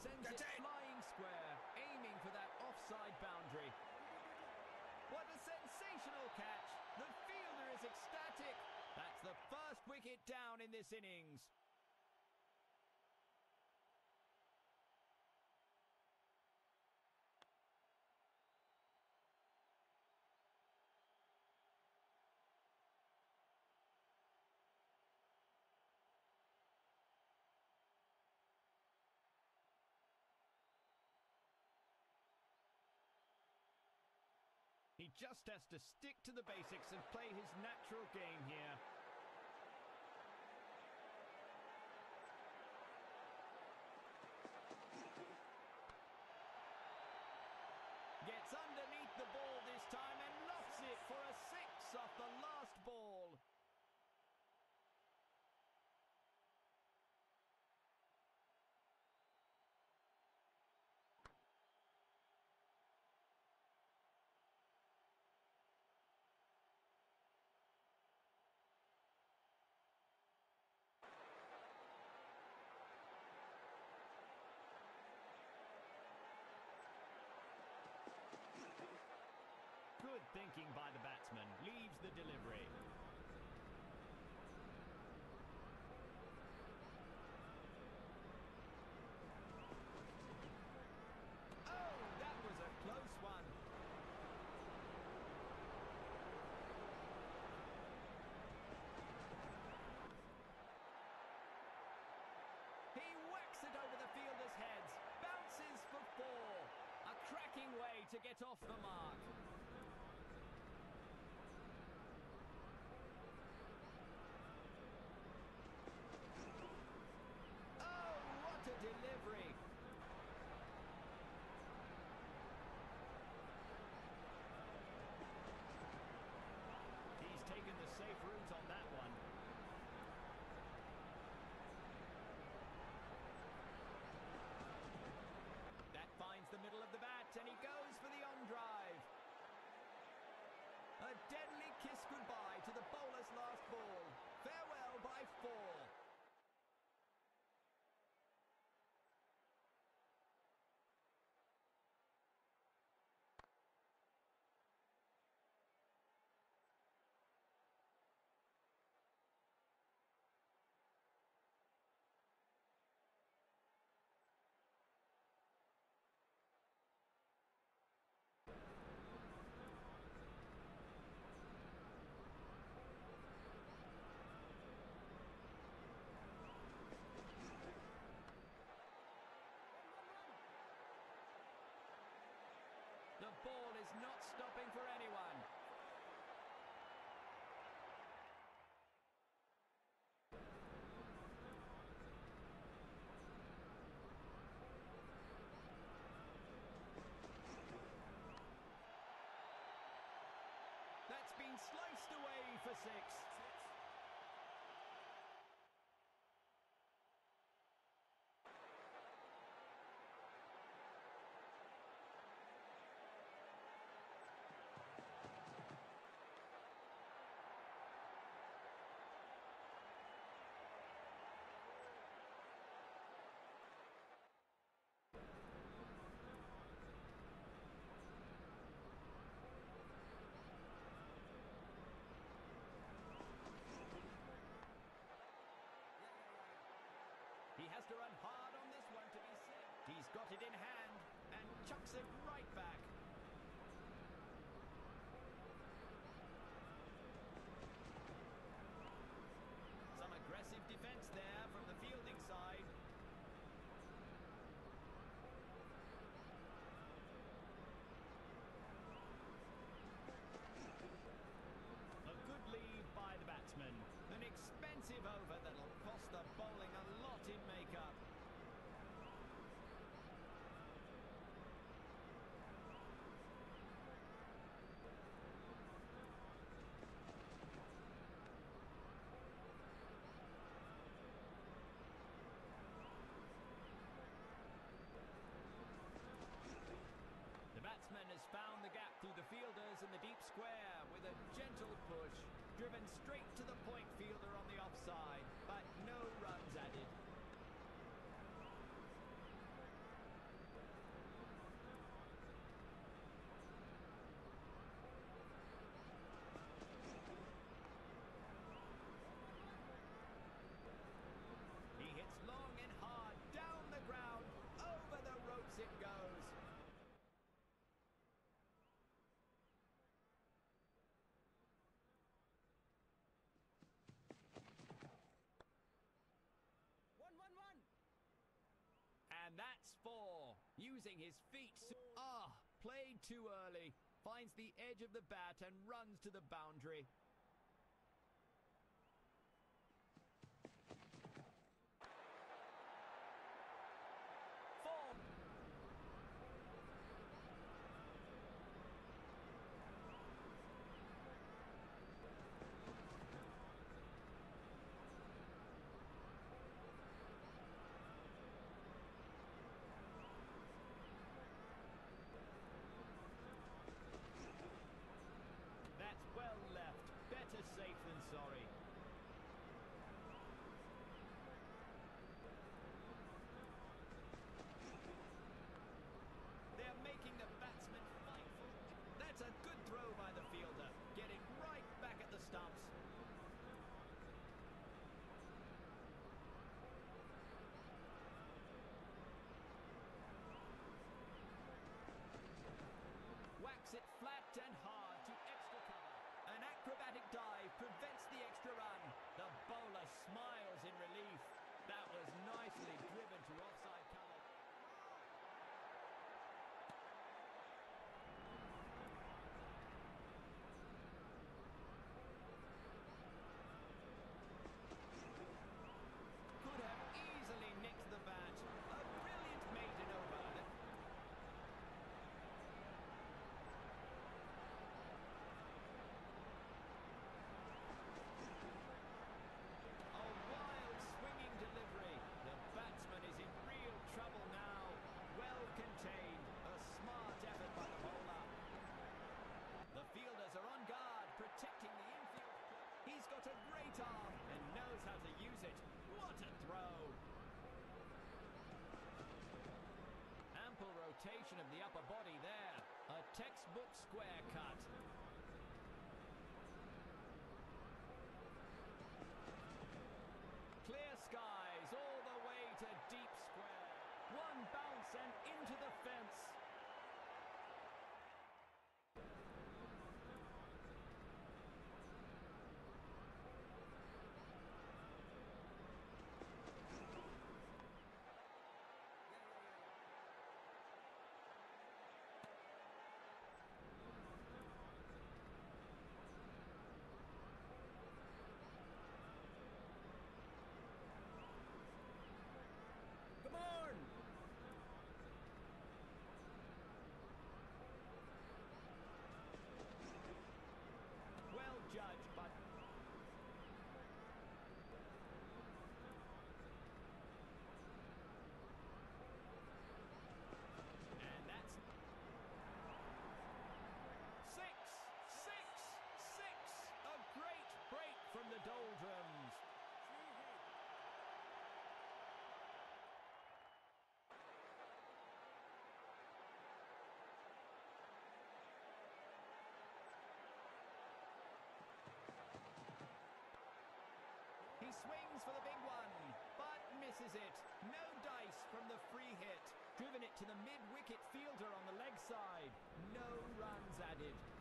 Sends it! flying square, aiming for that offside boundary. What a sensational catch! The fielder is ecstatic. That's the first wicket down in this innings. He just has to stick to the basics and play his natural game here. Gets underneath the ball this time and lofts it for a six off the last ball. Good thinking by the batsman. Leaves the delivery. Oh, that was a close one. He whacks it over the fielders' heads. Bounces for four. A cracking way to get off the mark. Oh, what a delivery! He's taken the safe route on that one. That finds the middle of the bat and he goes for the on drive. A deadly kiss goodbye to the bowler's last ball. Farewell by four. The ball is not stopping for anyone. Sliced away for six. He has to run hard on this one to be set. He's got it in hand and chucks it right back. Some aggressive defense there from the fielding side. A good lead by the batsman. An expensive over that'll cost the bowling a lot in makeup. The batsman has found the gap through the fielders in the deep square with a gentle push. Driven straight That's four. Using his feet. Ah, played too early. Finds the edge of the bat and runs to the boundary. rotation of the upper body there. A textbook square cut. swings for the big one, but misses it. No dice from the free hit. Driven it to the mid-wicket fielder on the leg side. No runs added.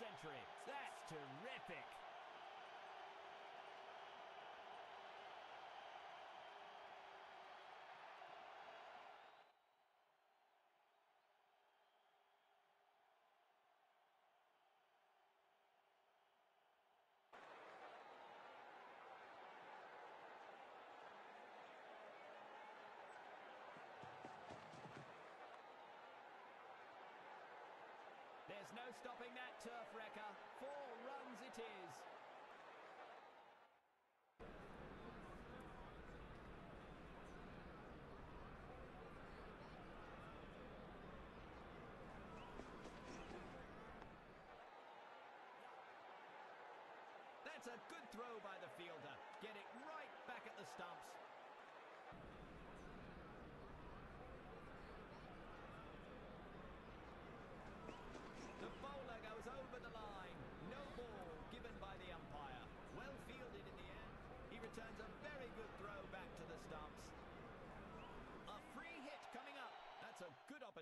century. That's terrific. There's no stopping that turf wrecker. Four runs it is. That's a good throw by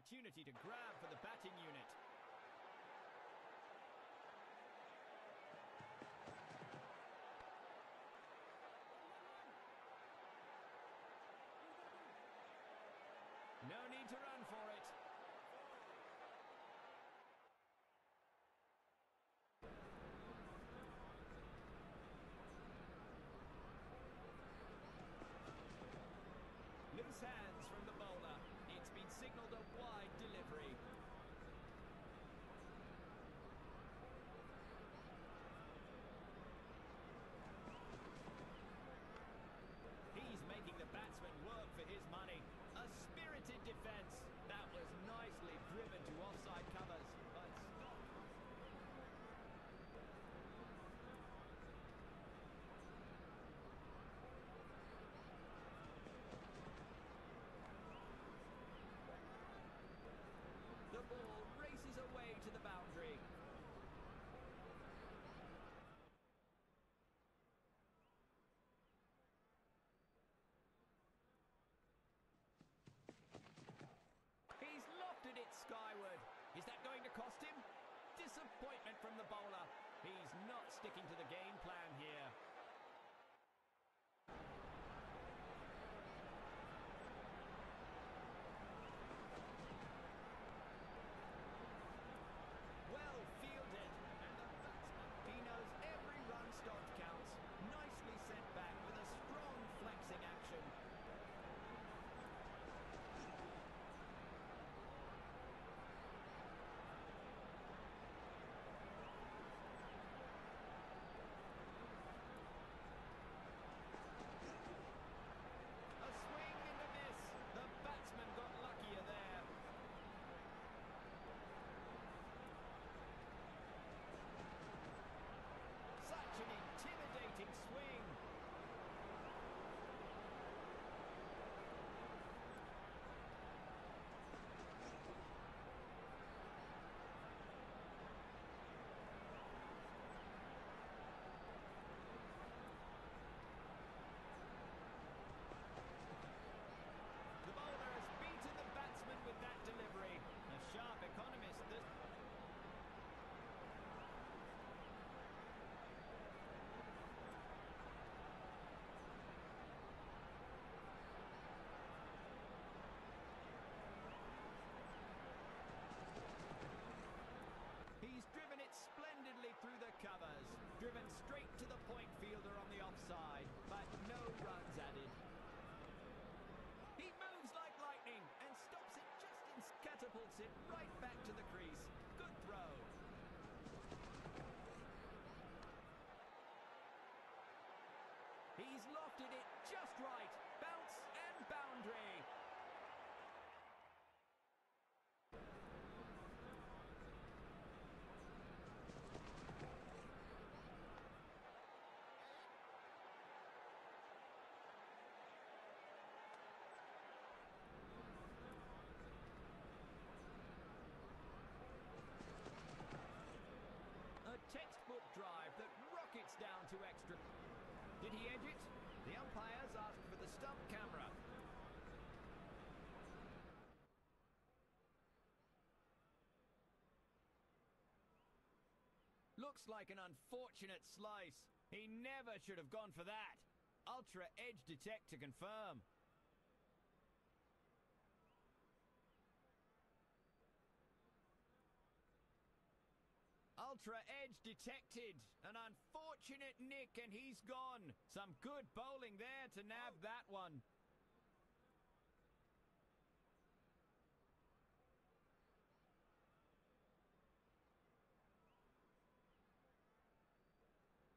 opportunity to grab for the batting unit. No need to run for it. Loose hands from the bowler. It's been signalled a wide delivery. He's making the batsman work for his money. A spirited defence. That was nicely driven to offside covers, but stopped. The ball races away to the boundary. He's lofted it skyward. Is that going to cost him? Disappointment from the bowler. He's not sticking to the game plan here. Well fielded. And the batsman, he knows every run stopped counts. Nicely sent back with a strong flexing action. A swing and a miss. The batsman got luckier there. Such an intimidating swing. The bowler has beaten the batsman with that delivery. A sharp economist that He's driven it splendidly through the covers. Driven straight to the point fielder on the offside, but no runs added. He moves like lightning and stops it just in catapults it right back to the crease. Good throw. He's lofted it just right. Bounce and boundary. A textbook drive that rockets down to extra. Did he edge it? The umpires asked for the stump camera. Looks like an unfortunate slice. He never should have gone for that. Ultra Edge Detect to confirm. Ultra Edge detected. An unfortunate nick, and he's gone. Some good bowling there to nab that one.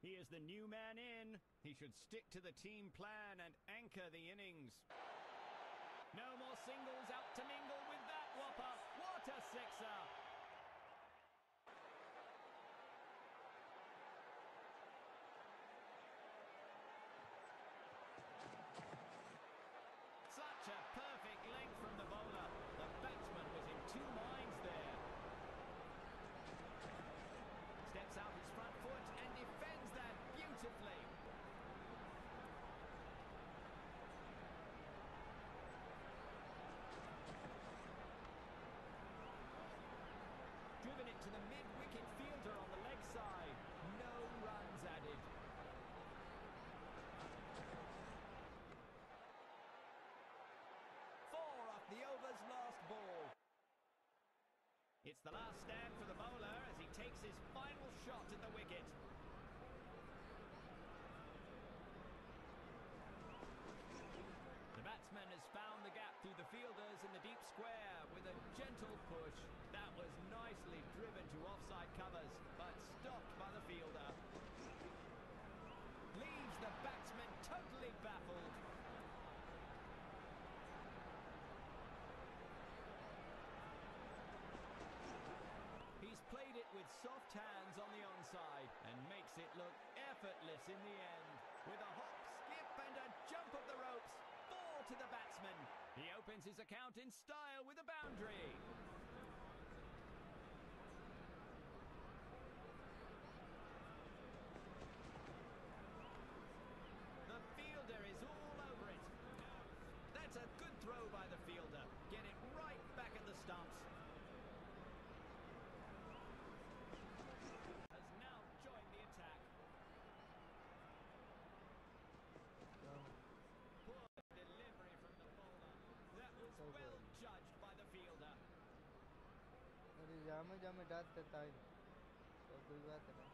He is the new man in. He should stick to the team plan and anchor the innings. No more singles out to mingle with that whopper. What a sixer! The last stand for the bowler as he takes his final shot at the wicket. The batsman has found the gap through the fielders in the deep square with a gentle push. That was nicely driven to offside covers, but stopped by the fielder. Leaves the batsman totally baffled. He's played it with soft hands on the onside and makes it look effortless in the end. With a hop, skip and a jump of the ropes, four to the batsman. He opens his account in style with a boundary. जामे जामे हमें डांट है। तो कोई बात नहीं।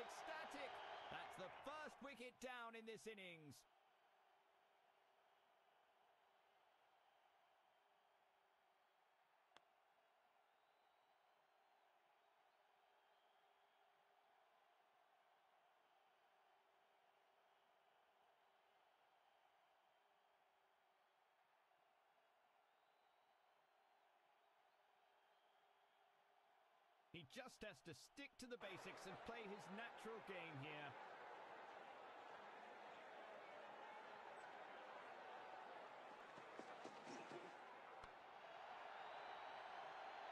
Ecstatic. That's the first wicket down in this innings. He just has to stick to the basics and play his natural game here.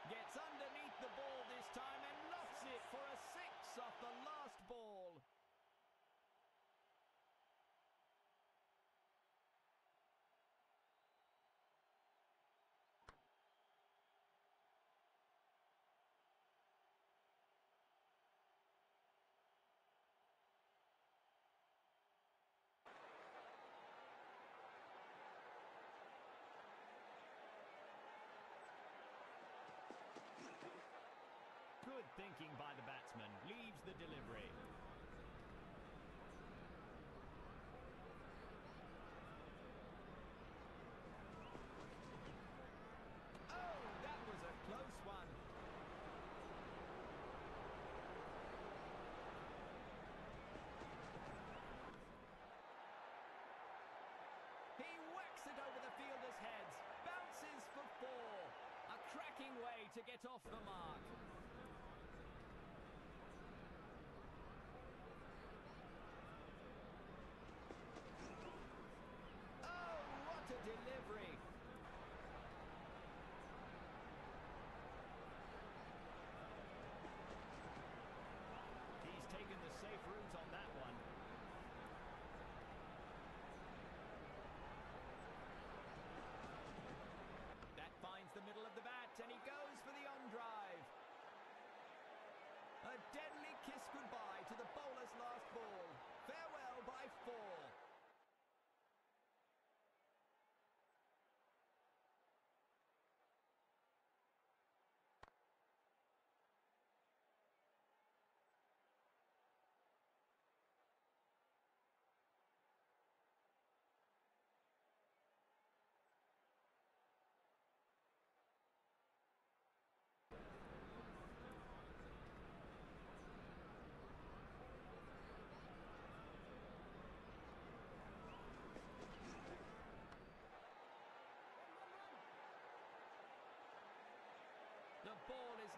Gets underneath the ball this time and lofts it for a six off the last ball. Good thinking by the batsman. Leaves the delivery. Oh, that was a close one. He whacks it over the fielders' heads. Bounces for four. A cracking way to get off the mark.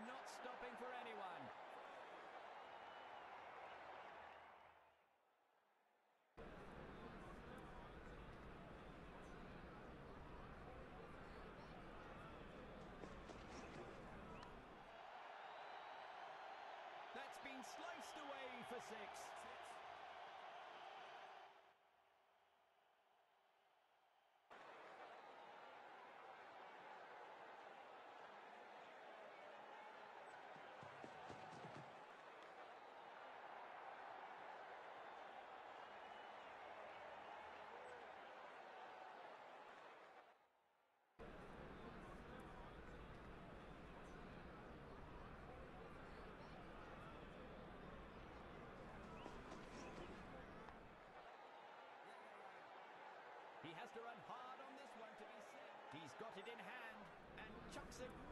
not stopping for anyone. That's been sliced away for six. chucks it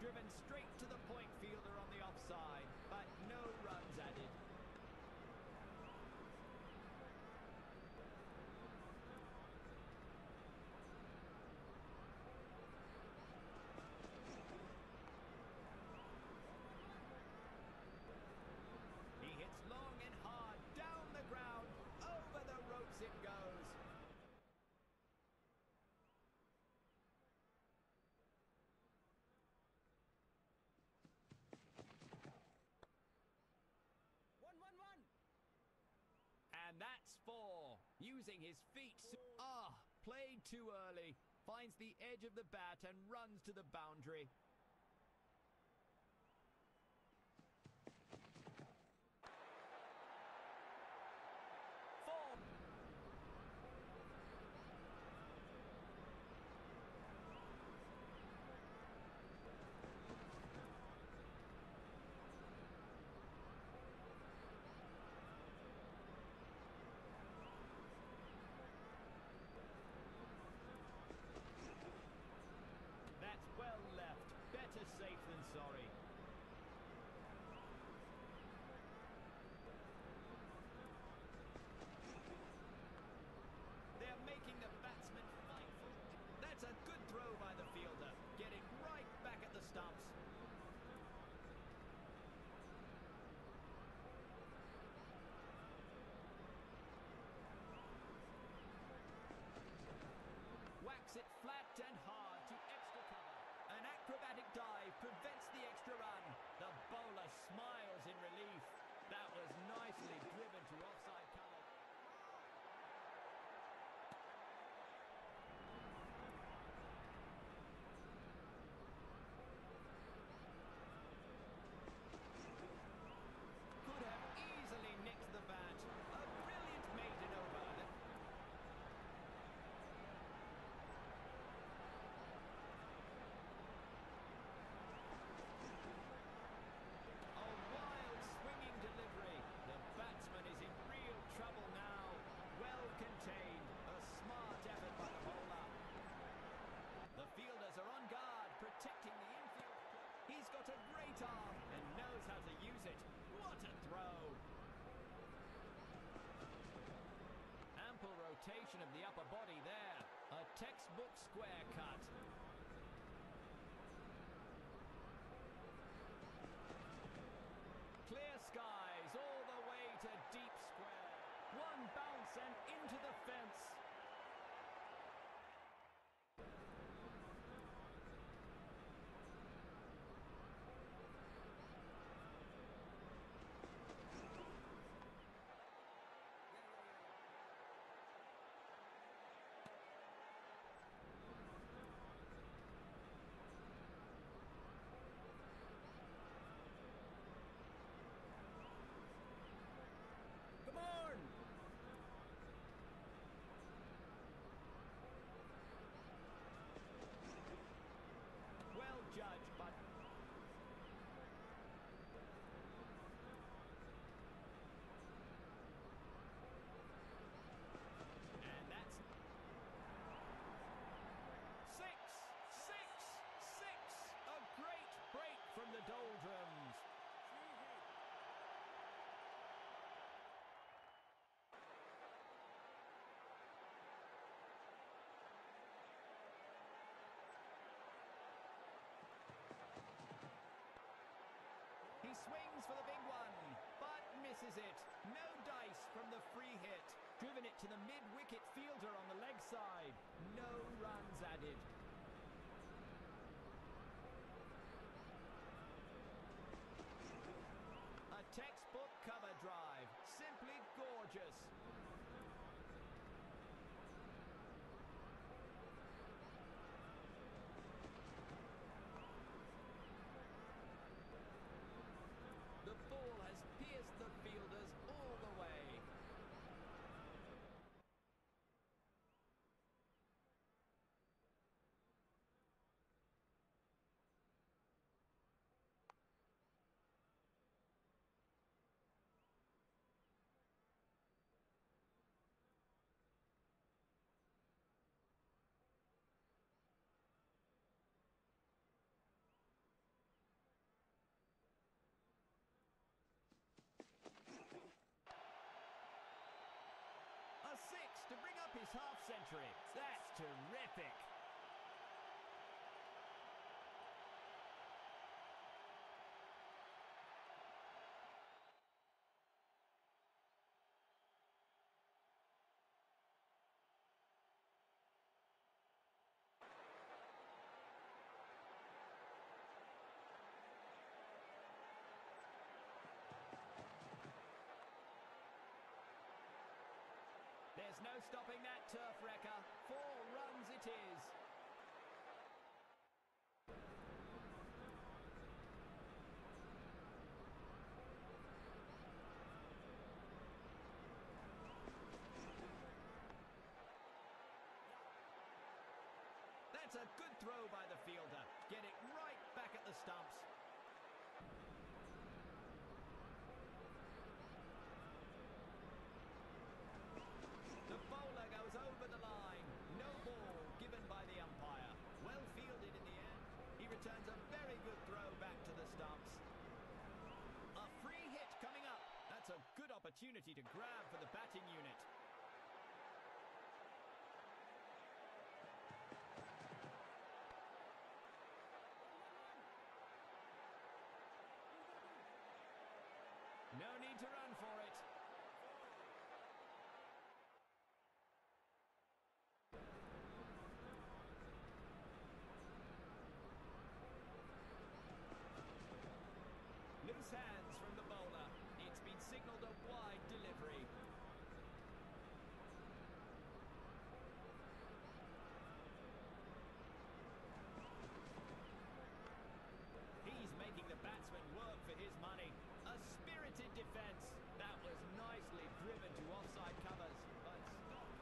driven straight Four. Using his feet. Ah, played too early. Finds the edge of the bat and runs to the boundary. rotation of the upper body there. A textbook square cut. Swings for the big one, but misses it. No dice from the free hit. Driven it to the mid-wicket fielder on the leg side. No runs added. A textbook cover drive. Simply gorgeous. The ball has pierced the fielders all the way. A six to bring up his half century. That's terrific. There's no stopping that turf wrecker. Four runs it is. That's a good throw by the fielder. Get it right back at the stumps. The bowler goes over the line. No ball given by the umpire. Well fielded in the end. He returns a very good throw back to the stumps. A free hit coming up. That's a good opportunity to grab for the batting unit. No need to run for it. Loose hands from the bowler. It's been signalled a wide delivery. He's making the batsman work for his money. A spirited defence. That was nicely driven to offside covers, but stopped.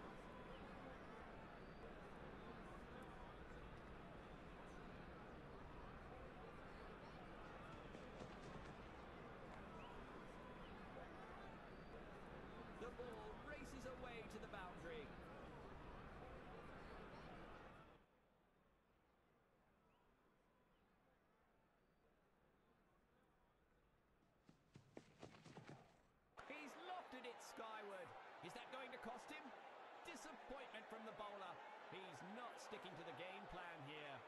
The ball races away to the boundary. He's lofted it skyward. Is that going to cost him? Disappointment from the bowler. He's not sticking to the game plan here.